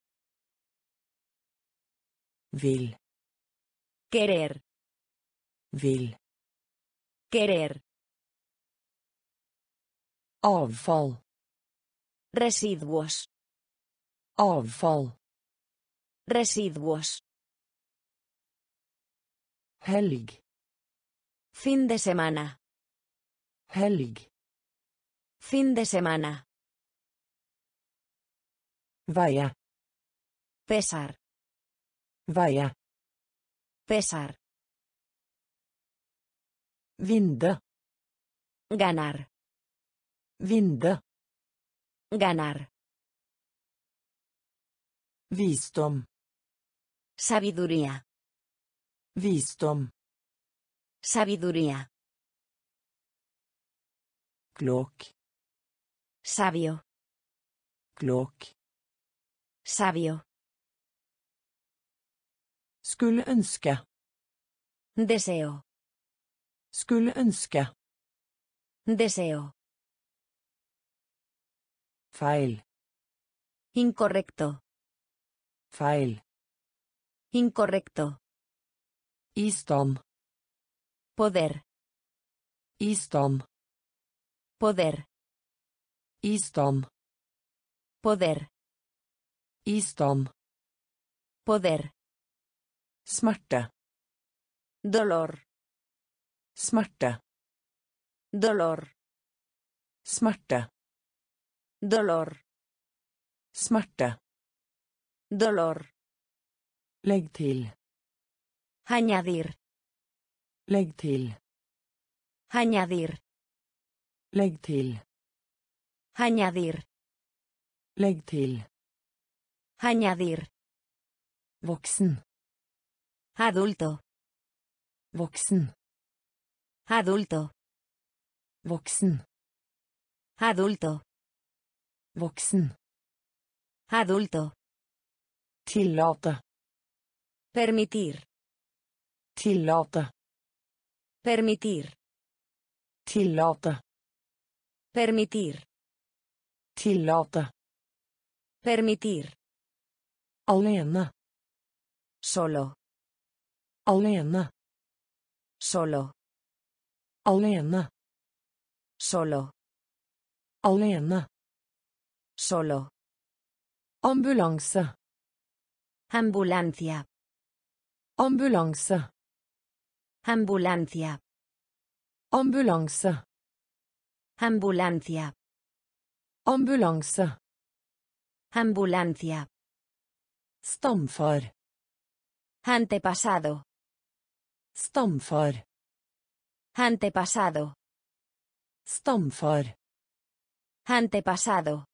Vil. Querer. Vil. Querer. Avfall. Residuos. Avfall. Residuos. Helg. Fin de semana. Helg. Fin de semana. Veie. Pesar. Veie. Pesar. Vinde. Ganar. Vinde. Ganar. Visdom. Sabiduría. Visdom. Sabiduría. Klok. Sabio. Klok. Sabio. Skulle ønske. Deseo. Skulle ønske. Deseo. Feil. Incorrecto. Feil. Incorrecto. I stand. Poder. I stand. Poder. I stand. Poder. I stand. Poder. Smerte. Dolor. Smerte. Dolor. Smerte. Dolor. Smerte. Dolor. Legg til. Añadir. Legg til. Añadir. Legg til. Añadir. Legg til. Añadir. Voksen. Adulto. Voksen. Adulto. Voksen. Adulto. Voksen. Adulto. Tillate. Permitir. Tillate. Permitir. Tillate. Permitir. Tillate. Permitir. Alene. Solo. Alene. Solo. Alene. Solo. Alene. Solo. Ambulanse. Ambulancia. Ambulanse. Ambulancia. Ambulanse. Ambulancia. Ambulanse. Ambulancia. Stamfar. Antepasado. Stamfar. Antepasado. Stamfar. Antepasado.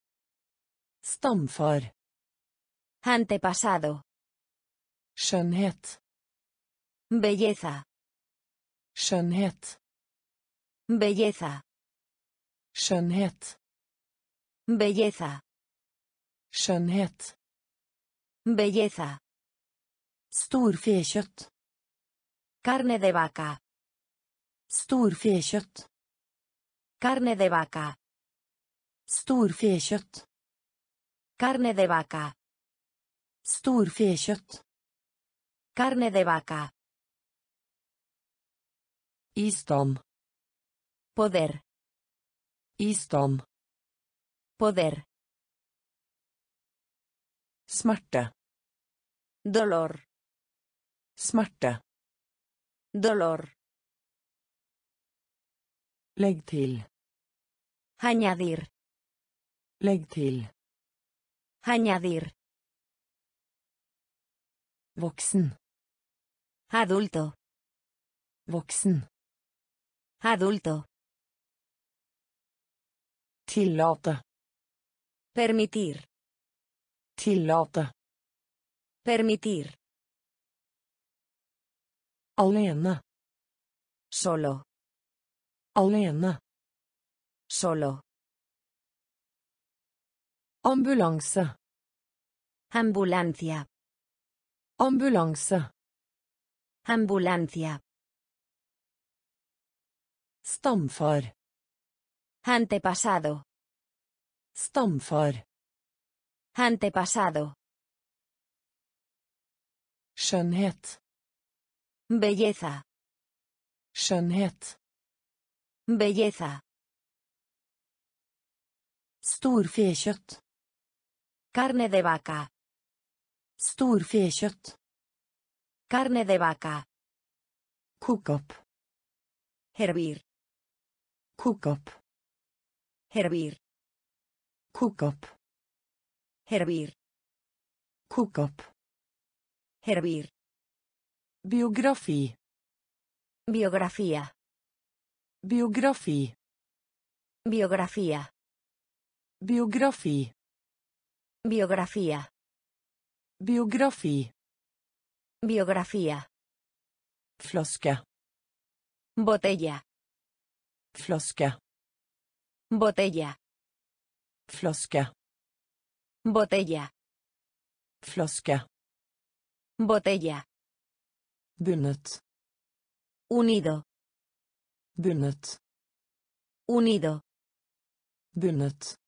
Stamfar. Antepasado. Skjønnhet. Belleza. Skjønnhet. Belleza. Skjønnhet. Belleza. Skjønnhet. Belleza. Storfekjøtt. Carne de vaca. Storfekjøtt. Carne de vaca. Storfekjøtt. Carne de vaca. Storfekjøtt. Carne de vaca. I stand. Poder. I stand. Poder. Smerte. Dolor. Smerte. Dolor. Legg til. Añadir. Legg til. Añadir. Voksen. Adulto. Voksen. Adulto. Tillate. Permitir. Tillate. Permitir. Alene. Solo. Alene. Solo. Ambulanse. Ambulancia. Ambulanse. Ambulancia. Stamfar. Antepasado. Stamfar. Antepasado. Skjønnhet. Belleza. Skjønnhet. Belleza. Storfekjøtt. Carne de vaca. Storfekjøtt. Carne de vaca. Opp. Hervir. Opp. Hervir. Opp. Hervir. Hervir. Biografi. Biografía. Biografi. Biografía. Biografi. Biografía. Biografi. Biografía. Flaske. Botella. Flaske. Botella. Flaske. Botella. Flaske. Botella. Bundet. Unido. Bundet. Unido. Bundet.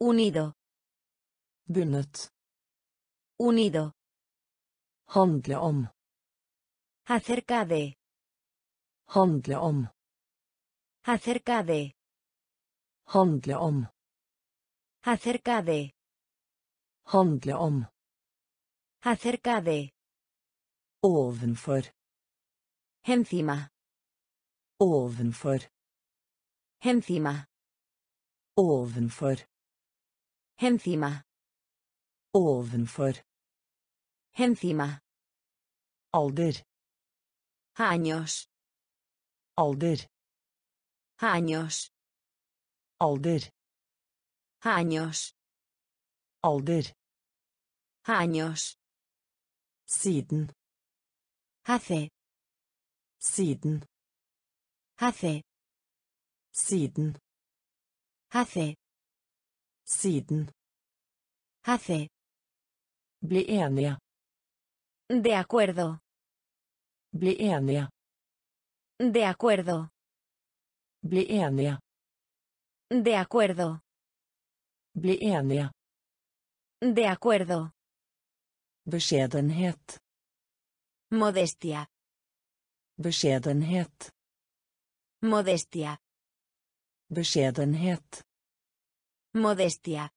Unido. Bundet. Unido. Handle om. Acerca de. Handle om. Acerca de. Handle om. Acerca de. Handle om. Acerca de. Ovenfor. Encima. Ovenfor. Encima. Ovenfor. Encima. Ovenfor. Encima. Alder. Años. Alder. Años. Alder. Años. Alder. Años. Siden. Hace. Siden. Hace. Siden. Hace. Siden. Hace. Bli enige. De acuerdo. Bli enige. De acuerdo. Bli enige. De acuerdo. Bli enige. De acuerdo. Beskjedenhet. Modestia. Beskjedenhet. Modestia. Beskjedenhet. Modestia.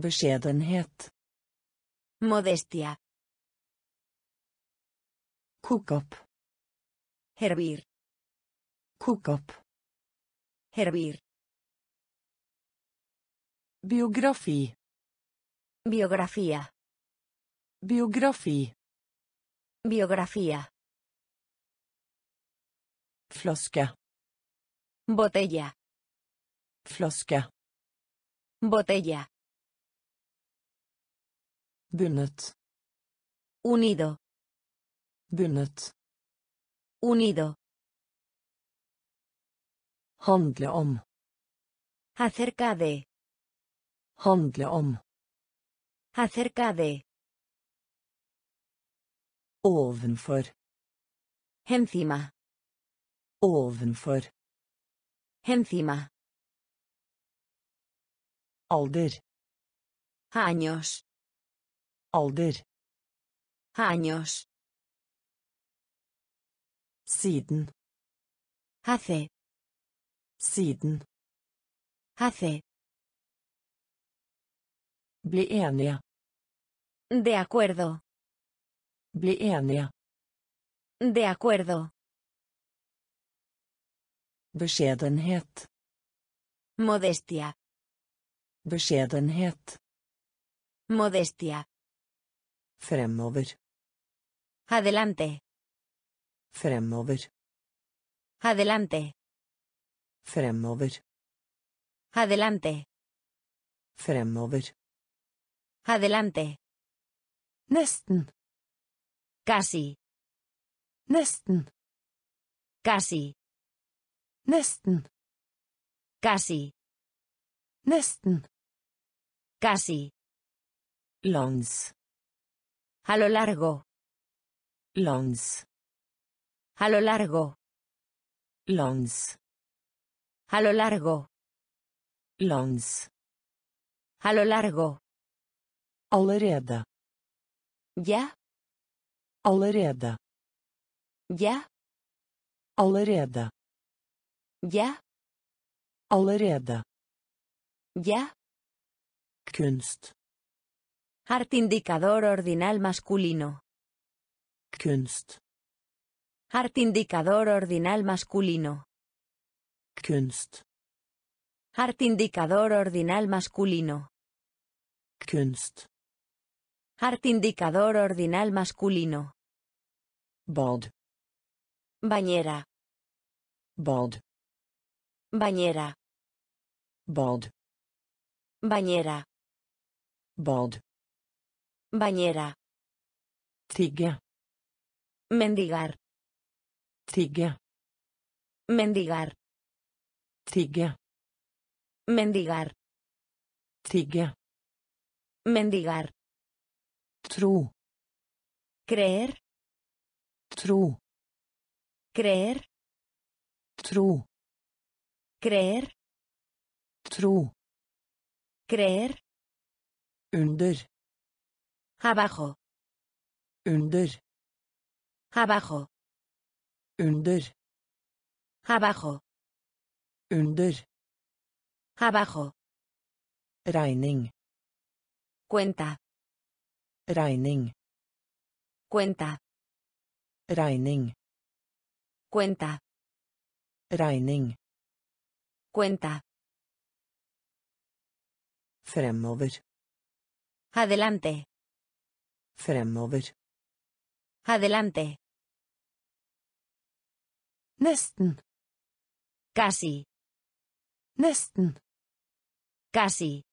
Beskjedenhet. Modestia. Koke opp. Hervir. Koke opp. Hervir. Biografi. Biografía. Biografi. Biografía. Flaske. Botella. Flaske. Botella. Bundet. Unido. Bundet. Unido. Handle om. Acerca de. Handle om. Acerca de. Ovenfor. Encima. Ovenfor. Encima. Alder. Años. Alder. Años. Siden. Hace. Siden. Hace. Bli enige. De acuerdo. Bli. De acuerdo. Beskjedenhet. Modestia. Beskjedenhet. Modestia. Fremover. Adelante. Fremover. Adelante. Fremover. Adelante. Fremover. Adelante. Nesten. Casi. Nesten. Casi. Nesten. Casi. Nesten. Casi. Langs. A lo largo. Langs. A lo largo. Langs. A lo largo. Langs. A lo largo. Allerede. Ya. Allerede. Ya. Allerede. Ya. Allerede. Ya. Kunst. Art indicador ordinal masculino. Kunst. Art indicador ordinal masculino. Kunst. Art indicador ordinal masculino. Kunst. Art indicador ordinal masculino. Bad. Bañera. Bad. Bañera. Bad. Bañera. Bad. Bañera. Tigge. Mendigar. Tigge. Mendigar. Tigge. Mendigar. Tigge. Mendigar. Tro. Creer. Tro. Creer. Tro. Creer. Tro. Creer. Under. Abajo. Under. Abajo. Under. Abajo. Under. Abajo. Regning. Cuenta. Regning. Cuenta. Regning. Cuenta. Regning. Cuenta. Fremover. Adelante. Fremover. Adelante. Nesten. Casi. Nesten. Casi.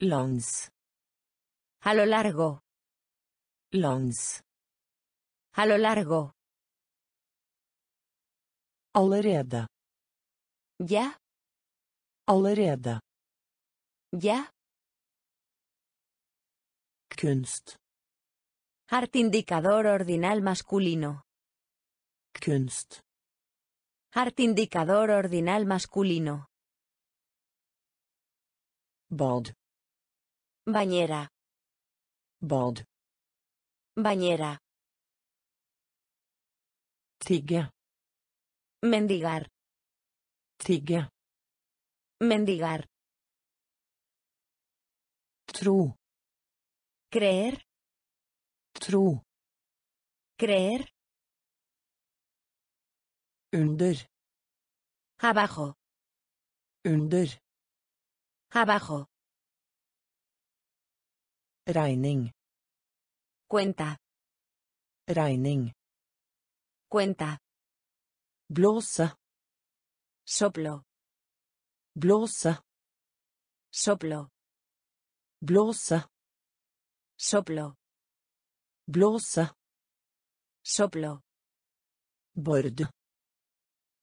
Langs. A lo largo. Langs. A lo largo. Allerede. Ya. Allerede. Ya. Kunst. Art indicador ordinal masculino. Kunst. Art indicador ordinal masculino. Bad. Bañera. Bad. Bañera. Tigge. Mendigar. Tigge. Mendigar. Tro. Creer. Tro. Creer. Under. Abajo. Under. Abajo. Regning. Cuenta. Regning. Cuenta. Blåse. Soplo. Blåse. Soplo. Blåse. Soplo. Blåse. Soplo. Bord.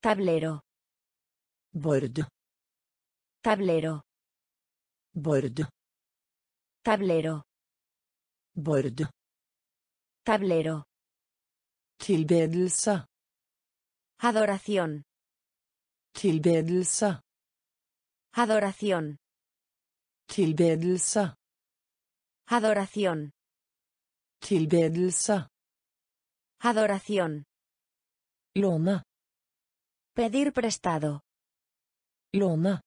Tablero. Bord. Tablero. Bord. Tablero. Bord. Tablero. Tilbedelse. Adoración. Tilbedelse. Adoración. Tilbedelse. Adoración. Tilbedelse. Adoración. Låne. Pedir prestado. Låne.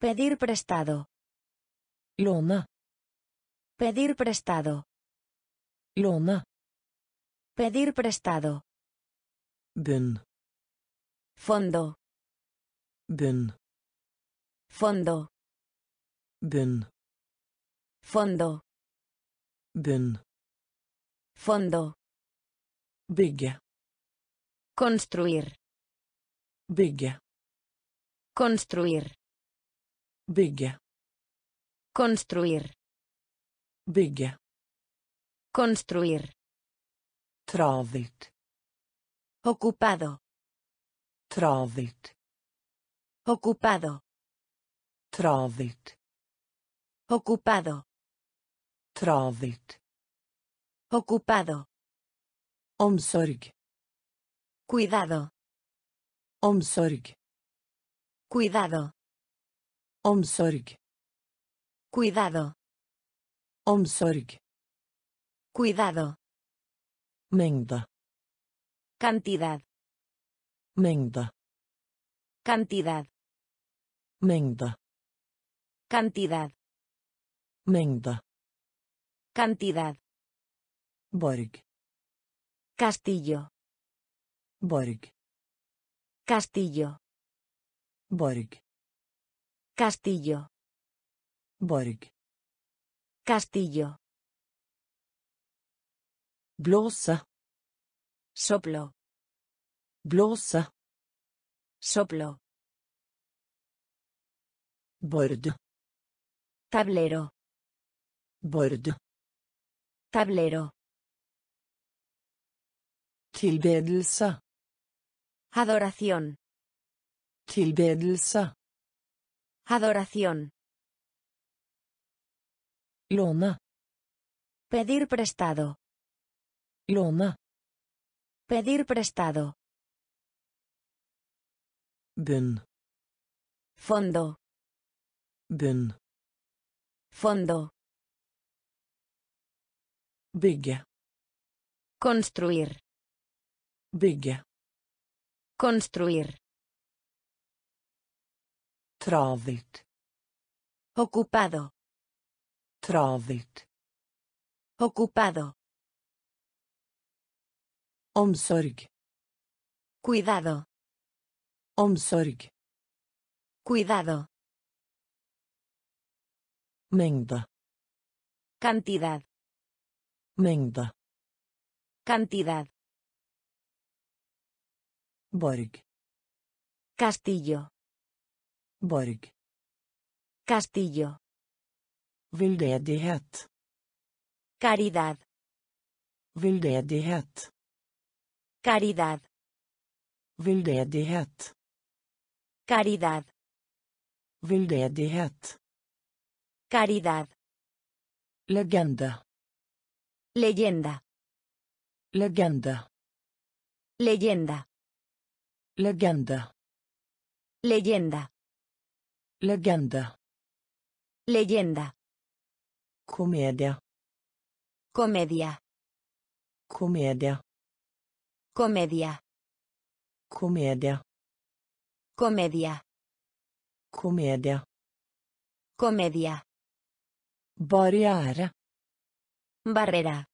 Pedir prestado. Låne. Pedir prestado. Låne. Pedir prestado. Bunn. Fondo. Bunn. Fondo. Bunn. Fondo. Bunn. Fondo. Bygge. Construir. Bygge. Construir. Bygge. Construir. Bygge. Construir. Travelt. Ocupado. Travelt. Ocupado. Travelt. Ocupado. Travelt. Ocupado. Omsorg. Cuidado. Omsorg. Cuidado. Omsorg. Cuidado. Omsorg. Cuidado. Mengde. Cantidad. Mengde. Cantidad. Mengde. Cantidad. Mengde. Cantidad. Borg. Castillo. Borg. Castillo. Borg. Castillo. Borg. Castillo. Blåse. Soplo. Blåse. Soplo. Bord. Tablero. Bord. Tablero. Tilbedelse. Adoración. Tilbedelse. Adoración. Låne. Pedir prestado. Låne. Pedir prestado. Bunn. Fondo. Bunn. Fondo. Bygge. Construir. Bygge. Construir. Travelt. Ocupado. Travelt. Ocupado. Omsorg. Cuidado. Omsorg. Cuidado. Mengde. Cantidad. Mengde. Cantidad. Borg. Castillo. Borg. Castillo. Veldedighet. Caridad. Veldedighet. Caridad. Veldedighet. Caridad. Veldedighet. Caridad. Legende. Leyenda. Legende. Leyenda. Legende. Leyenda. Legende. Leyenda. Komedie. Comedia. Komedie. Comedia. Komedie. Comedia. Komedie. Comedia. Barriere. Barrera.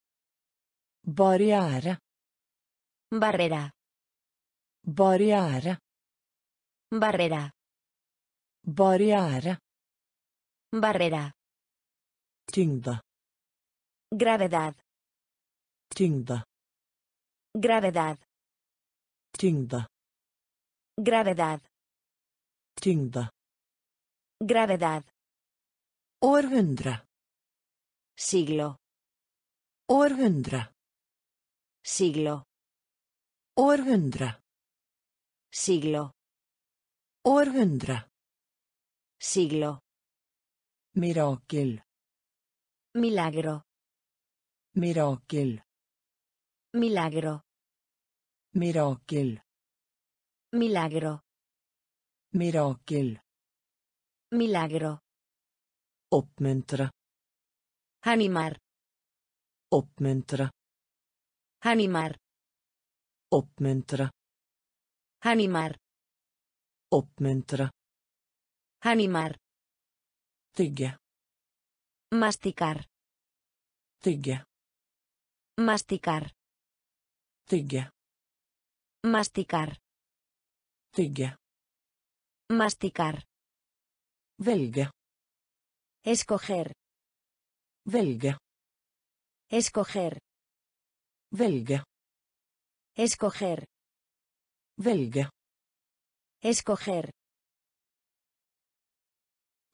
Barriere. Barrera. Barriere. Barrera. Barriere. Barrera. Tyngde. Gravedad. Tyngde. Gravedad. Tyngde. Gravedad. Tyngde. Gravedad. Århundre. Siglo. Århundre. Siglo. Århundre. Siglo. Århundre. Siglo. Mirakel. Milagro. Mirakel. Milagro. Mirakel. Milagro. Mirakel. Milagro. Oppmuntre. Animar. Oppmuntre. Animar. Oppmuntre. Animar. Oppmuntre. Animar. Tygge. Masticar. Tygge. Masticar. Tygge. Masticar. Tygge. Masticar. Velge. Escoger. Velge. Escoger. Velge. Escoger. Velge. Escoger.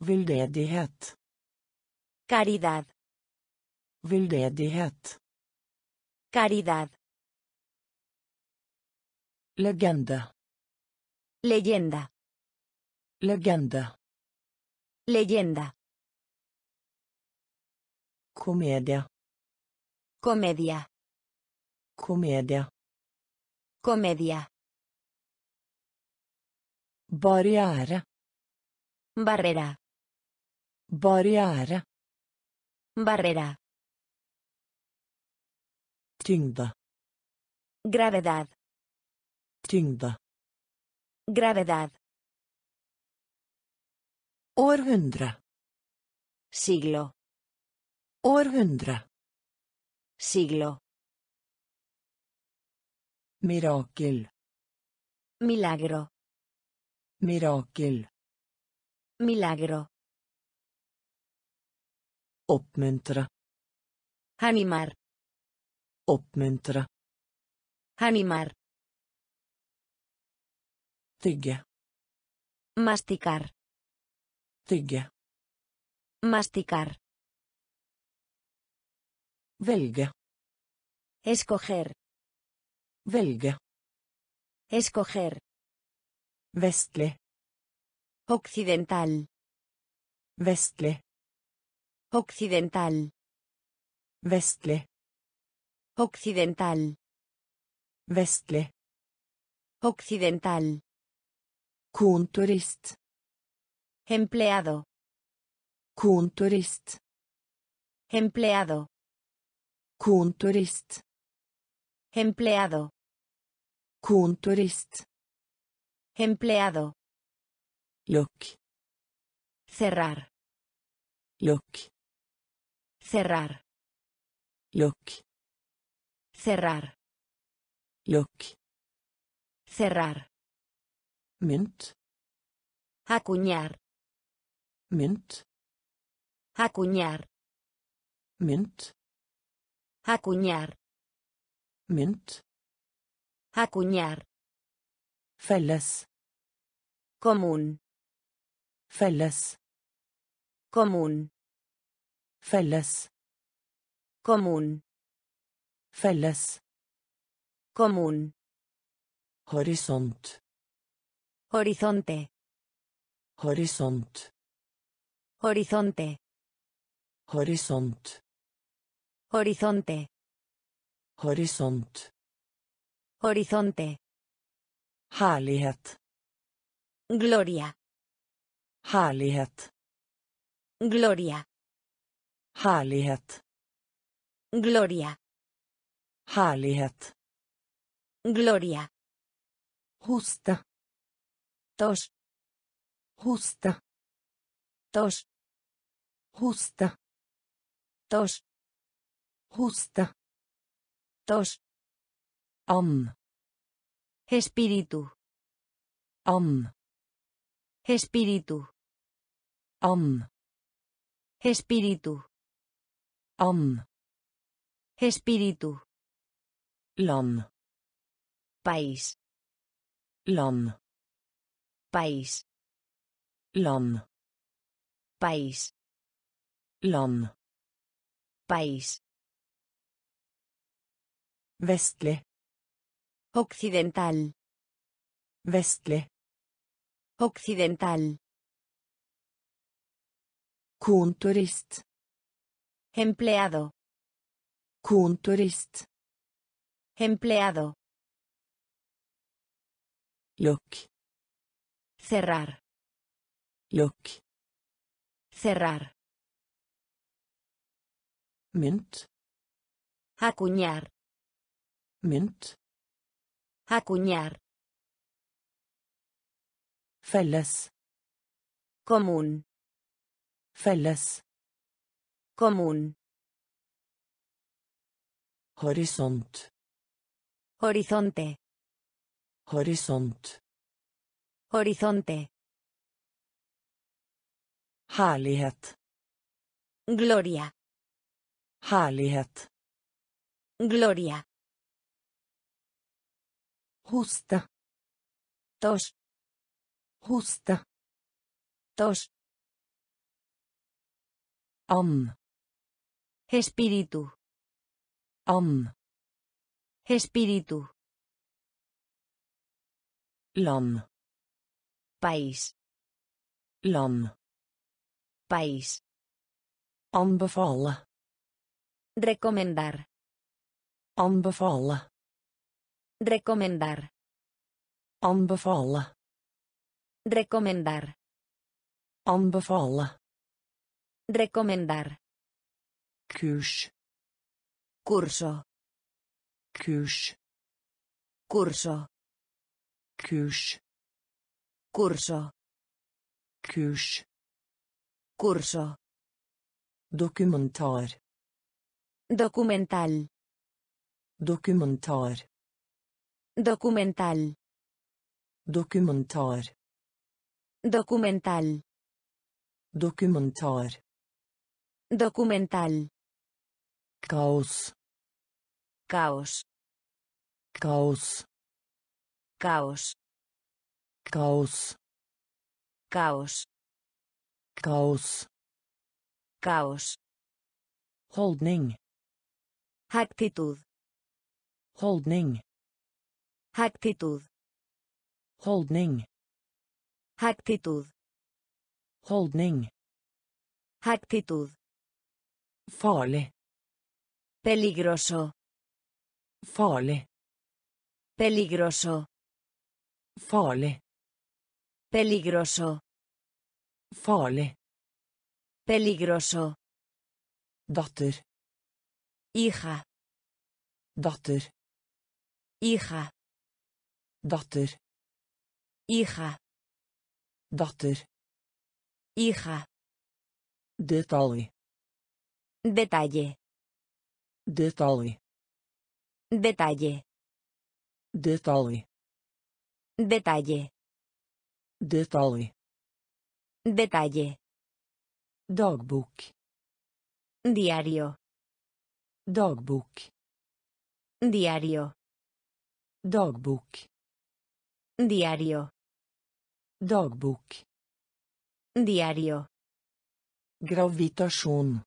Veldedighet. Caridad. Veldedighet. Caridad. Legende. Leyenda. Legende. Leyenda. Komedie. Comedia. Komedie. Comedia. Barriere. Barrera. Barriere. Barrera. Tyngde. Gravedad. Tyngde. Gravedad. Århundre. Siglo. Århundre. Siglo. Mirakel. Milagro. Mirakel. Milagro. Oppmuntre. Animar. Oppmuntre. Animar. Tygge. Masticar. Tygge. Masticar. Velge. Escoger. Velge. Escoger. Vestlig. Occidental. Vestlig. Occidental. Vestlig. Occidental. Vestlig. Occidental. Kontorist. Empleado. Kontorist. Empleado. Kontorist. Empleado. Kontorist. Empleado. Lukk. Cerrar. Lukk. Cerrar. Lukk. Cerrar. Lukk. Cerrar. Mynt. Acuñar. Mynt. Acuñar. Mynt. Acuñar. Mynt. Acuñar. Felles. Común. Felles. Común. Felles. Común. Felles. Común. Horisont. Horizonte. Horisont. Horizonte. Horisont. Horizonte. Horisont. Horizonte. Herlighet. Gloria. Herlighet. Gloria. Herlighet. Gloria. Herlighet. Gloria. Hoste. Tos. Hoste. Tos. Hoste. Tos. Hoste. Tos. And. Espíritu. And. Espíritu. And. Espíritu. And. Espíritu. Land. País. Land. País. Land. País. Land. País. Vestlig. Occidental. Vestlig. Occidental. Kontorist. Empleado. Kontorist. Empleado. Lukk. Cerrar. Lukk. Cerrar. Mynt. Acuñar. Mynt. Acuñar. Felles. Común. Felles. Común. Horisont. Horizonte. Horisont. Horizonte. Herlighet. Gloria. Herlighet. Gloria. Hoste. Tos. Hoste. Tos. And. Espíritu. And. Espíritu. Land. País. Land. País. Anbefale. Recomendar. Anbefale. Recomendar. Anbefale. Recomendar. Anbefale. Recomendar. Kurs. Curso. Kurs. Curso. Kurs. Curso. Kurs. Curso. Dokumentar. Documental. Dokumentar. Documental. Dokumentar. Documental. Dokumentar. Documental. Kaos. Caos. Kaos. Caos. Kaos. Caos. Kaos. Caos. Holdning. Actitud. Holdning. Actitud. Holdning. Actitud. Holdning. Actitud. Farlig. Peligroso. Farlig. Peligroso. Farlig. Peligroso. Farlig. Peligroso. Datter. Hija. Datter. Hija. Datter. Hija. Datter. Hija. Detalj. Detalle. Detalj. Detalle. Detalj. Detalle. Detalj. Detalle. Dagbok. Diario. Dagbok. Diario. Dagbok. Diario. Dagbok. Diario. Gravitasjon.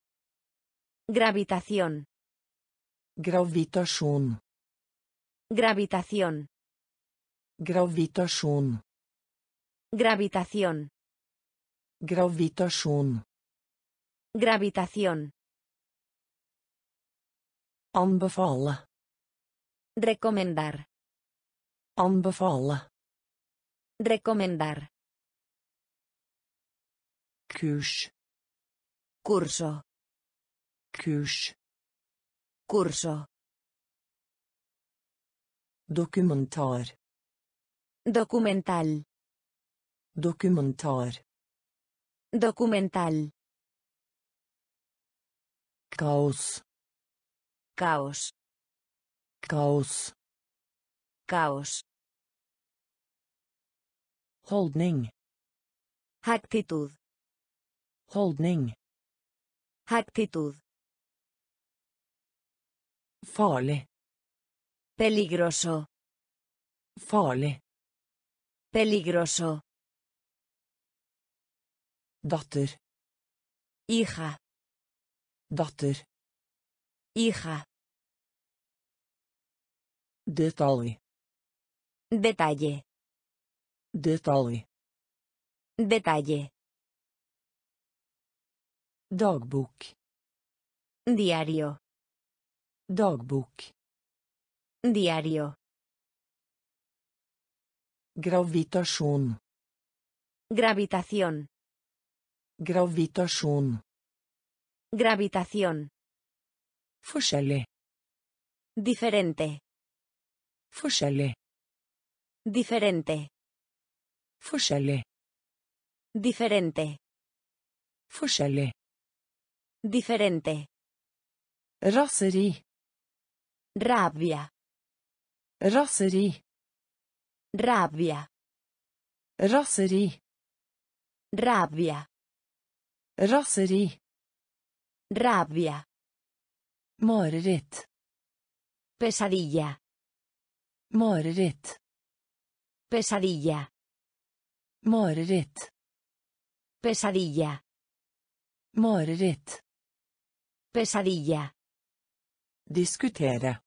Gravitación. Gravitasjon. Gravitación. Gravitasjon. Gravitación. Gravitasjon. Gravitación. Anbefale. Recomendar. Anbefale. Recomendar. Kurs. Curso. Kurs. Curso. Dokumentar. Documental. Dokumentar. Documental. Kaos. Caos. Kaos. Caos. Holdning. Actitud. Holdning. Actitud. Farlig. Peligroso. Farlig. Peligroso. Datter. Hija. Datter. Hija. Detalj. Detalle. Detalj. Detalle. Dagbok. Diario. Dagbok. Diario. Gravitasjon. Gravitación. Gravitasjon. Gravitación. Forskjellig. Diferente. Forskjellig. Diferente. Forskjellig. Diferente. Forskjellig. Diferente. Raseri. Rabbia. Raseri. Rabbia. Raseri. Rabbia. Raseri. Rabbia. Mareritt. Pesadilla. Mareritt. Pesadilla. Mareritt. Pesadilla. Mareritt. Pesadilla. Diskutere.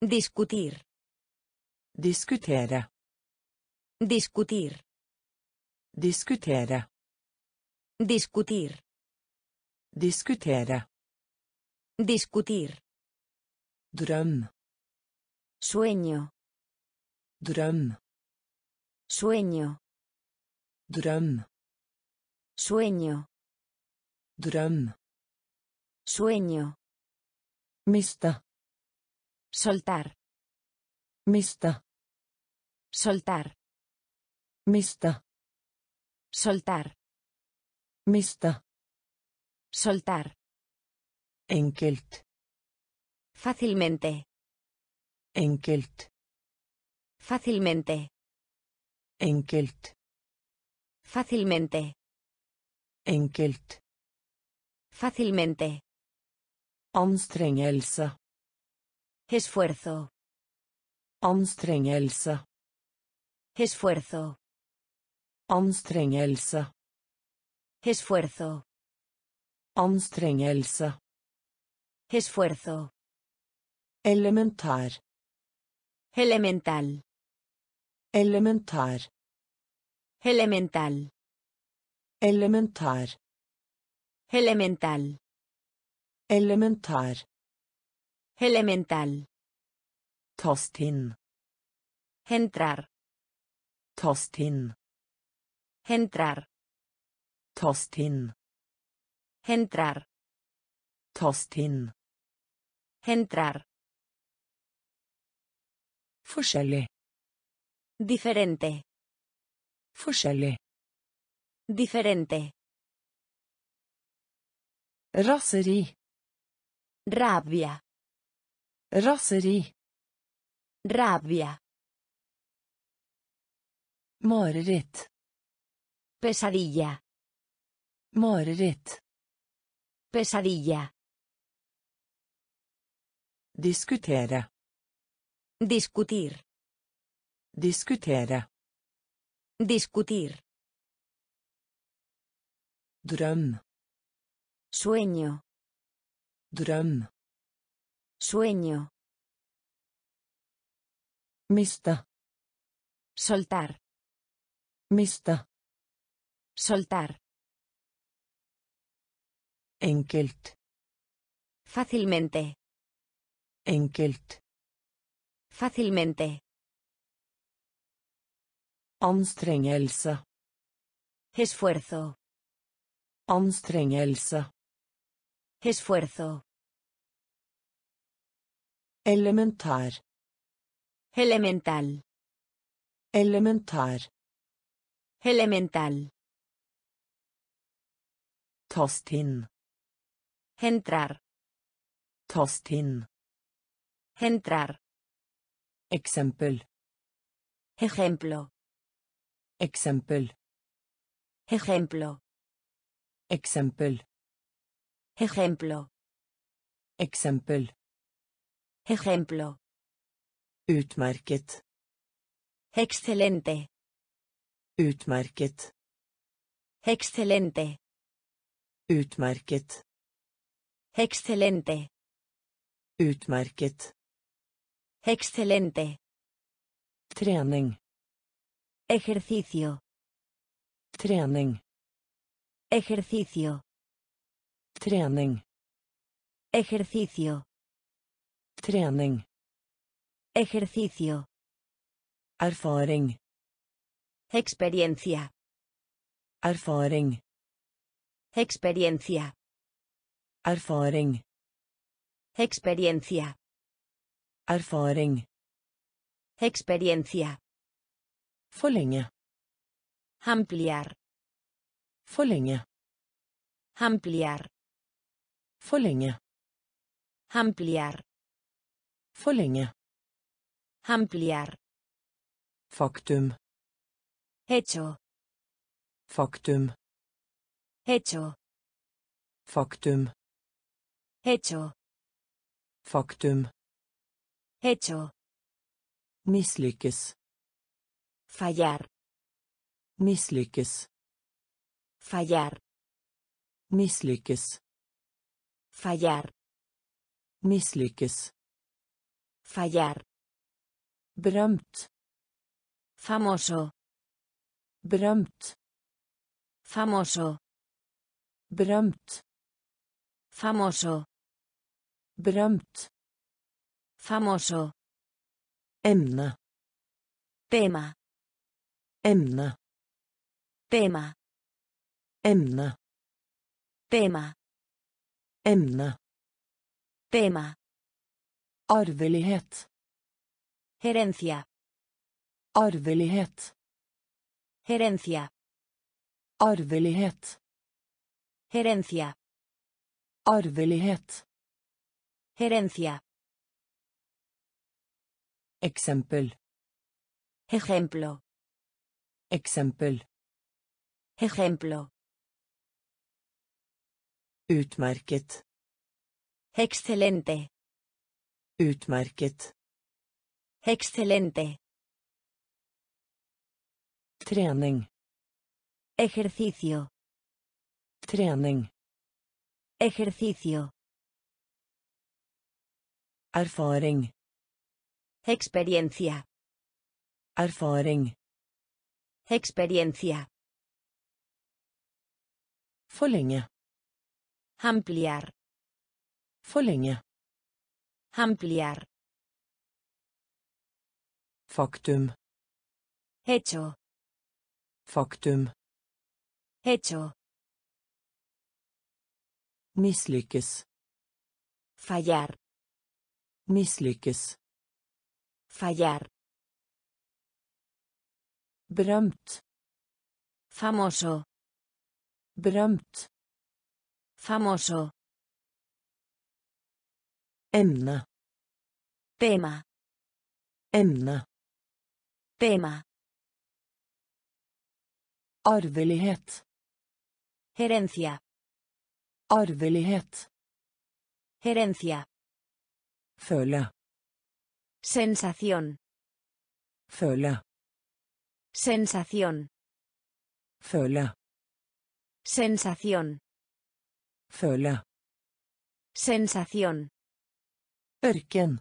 Discutir. Diskutere. Discutir. Diskutere. Discutir. Diskutere. Discutir. Drøm. Sueño. Drøm. Sueño. Drøm. Sueño. Drøm. Sueño. Miste. Soltar. Miste. Soltar. Miste. Soltar. Miste. Soltar. Enkelt. Fácilmente. Enkelt. Fácilmente. Enkelt. Fácilmente. Enkelt. Fácilmente. Anstrengelse. Esfuerzo. Anstrengelse. Esfuerzo. Anstrengelse. Esfuerzo. Anstrengelse. Esfuerzo. Elementær. Elemental. Elementær. Elemental. Elementær. Elemental. Elementær. Elemental. Tast inn. Entrar. Tast inn. Entrar. Tast inn. Entrar. Tast inn. Entrar. Forskjellig. Diferente. Forskjellig. Diferente. Raseri. Rabbia. Raseri. Rabbia. Mareritt. Pesadilla. Mareritt. Pesadilla. Diskutere. Discutir. Diskutere. Discutir. Drøm. Sueño. Drøm. Sueño. Miste. Soltar. Miste. Soltar. Enkelt. Fácilmente. Enkelt. Fácilmente. Anstrengelse. Esfuerzo. Anstrengelse. Esfuerzo. Elementær. Elemental. Elementær. Elemental. Tast inn. Entrar. Tast inn. Entrar. Eksempel. Ejemplo. Eksempel. Ejemplo. Eksempel. Ejemplo. Eksempel. Ejemplo. Utmerket. Excelente. Utmerket. Excelente. Utmerket. Excelente. Utmerket. Excelente. Trening. Ejercicio. Trening. Ejercicio. Trening. Ejercicio. Trening. Ejercicio. Erfaring. Experiencia. Erfaring. Experiencia. Erfaring. Experiencia. Erfaring. Experiencia. Forlenge. Ampliar. Forlenge. Ampliar. Forlenge. Ampliar. Forlenge. Ampliar. Faktum. Hecho. Faktum. Hecho. Faktum. Hecho. Faktum. Hecho. Misslyckes. Fallar. Misslyckes. Fallar. Misslyckes. Fallar. Misslyckes. Fallar. Berömt. Famoso. Berömt. Famoso. Berömt. Famoso. Berømt. Famoso. Emne. Tema. Emne. Tema. Emne. Tema. Emne. Tema. Arvelighet. Herencia. Arvelighet. Herencia. Arvelighet. Herencia. Arvelighet. Herencia. Eksempel. Ejemplo. Eksempel. Ejemplo. Utmerket. Excelente. Utmerket. Excelente. Trening. Ejercicio. Trening. Ejercicio. Erfaring. Experiencia. Erfaring. Experiencia. Forlenge. Ampliar. Forlenge. Ampliar. Faktum. Hecho. Faktum. Hecho. Mislykkes. Fallar. Mislykkes. Fallar. Berømt. Famoso. Berømt. Famoso. Emne. Tema. Emne. Tema. Arvelighet. Herencia. Arvelighet. Herencia. Føle. Sensación. Føle. Sensación. Føle. Sensación. Føle. Sensación. Ørken.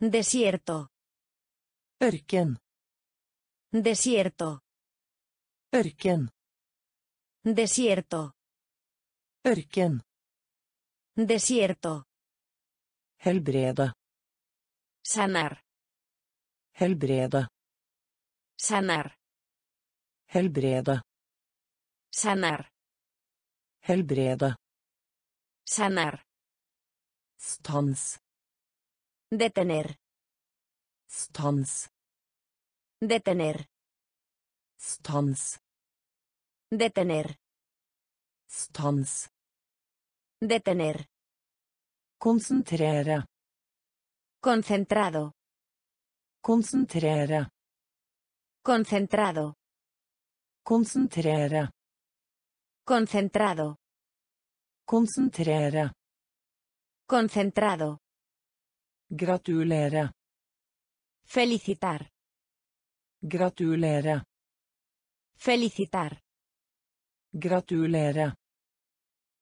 Desierto. Ørken. Desierto. Ørken. Desierto. Ørken. Desierto. Helbrede. Sanar. Helbrede. Sanar. Helbrede. Sanar. Helbrede. Sanar. Stans. Detener. Stans. Detener. Stans. Detener. Stans. Detener. Konsentrere. Concentrado. Konsentrere. Concentrado. Konsentrere. Concentrado. Konsentrere. Concentrado. Gratulere. Felicitar. Gratulere. Felicitar. Gratulere.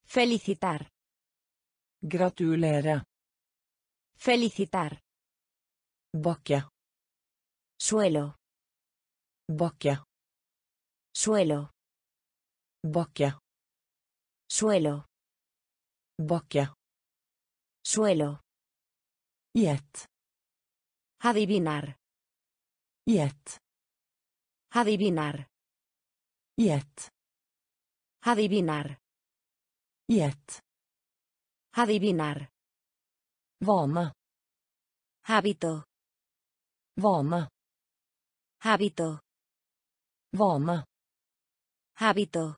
Felicitar. Gratulere. Felicitar. Bakke. Suelo. Bakke. Suelo. Bakke. Suelo. Bakke. Suelo. Gjett. Adivinar. Gjett. Adivinar. Gjett. Adivinar. Gjett. Adivinar. Vane. Hábito. Vane. Hábito. Vane. Hábito.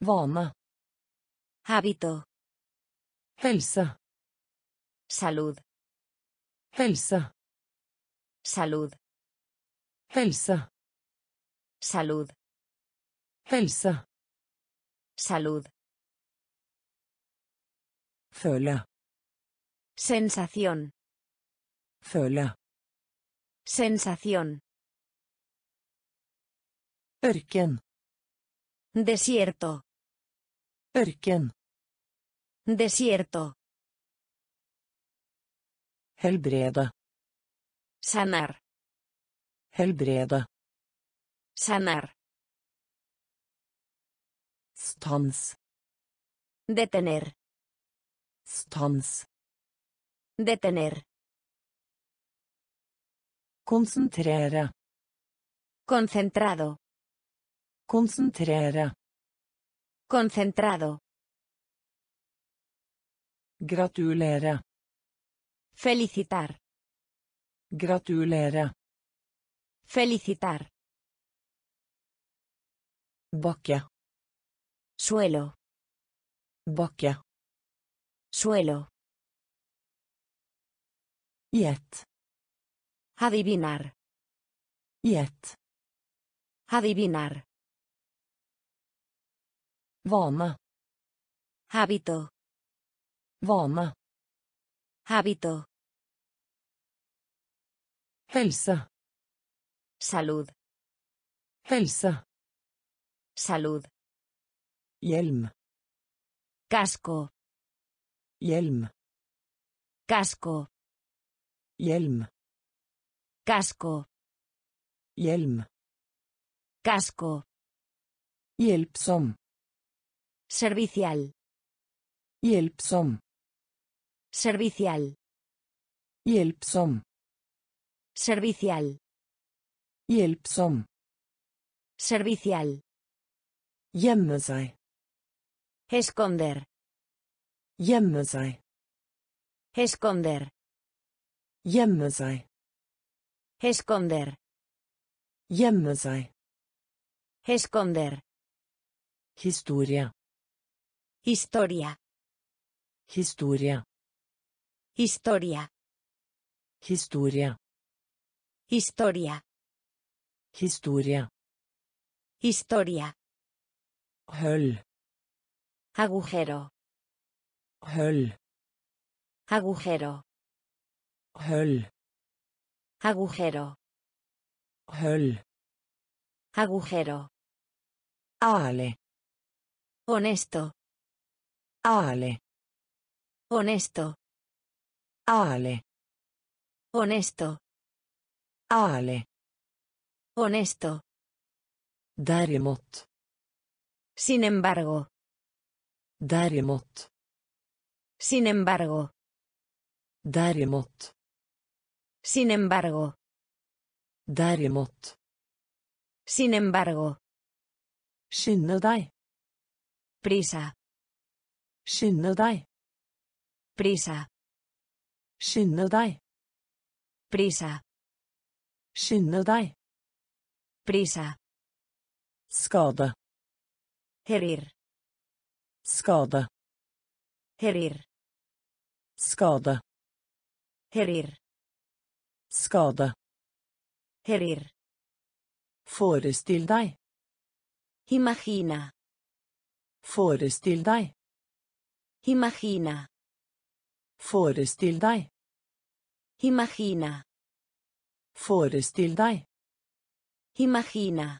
Vane. Hábito. Helse. Salud. Helse. Salud. Helse. Salud. Salud. Føle. Sensación. Føle. Sensación. Ørken. Desierto. Ørken. Desierto. Helbrede. Sanar. Helbrede. Sanar. Stans. Detener. Stans. Detener. Konsentrere. Concentrado. Konsentrere. Concentrado. Gratulere. Felicitar. Gratulere. Felicitar. Bakke. Suelo. Bakke. Suelo. Gjett. Adivinar. Gjett. Adivinar. Vane. Hábito. Vane. Hábito. Helse. Salud. Helse. Salud. Hjelm. Casco. Hjelm. Casco. Hjelm. Casco. Hjelm. Casco. Hjelpsom. Servicial. Hjelpsom. Servicial. Hjelpsom. Servicial. Hjelpsom. Servicial. Gjemme seg. Esconder. Gjemme seg. Esconder. Gjemme seg. Esconder. Gjemme seg. Esconder. Historia. Historie. Historia. Historie. Historia. Historie. Historia. Hull. Agujero. Hull. Agujero. Hull. Agujero. Hull. Agujero. Ærlig. Honesto. Ærlig. Honesto. Ærlig. Honesto. Ærlig. Honesto. Derimot. Sin embargo. Derimot. Sin embargo. Derimot. Sin embargo. Derimot. Sin embargo. Skynde deg. Prisa. Skynde deg. Prisa. Skynde deg. Prisa. Skynde deg. Prisa. Skade. Herir. Skade. Herir. Skade. Herir. Skade. Herir. Forestill deg. Imagina. Forestill deg. Imagina. Forestill deg. Imagina. Forestill deg. Imagina.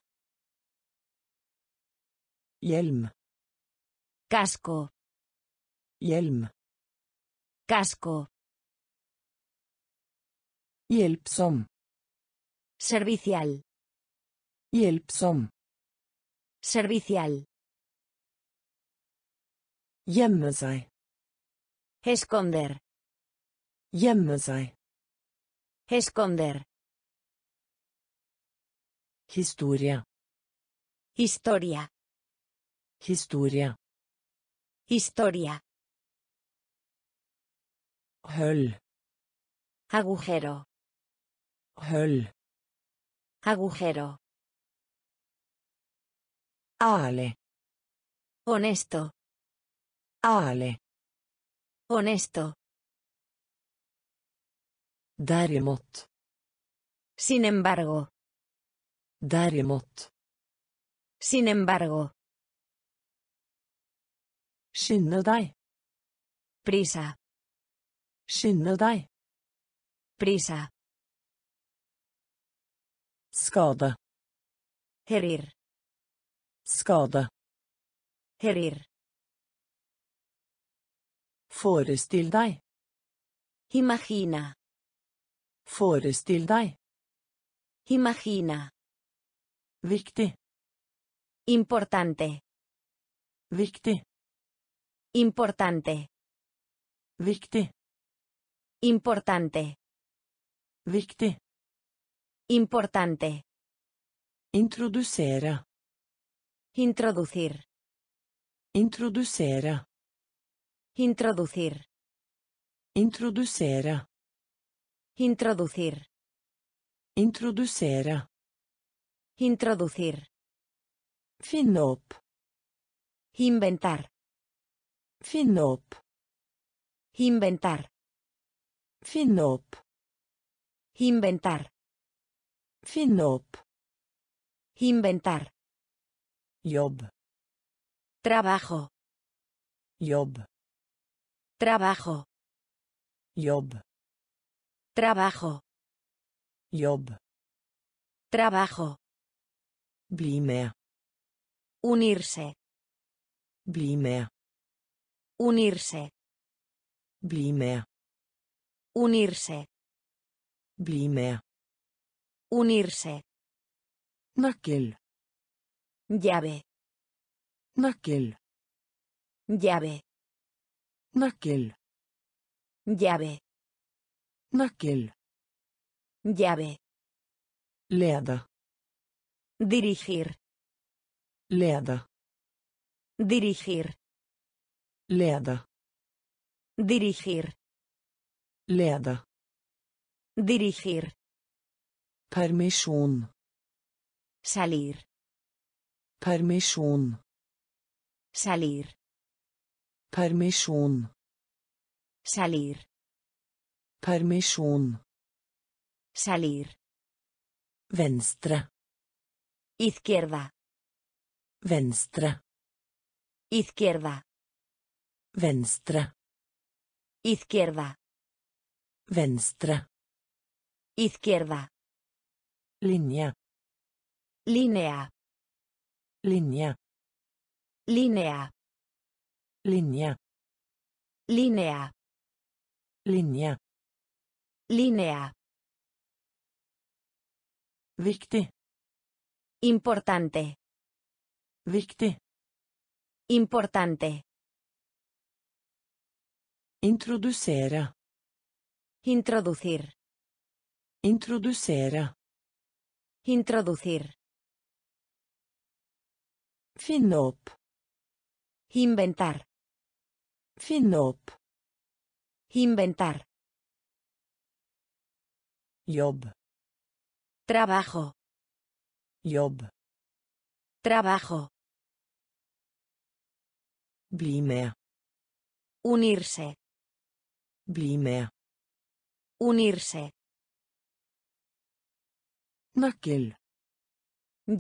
Hjelm. Casco. Hjelm. Casco. Hjelpsom. Servicial. Hjelpsom. Servicial. Gjemme seg. Esconder. Gjemme seg. Esconder. Historie. Historia. Historie. Historia. Hull. Agujero. Hull. Agujero. Ærlig. Honesto. Ærlig. Honesto. Derimot. Sin embargo. Derimot. Sin embargo. Skynde deg. Prisa. Skynde deg. Prisa. Skade. Herir. Skade. Herir. Forestill deg. Imagina. Forestill deg. Imagina. Viktig. Importante. Viktig. Importante. Viktig. Importante. Viktig. Importante. Introdusere. Introducir. Introdusere. Introducir. Introdusere. Introducir. Introdusere. Introducir. Finne opp. Inventar. Finne opp. Inventar. Finne opp. Inventar. Finne opp. Inventar. Jobb. Trabajo. Jobb. Trabajo. Jobb. Trabajo. Jobb. Trabajo. Bli med. Unirse. Bli med. Unirse. Bli med. Unirse. Bli med. Unirse. Nøkkel. Llave. Nøkkel. Llave. Nøkkel. Llave. Nøkkel. Llave. Lede. Dirigir. Lede. Dirigir. Lede. Dirigir. Lede. Dirigir. Permisjon. Salir. Permisjon. Salir. Permisjon. Salir. Permisjon. Salir. Venstre. Izquierda. Venstre. Izquierda. Venstre. Izquierda. Venstre. Izquierda. Línea. Linje. Línea. Linje. Línea. Linje. Línea. Viktig. Importante. Viktig. Importante. Introdusere. Introducir. Introdusere. Introducir. Finne opp. Inventar. Finne opp. Inventar. Jobb. Trabajo. Jobb. Trabajo. Bli med. Unirse. Bli med. Unirse. Nøkkel.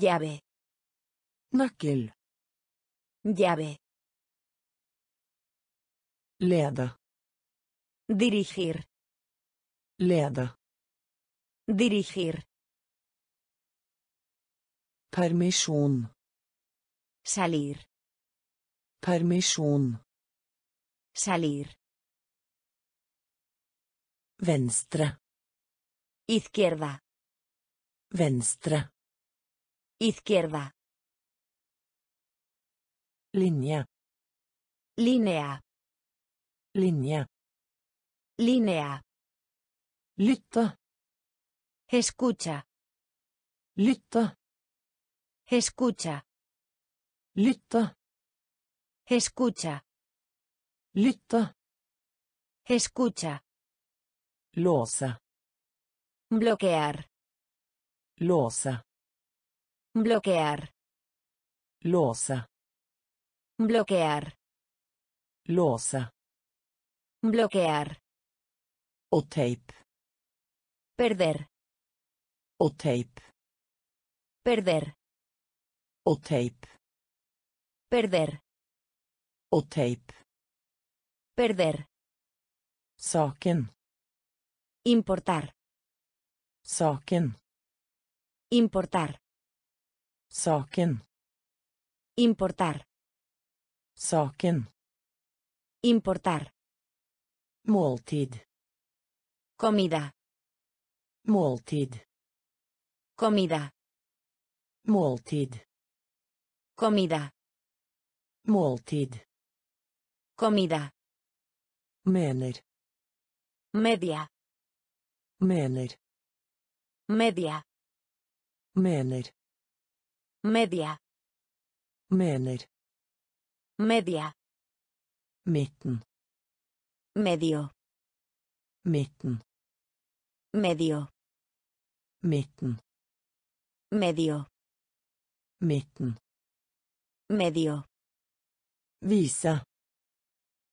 Llave. Nøkkel. Llave. Lede. Dirigir. Lede. Dirigir. Permisjon. Salir. Permisjon. Salir. Venstre. Izquierda. Venstre. Izquierda. Linje. Línea. Linje. Línea. Lytte. Escucha. Lytte. Escucha. Lytte. Escucha. Lytte. Escucha. Låse. Bloquear. Låse. Bloquear. Låse. Bloquear. Låse. Bloquear. Og teip. Perder. Og teip. Perder. Og teip. Perder. Og teip. Perder. Saken. Importar. Saken. Importar. Saken. Importar. Saken. Importar. Måltid. Comida. Måltid. Comida. Måltid. Comida. Måltid. Comida. Mener. Media. Mener. Media. Mener. Media. Mener. Media. Midten. Medio. Midten. Medio. Midten. Medio. Midten. Medio. Vise.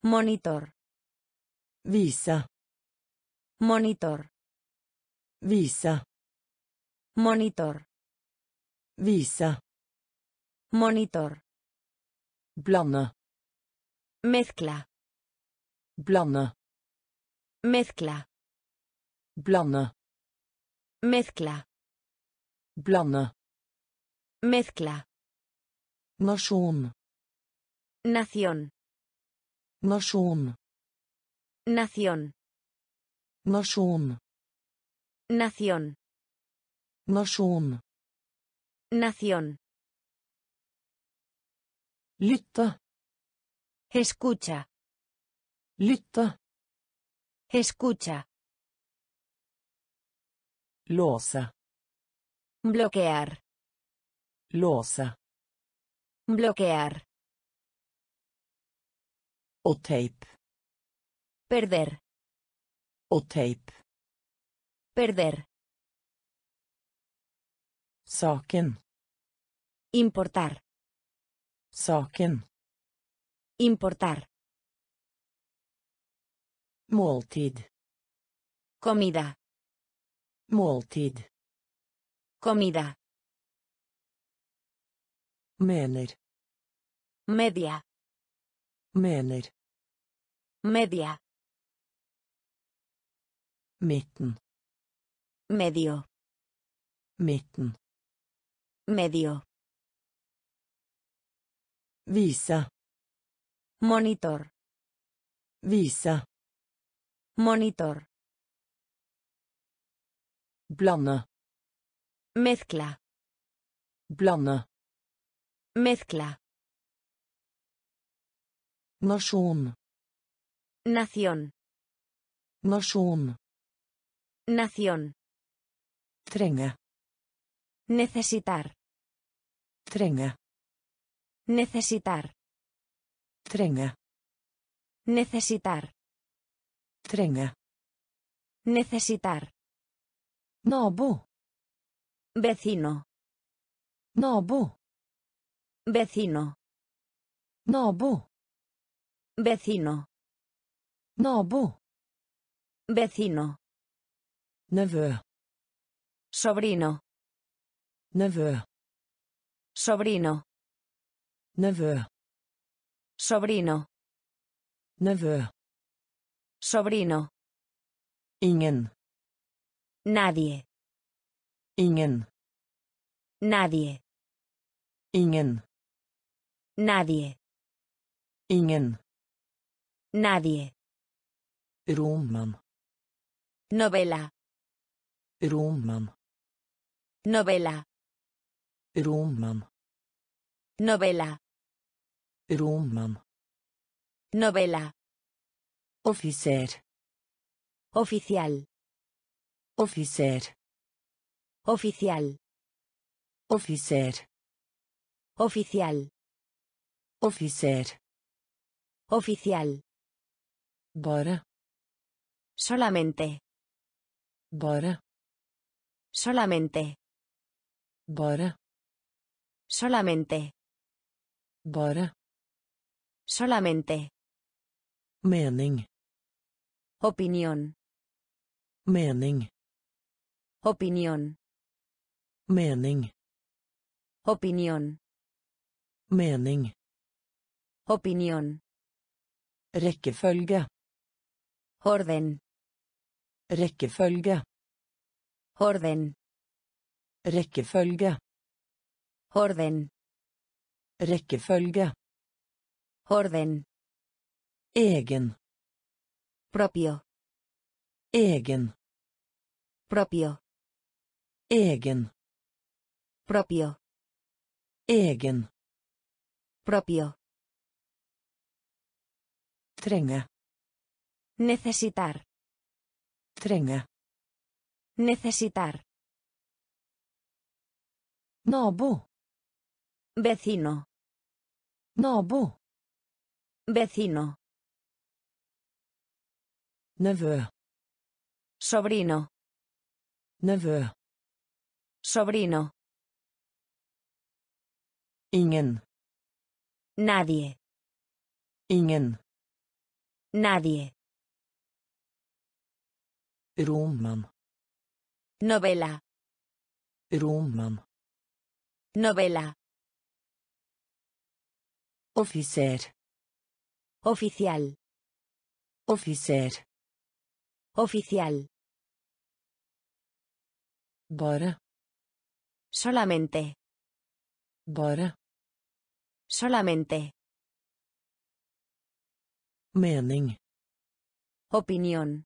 Monitor. Vise. Monitor. Vise. Monitor. Vise. Monitor. Blande. Mezcla. Blande. Mezcla. Blande. Mezcla. Blande. Mezcla. Nasjon. Nación. Nasjon. Nación. Nasjon. Nación. Nasjon. Nación. Lytte. Escucha. Lytte. Escucha. Låse. Bloquear. Låse. Bloquear. Og teip. Perder. Og teip. Perder. Saken. Importar. Saken. Importar. Måltid. Comida. Måltid. Comida. Mener. Media. Mener. Media. Midten. Medio. Midten. Medio. Visa. Monitor. Visa. Monitor. Blande. Mezcla. Blande. Mezcla. Nasjon. Nación. Nasjon. Nación. Trenge. Necesitar. Trenge. Necesitar. Trenge. Necesitar. Trenge. Necesitar. Nabo. Vecino. Nabo. Vecino. Nabo. Vecino. Nabo. Vecino. Nevø. Sobrino. Nevø. Sobrino. Nevø. Sobrino. Nevø. Sobrino. Ingen. Nadie. Ingen. Nadie. Ingen. Nadie. Ingen. Nadie. Roman. Novela. Roman. Novela. Roman. Novela. Roman. Novela. Offiser. Oficial. Offiser. Oficial. Offiser. Oficial. Offiser. Oficial. Bare. Solamente. Bare. Solamente. Solamente. Bare. Solamente. Mening. Opinión. Mening. Opinión. Mening. Opinión. Mening. Opinión. Rekkefølge. Orden. Rekkefølge. Orden. Rekkefølge. Orden. Rekkefølge. Orden. Egen. Propio. Egen. Propio. Egen. Propio. Egen. Propio. Trenge. Necesitar. Trenge. Necesitar. Nabo. Vecino. Nabo. Vecino. Nevø. Sobrino. Nevø. Sobrino. Ingen. Nadie. Ingen. Nadie. Roman. Novela. Roman. Novela. Offiser. Oficial. Offiser. Oficial. Bare. Solamente. Bare. Solamente. Mening. Opinión.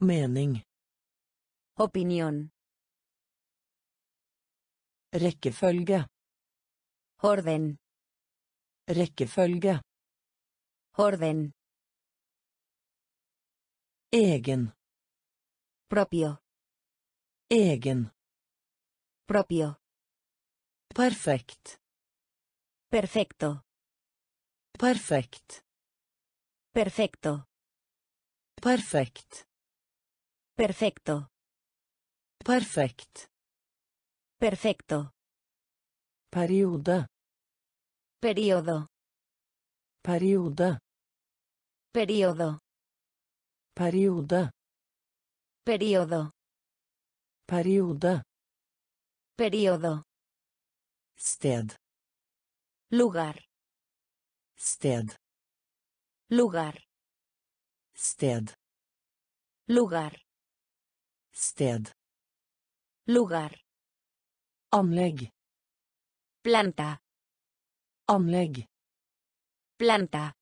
Mening. Opinión. Rekkefølge. Orden. Rekkefølge. Orden. Egen. Propio. Egen. Propio. Perfekt. Perfecto. Perfekt. Perfecto. Perfekt. Perfecto. Perfekt. Perfecto. Periode. Periodo. Periode. Periodo. Periode. Periodo. Periode. Periodo. Sted. Lugar. Sted. Lugar. Sted. Lugar. Sted. Lugar. Anlegg. Planta. Anlegg. Planta.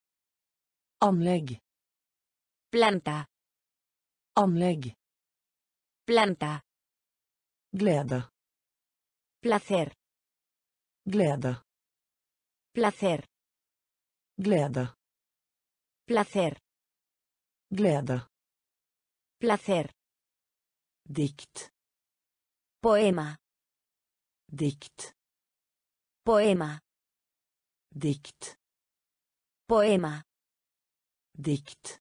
Anlegg. Planta. Anlegg. Planta. Glede. Placer. Glede. Placer. Glede. Placer. Glede. Placer. Dikt. Poema. Dikt. Poema. Dikt. Poema. Dikt.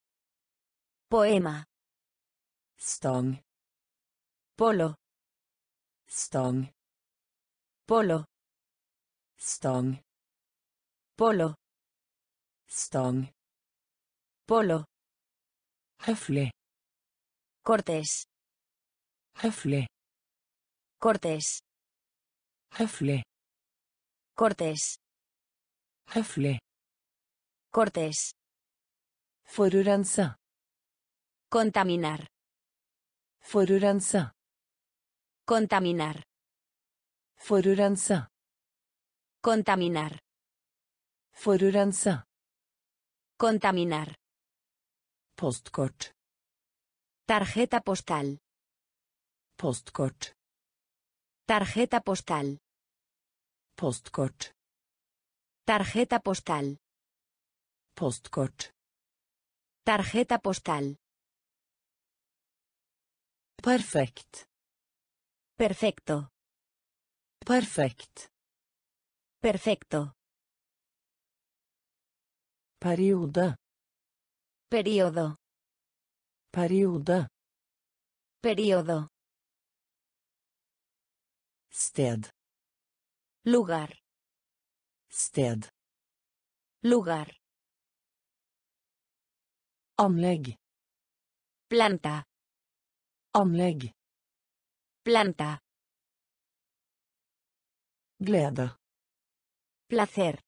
Poema. Stang. Polo. Stang. Polo. Stang. Polo. Stang. Polo. Høflig. Cortés. Høflig. Cortés. Høflig. Cortés. Høflig. Cortés. Forurense. Contaminar. Forurense. Contaminar. Forurense. Contaminar. Forurense. Contaminar. Postkort. Tarjeta postal. Postkort. Tarjeta postal. Postkort. Tarjeta postal. Postkort. Tarjeta postal. Perfekt. Perfecto. Perfekt. Perfecto. Periode. Periodo. Periode. Periodo. Sted. Lugar. Sted. Lugar. Anlegg. Planta. Anlegg. Planta. Glede. Placer.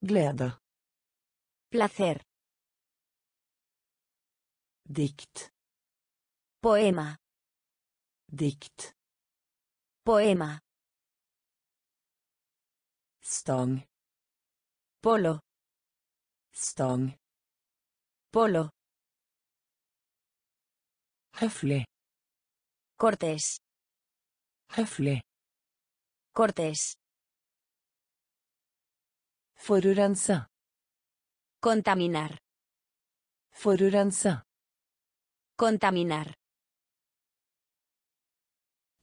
Glede. Placer. Dikt. Poema. Dikt. Poema. Stang. Polo. Stang. Polo. Høflig. Cortés. Høflig. Cortés. Forurense. Contaminar. Forurense. Contaminar.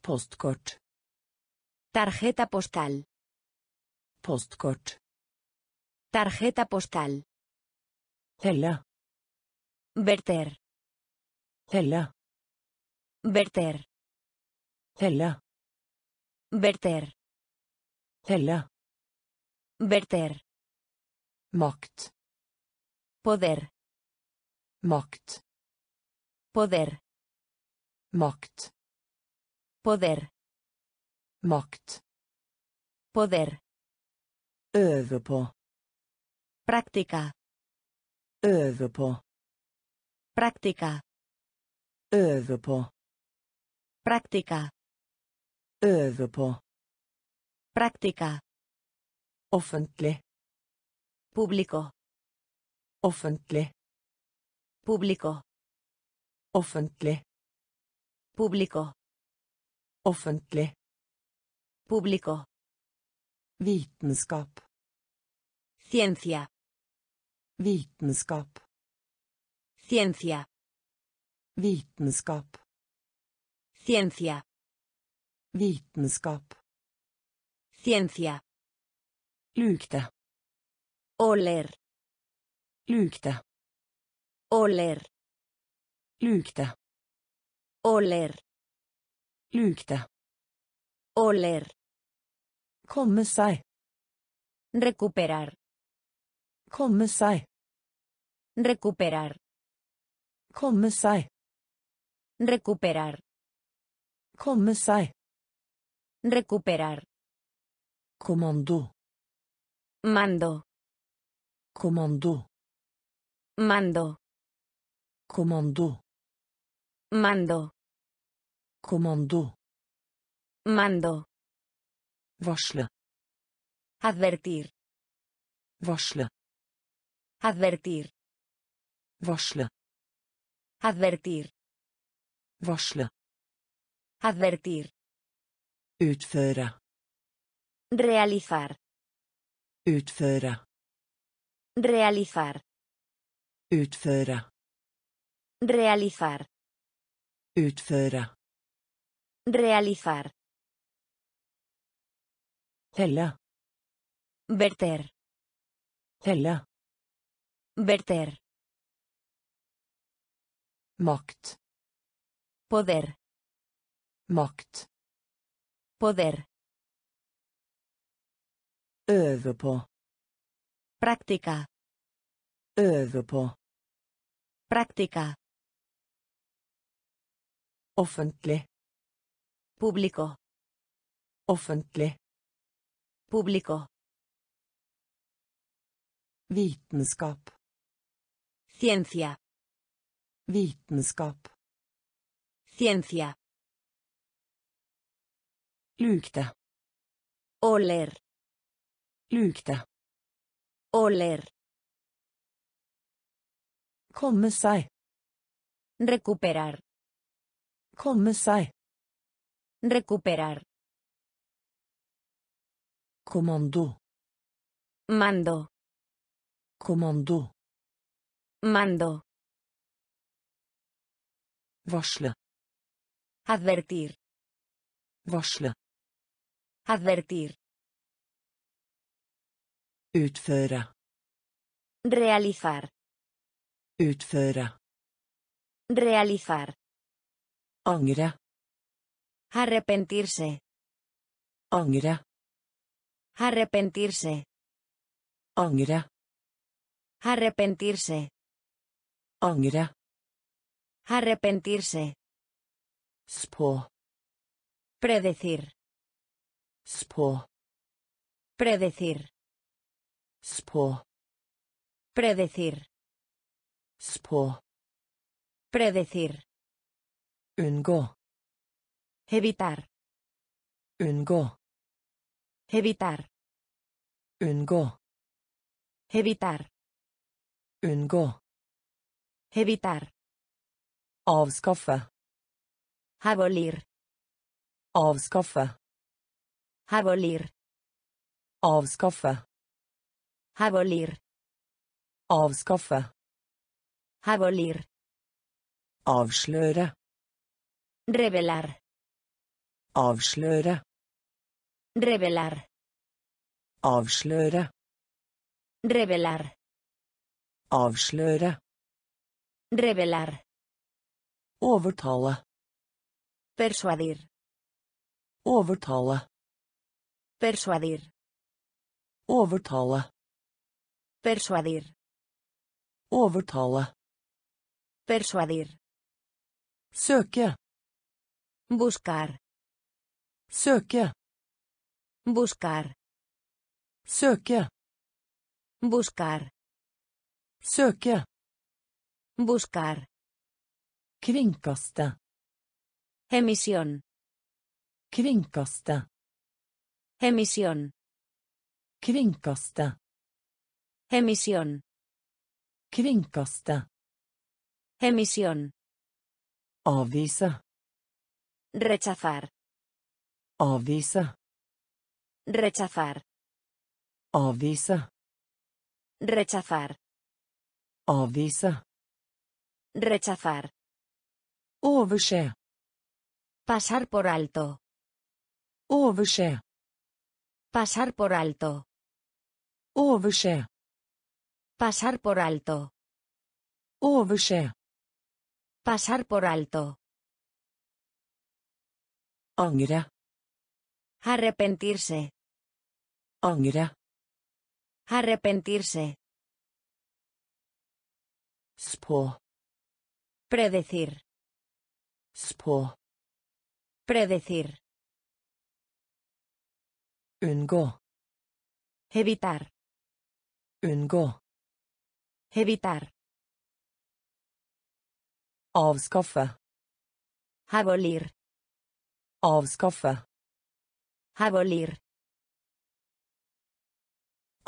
Postkort. Tarjeta postal. Postkort. Tarjeta postal. Helle. Verter. Helle. Verter. Helle. Verter. Helle. Verter. Makt. Poder. Makt. Poder. Makt. Poder. Makt. Poder. Öve på. Praktika. Öve på. Praktika. Öve på. Praktika. Öve på. Praktika. Offentlig. Pubblico. Offentlig. Pubblico. Offentlig. Pubblico. Offentlig. Público. Vitenskap. Ciencia. Vitenskap. Ciencia. Vitenskap. Ciencia. Vitenskap. Ciencia. Lukte. Oler. Lukte. Oler. Lukte. Oler. Lukte. Oler. Komme seg. Recuperar. Komme seg. Recuperar. Komme seg. Recuperar. Komme seg. Recuperar. Kommando. Mando. Kommando. Mando. Kommando. Mando. Kommando. Mando. Varsle. Advertir. Varsle. Advertir. Varsle. Advertir. Varsle. Advertir. Utføre. Realizar. Utføre. Realizar. Utføre. Realizar. Utføre. Realizar. Helle. Verter. Helle. Verter. Makt. Poder. Makt. Poder. Øve på. Práctica. Øve på. Práctica. Offentlig. Público. Offentlig. Público. Vitenskap. Ciencia. Vitenskap. Ciencia. Lukte. Oler. Lukte. Oler. Komme seg. Recuperar. Komme seg. Recuperar. Kommando. Mando. Kommando. Mando. Varsle. Advertir. Varsle. Advertir. Utføre. Realizar. Utføre. Realizar. Angre. Arrepentirse. Angre. Arrepentirse. Angre. Arrepentirse. Angre. Arrepentirse. Spå. Predecir. Spå. Predecir. Spå. Predecir. Spå. Predecir. Unngå. Evitar. Unngå. Evitar. Unngå. Evitar. Unngå. Evitar. Avskaffe. Abolir. Avskaffe. Abolir. Avskaffe. Abolir. Avskaffe. Abolir. Avsløre. Revelar. Avsløre. Revelar. Avslöja. Revelar. Avslöja. Revelar. Övertala. Persuadir. Övertala. Persuadir. Övertala. Persuadir. Övertala. Persuadir. Söka. Buscar. Söka. Buscar. Søke. Buscar. Søke. Buscar. Kringkaste. Emisión. Kringkaste. Emisión. Kringkaste. Emisión. Kringkaste. Emisión. Avvise. Rechazar. Avvise. Rechazar. Avvise. Rechazar. Avvise. Rechazar. Overse. Pasar por alto. Overse. Pasar por alto. Overse. Pasar por alto. Overse. Pasar por alto. Angre. Arrepentirse. Angre. Arrepentirse. Spå. Predecir. Spå. Predecir. Unngå. Evitar. Unngå. Evitar. Avskaffe. Abolir. Avskaffe. Abolir.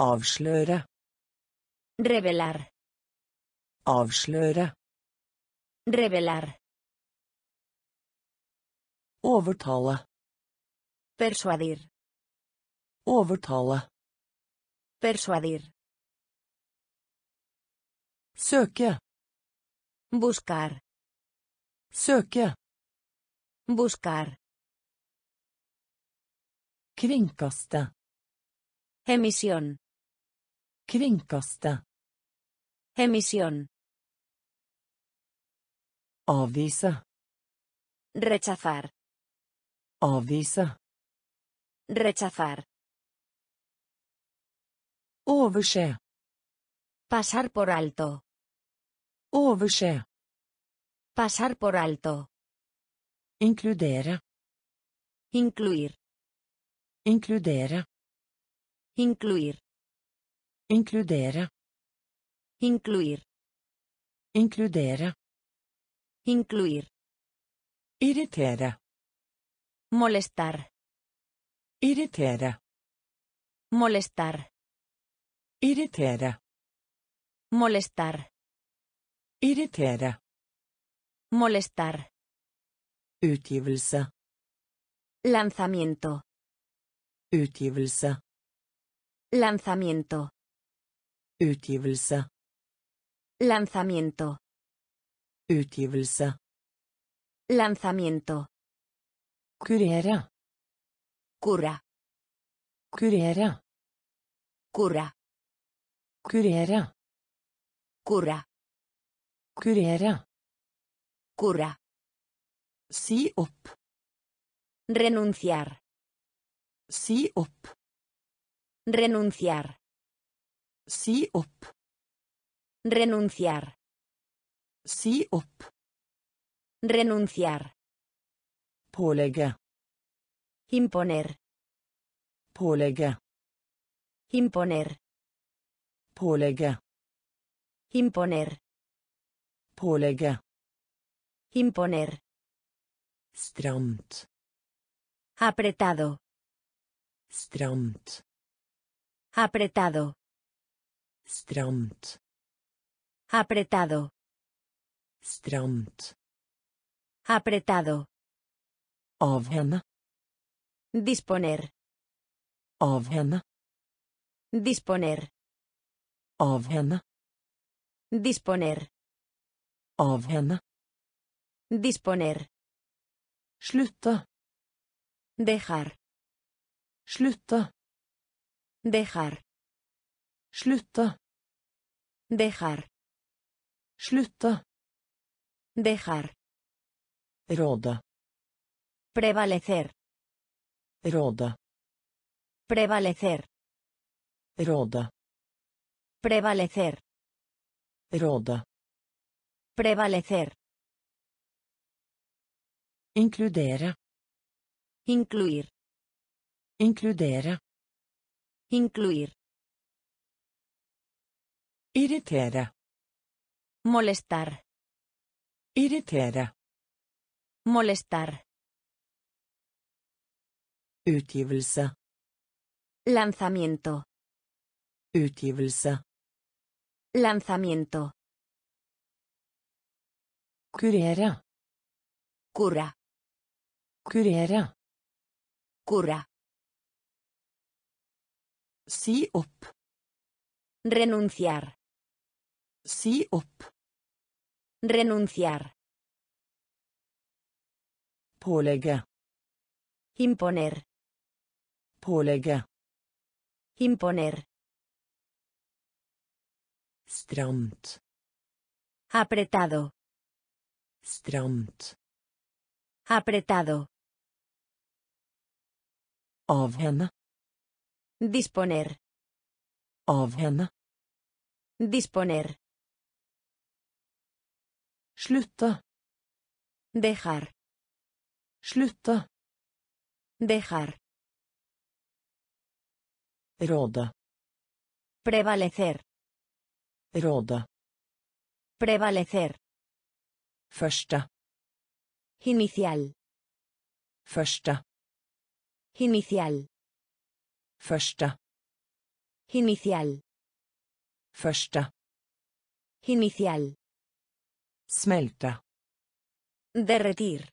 Avsløre. Revelar. Avsløre. Revelar. Overtale. Persuadir. Overtale. Persuadir. Søke. Buscar. Søke. Buscar. Kringkaste. Emisión. Kringkaste. Emisión. Avvise. Rechazar. Avvise. Rechazar. Overse. Pasar por alto. Overse. Pasar por alto. Inkludere. Incluir. Inkludere. Incluir. Inkludere. Incluir. Inkludere. Incluir. Irritere. Molestar. Irritere. Molestar. Irritere. Molestar. Irritere. Molestar. Utgivelse. Lanzamiento. Utgivelse. Lanzamiento. Utgivelse. Lanzamiento. Utgivelse. Lanzamiento. Kurere. Cura. Kurere. Cura. Kurere. Cura. Kurere. Cura. Si opp. Renunciar. Si opp. Renunciar. Si opp. Renunciar. Si opp. Renunciar. Pålegge. Imponer. Pålegge. Imponer. Pålegge. Imponer. Pålegge. Imponer. Stramt. Apretado. Stramt. Apretado. Stramt. Apretado. Stramt. Apretado. Av henne. Disponer. Av henne. Disponer. Av henne. Disponer. Av henne. Disponer. Slutte. Dejar. Slutte. Dejar. Slutte. Dejar. Slutte. Dejar. Råde. Prevalecer. Råde. Prevalecer. Råde. Prevalecer. Råde. Prevalecer. Inkludere. Incluir. Inkludere. Incluir. Irritere. Molestar. Irritere. Molestar. Utgivelse. Lanzamiento. Utgivelse. Lanzamiento. Kurere. Cura. Kurere. Cura. Si opp. Renunciar. Si opp. Renunciar. Pålegge. Imponer. Pålegge. Imponer. Stramt. Apretado. Stramt. Apretado. Av henne. Disponer. Av henne. Disponer. Slutte. Dejar. Slutte. Dejar. Råde. Prevalecer. Råde. Prevalecer. Første. Inicial. Første. Inicial. Første. Inicial. Første. Inicial. Smelte. Derretir.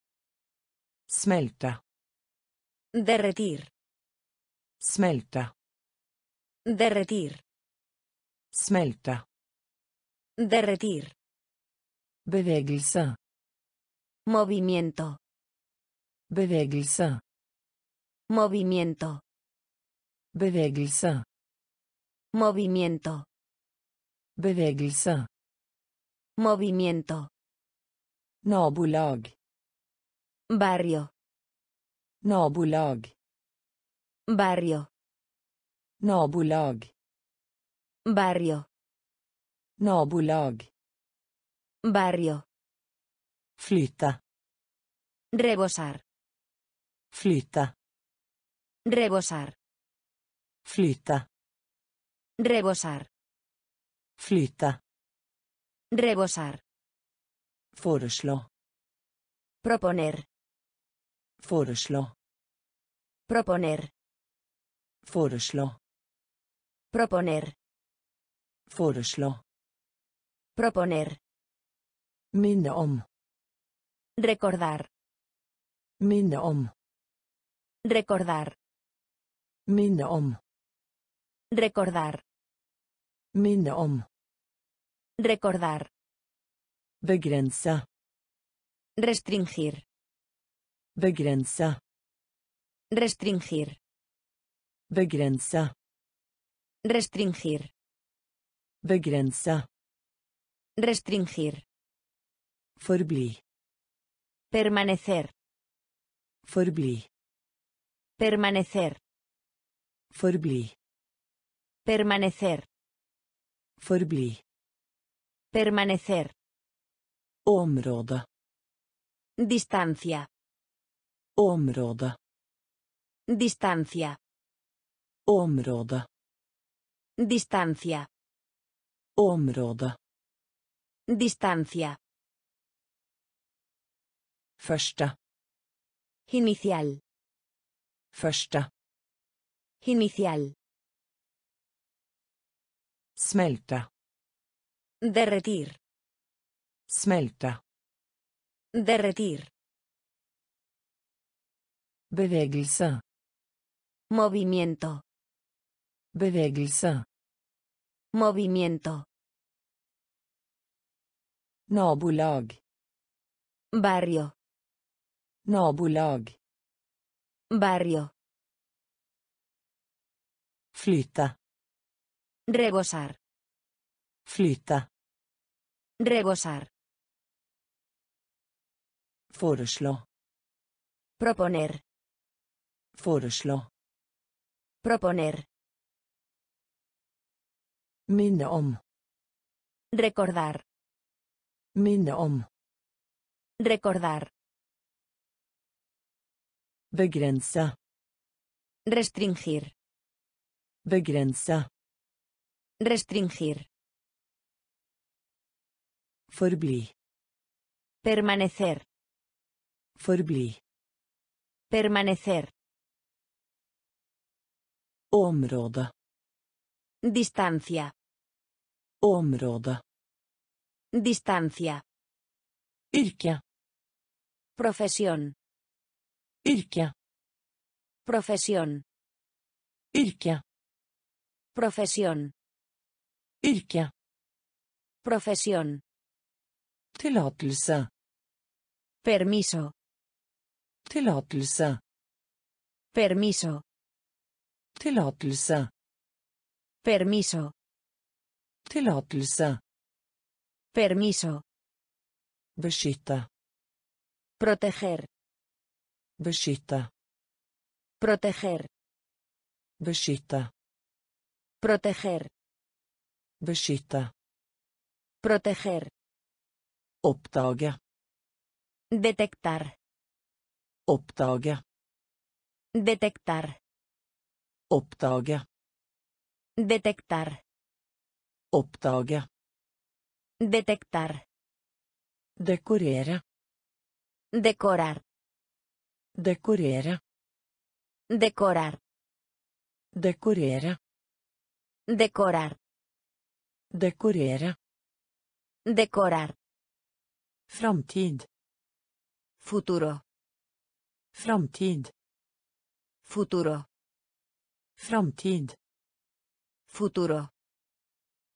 Smelte. Derretir. Smelte. Derretir. Smelte. Derretir. Bevegelse. Movimiento. Bevegelse. Movimiento. Bevegelse. Movimiento. Bevegelse. Movimiento. Nabolag. Barrio. Nabolag. Barrio. Nabolag. Barrio. Nabolag. Barrio. Flyte. Rebosar. Flyte. Rebosar. Flyte. Rebosar. Flyte. Rebosar. Foreslå. Proponer. Foreslå. Proponer. Foreslå. Proponer. Foreslå. Proponer. Minne om. Recordar. Minne om. Recordar. Minne om. Recordar. Minne om. Recordar. Begrense. Restringir. Begrense. Restringir. Begrense. Restringir. Begrense. Restringir. Forbli. Permanecer. Forbli. Permanecer. Forbli. Permanecer. Forbli. Permanecer. Område. Distancia. Område. Distancia. Område. Distancia. Område. Distancia. Første. Inicial. Første. Inicial. Smelte. Derretir. Smelte. Derretir. Bevegelse. Movimiento. Bevegelse. Movimiento. Nabolag. Barrio. Nabolag. Barrio. Flyte. Rebosar. Flyte. Rebosar. Foreslå. Proponer. Foreslå. Proponer. Minne om. Recordar. Minne om. Recordar. Begrense. Restringir. Begrense. Restringir. Forbli. Permanecer. Forbli. Permanecer. Område. Distancia. Område. Distancia. Yrke. Profesión. Yrke. Profesión. Yrke. Profesión. Yrke. Profesión. Tillatelse. Permiso. Tillatelse. Permiso. Tillatelse. Permiso. Tillatelse. Permiso. Beskytte. Proteger. Beskytte. Proteger. Beskytte. Proteger. Beskytte. Proteger. Oppdage. Detectar. Oppdage. Detectar. Oppdage. Detectar. Oppdage. Detectar. Dekorere. Decorar. Dekorere. Decorar. Dekorere. Decorar. Dekorere. Decorar. Framtid. Futuro. Framtid. Futuro. Framtid. Futuro.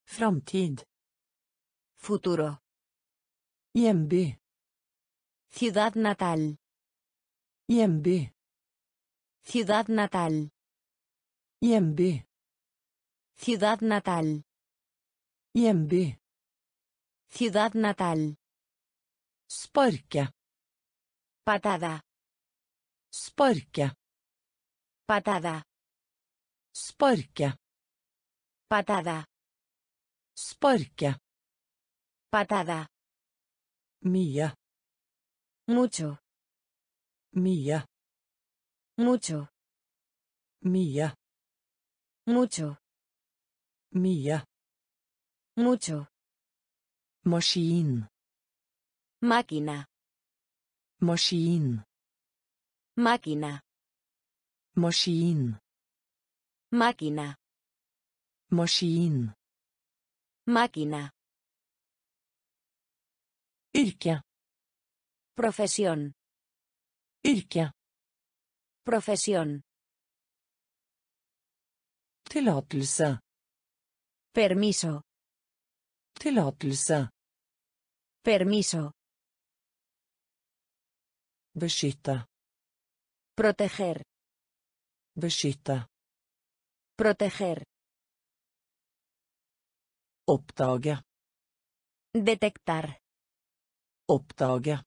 Framtid. Futuro. Hjemby. Ciudad natal. Hjemby. Ciudad natal. Hjemby. Ciudad natal. Hjemby. Ciudad natal. Sparke. Patada. Sparke. Patada. Sparke. Patada. Sparke. Patada. Mye. Mucho. Mye. Mucho. Mye. Mucho. Mye. Mucho. Maskin. Máquina. Maskin. Máquina. Maskin. Máquina. Maskin. Máquina. Yrke. Profesión. Yrke. Profesión. Tillatelse. Permiso. Tillatelse. Permiso. Beskytte. Proteger. Beskytte. Proteger. Oppdage. Detectar. Oppdage.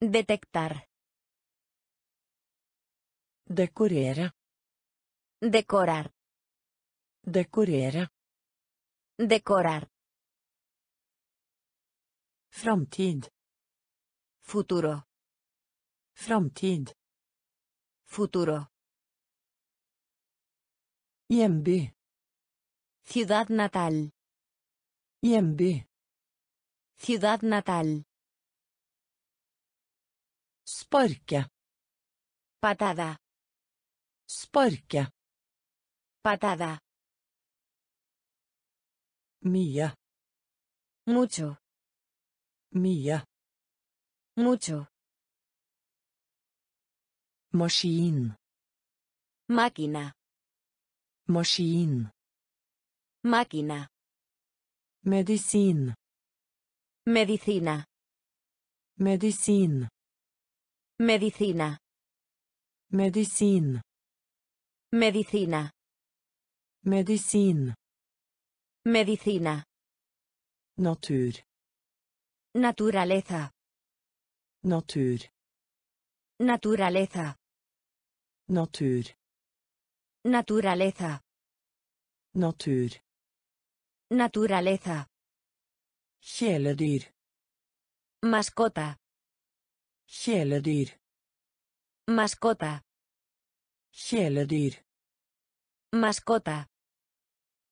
Detectar. Dekorere. Decorar. Dekorere. Decorar. Framtid. Futuro. Framtid. Futuro. Hjemby. Ciudad natal. Hjemby. Ciudad natal. Sparke. Patada. Sparke. Patada. Mye. Mucho. Mye. Mucho. Maskin. Máquina. Maskin. Máquina. Medisin. Medicina. Medisin. Medicina. Medisin. Medicina. Medisin. Medicina. Natur. Naturaleza. Natur. Naturaleza. Natur. Naturaleza. Natur. Naturaleza. Kjæledyr. Mascota. Kjæledyr. Mascota. Kjæledyr. Mascota.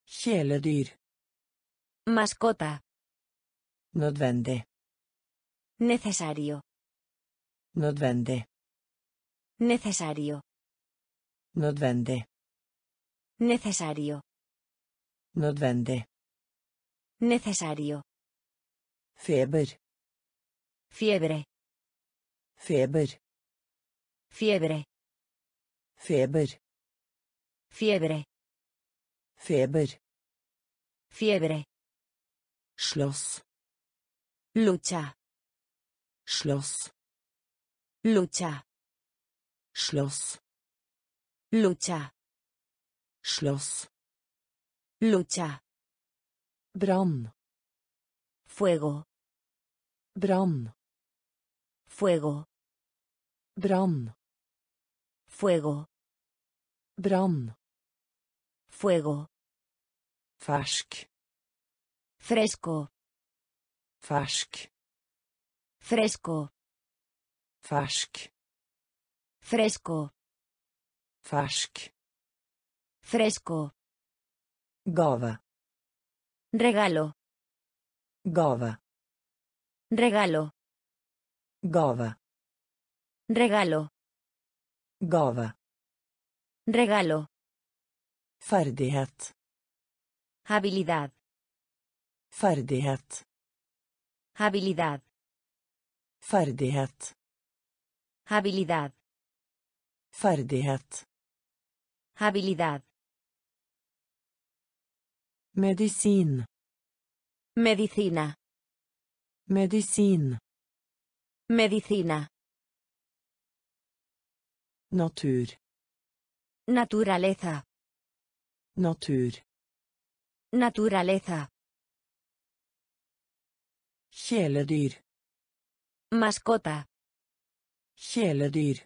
Kjæledyr. Mascota. Nødvendig. Necesario. Nødvendig. Necesario. Nødvendig. Necesario. Nødvendig. Necesario. Feber. Fiebre. Feber. Fiebre. Feber. Fiebre. Feber. Fiebre. Slåss. Lucha. Slåss. Lucha. Slåss. Lucha. Slåss. Lucha. Brann. Fuego. Brann. Fuego. Brann. Fuego. Brann. Fuego. Fersk. Fresco. Fersk. Fresco. Fersk. Fresco. Fersk. Fresco. Gave. Regalo. Gave. Regalo. Gave. Regalo. Gave. Regalo. Ferdighet. Habilidad. Ferdighet. Habilidad. Ferdighet. Habilidad. Ferdighet. Habilidad. Medisin. Medicina. Medisin. Medicina. Natur. Naturaleza. Natur. Naturaleza. Kjæledyr. Mascota. Kjæledyr.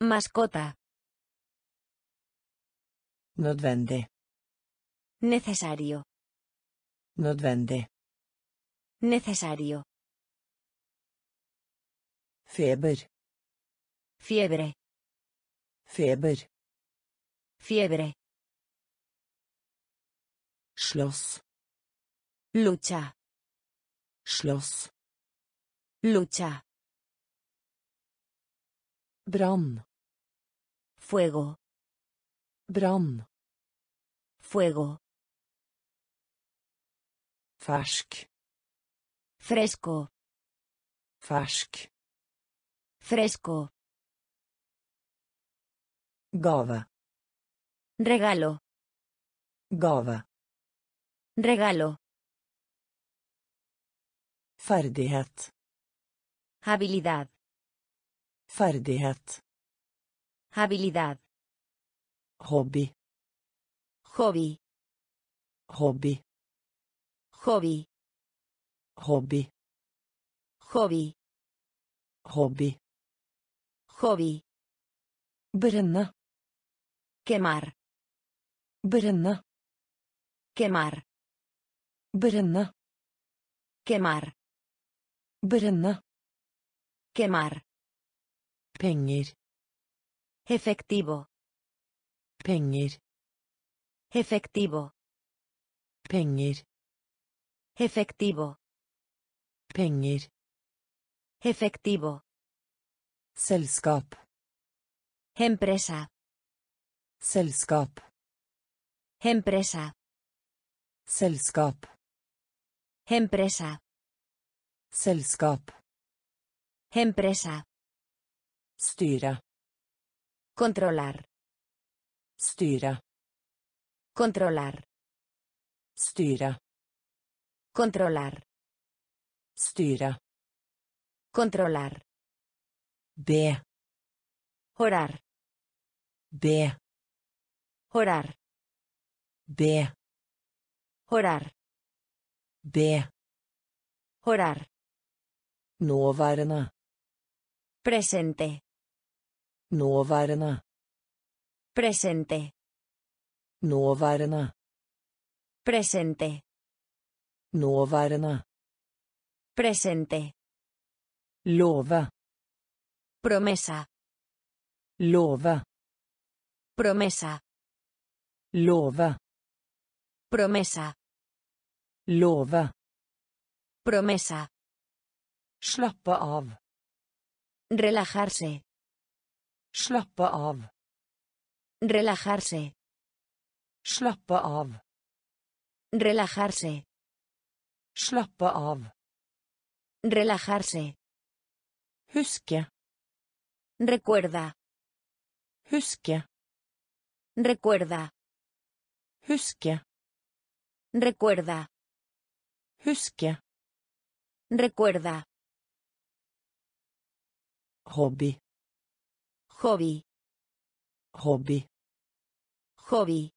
Mascota. Nødvendig. Necesario. Nødvendig. Necesario. Feber. Fiebre. Feber. Fiebre. Slåss. Lucha. Slåss. Lucha. Brann. Fuego. Brann. Fuego. Fersk. Fresco. Fersk. Fresco. Gave. Regalo. Gave. Regalo. Ferdighet. Habilidad. Ferdighet. Habilidad. Hobby. Hobby. Hobby. Hobby. Hobby. Hobby. Hobby. Hobby. Brenne. Quemar. Brenne. Quemar. Brenne. Quemar. Brenne. Quemar. Penger. Efectivo. Penger. Efectivo. Penger. Efectivo. Penger. Efectivo. Selskap. Empresa. Selskap. Empresa. Selskap. Empresa. Selskap. Empresa. Styre. Controlar. Styre. Controlar. Styre. Controlar. Styre. Controlar. Be. Orar. Be. Orar. Be. Orar. Be. Orar. Nåværende. Presente. Nåværende. Presente. Nåværende. Presente. Nåværende. Presente. Love. Promesa. Love. Promesa. Love. Promesa. Love. Promesa. Slappe av. Relajarse. Slappe av. Relajarse. Slappe av. Relajarse. Slappe av. Relajarse. Huske. Recuerda. Huske. Recuerda. Huske. Recuerda. Huske. Recuerda. Hobby. Hobby. Hobby. Hobby.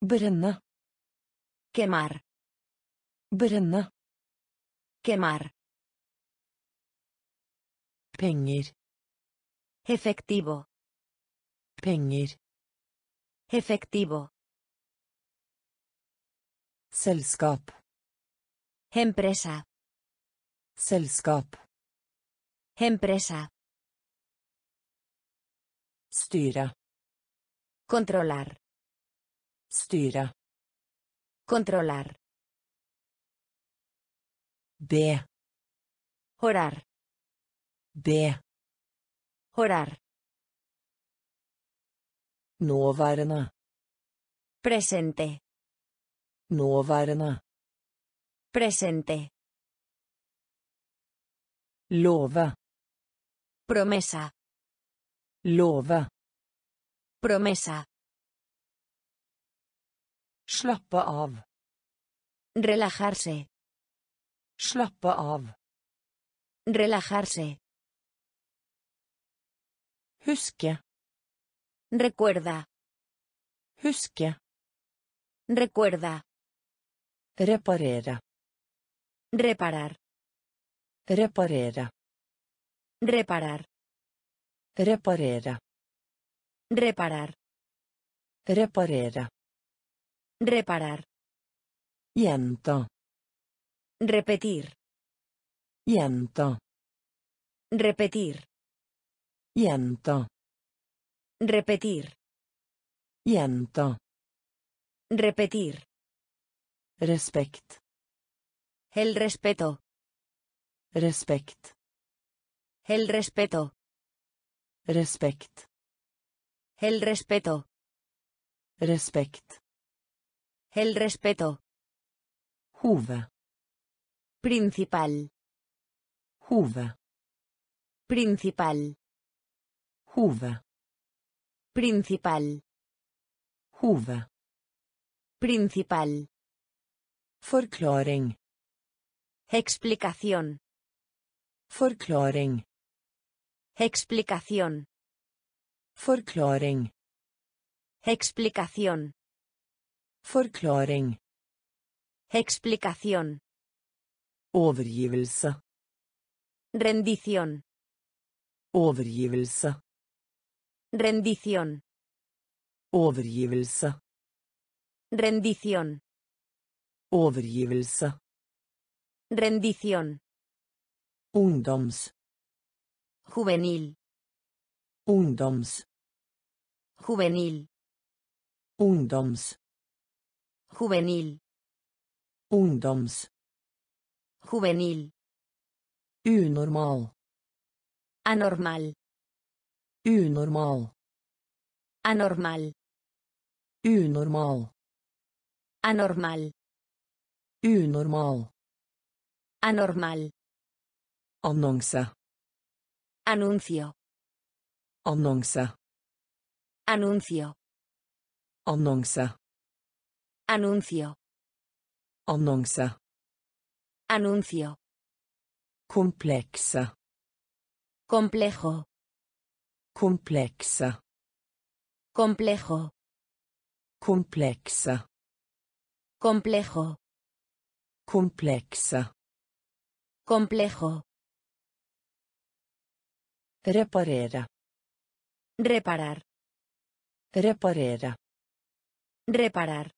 Brenne. Quemar. Brenne. Quemar. Penger. Efectivo. Penger. Efectivo. Selskap. Empresa. Selskap. Empresa. Styre. Controlar. Styre. Controlar. Be. Orar. Be. Orar. Nåværende. Presente. Nåværende. Presente. Love. Promesa. Love. Promesa. Slappe av. Relajarse. Slappe av. Relajarse. Huske. Recuerda. Huske. Recuerda. Reparere. Reparar. Reparere. Reparar. Reparere. Reparar. Reparere. Reparar. Gjenta. Repetir. Gjenta. Repetir. Gjenta. Repetir. Gjenta. Repetir. Respekt. El respeto. Respekt. El respeto. Respekt. El respeto. Respekt. El respeto. Hove. Principal. Hove. Principal. Hove. Principal. Hove. Principal. Forklaring. Explicación. Forklaring. Explicación. Forklaring. Explicación. Forklaring. Explicación. Overgivelse. Rendición. Overgivelse. Rendición. Overgivelse. Rendición. Overgivelse. Rendición. Ungdoms. Juvenil. Ungdoms. Juvenil. Ungdoms. Juvenil. Ungdoms. Juvenil. Unormal. Anormal. Unormal. Anormal. Unormal. Anormal. Unormal. Anormal. Annonse. Anuncio. Annonse. Anuncio. Annonse. Anuncio. Annonse. Anuncio. Komplekse. Complejo. Komplekse. Complejo. Komplekse. Complejo. Komplekse. Complejo. Reparere. Reparar. Reparere. Reparar.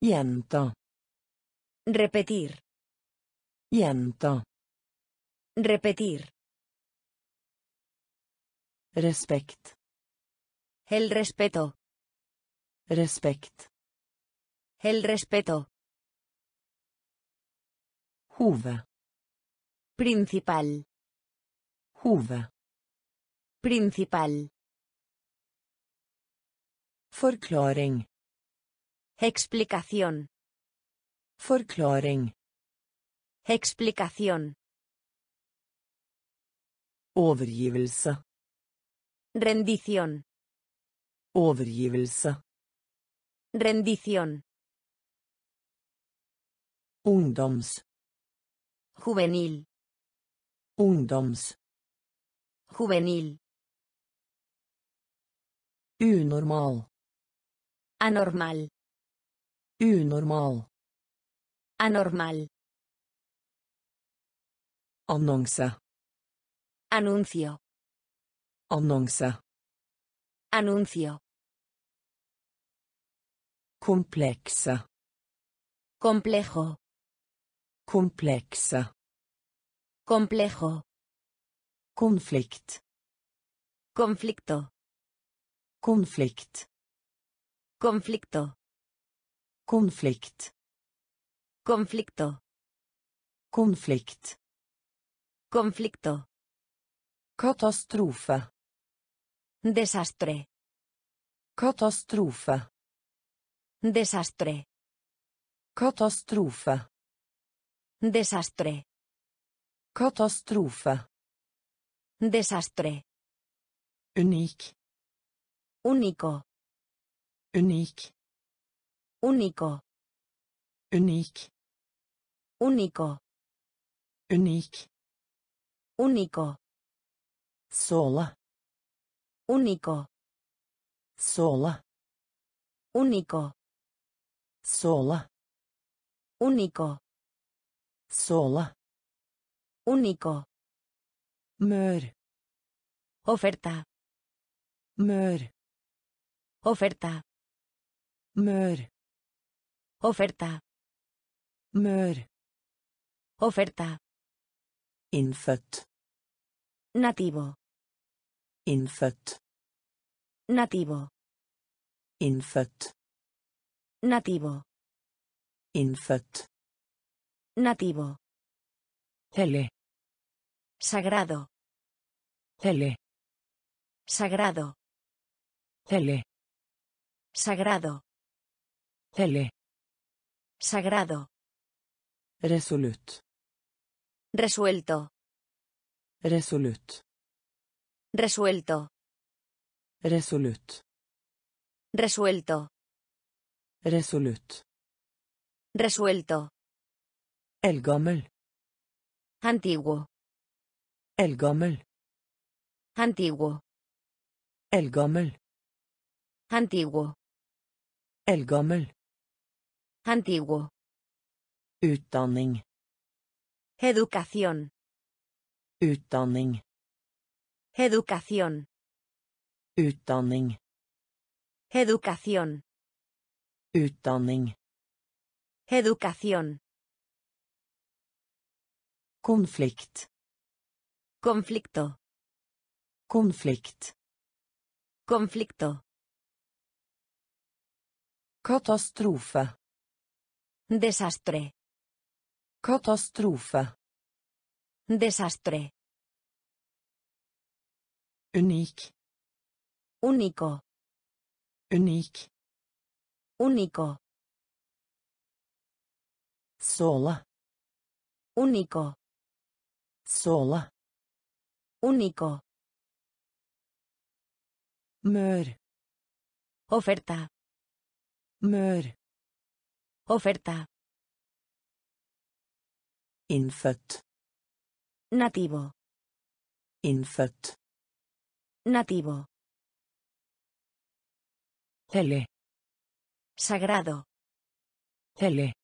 Gjenta. Repetir. Gjenta. Repetir. Respekt. El respeto. Respekt. El respeto. Hove. Principal. Hove. Principal. Forklaring. Explicación. Forklaring. Explicación. Overgivelse. Rendición. Overgivelse. Rendición. Ungdoms. Juvenil. Ungdoms. Juvenil. Unormal. Anormal. Unormal. Anormal. Annonse. Anuncio. Annonse. Anuncio. Komplekse. Complejo. Komplekse. Complejo. Konflikt. Conflicto. Konflikt. Conflicto. Konflikt. Conflicto. Konflikt. Conflicto. Katastrofe. Desastre. Katastrofe. Desastre. Katastrofe. Desastre. Katastrofe. Desastre. Unik. Único. Unik. Único. Unik. Único. Unik. Único. Såle. Único. Såle. Único. Såle. Único. Såle. Único. Mør. Oferta. Mør. Oferta. Mør. Oferta. Mør. Oferta. Innfødt. Nativo. Innfødt. Nativo. Innfødt. Nativo. Innfødt. Nativo. Sagrado. Hellig. Sagrado. Hellig. Sagrado. Hellig. Sagrado. Resolutt. Resuelto. Resolutt. Resuelto. Resolutt. Resuelto. Resolutt. Resuelto. Eldgammel. Antiguo. Eldgammel. Antiguo. Eldgammel. Antiguo. Eldgammel. Antiguo. Utdanning. Educación. Utdanning. Educación. Utdanning. Educación. Utdanning. Educación. Konflikt. Conflicto. Konflikt. Conflicto. Katastrofe. Desastre. Katastrofe. Desastre. Unik. Único. Unik. Único. Såle. Único. Såle. Único. Mør. Oferta. Mør. Oferta. Innfødt. Nativo. Innfødt. Nativo. Hellig. Sagrado. Hellig.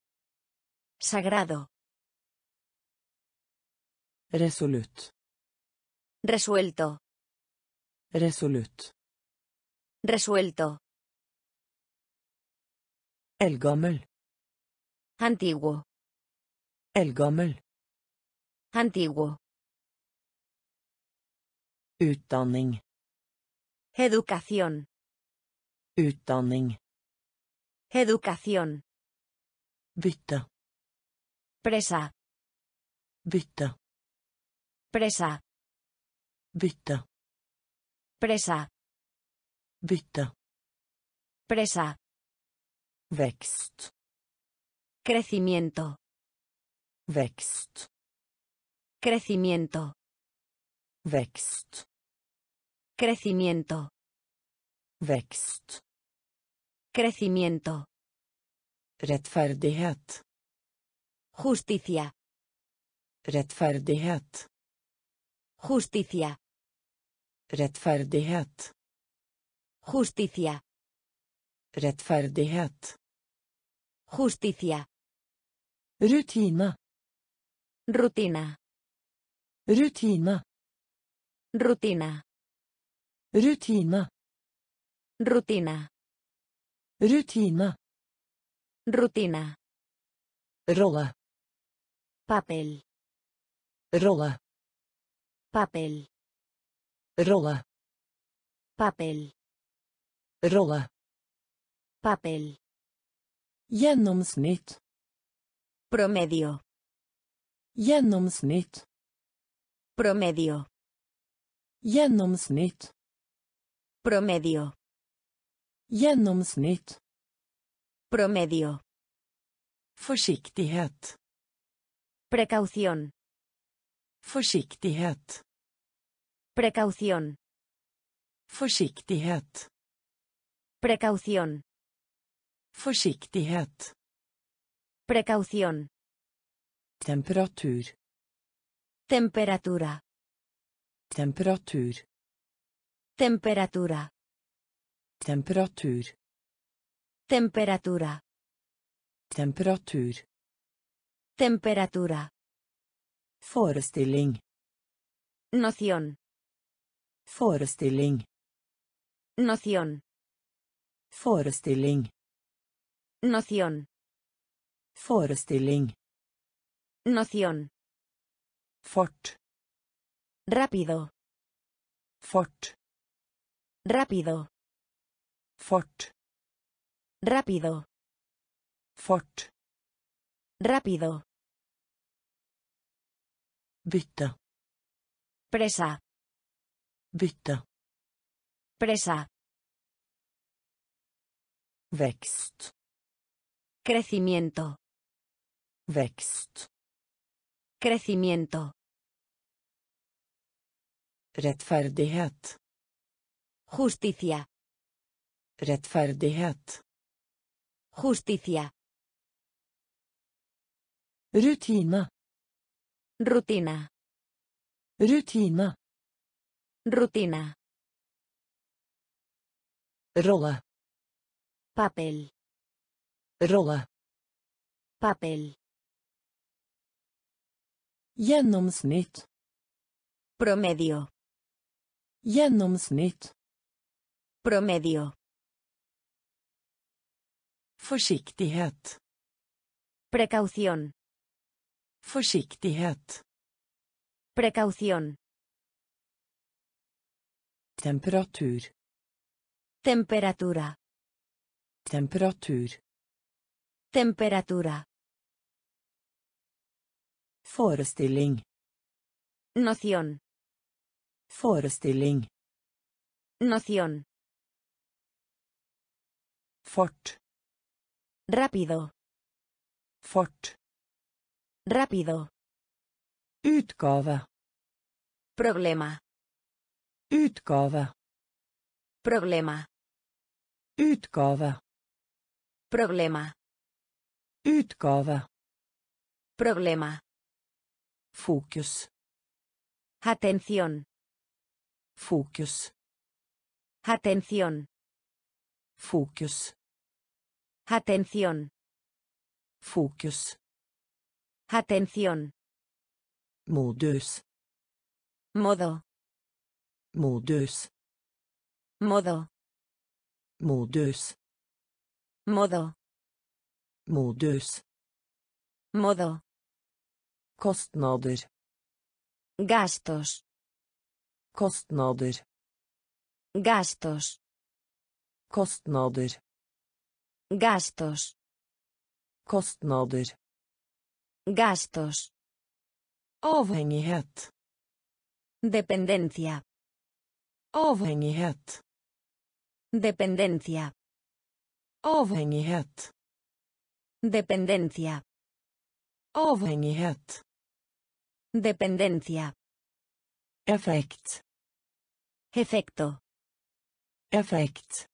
Sagrado. Resolutt. Resuelto. Resolutt. Resuelto. Eldgammel. Antiguo. Eldgammel. Antiguo. Utdanning. Educación. Utdanning. Educación. Bytte. Presa. Bytte. Presa. Bytte. Presa. Bytte. Presa. Vekst. Crecimiento. Vekst. Crecimiento. Vekst. Crecimiento. Vekst. Crecimiento. Rettferdighet. Justicia. Rettferdighet. Justicia. Rettferdighet. Justicia. Rettferdighet. Justicia. Rutine. Rutina. Rutine. Rutina. Rutine. Rutina. Rutine. Rutina. rolle, Papel. rolle, Papel. Rolle, Papel. rolle, Papel. gjennomsnitt, Promedio. gjennomsnitt, Promedio. gjennomsnitt, Promedio. gjennomsnitt, Promedio. forsiktighet, Precaución. forsiktighet, Precaución. forsiktighet, Precaución. forsiktighet, Precaución. temperatur, Temperatura. temperatur, Temperatura. temperatur, Temperatura. temperatur, Temperatura. forestilling, Noción. Forestilling, Noción. forestilling, Noción. forestilling, Noción. fort, Rápido. fort, Rápido. fort, Rápido. fort, Rápido. bytte, Presa. Bytte, Presa. växt, Crecimiento. växt, Crecimiento. rättfärdighet, Justicia. rättfärdighet, Justicia. rutina, Rutina. rutina, Rutina. rolle, Papel. rolle, Papel. gjennomsnitt, Promedio. gjennomsnitt, Promedio. forsiktighet, Precaución. forsiktighet, Precaución. Temperatur, Temperatura. temperatur, Temperatura. forestilling, Noción. forestilling, Noción. fort, Rápido. fort, Rápido. utgave, Problema. Utgave, Problema. utgave, Problema. utgave, Problema. fokus, Atención. fokus, Atención. fokus, Atención. fokus, Atención. modus, Modo. Modus, Modo. modus, Modo. modus, Modo. kostnader, Gastos. kostnader, Gastos. kostnader, Gastos. kostnader, Gastos. avhengighet, Dependencia. Avhengighet, Dependencia. avhengighet, Dependencia. avhengighet, Dependencia. effekt, Efecto. effekt,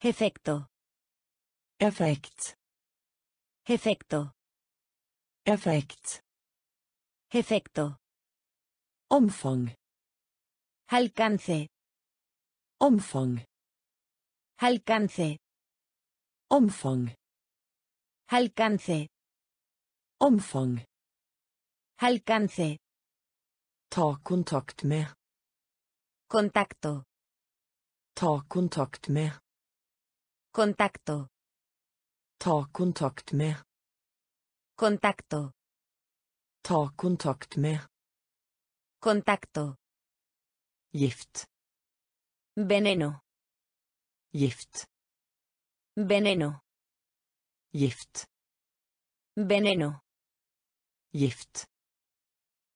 Efecto. effekt, Efecto. effekt, Efecto. omfang, Alcance. omfang, Alcance. omfang, Alcance. omfang, Alcance. ta kontakt med, Contacto. ta kontakt med, Contacto. Ta kontakt med. Contacto. Ta kontakt med. Contacto. Gift. Veneno. Gift. Veneno. Gift. Veneno. Gift.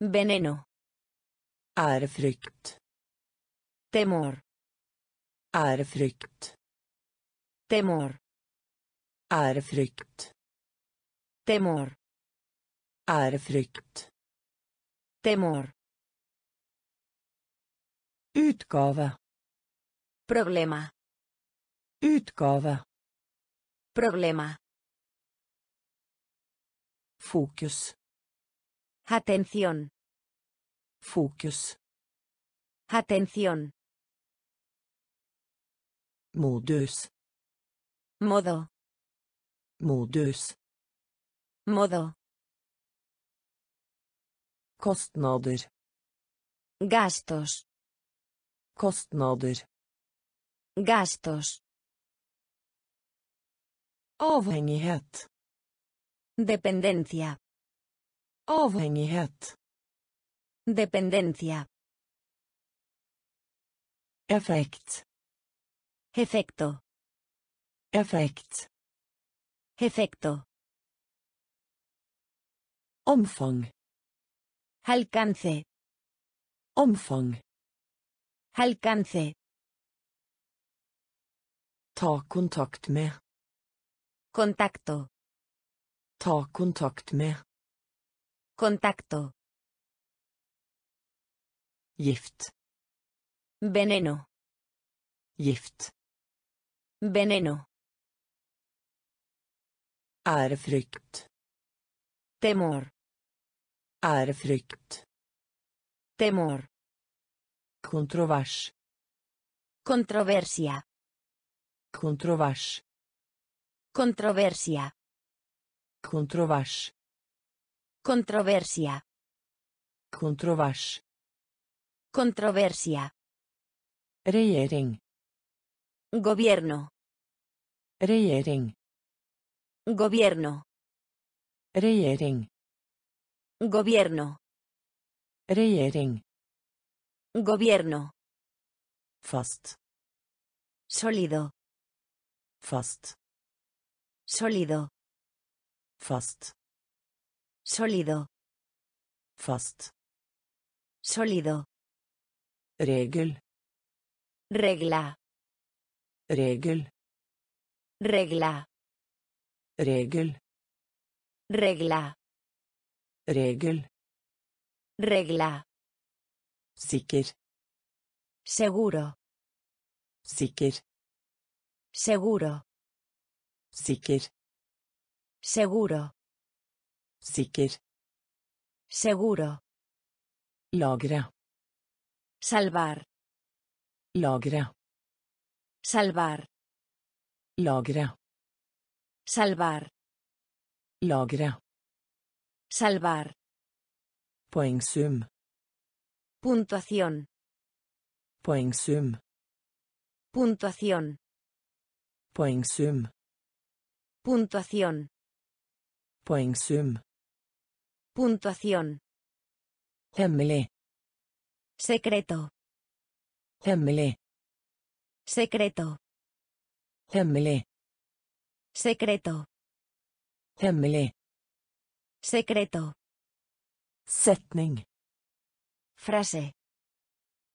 Veneno. Ærefrykt. Temor. Ærefrykt. Temor. Ærefrykt. Temor. Ærefrykt. Temor. Utgave. Problema. Utgave. Problema. Fokus. Atención. Fokus. Atención. Modus. Modo. Modus. Modo. Kostnader. Gastos. Kostnader. Gastos. Avhengighet. Dependencia. Avhengighet. Dependencia. Effekt. Efecto. Effekt. Efecto. Omfang. Alcance. Omfang. Alcance. Ta kontakt med. Contacto. Ta kontakt med. Contacto. Gift. Veneno. Gift. Veneno. Ærefrykt. Temor. Ærefrykt. Temor. Kontrovers. Controversia. Kontrovers. Controversia. Kontrovers. Controversia. Kontrovers. Controversia. Regjering. Gobierno. Regjering. Gobierno. Regjering. Gobierno. Regjering. Gobierno. Fast. Sólido. Fast. Sólido. Fast. Sólido. Fast. Sólido. Regel. Regla. Regel. Regla. Regel. Regla. Regel. Regla. Sikker. Seguro. Sikker. Seguro. Sikker. Seguro. Sikker. Seguro. Lagre. Salvar. Lagre. Salvar. Lagre. Salvar. Lagre. Salvar. Poengsum. Puntuación. Poengsum. Puntuación. Poengsum. Puntuación. Poengsum. Puntuación. Hemmelig. Secreto. Hemmelig. Secreto. Hemmelig. Secreto. Hemmelig. Secreto. Setning. Frase.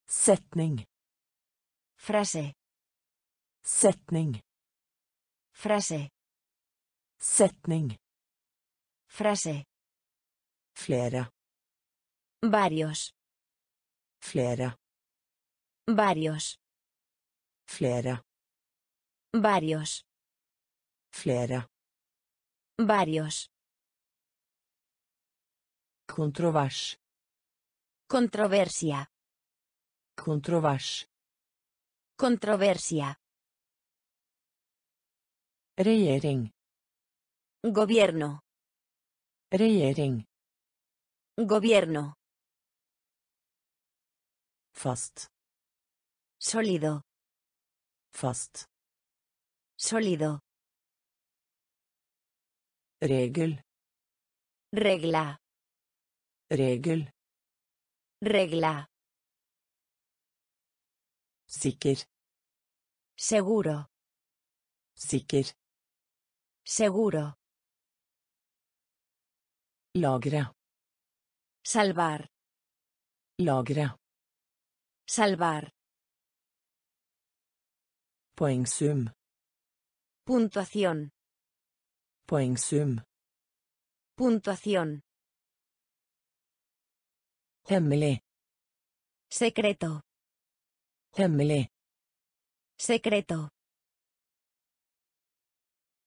Setning. Frase. Setning. Frase. Setning. Frase. Flere. Varios. Flere. Varios. Flere. Varios. Flere. Varios. Kontrovers. Controversia. Kontrovers. Controversia. Regjering. Gobierno. Regjering. Gobierno. Fast. Sólido. Fast. Sólido. Regel. Regla. Regel. Regla. Sikker. Seguro. Sikker. Seguro. Lagre. Salvar. Lagre. Salvar. Poengsum. Puntuación. Poengsum. Puntuación. Hemmelig. Secreto. Hemmelig. Secreto.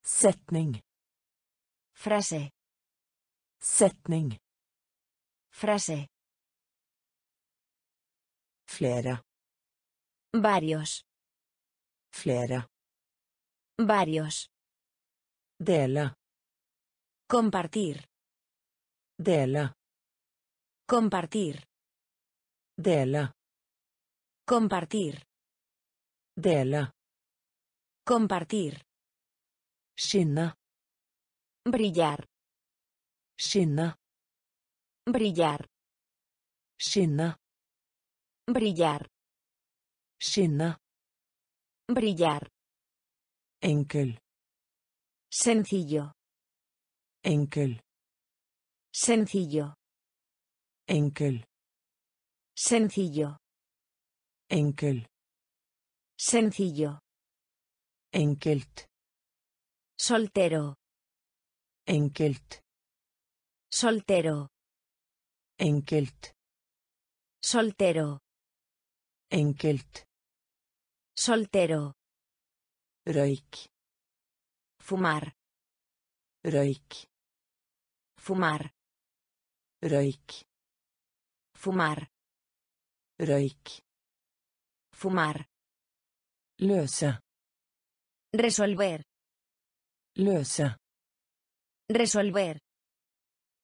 Setning. Frase. Setning. Frase. Flere. Varios. Flere. Varios. Dele. Compartir. Dele. Compartir. Dele. Compartir. Dele. Compartir. Skinne. Brillar. Skinne. Brillar. Skinne. Brillar. Skinne. Brillar. Enkel. Sencillo. Enkel. Sencillo. Enkel. Sencillo. Enkel. Sencillo. Enkelt. Soltero. Enkelt. Soltero. Enkelt. Soltero. Enkelt. Soltero. Røyk. Fumar. Røyk. Fumar. Røyk. Fumar. Røyk. Fumar. Løse. Resolver. Løse. Resolver.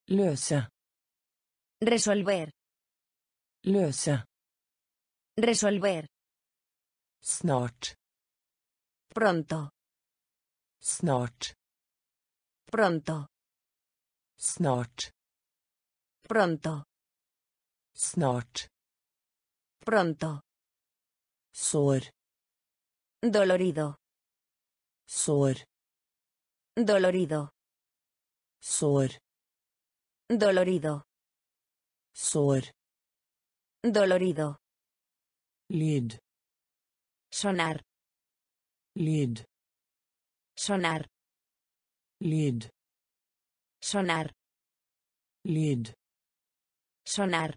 Løse. Resolver. Løse. Resolver. Snart. Pronto. Snart. Pronto. Snart. Pronto. Snart. Pronto. Sår. Dolorido. Sår. Dolorido. Sår. Dolorido. Sår. Dolorido. Lyd. Sonar. Lyd. Sonar. Lyd. Sonar. Lyd. Sonar.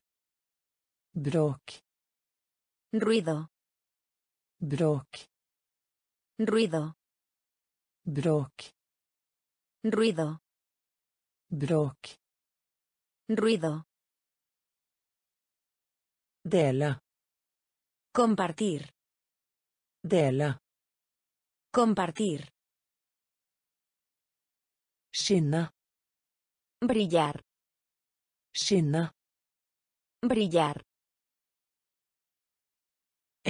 Bråk. Ruido. Bråk. Ruido. Bråk. Ruido. Bråk. Ruido. Dele. Compartir. Dele. Compartir. Skinne. Brillar. Skinne. Brillar.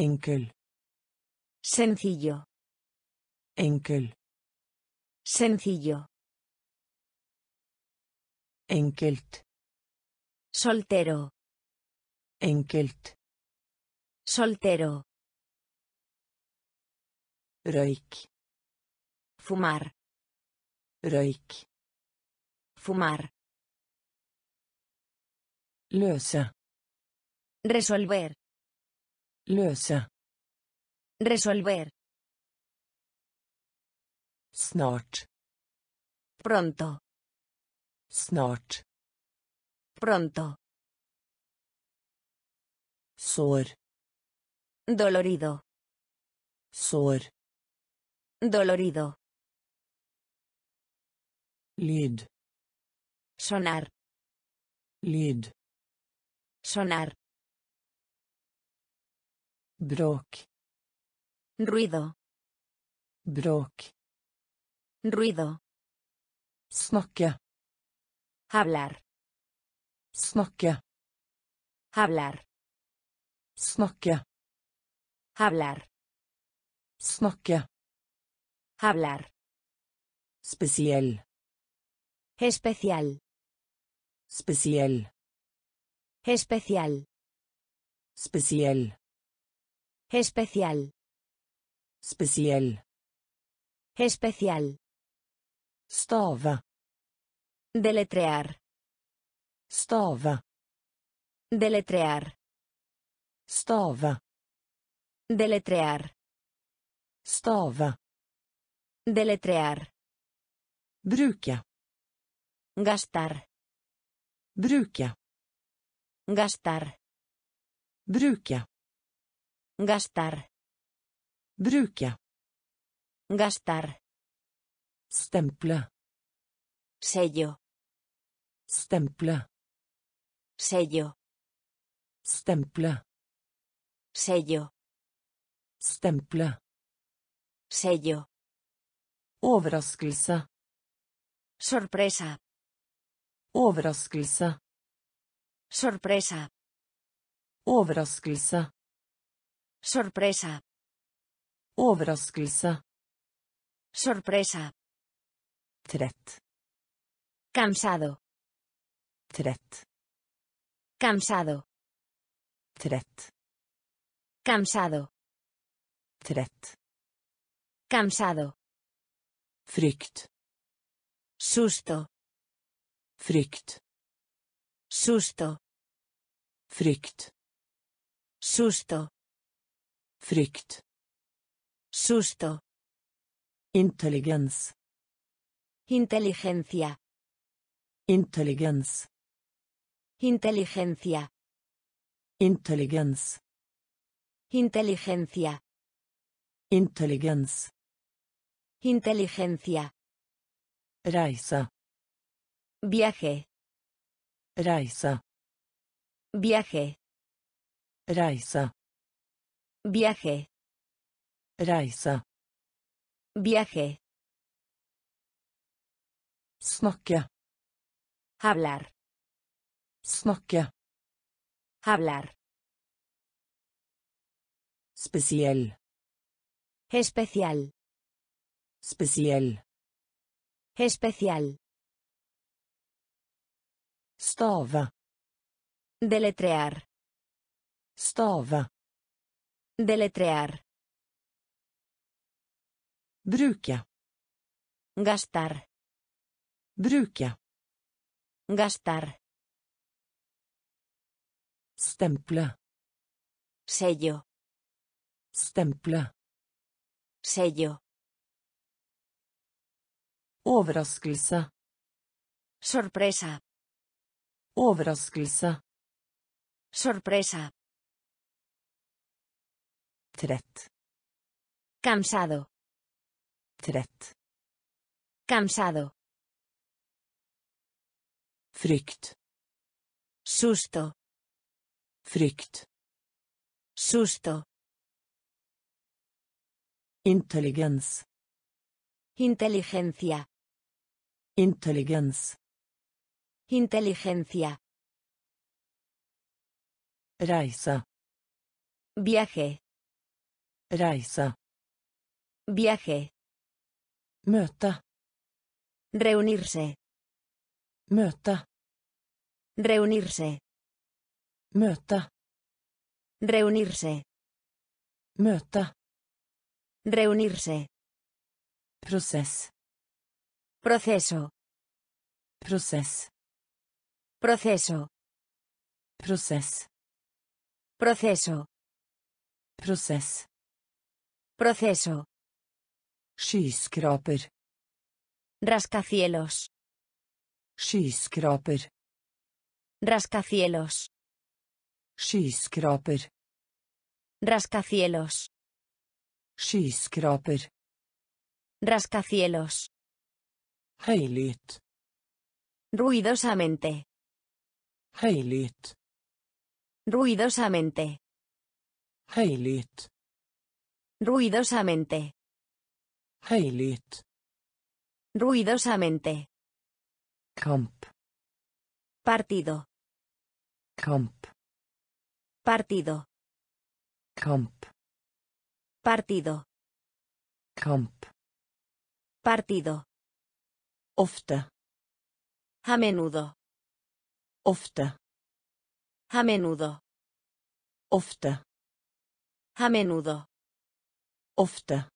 Enkel. Sencillo. Enkel. Sencillo. Enkelt. Soltero. Enkelt. Soltero. Røyk. Fumar. Røyk. Fumar. Løse. Resolver. Løse. Resolver. Snart. Pronto. Snart. Pronto. Sår. Dolorido. Sår. Dolorido. Lyd. Sonar. Lyd. Sonar. Bråk. Ruido. Bråk. Ruido. Snakke. Hablar. Snakke. Hablar. Snakke. Hablar. Snakke. Hablar. Spesiell. Especial. Spesiell. Especial. Spesiell. Especial. Speciell. Especial. Stava. Deletrear. Stava. Deletrear. Stava. Deletrear. Stava. Deletrear. Bruka. Gastar. Bruka. Gastar. Bruka. Gastar. Bruke. Gastar. Stemple. Sello. Stemple. Sello. Stemple. Sello. Stemple. Sello. Overraskelse. Sorpresa. Overraskelse. Sorpresa. Overraskelse. Sorpresa. Overraskelse. Sorpresa. Trett. Cansado. Trett. Cansado. Trett. Cansado. Trett. Cansado. Frykt. Susto. Frykt. Susto. Frykt. Susto. Frykt. Susto. Intelligens. Inteligencia. Intelligens. Inteligencia. Intelligens. Inteligencia. Intelligens. Inteligencia. Reise. Viaje. Reise. Viaje. Reise. Viaje. Reise. Viaje. Snakke. Hablar. Snakke. Hablar. Spesiell. Especial. Spesiell. Especial. Stave. Deletrear. Stave. Deletrear. Bruke. Gastar. Bruke. Gastar. Stemple. Sello. Stemple. Sello. Overraskelse. Sorpresa. Overraskelse. Sorpresa. Trett. Cansado. Trett. Cansado. Frykt. Susto. Frykt. Susto. Intelligens. Inteligencia. Intelligens. Inteligencia. Reise. Viaje. Reise. Viaje. Møte. Reunirse. Møte. Reunirse. Møte. Reunirse. Møte. Reunirse. Prosess. Proceso. Prosess. Proceso. Prosess. Proceso. Prosess. Proceso. Skyskraper. Rascacielos. Skyskraper. Rascacielos. Skyskraper. Rascacielos. Skyskraper. Rascacielos. Høylytt. Ruidosamente. Høylytt. Ruidosamente. Høylytt. Ruidosamente. Høylytt. Ruidosamente. Kamp. Partido. Kamp. Partido. Kamp. Partido. Kamp. Partido. Ofte. A menudo. Ofte. A menudo. Ofte. A menudo. Ofte.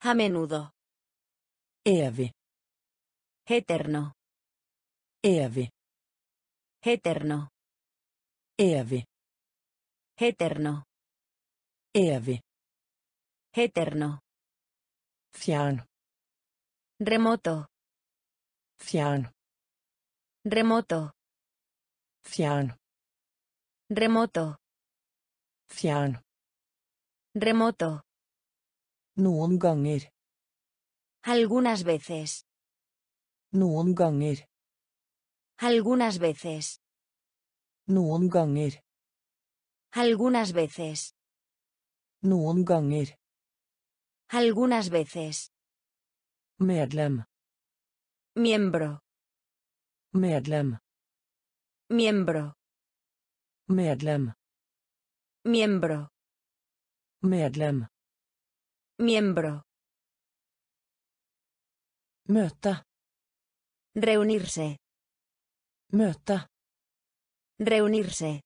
A menudo. Evig. Eterno. Evig. Eterno. Evig. Eterno. Evig. Eterno. Fjern. Remoto. Fjern. Remoto. Fjern. Remoto. Fjern. Remoto. Noen ganger. Algunas veces. Noen ganger. Algunas veces. Noen ganger. Algunas veces. Noen ganger. Algunas veces. Medlem. Miembro. Medlem. Miembro. Medlem. Miembro. Medlem. Miembro. Møte. Reunirse. Møte. Reunirse.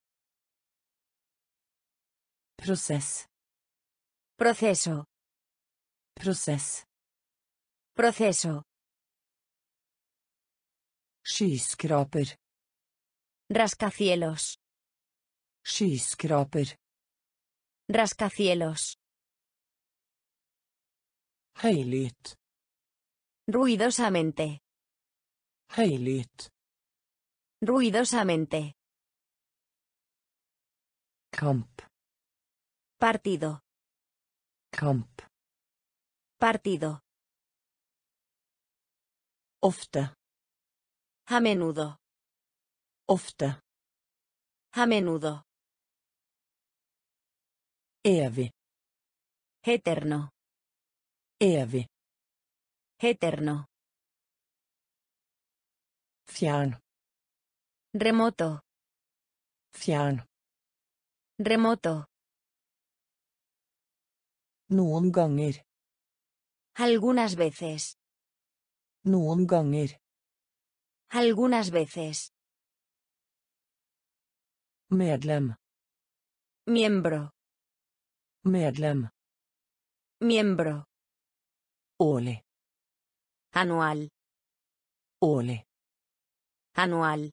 Prosess. Proceso. Prosess. Proceso. Skyskraper. Rascacielos. Skyskraper. Rascacielos. Høylytt. Ruidosamente. Høylytt. Ruidosamente. Kamp. Partido. Kamp. Partido. Ofte. A menudo. Ofte. A menudo. Evig. Eterno. Evig. Eterno. Fjern. Remoto. Fjern. Remoto. Noen ganger. Algunas veces. Noen ganger. Algunas veces. Medlem. Miembro. Medlem. Miembro. Årlig. Anual. Årlig. Anual.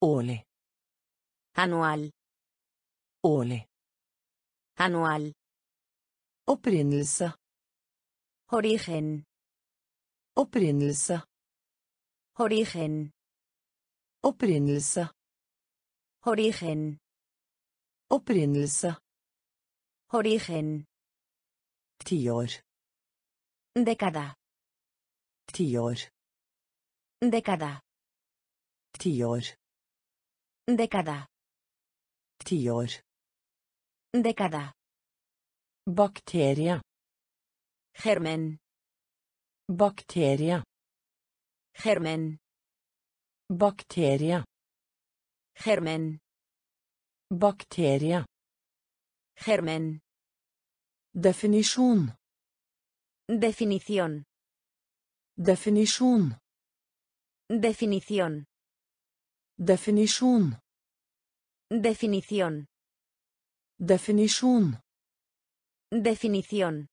Årlig. Anual. Årlig. Anual. Opprinnelse. Origen. Opprinnelse. Origen. Opprinnelse. Origen. Opprinnelse. Origen. Tiår. Década. Tiår. Década. Tiår. Década. Tiår. Década. Bakterie. Germen. Bakterie. Germen. Bakterie. Germen. Bakterie. Germen. Definisjon. Definición. Definisjon. Definición. Definisjon. Definición. Definisjon. Definición.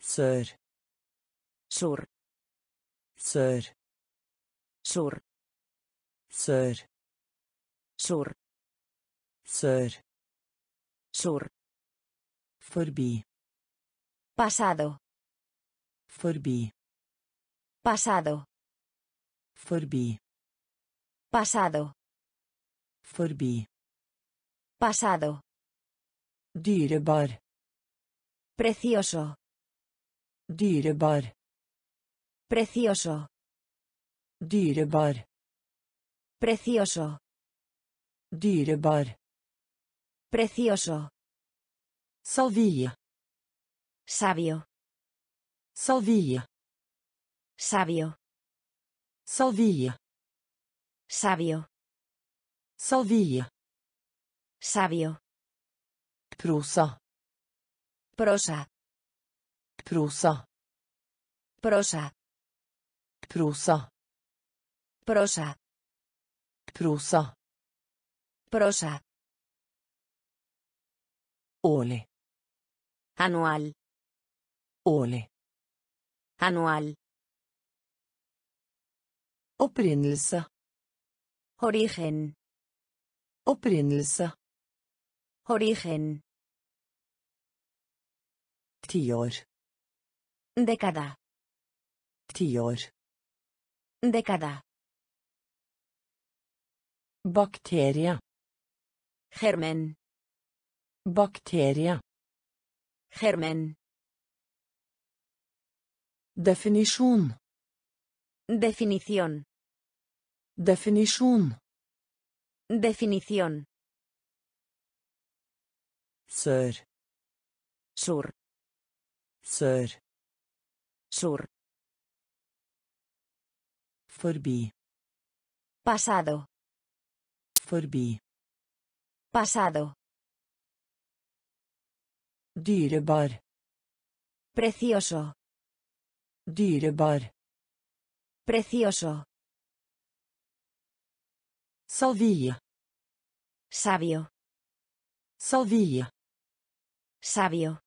Sør. Sur. Sør. Sur. Sør. Sur. Sør. Sur. Forbi. Pasado. Forbi. Pasado. Forbi. Pasado. Forbi. Pasado. Dyrebar. Precioso. Dyrebar. Precioso. Dyrebar. Precioso. Dyrebar. Precioso. Salvie. Sabio. Salvia. Sabio. Salvia. Sabio. Salvia. Sabio. Prosa. Prosa. Prosa. Prosa. Prosa. Prosa. Prosa. Prosa. Ole. Anual. Ole. Anual. Opprinnelse. Origen. Opprinnelse. Origen. Tiår. Década. Tiår. Década. Bakterie. Germen. Bakterie. Germen. Definisjon. Definición. Definisjon. Definición. Sør. Sur. Sør. Sur. Forbi. Pasado. Forbi. Pasado. Dyrebar. Precioso. Dyrebar. Precioso. Salvie. Sabio. Salvie. Sabio.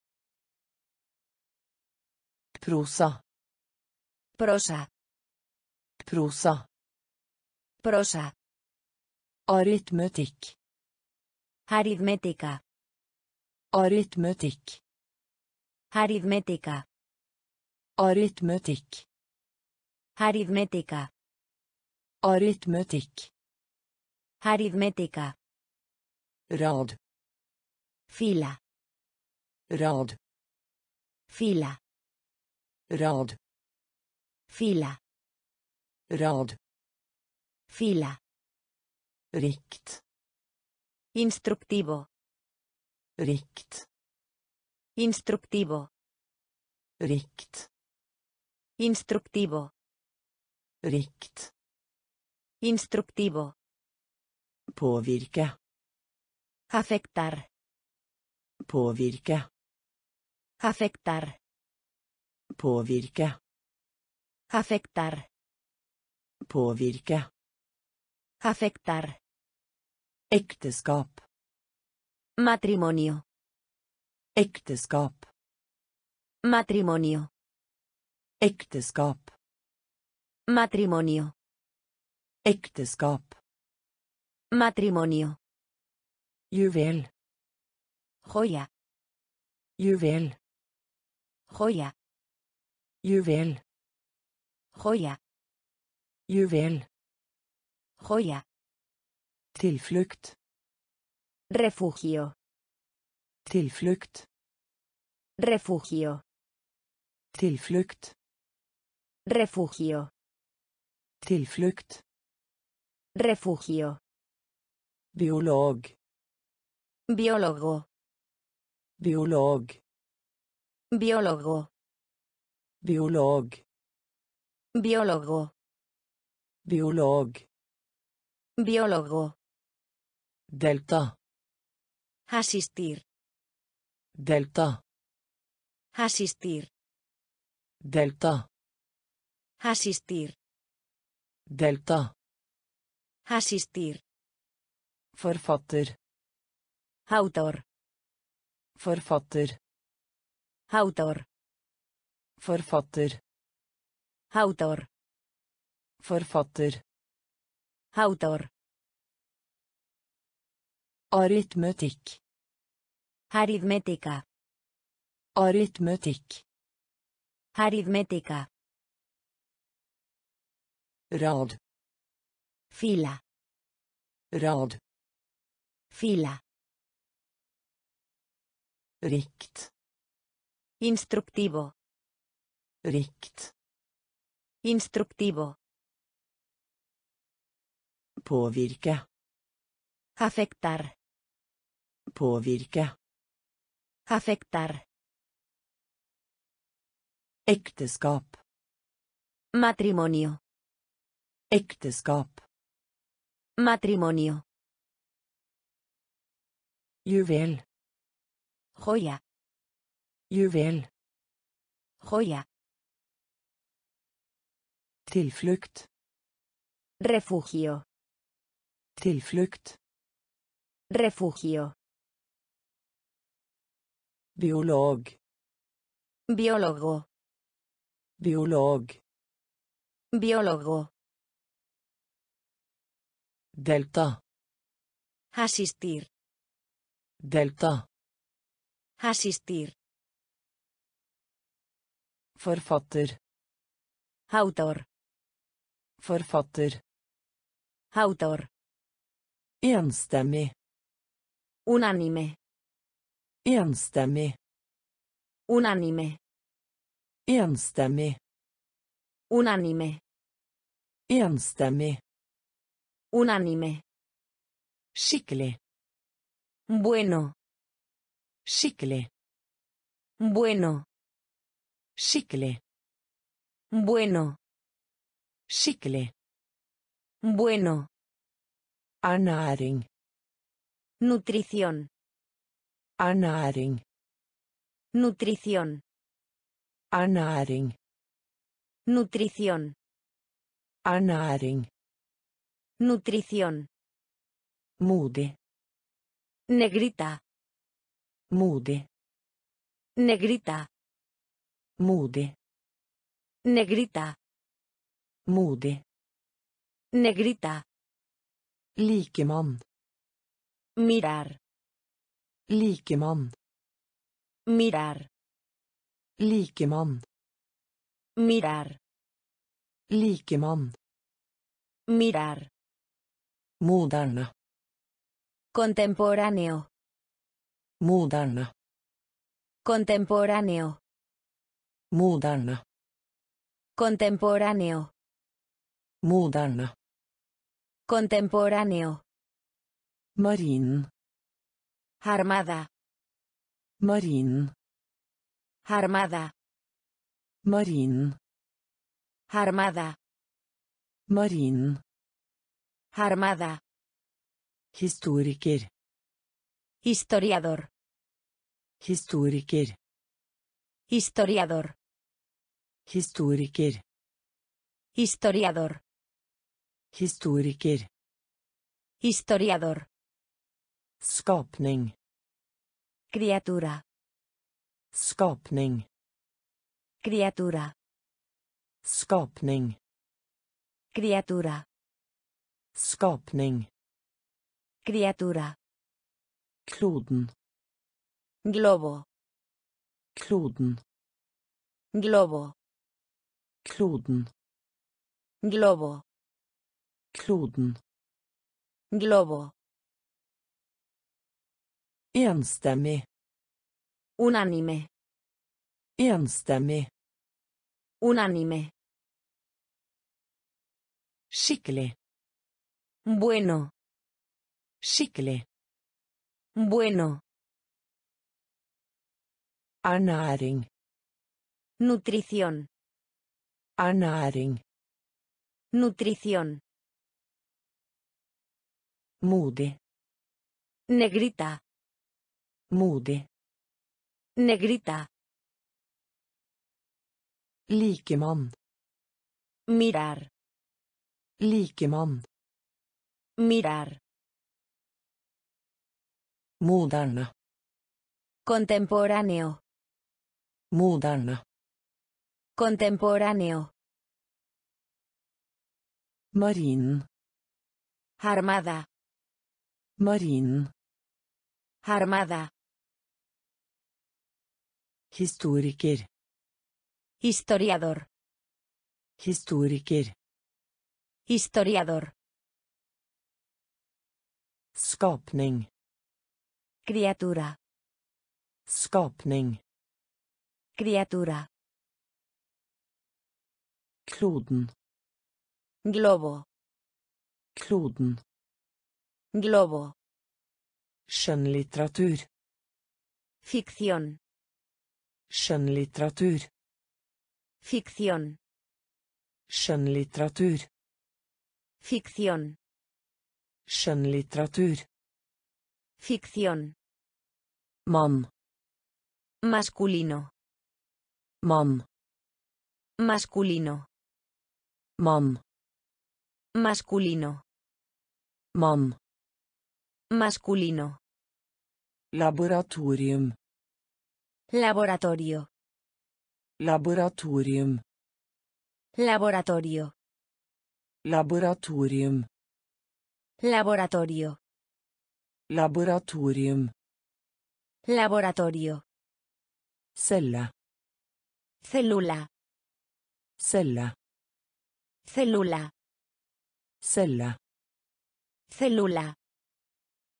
Prosa. Prosa. Prosa. Prosa. Aritmetikk. Aritmética. Aritmetikk. Aritmética. Aritmetikk. Aritmética. Aritmetikk. Aritmética. Rad. Fila. Rad. Fila. Rad. Fila. Rad. Fila. Rikt. Instructivo. Rikt. Instructivo. Rikt. Instruktivo. Rikt. Instruktivo. Påvirka. Affektar. Påvirka. Affektar. Påvirka. Affektar. Påvirka. Affektar. Äktenskap. Matrimonio. Äktenskap. Matrimonio. Ekteskap. Matrimonio. Ekteskap. Matrimonio. Juvel. Joya. Juvel. Joya. Juvel. Joya. Juvel. Joya. Tilflukt. Refugio. Tilflukt. Refugio. Tilflukt. Refugio. Tilflukt. Refugio. Biolog. Biólogo. Biolog. Biólogo. Biolog. Biólogo. Biolog. Biólogo. Delta. Asistir. Delta. Asistir. Delta. Asistir. Delta. Asistir. Forfatter. Autor. Forfatter. Autor. Forfatter. Autor. Forfatter. Autor. Aritmetikk. Aritmética. Aritmetikk. Aritmética. Rad. Fila. Rad. Fila. Rikt. Instructivo. Rikt. Instructivo. Påvirke. Afectar. Påvirke. Afectar. Ekteskap. Matrimonio. Ekteskap. Matrimonio. Juvel. Joya. Juvel. Joya. Tilflukt. Refugio. Tilflukt. Refugio. Biolog. Biólogo. Biolog. Biólogo. Delta. Asistir. Delta. Asistir. Forfatter. Autor. Forfatter. Autor. Enstemmig. Unánime. Enstemmig. Unánime. Enstemmig. Unánime. Enstemmig. Unánime. Skikkelig. Bueno. Skikkelig. Bueno. Skikkelig. Bueno. Skikkelig. Bueno. Ernæring. Nutrición. Ernæring. Nutrición. Ernæring. Nutrición. Ernæring. Nutrición. Modig. Negrita. Modig. Negrita. Modig. Negrita. Modig. Negrita. Likemann. Mirar. Likemann. Mirar. Likemann. Mirar. Likemann. Mirar. Moderne. Contemporáneo. Moderne. Contemporáneo. Moderne. Contemporáneo. Moderne. Contemporáneo. Marinen. Armada. Marinen. Armada. Marinen. Armada. Marinen. Armada. Historiker. Historiador. Historiker. Historiador. Historiker. Historiador. Historiker. Historiador. Skapning. Criatura. Skapning. Criatura. Skapning. Criatura. Skapning. Criatura. Kloden. Globo. Kloden. Globo. Kloden. Globo. Kloden. Globo. Enstemmig. Unánime. Enstemmig. Unánime. Skikkelig. Bueno. Skikkelig. Bueno. Ernæring. Nutrición. Ernæring. Nutrición. Modig. Negrita. Modig. Negrita. Likemann. Mirar. Likemann. Mirar. Moderne. Contemporáneo. Moderne. Contemporáneo. Marinen. Armada. Marinen. Armada. Historiker. Historiador. Historiker. Historiador. Skapning. Criatura. Skapning. Criatura. Kloden. Globo. Kloden. Globo. Skjønnlitteratur. Ficción. Skjønnlitteratur. Ficción. Skjønnlitteratur. Ficción. Skjønnlitteratur. Ficción. Mann. Masculino. Mann. Masculino. Mann. Masculino. Mann. Masculino. Laboratorium. Laboratorio. Laboratorium. Laboratorio. Laboratorium. Laboratorio. Laboratorium. Laboratorio. Celle. Célula. Celle. Célula. Celle. Célula.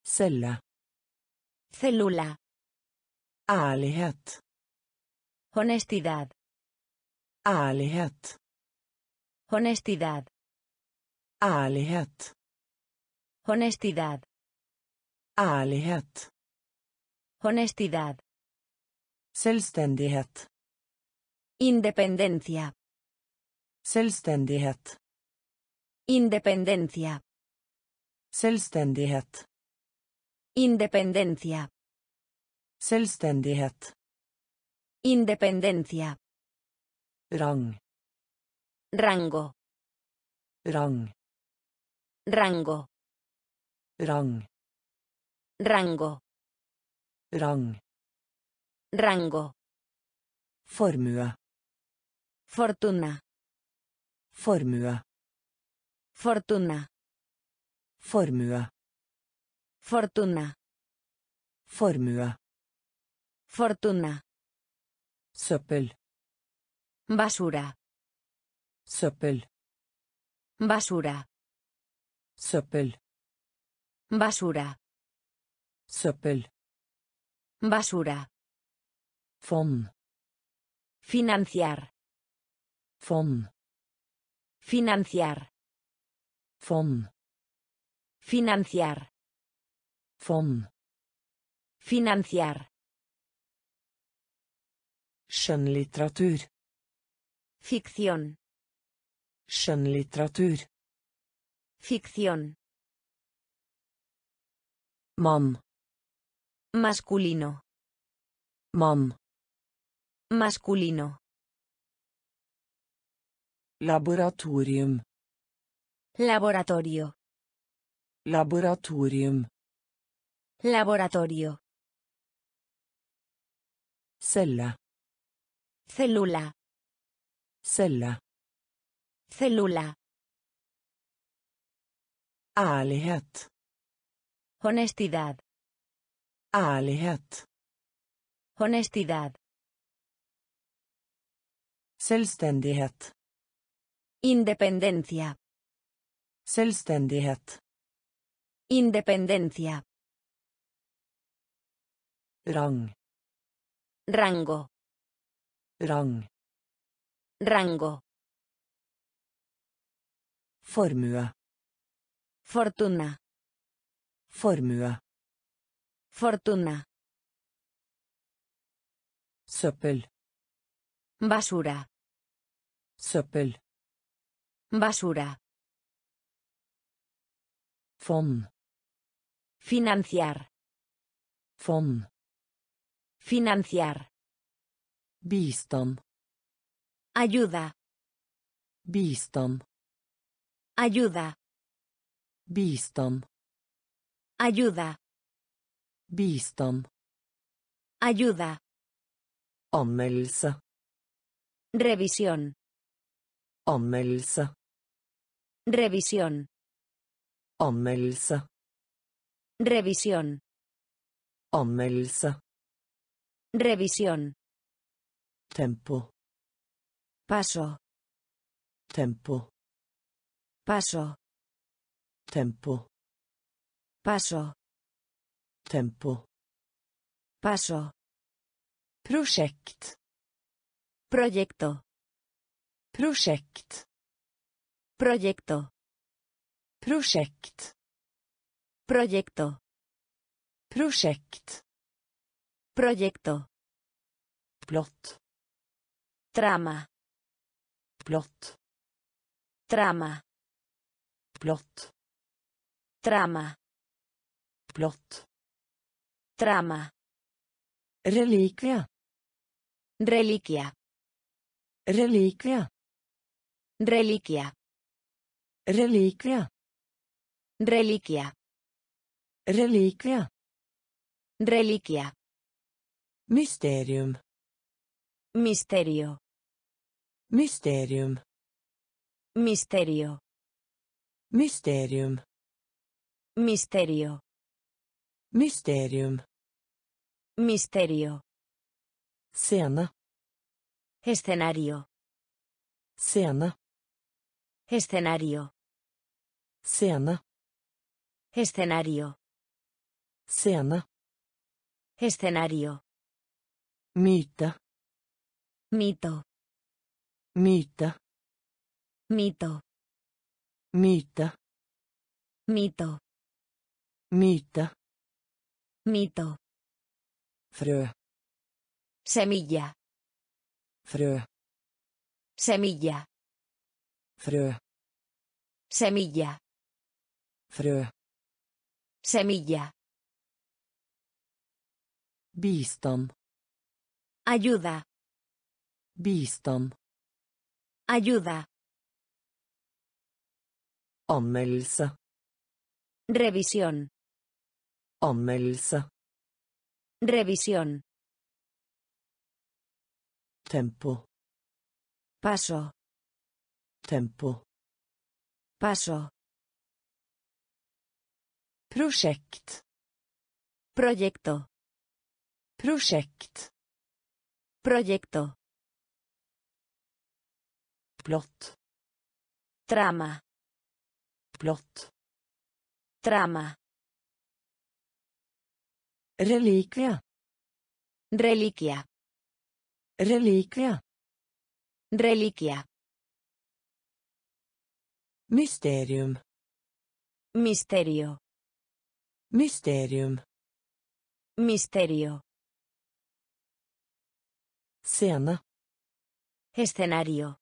Celle. Célula. Ærlighet. Honestidad. Ærlighet. Honestidad. Ærlighet. Honestidad. Ærlighet. Honestidad. Selvstendighet. Independencia. Selvstendighet. Independencia. Selvstendighet. Independencia. Selvstendighet. Independencia. Rang. Rango. Rang. Rango. Rang. Rango. Rang. Rango. Formue. Fortuna. Formue. Fortuna. Formue. Fortuna. Formue. Fortuna. Søppel. Basura. Søppel. Basura. Søppel. Basura. Søppel. Basura. Fond. Financiar. Fond. Financiar. Fond. Financiar. Fond. Financiar. Skjønnlitteratur. Ficción. Skjønnlitteratur. Ficción. Mann. Masculino. Mann. Masculino. Laboratorium. Laboratorio. Laboratorium. Laboratorio. Celle. Célula. Celle. Célula. Ærlighet. Honestidad. Ærlighet. Honestidad. Selvstendighet. Independencia. Selvstendighet. Independencia. Rang. Rango. Rang. Rango. Formue. Fortuna. Formue. Fortuna. Søppel. Basura. Søppel. Basura. Fond. Financiar. Fond. Financiar. Bistand. Ayuda. Bistand. Ayuda. Bistand. Ayuda. Bistand. Ayuda. Anmeldelse. Revisión. Anmeldelse. Revisión. Anmeldelse. Revisión. Anmeldelse. Revisión. Tempo. Paso. Tempo. Paso. Tempo. Paso. Tempo. Paso. Prosjekt. Proyecto. Prosjekt. Proyecto. Prosjekt. Proyecto. Prosjekt. Proyecto. Plott. Trama. Plott. Trama. Plott. Trama. Plott. Trama. Relikvie. Reliquia. Relikvie. Reliquia. Relikvia. Reliquia. Relikvia. Reliquia. Mysterium. Misterio. Mysterium. Misterio. Mysterium. Misterio. Mysterium. Misterio. Scene. Escenario. Scene. Escenario. Scene. Escenario. Scene. Escenario. Myte. Mito. Myte. Mito. Myte. Mito. Myte. Mito. Frø. Semilla. Frø. Semilla. Frø. Semilla. Frø. Semilla. Bistand. Ayuda. Bistand. Ayuda. Anmeldelse. Revisión. Anmeldelse. Revisión. Tempo. Paso. Tempo. Paso. Prosjekt. Proyecto. Prosjekt. Proyecto. Plott. Trama. Plott. Trama. Relikvia. Reliquia. Relikvia. Reliquia. Mysterium. Misterio. Mysterium. Misterio. Scene. Escenario.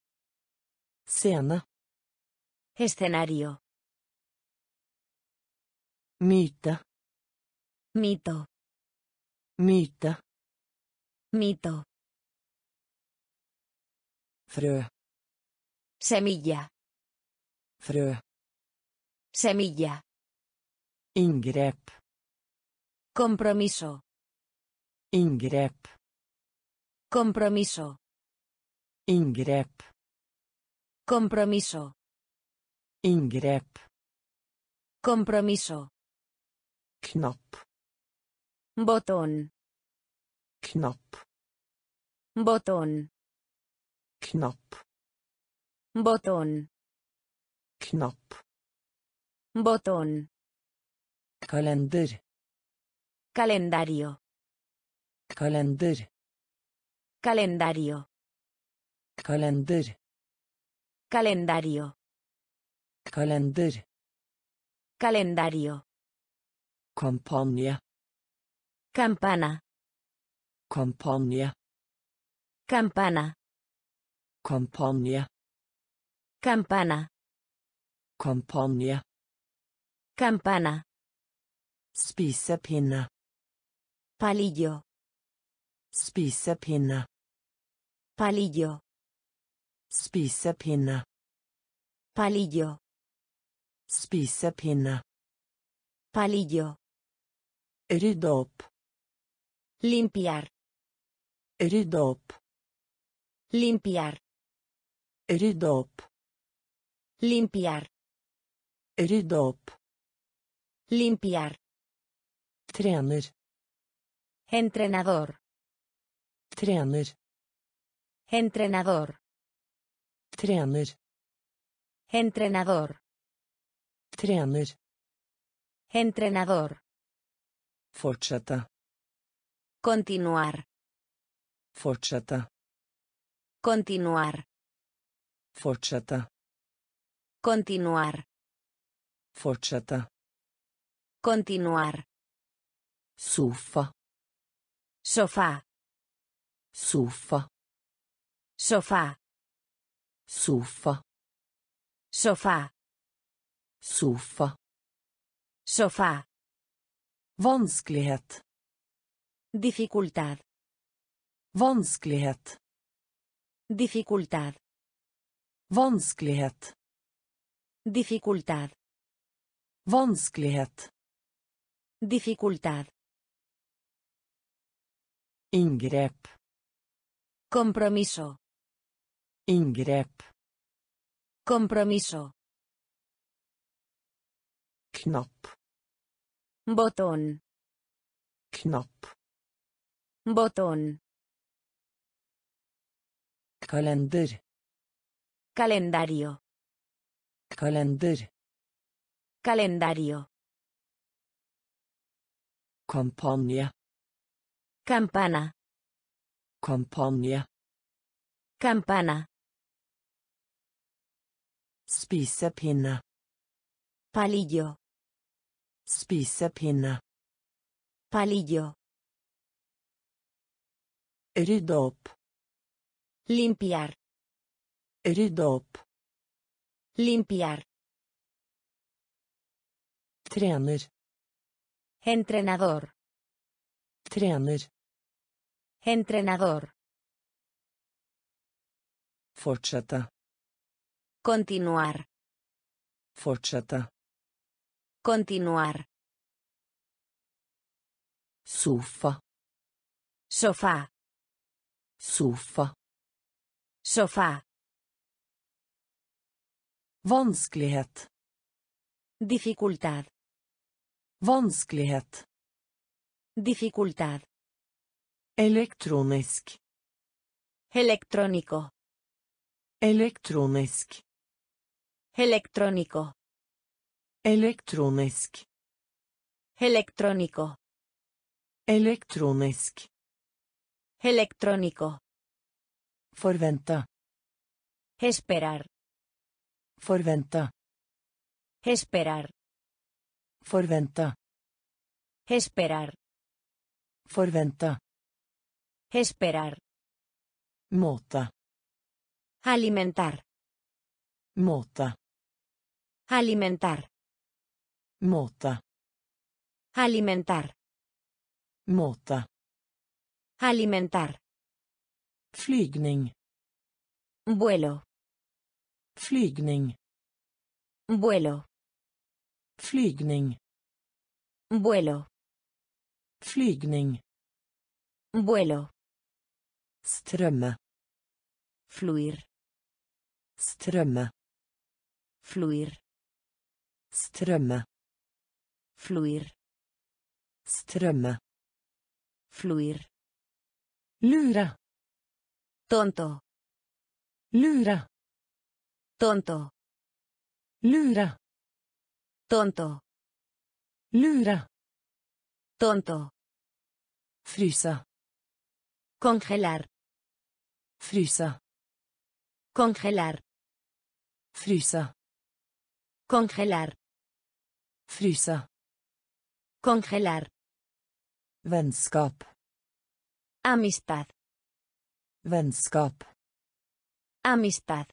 Scene. Escenario. Myte. Mito. Myte. Mito. Frø. Semilla. Frø. Semilla. Inngrep. Compromiso. Inngrep. Compromiso. Inngrep. Compromiso. Inngrep. Compromiso. Knapp. Botón. Knapp. Botón. Knapp. Botón. Knapp. Botón. Kalender. Calendario. Kalender. Calendario. Kalender. Calendario. Kalender. Calendario. Kampanje. Campana. Kampanje. Campana. Kampanje. Campana. Kampanje. Campana. Spisepinne. Palillo. Spisepinne. Palillo. Spisepinne. Palillo. Spisepinne. Palillo. Rydde opp. Limpiar. Rydda upp. Limpiar. Rydda upp. Limpiar. Rydda upp. Limpiar. Träner. Entrenador. Träner. Entrenador. Träner. Entrenador. Träner. Entrenador. Fortsätta. Continuar. Fortsätta. Continuar. Fortsätta. Continuar. Fortsätta. Continuar. Suffa. Sofà. Suffa. Sofà. Suffa. Sofà. Suffa. Sofà. Vanskelighet. Dificultad. Vansklighet. Dificultad. Vansklighet. Dificultad. Vansklighet. Dificultad. Ingrepp. Compromiso. Ingrepp. Compromiso. Knapp Botón. Knapp Botón. Kalender. Calendario. Kalender. Calendario. Kampanje. Campana. Kampanje. Campana. Spisepinne. Palillo. Spisepinne. Palillo. Rydde opp. Limpiar. Rydde opp. Limpiar. Trener. Entrenador. Trener. Entrenador. Fortsette. Continuar. Fortsette. Continuar. Sofa. Sofá. Sofa. Sofá. Vanskelighet. Dificultad. Vanskelighet. Dificultad. Elektronisk. Electrónico. Elektronisk. Electrónico. Elektronisk. Electrónico. Elektronisk. Electrónico. Forvente. Esperar. Forvente. Esperar. Forvente. Esperar. Forvente. Esperar. Måte. Alimentar. Måte. Alimentar. Måte. Alimentar. Måte. Alimentar. Flygning. Vuelo. Flygning. Vuelo. Flygning. Vuelo. Flygning. Vuelo. Strømme. Fluir. Strømme. Fluir. Strømme. Fluir. Strømme. Fluir. Lure. Tonto. Lure. Tonto. Lure. Tonto. Lure. Tonto. Fryse. Congelar. Fryse. Congelar. Fryse. Congelar. Fryse. Congelar. Vennskap. Amistad. Vennskap. Amistad.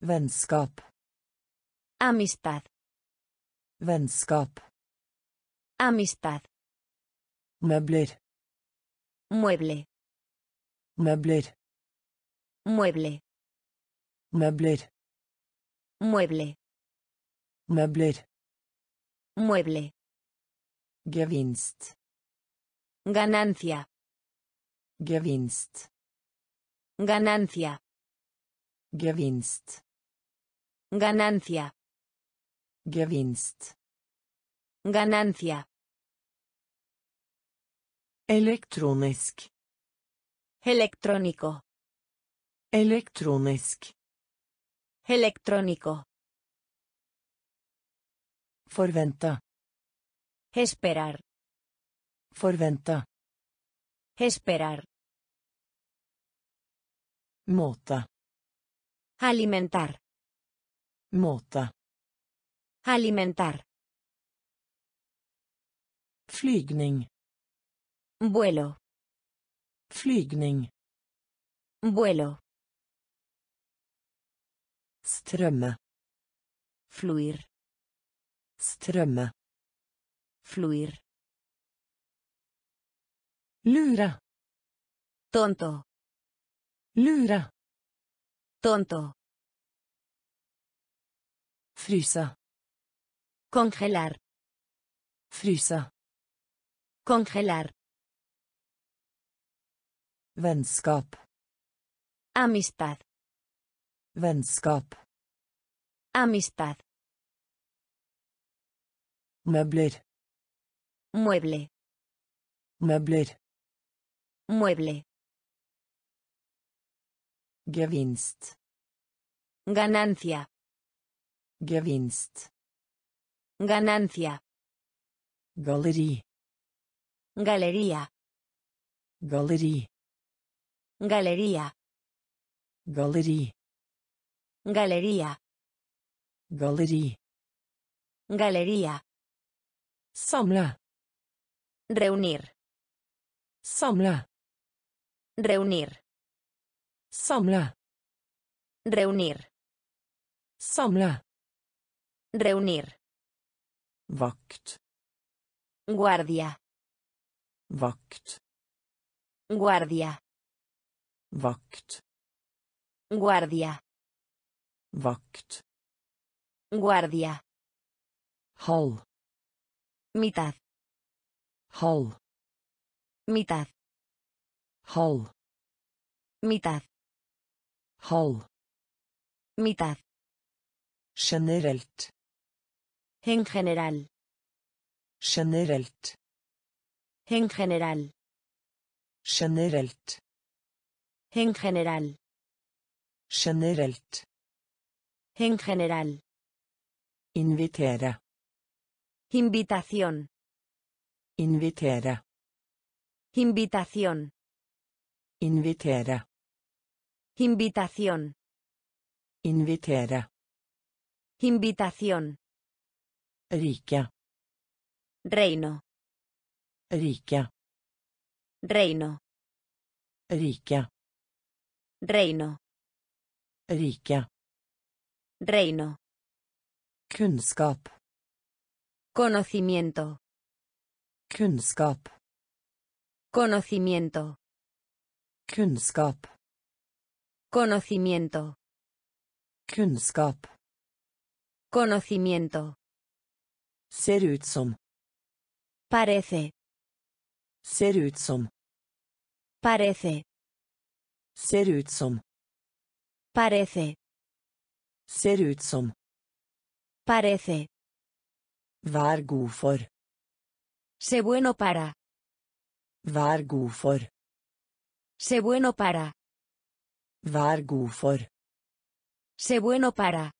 Vennskap. Amistad. Vennskap. Amistad. Møbler. Mueble. Møbler. Mueble. Møbler. Mueble. Møbler. Mueble. Gevinst. Ganancia. Gevinst. Ganancia. Gevinst. Ganancia. Gevinst. Ganancia. Elektronisk. Electrónico. Elektronisk. Electrónico. Forvente. Esperar. Forvente. Esperar. Måte. Alimentar. Måte. Alimentar. Flygning. Vuelo. Flygning. Vuelo. Strømme. Fluir. Strømme. Fluir. Lure. Tonto. Lure. Tonto. Fryse. Congelar. Fryse. Congelar. Vennskap. Amistad. Vennskap. Amistad. Møbler. Mueble. Møbler. Mueble. Gevinst. Ganancia. Gevinst. Ganancia. Galleri. Galería. Galleri. Galería. Galleri. Galería. Galleri. Galería. Samle. Reunir. Samle. Reunir. Samle. Reunir. Samle. Reunir. Vakt. Guardia. Vakt. Guardia. Vakt. Guardia. Vakt. Guardia. Halv. Mitad. Halv. Mitad. Halv. Mitad. Halv. Mitad. Generelt. En general. Generelt. En general. Generelt. En general. Generelt. En general. Invitere. Invitación. Invitere. Invitación. Invitere. Invitación. Invitere. Invitación. Rike. Reino. Rike. Reino. Rike. Reino. Rike. Reino. Kunnskap. Conocimiento. Kunnskap. Conocimiento. Kunnskap. Conocimiento. Kunnskap. Conocimiento. Ser ut som. Parece. Ser ut som. Parece. Ser ut som. Parece. Ser ut som. Parece. Vær god for. Sé bueno para. Vær god for. Sé bueno para. Vær god for. Sé bueno para.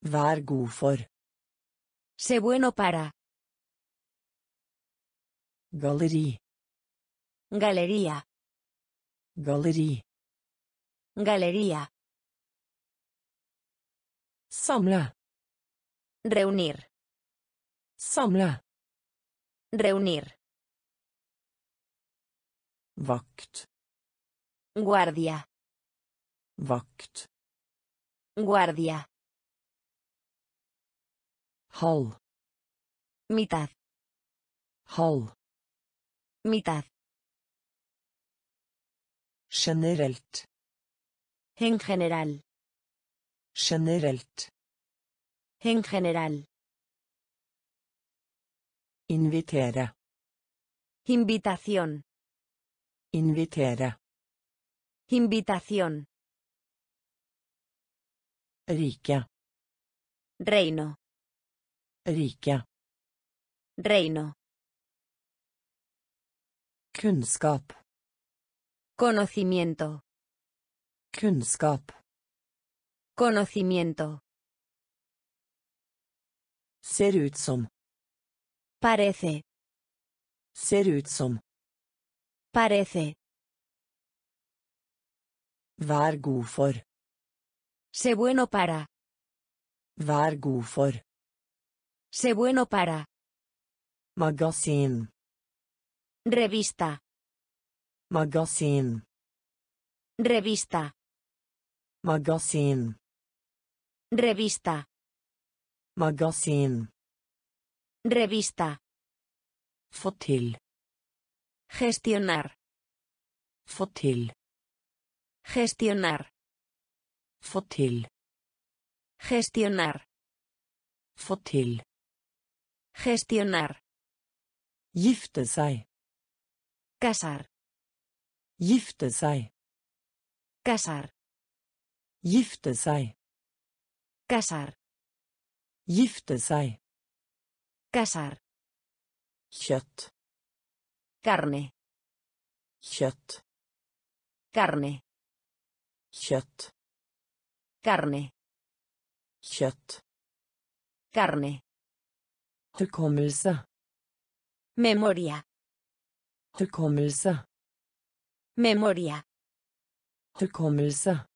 Vær god for. Sé bueno para. Galleri. Galería. Galleri. Galería. Samle. Reunir. Samle. Reunir. Vakt. Guardia. Vakt. Guardia. Halv. Mitad. Halv. Mitad. Generelt. En general. Generelt. En general. Invitere. Invitación. Invitación. Rike. Reino. Rike. Reino. Kunnskap. Conocimiento. Kunnskap. Conocimiento. Ser ut som. Parece. Ser ut som. Parece. Vær god for. Sé bueno para. Vær god for. Sé bueno para. Magasin. Revista. Magasin. Revista. Magasin. Revista. Magasin. Revista. Få til. Gestionar. Få til. Gestionar. Få til. Gestionar. Få til. Gestionar. Gifte seg. Casar. Gifte seg. Casar. Gifte seg. Casar. Gifte seg. Casar. Kjøtt. Carne. Kjøtt. Carne. Kjøtt. Carne. Kjøtt. Carne. Hukommelse. Memoria. Hukommelse. Memoria. Hukommelse.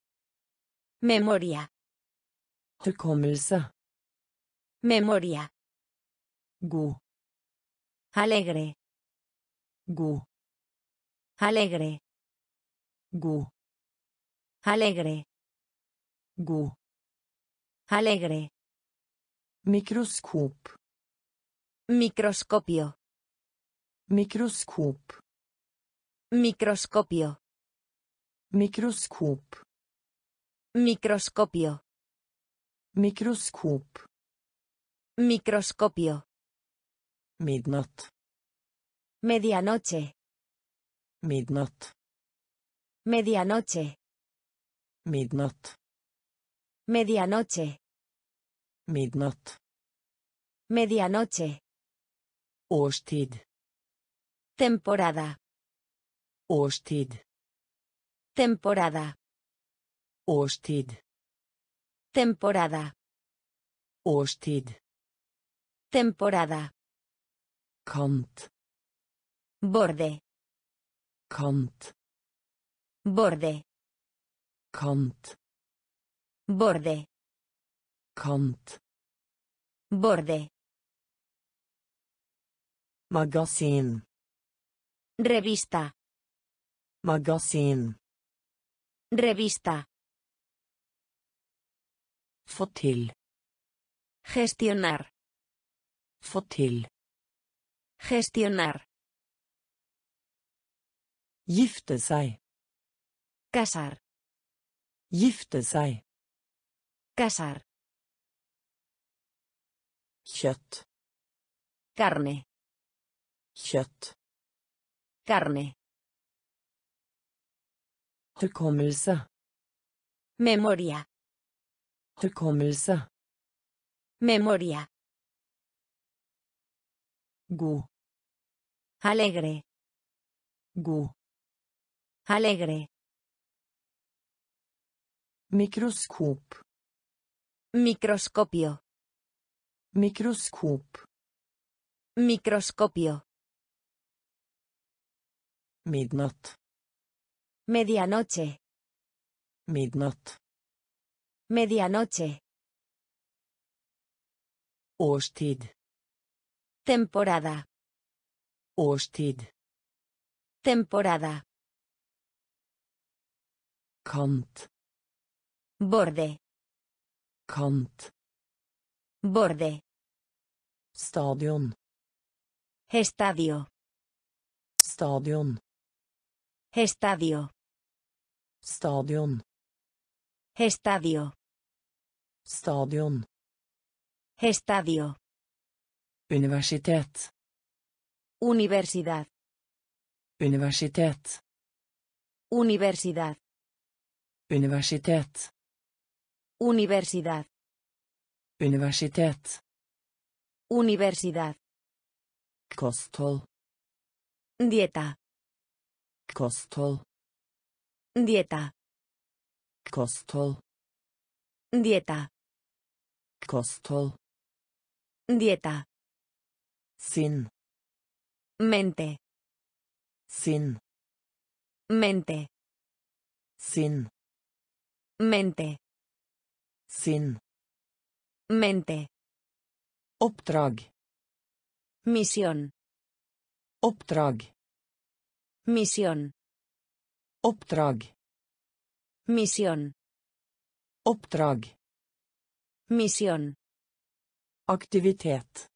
Memoria. Hukommelse. Memoria. God. Alegre. God. Alegre. God. Alegre. God. Alegre. Mikroskop. Microscopio. Mikroskop. Microscopio. Mikroskop. Microscopio. Mikroskop. Microscopio. Midnatt. Medianoche. Midnatt. Medianoche. Midnatt. Medianoche. Midnatt. Medianoche. Årstid. Temporada. Årstid. Temporada. Årstid. Temporada. Årstid. Temporada. Kant. Borde. Kant. Borde. Kant. Borde. Kant. Borde. Magasin. Revista. Magasin. Revista. Få til. Gestionar. Få til. Gestionar. Gifte seg. Casar. Gifte seg. Casar. Kjøtt. Carne. Kjøtt. Carne. Hukommelse. Memoria. Hukommelse. Memoria. God. Alegre. God. Alegre. Mikroskop. Microscopio. Mikroskop. Microscopio. Midnatt. Medianoche. Midnatt. Medianoche. Årstid. Temporada. Årstid. Temporada. Kant. Borde. Kant. Borde. Stadion. Estadio. Stadion. Estadio. Stadion. Estadio. Stadion. Estadio. Universitet. Universidad. Universitet. Universidad. Universitet. Universidad. Universitet. Universidad. Kosthold. Dieta. Kosthold. Dieta. Kosthold. Dieta. Kosthold. Dieta. Sin. Mente. Sin. Mente. Sin. Mente. sin Mente. Oppdrag. Misión. Oppdrag. Misión. Oppdrag. Misión. Oppdrag. Misión. Aktivitet.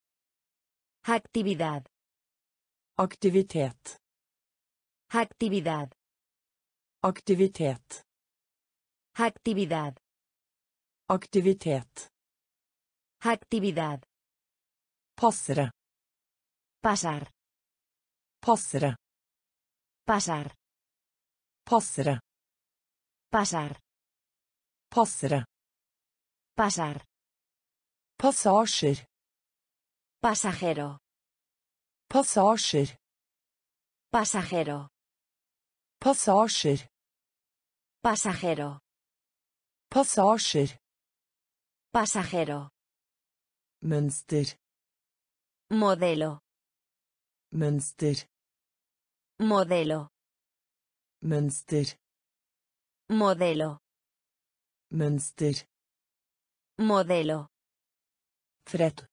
Actividad. Aktivitet. Actividad. Aktivitet. Actividad. Aktivitet. Actividad. Passere. Pasar. Passere. Pasar. Passere. Pasar. Passere. Pasar. Passasjer. Pasajero. Passasjer. Pasajero. Passasjer. Pasajero. Passasjer. Pasajero. Mønster. Modelo. Mønster. Modelo. Mønster. Modelo. Mønster. Modelo. Fred.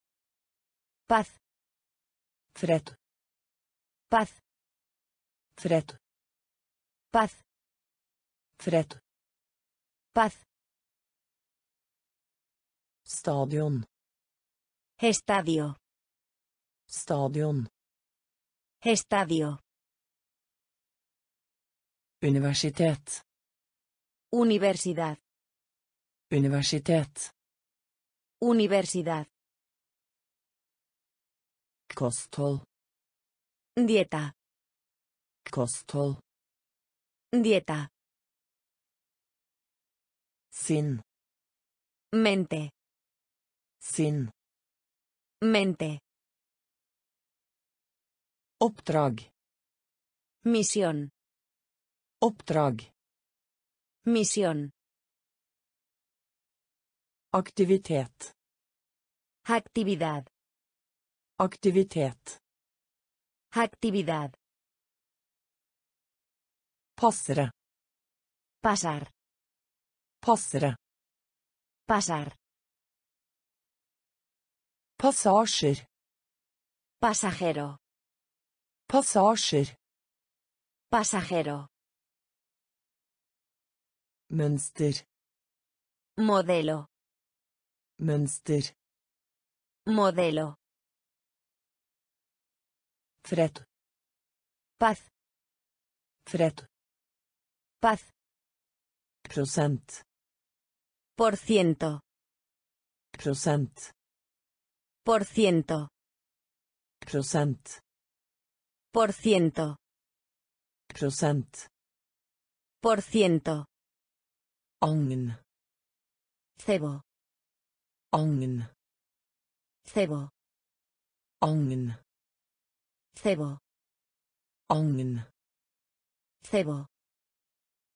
Paz. Fred. Paz. Fred. Paz. Fred. Paz. Stadion. Estadio. Stadion. Estadio. Universitet. Universidad. Universitet. Universidad. Kosthold. Dieta. Kosthold. Dieta. Sinn. Mente. Sinn. Mente. Oppdrag. Misión. Oppdrag. Misión. Aktivitet. Actividad. Aktivitet. Actividad. Passere. Pasar. Passere. Pasar. Passasjer. Pasajero. Passasjer. Pasajero. Mønster. Modelo. Mønster. Modelo. Fred. Paz. Fred. Paz. Prosent. Por ciento. Prosent. Por ciento. Prosent. Por ciento. Prosent. Por ciento. Agn. Cebo. Agn. Cebo. Agn. Cebo. Agn. Cebo.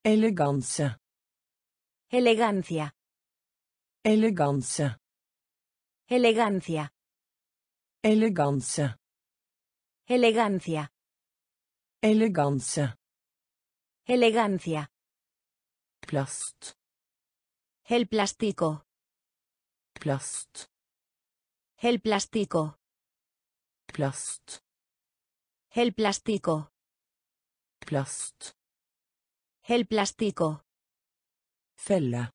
Eleganse. Elegancia. Eleganse. Elegancia. Eleganse. Elegancia. Eleganse. Elegancia. Plast. El plástico. Plast. El plástico. Plast. El plástico. Plast. El plástico. Felle.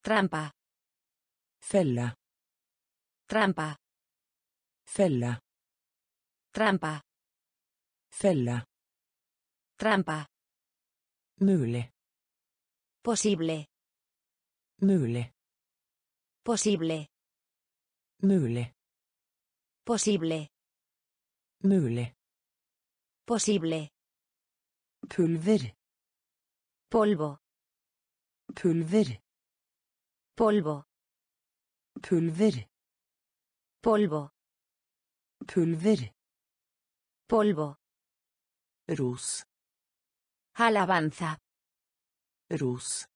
Trampa. Felle. Trampa. Felle. Trampa. Felle. Trampa. Mulig. Posible. Mulig. Posible. Mulig. Posible. Mulig. Posible. Pulver. Polvo. Pulver. Polvo. Pulver. Polvo. Pulver. Polvo. Ros. Alabanza. Ros.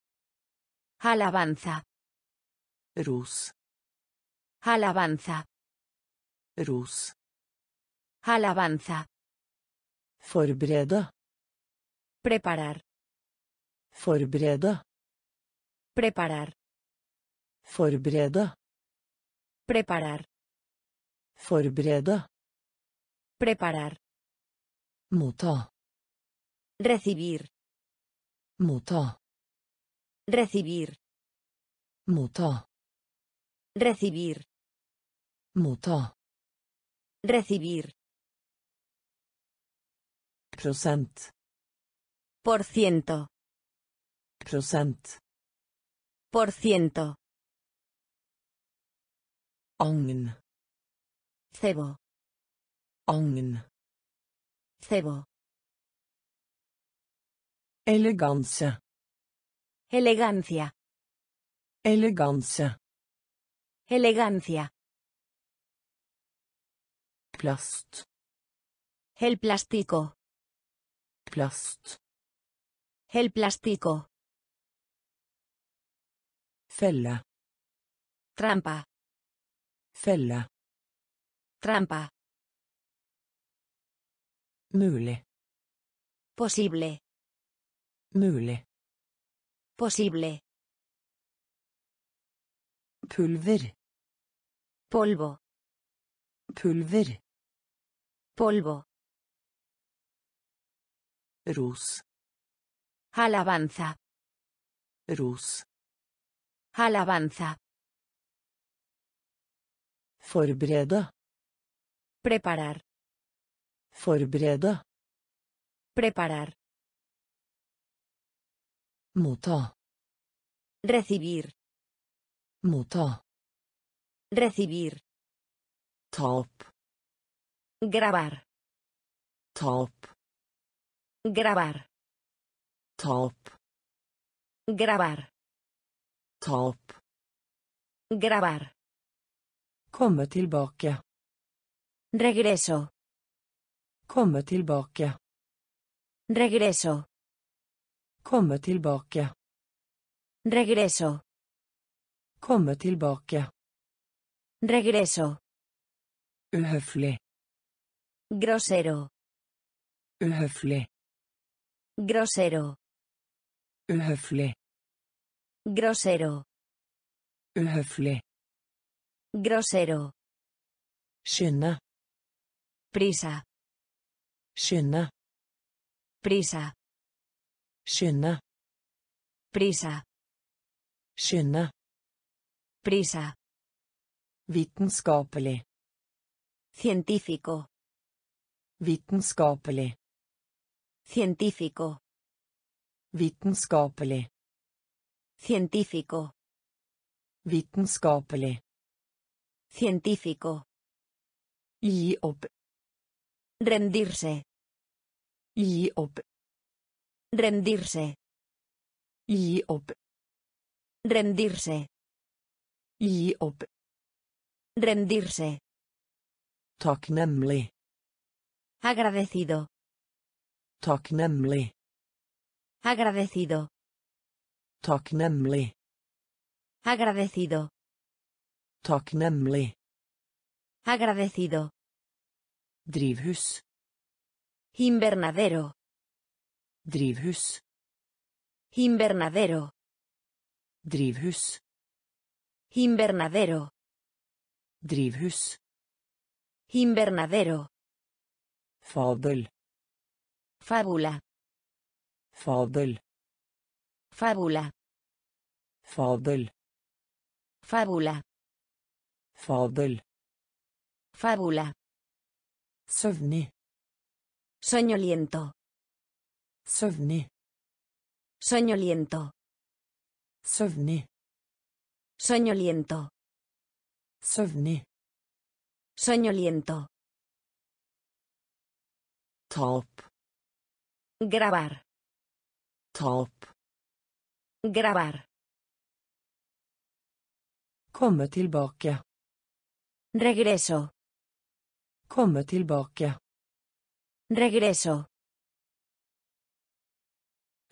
Alabanza. Ros. Alabanza. Ros. Alabanza. Forberede. Preparar. Forberede. Preparar. Forberede. Preparar. Forberede. Preparar. Motta. Recibir. Motta. Recibir. Motta. Recibir. Motta. Recibir. Prosent. Por ciento. Prosent. Por ciento. Cebo. Agn. Cebo. Eleganse. Elegancia. Eleganse. Elegancia. Plast. El plástico. Plast. El plástico. Felle. Trampa. Felle. Trampa. Mulig. Posible. Mulig. Posible. Pulver. Polvo. Pulver. Polvo. Ros. Alabanza. Ros. Alabanza. Forberede. Preparar. Forberede. Preparar. Motta. Recibir. Motta. Recibir. Tap. Grabar. Tap. Grabar. Tap. Grabar. Tap. Grabar. Komme tilbake. Regreso. Komme tilbake. Regreso. Komme tilbake. Regreso. Komme tilbake. Regreso. Uhøflig. Grosero. Uhøflig. Grosero. Uhøflig. Grosero. Uhøflig. Grosero. Skynde. Prisa. Skynde. Prisa. Skynde. Prisa. Skynde. Prisa. Vitenskapelig. Científico. Vitenskapelig. Científico. Vitenskapelig. Científico. Vitenskapelig. Científico. Gi opp. Rendirse. Gi opp. Rendirse. Gi opp. Rendirse. Gi opp. Rendirse. Takknemlig. Agradecido. Takknemlig. Agradecido. Takknemlig. Agradecido. Takknemlig. Agradecido. Drivhus. Invernadero. Drivhus. Invernadero. Drivhus. Invernadero. Drivhus. Invernadero. Fabel. Fábula. Fabel. Fábula. Fabel. Fábula. Fabel. Fábula. Søvnig. Soñoliento. Søvnig. Soñoliento. Søvnig. Soñoliento. Søvnig. Soñoliento. Tap. Grabar. Tap. Grabar. Komme tilbake. Regreso. Komme tilbake. Regreso.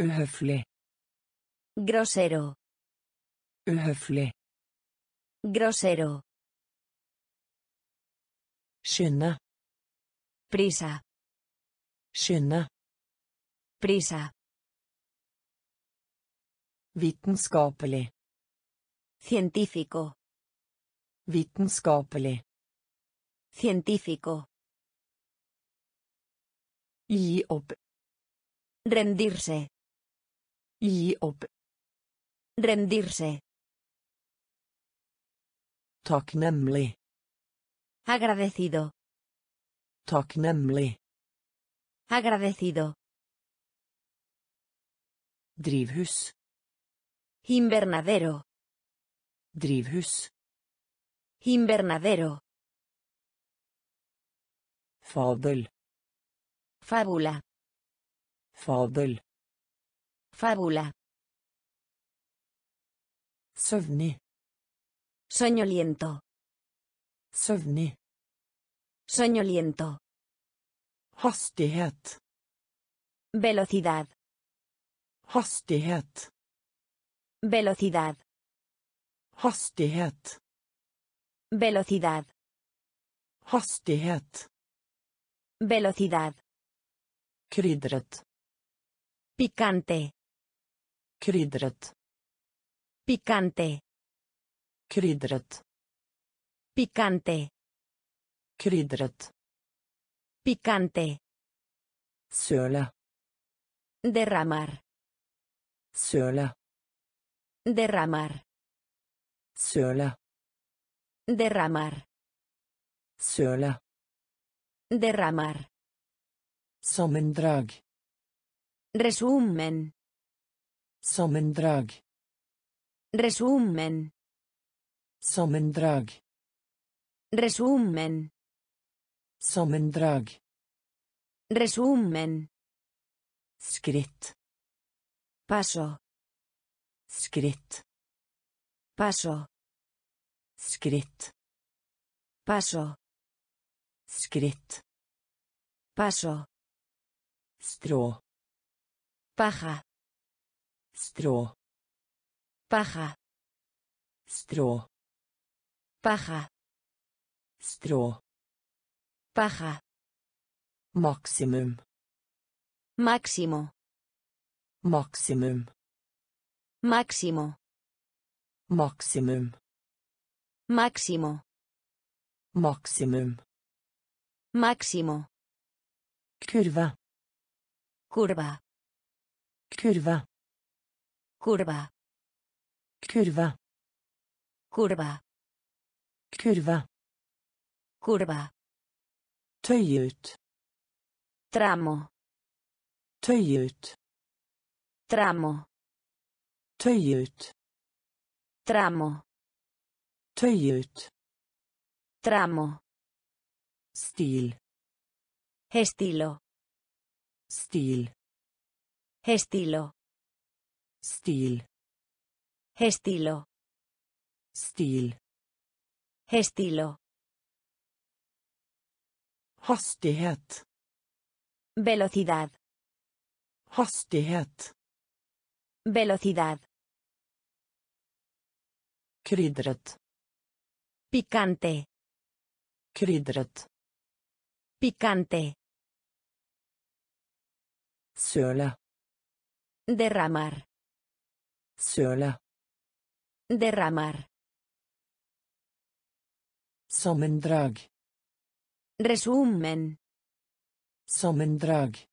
Uhøflig. Grosero. Uhøflig. Grosero. Skynde. Prisa. Skynde. Prisa. Vitenskapelig. Científico. Vitenskapelig. Científico. Gi opp. Rendirse. Gi opp. Rendirse. Takknemlig. Agradecido. Takknemlig. Agradecido. Drivhus. Invernadero. Drivhus. Invernadero. Fabel. Fábula. Fabel. Fábula. Søvnig. Soñoliento. Søvnig. Soñoliento. Hastighet. Velocidad. Hastighet. Velocidad. Hastighet. Velocidad. Hastighet. Velocidad. Krydret. Picante. Krydret. Picante. Krydret. Picante. Krydret. Picante. Søle. Derramar. Søle. Derramar. Søle. Derramar. Søle. Derramar. Sammendrag. Resumen. Sammendrag. Resumen. Sammendrag. Resumen. Sammendrag. Resumen. Skritt. Paso. Skritt. Paso. Skritt. Paso. Skritt. Paso. Strå. Paja. Strå. Paja. Strå. Paja. Strå. Paja. Maksimum. Máximo. Maksimum. Máximo. Maksimum. Máximo. Maksimum. Máximo. Kurve. Curva. Kurve. Curva. Kurve. Curva. Kurve. Curva. Tøye ut. Tramo. Tøye ut. Tramo. Tøye ut. Tramo. Tøye ut. Tramo. Stil. Estilo. Stil. Estilo. Stil. Estilo. Stil. Estilo. Hastighet. Velocidad. Hastighet. Velocidad. Krydret. Picante. Krydret. Picante. Søle. Derramar. Søle. Derramar. Sammendrag. Resumen. Sammendrag.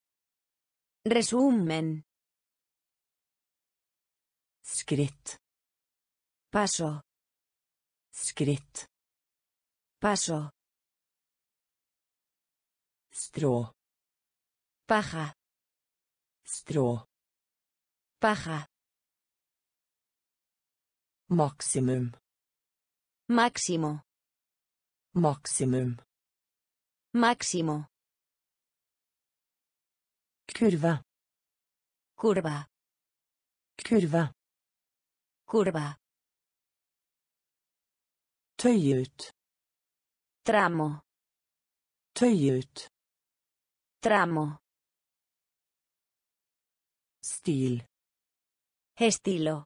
Resumen. Skritt. Paso. Skritt. Paso. Strå. Paja. Strå. Paja. Maksimum. Máximo. Maksimum. Máximo. Kurve. Curva. Kurve. Curva. Tøye ut. Tramo. Tøye ut. Tramo. Stil. Estilo.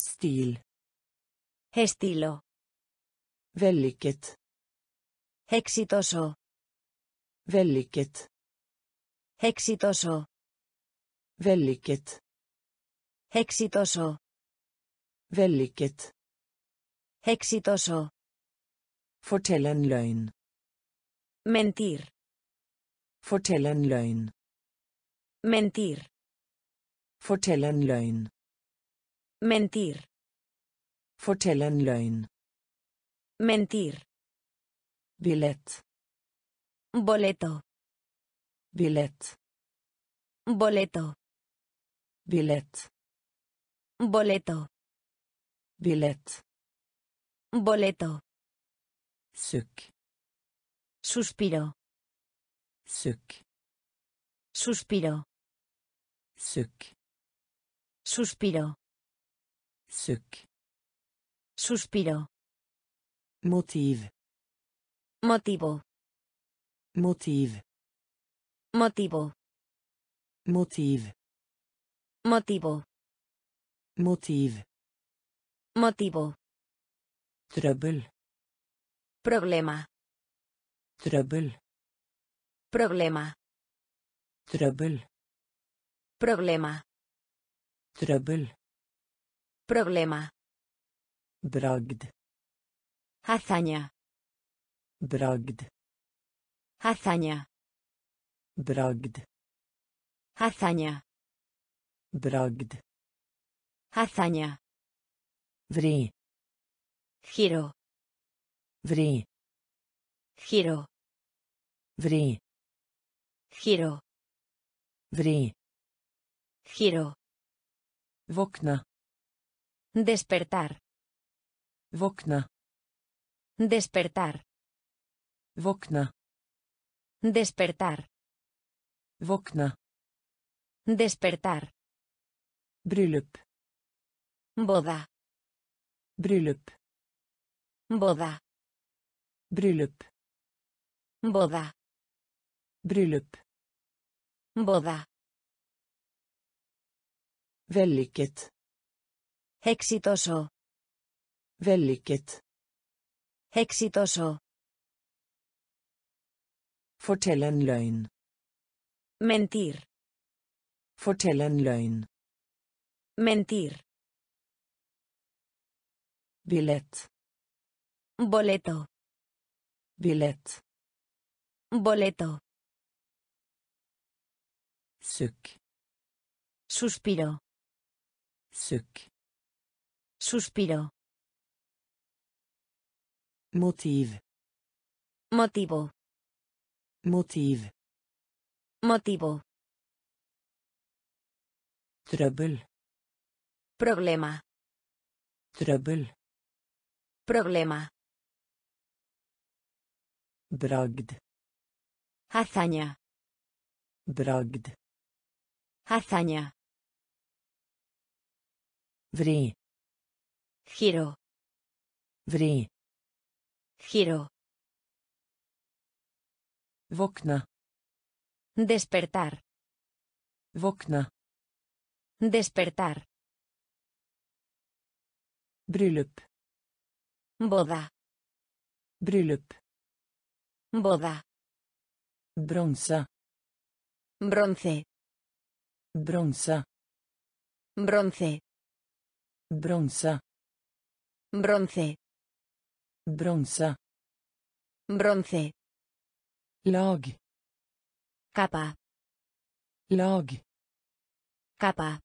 Stil. Estilo. Vellykket. Exitoso. Vellykket. Exitoso. Vellykket. Exitoso. Vellykket. Exitoso. Fortell en løgn. Mentir. Fortell en løgn. Mentir. Fortell en løgn. Mentir. Fortell en løgn. Mentir. Billett. Boleto. Billett. Boleto. Billett. Boleto. Billett. Boleto. Sukk. Suspiro. Sukk. Suspiro. Sukk. Suspiro. Sukk. Suspiro. Motiv. Motivo. Motiv. Motivo. Motiv. Motivo. Motiv. Motivo. Trøbbel. Problema. Trøbbel. Problema. Trøbbel. Problema. Trøbbel. Problema. Bragd. Hazaña. Bragd. Hazaña. Bragd. Hazaña. Bragd. Hazaña. Vri. Giro. Vri. Giro. Vri. Giro. Vri. Giro. Våkne. Despertar. Våkne. Despertar. Våkne. Despertar. Våkne. Despertar. Bryllup. Boda. Bryllup. Boda. Bryllup. Boda. Bryllup. Boda. Vellykket. Exitoso. Vellykket. Exitoso. Fortell en løgn. Mentir. Fortell en løgn. Mentir. Billett. Boleto. Billett. Boleto. Sukk. Suspiro. Sukk. Suspiro. Motiv. Motivo. Motiv. Motivo. Trøbbel. Problema. Trøbbel. Problema. Bragd. Hazaña. Bragd. Hazaña. Vri. Giro. Vri. Giro. Våkne. Despertar. Våkne. Despertar. Bryllup. Boda. Bryllup. Boda. Bronse. Bronce. Bronse. Bronce. Bronse. Bronce. Bronse. Bronce. Lag. Capa. Lag. Capa.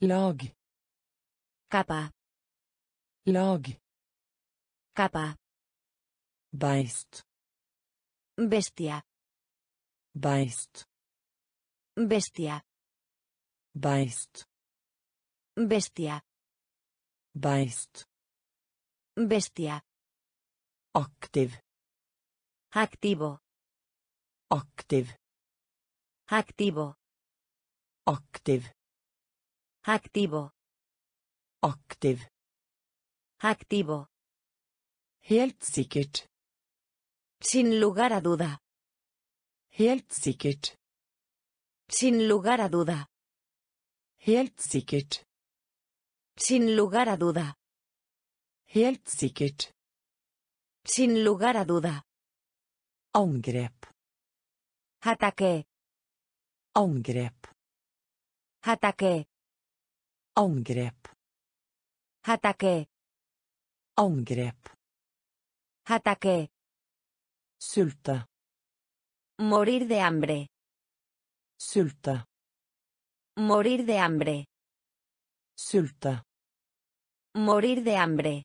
Lag. Capa. Lag. Capa. Beist. Bestia. Beist. Bestia. Beist. Bestia. Beist. Bestia. Aktiv. Activo. Aktiv. Activo. Aktiv. Activo. Aktiv. Activo. Helt sikkert. Sin lugar a duda. Helt sikkert. Sin lugar a duda. Helt sikkert. Sin lugar a duda. Helt sikkert. Sin lugar a duda. Angrep. Ataque. Angrep. Ataque. Angrep. Ataque. Angrep. Ataque. Sulte. Morir de hambre. Sulte. Morir de hambre. Sulte. Morir de hambre.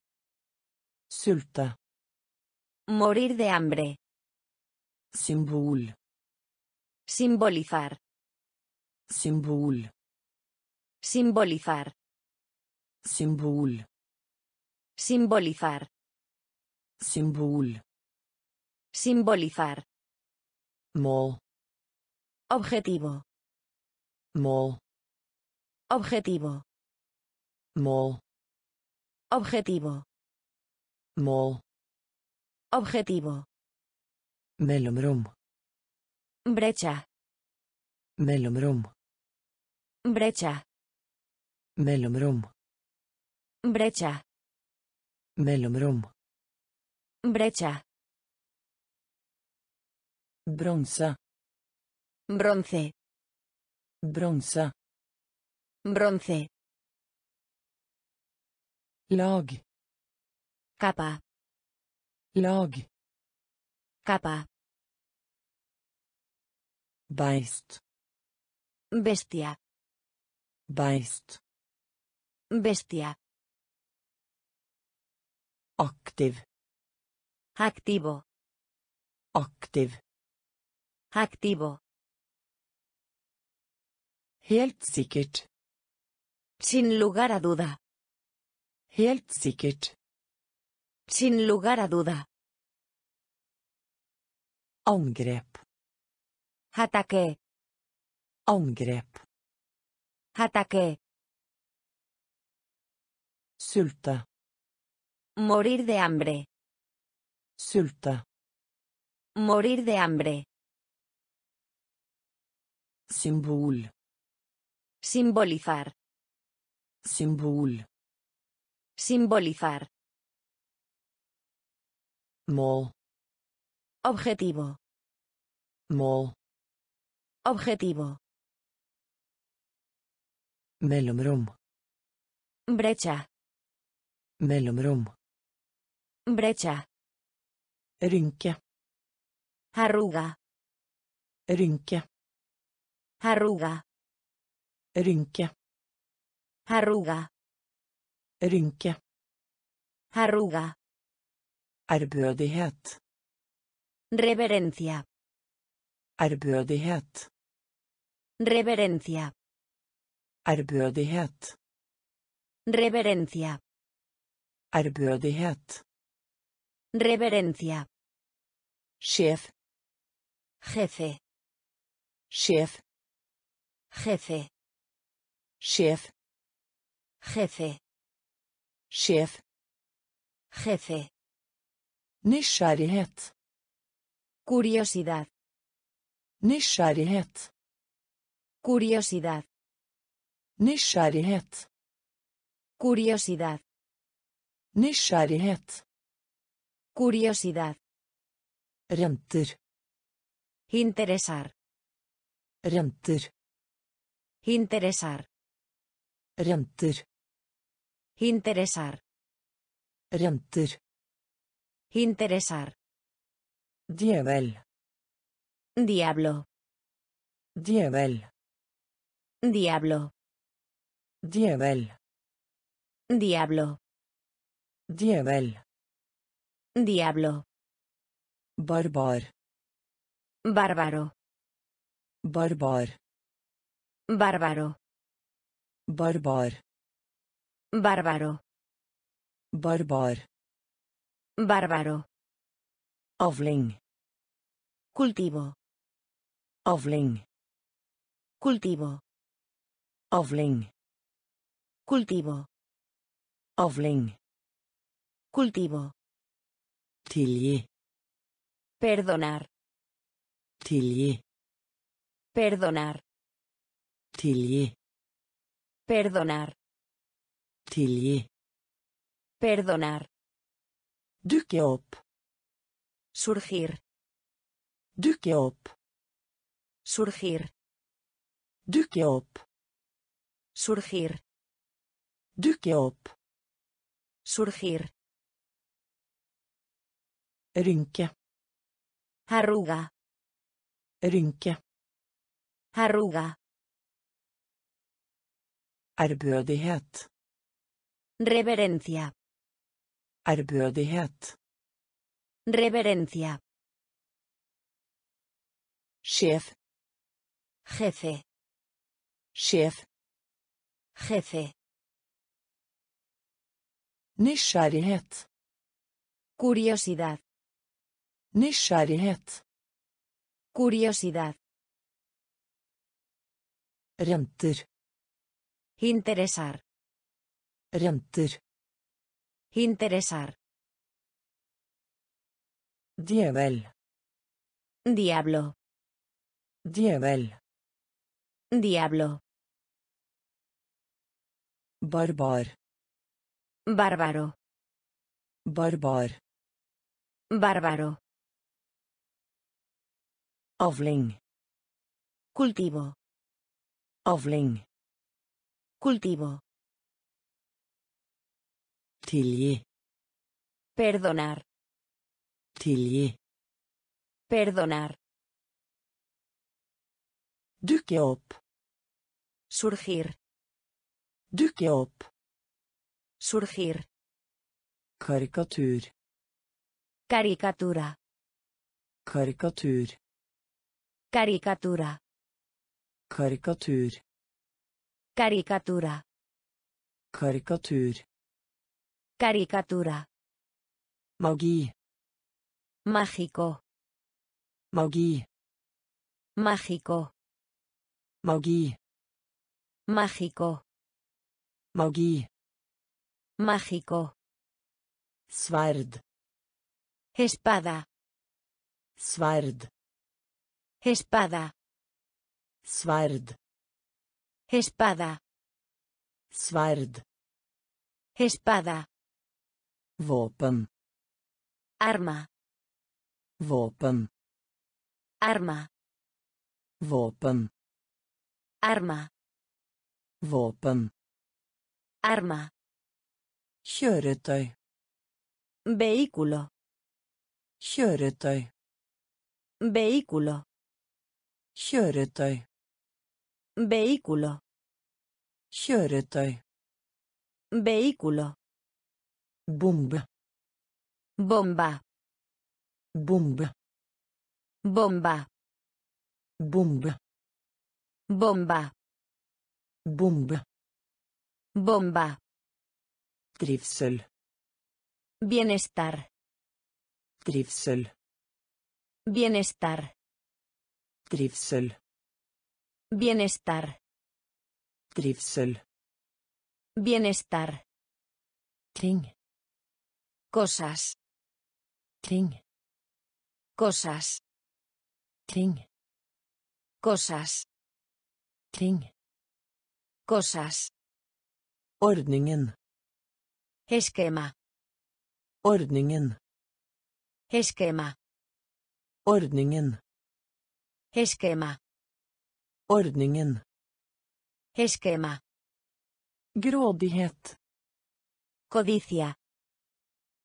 Sulte. Morir de hambre. Symbol. Simbolizar. Symbol. Simbolizar. Symbol. Simbolizar. Symbol. Simbolizar. Mål. Objetivo. Mål. Objetivo. Mål. Objetivo. Mål. Objetivo. Mellomrom. Brecha. Mellomrom. Brecha. Mellomrom. Brecha. Mellomrom. Brecha. Bronse. Bronce. Bronse. Bronce. Lag. Capa. Lag. Capa. Beist. Bestia. Beist. Bestia. Aktiv. Activo. Aktiv. Activo. Helt sikkert. Sin lugar a duda. Helt sikkert. Sin lugar a duda. Angrep. Ataque. Angrep. Ataque. Sulte. Morir de hambre. Sulte. Morir de hambre. Symbol. Simbolizar. Symbol. Simbolizar. Mål. Objetivo. Mål. Objetivo. Mellomrom. Brecha. Mellomrom. Brecha. Rynke. Arruga. Rynke. Arruga. Rynke. Arruga. Rynke. Arruga. Ærbødighet. Reverencia. Ærbødighet. Reverencia. Ærbødighet. Reverencia. Ærbødighet. Reverencia. Sjef. Jefe. Sjef. Jefe. Sjef. Jefe. Sjef. Jefe. Nysgjerrighet. Curiosidad. Nysgjerrighet. Curiosidad. Nysgjerrighet. Curiosidad. Nysgjerrighet. Curiosidad. Renter. Interesar. Renter. Interesar. Renter. Interesar. Renter. Interesar. Djevel. Diablo. Djevel. Diablo. Djevel. Diablo. Djevel. Diablo. Barbar. Bárbaro. Barbar. Bárbaro. Barbar. Bárbaro. Barbar. Bárbaro. Avling. Cultivo. Avling. Cultivo. Avling. Cultivo. Avling. Cultivo. Tilgi. Perdonar. Tilgi. Perdonar. Tilgi. Perdonar. Tilgi. Perdonar. Dukke opp. Surgir. Dukke opp. Surgir. Dukke opp. Surgir. Dukke opp. Surgir. Rynke. Arruga. Rynke. Arruga. Ærbødighet. Reverencia. Ærbødighet. Reverencia. Sjef. Jefe. Sjef. Jefe. Nysgjerrighet. Curiosidad. Nysgjerrighet. Curiosidad. Renter. Interesar. Renter. Interesar. Djevel. Diablo. Djevel. Diablo. Barbar. Bárbaro. Barbar. Bárbaro. Avling. Cultivo. Avling. Cultivo. Tilgi. Perdonar. Tilgi. Perdonar. Dukke opp. Surgir. Dukke opp. Surgir. Karikatur. Caricatura. Karikatur. Caricatura. Karikatur. Caricatura. Karikatur. Caricatura. Magi. Mágico. Magi. Mágico. Magi. Mágico. Magi. Mágico. Sverd. Espada. Sverd. Espada. Sverd. Espada. Sverd. Espada. Våpen. Arma. Våpen. Arma. Våpen. Arma. Våpen. Arma. Kjøretøy. Vehículo. Kjøretøy. Vehículo. Kjøretøy. Vehículo. Kjøretøy. Vehículo. Bombe. Bomba. Bombe. Bomba. Bombe. Bomba. Bombe. Bomba. Trivsel. Bienestar. Trivsel. Bienestar. Trivsel. Bienestar. Trivsel. Bienestar. Ting. Cosas. Ting. Cosas. Ting. Cosas. Ting. Cosas. Ordningen. Esquema. Ordningen. Esquema. Ordningen. Esquema. Ordningen. Esquema. Grådighet. Codicia.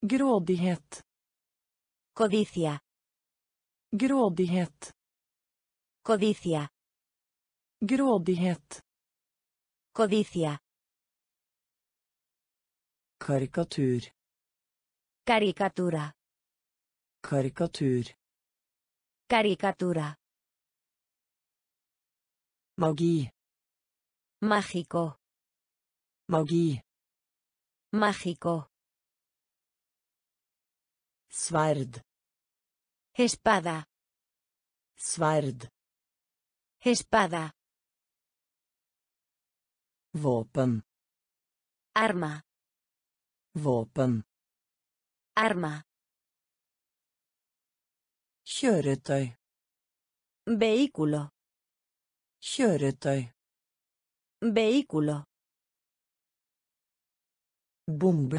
Grådighet. Codicia. Grådighet. Codicia. Grådighet. Codicia. Karikatur. Caricatura. Karikatur. Caricatura. Magi. Mágico. Magi. Mágico. Sverd. Espada. Sverd. Espada. Våpen. Arma. Våpen. Arma. Kjøretøy. Vehículo. Kjøretøy. Vehículo. Bombe.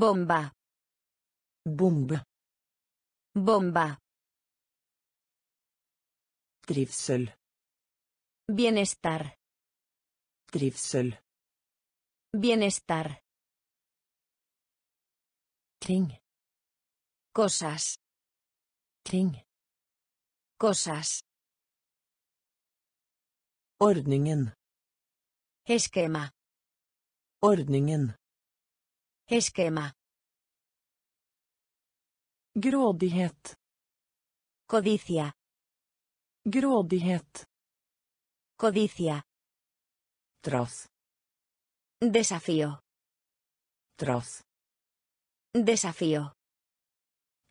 Bomba. Bombe. Bomba. Trivsel. Bienestar. Trivsel. Bienestar. Ting. Cosas. Ting. Cosas. Ordningen. Esquema. Ordningen. Esquema. Grådighet. Codicia. Grådighet. Codicia. Trass. Desafío. Trass. Desafío.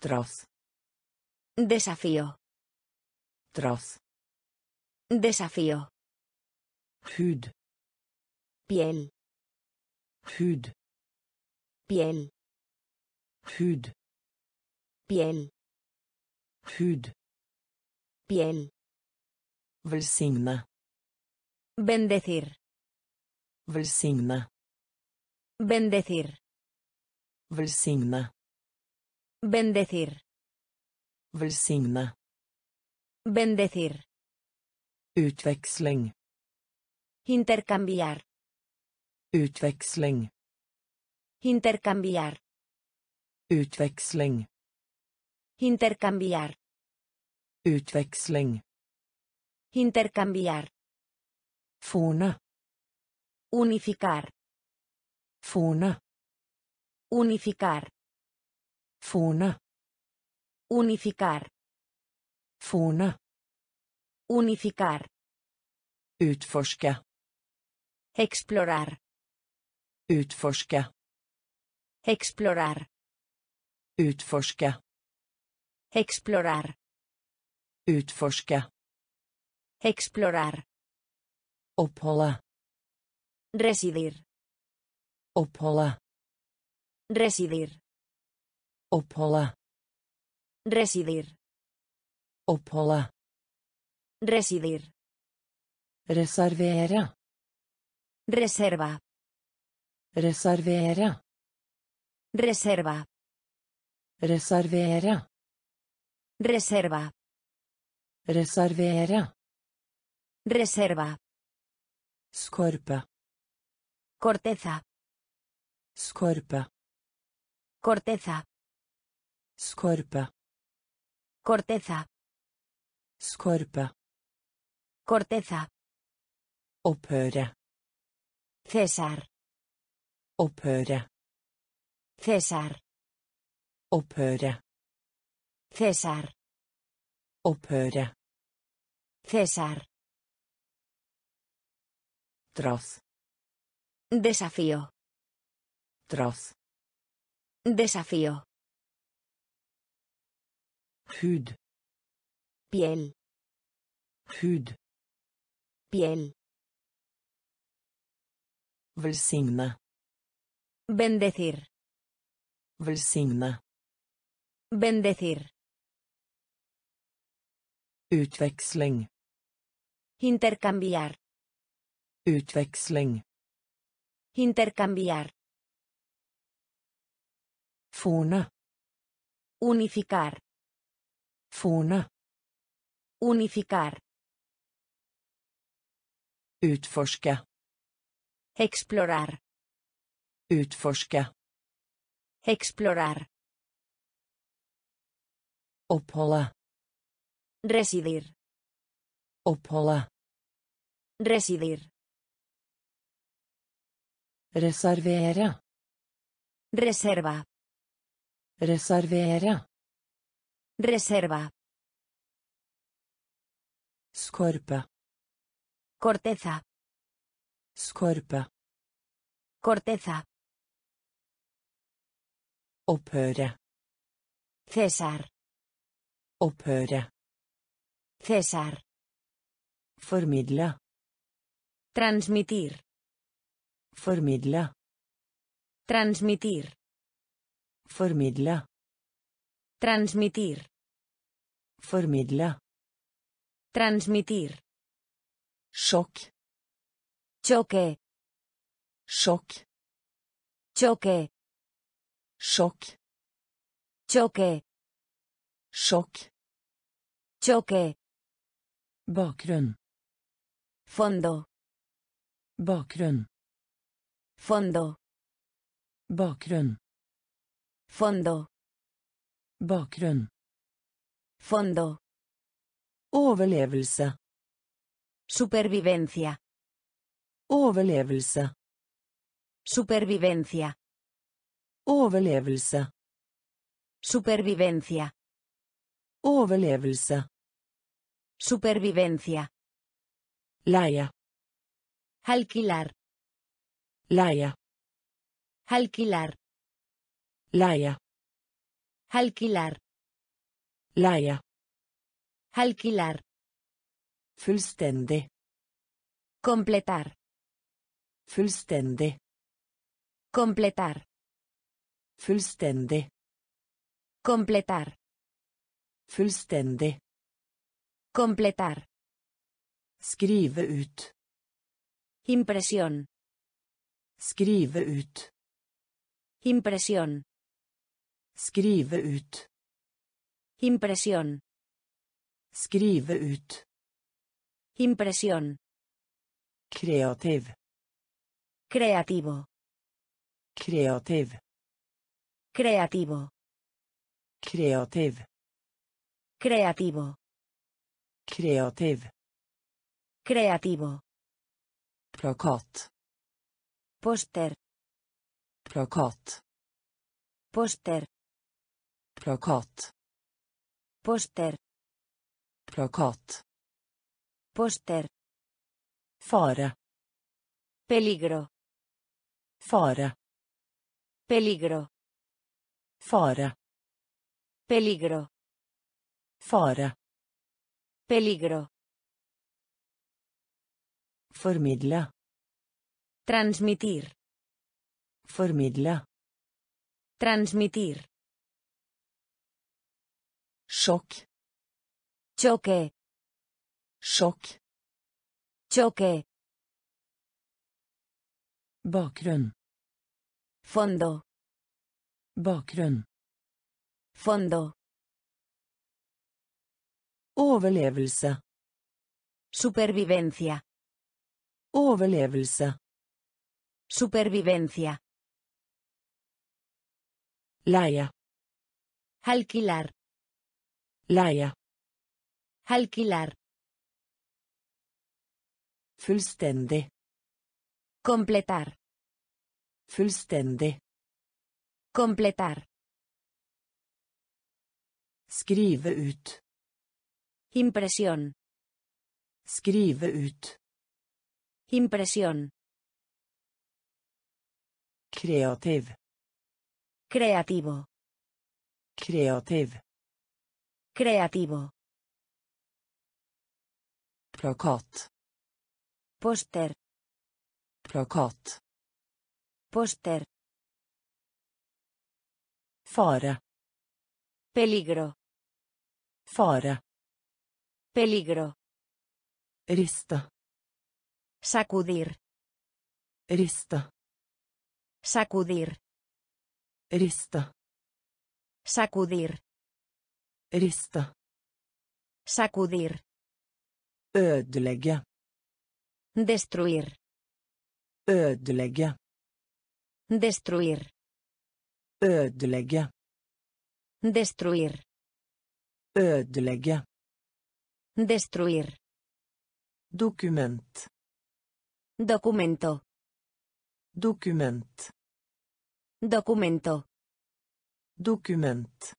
Trass. Desafío. Trass. Desafío. Hud. Piel. Hud. Piel. Hud. Piel. Hud. Piel. Velsigne. Bendecir. Velsigne. Bendecir. Velsigne. Bendecir. Velsigne. Bendecir. Utveksling. Intercambiar. Utväxling. Intercambiar. Utväxling. Intercambiar. Utväxling. Intercambiar. Forna Unificar. Fona. Unificar. Fona. Unificar. Fona. Unificar. Utforska. Explorar. Utforska. Explorar. Utforska. Explorar. Utforska. Explorar. Uppehålla. Residir. Uppehålla. Residir. Uppehålla. Residir. Uppehålla. Residir. Reservera. Reserva. Reservere. Reserva. Reservere. Reserva. Reservere. Reserva. Skorpe. Corteza. Skorpe. Corteza. Skorpe. Corteza. Skorpe. Corteza. Opphøre. César. Opphøre. César. Opphøre. César. Opphøre. César. Trass. Desafío. Trass. Desafío. Hud. Piel. Hud. Piel. Välsigna. Bendecir. Välsigna. Bendecir. Utväxling. Intercambiar. Utväxling. Intercambiar. Forna. Unificar. Forna. Unificar. Utforska. Explorar. Utforska. Explorar. Upphålla. Residir. Upphålla. Residir. Reservera. Reserva. Reservera. Reserva. Skorpa. Corteza. Skorpe. Corteza. Opphøre. César. Opphøre. César. Formidle. Transmitir. Formidle. Transmitir. Formidle. Transmitir. Formidle. Transmitir. Sjokk. Choque. Sjokk. Choque. Sjokk. Choque. Sjokk. Choque. Bakgrunn. Fondo. Bakgrunn. Fondo. Bakgrunn. Fondo. Bakgrunn. Fondo. Overlevelse. Supervivencia. Overlevelse. Supervivencia. Overlevelse. Supervivencia. Overlevelse. Supervivencia. Leie. Alquilar. Leie. Alquilar. Leie. Alquilar. Leie. Alquilar. Fullstendig. Completar. Fullstendig. Completar. Fullstendig. Completar. Fullstendig. Completar. Skrive ut. Impresión. Skrive ut. Impresión. Skrive ut. Impresión. Skrive ut. Impresión. Kreativ. Creativo. Kreativ. Creativo. Kreativ. Creativo. Kreativ. Creativo. Plakat. Póster. Plakat. Póster. Plakat. Póster. Plakat. Póster. Fare. Peligro. Fare. Peligro. Fare. Peligro. Fare. Peligro. Formidle. Transmitir. Formidle. Transmitir. Sjokk. Choque. Sjokk. Choque. Bakgrunn. Fondo. Bakgrunn. Fondo. Overlevelse. Supervivencia. Overlevelse. Supervivencia. Leie. Alquilar. Leie. Alquilar. Fullstendig. Completar. Fullstendig. Completar. Skrive ut. Impresión. Skrive ut. Impresión. Kreativ. Creativo. Kreativ. Creativo. Plakat. Póster. plakat. Poster. Fara peligro. Fara peligro. Rista sacudir. Rista sacudir. Rista sacudir. Rista sacudir. Ödelägga destruir. Ødelegge. Destruir. Ødelegge. Destruir. Ødelegge. Destruir. Dokument. Documento. Dokument. Documento. Dokument.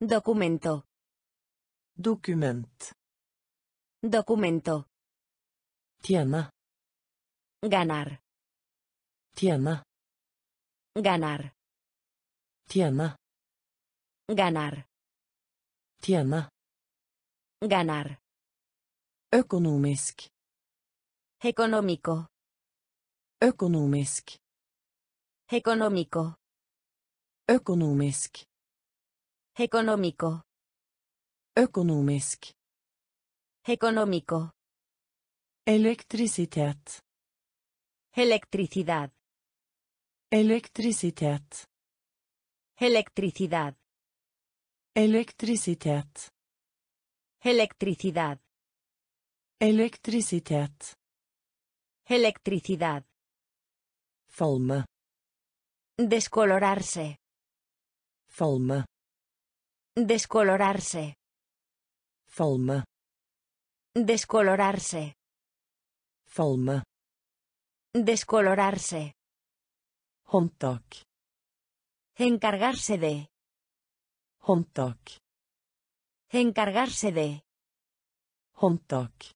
Documento. Dokument. Documento. Tjene. Ganar. Tjene. Ganar. Tjene. Ganar. Tjene. Ganar. Økonomisk. Económico. Økonomisk. Económico. Økonomisk. Económico. Økonomisk. Económico. Elektrisitet. Electricidad. Elektrisitet. Electricidad. Elektrisitet. Electricidad. Elektrisitet. Electricidad. Falme. Descolorarse. Falme. Descolorarse. Falme. Descolorarse. Falme. Descolorarse. Håndtak. Encargarse de. Håndtak. Encargarse de. Håndtak.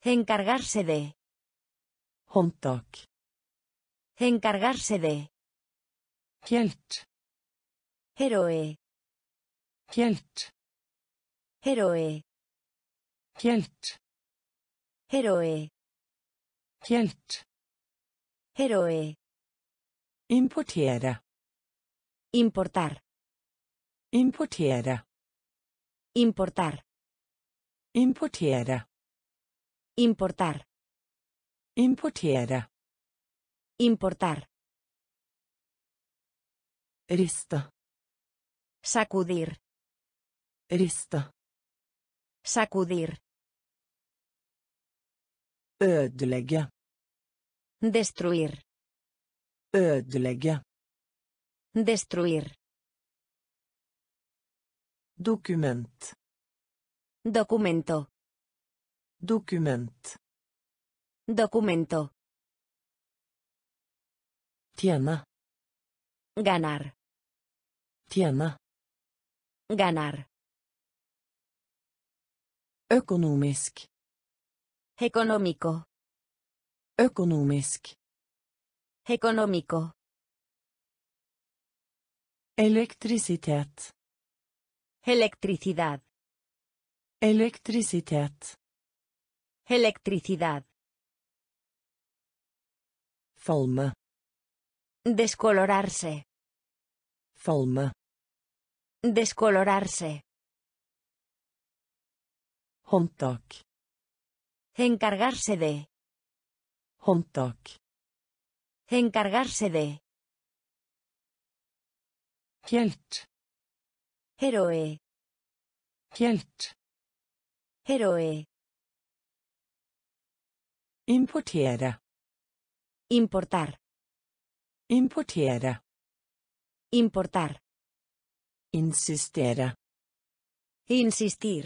Encargarse de. Håndtak. Encargarse de. Helt. Héroe. Helt. Héroe. Helt. Héroe. Helt. Héroe. Importere. Importar. Importere. Importar. Importere. Importar. Importere. Importar. Riste. Sacudir. Riste. Sacudir. Ødelegge. Destruir. Ødelegge. Destruir. Dokument. Documento. Dokument. Documento. Tjene. Ganar. Tjene. Ganar. Økonomisk. Económico. Económico. Elektrisitet. Electricidad. Electricidad. Falme. Descolorarse. Falme. Descolorarse. Håndtak. Encargarse de. Håndtak. Encargarse de. Helt. Héroe. Helt. Héroe. Importere. Importar. Importere. Importar. Insistere. Insistir.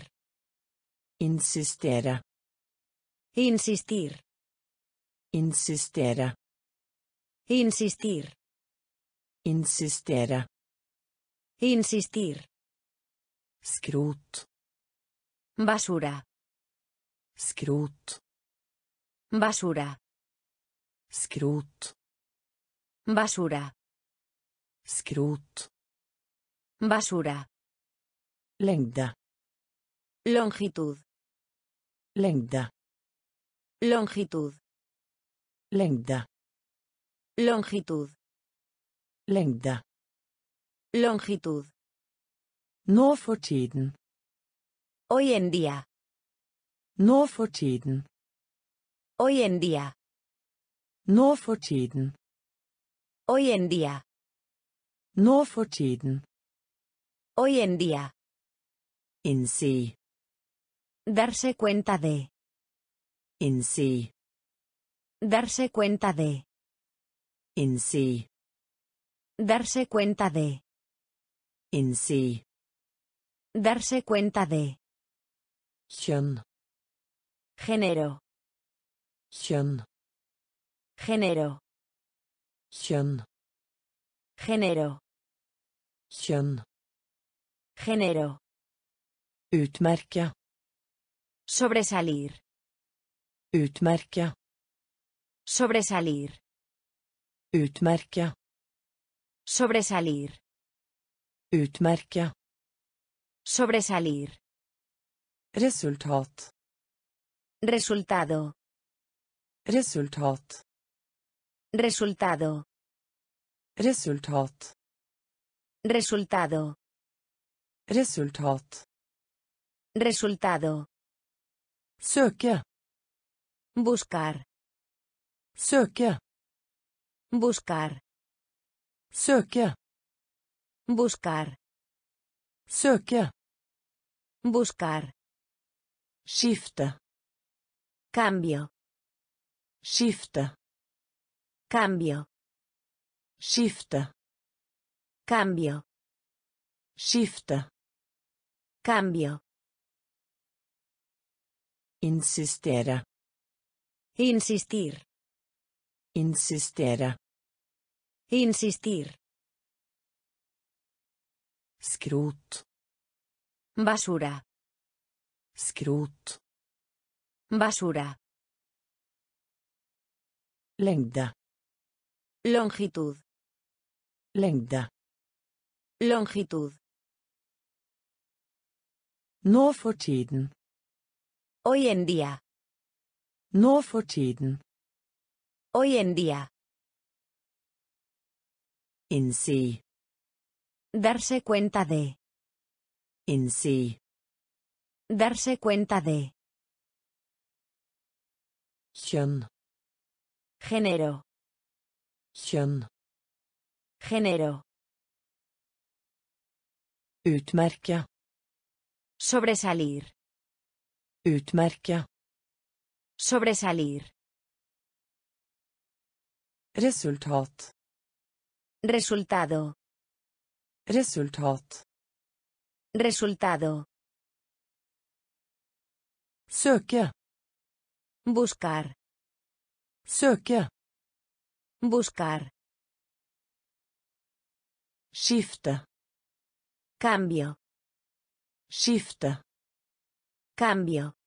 Insistere. Insistir. Insistere. Insistir. Insistere. Insistir. Skrot. Basura. Skrot. Basura. Skrot. Basura. Skrot. Basura. Lengde. Longitud. Lengde. Longitud. Lengde. Longitud. Lengde. Longitud. Nå for tiden. Hoy en día. Nå for tiden. Hoy en día. Nå for tiden. Hoy en día. Nå for tiden. Hoy en día. Innsi. Darse cuenta de. Innsi. Darse cuenta de. Innsi. Darse cuenta de. Innsi. Darse cuenta de. Kjønn. Género. Kjønn. Género. Kjønn. Género. Kjønn. Género. Utmerke. Sobresalir. Utmerke. Sobresalir. Utmerke. Sobresalir. Utmerke. Sobresalir. Resultat. Resultado. Resultat. Resultado. Resultat. Resultado. Resultat. Resultado. Søke. Buscar. Søke. Buscar. Søke. Buscar. Søke. Buscar. Skifte. Cambio. Skifte. Cambio. Skifte. Cambio. Skifte. Cambio. Insistere. Insistir. Insistere. Insistir. Skrot. Basura. Skrot. Basura. Lengde. Longitud. Lengde. Longitud. Nå for tiden. Hoy en día. Nå for tiden. Hoy en día. Innse. Darse cuenta de. Innse. Darse cuenta de. Kjønn. Género. Kjønn. Género. Utmerke. Sobresalir. Utmerke. Sobresalir. Resultat. Resultado. Resultat. Resultado. Søke. Buscar. Søke. Buscar. Skifte. Cambio. Skifte. Cambio.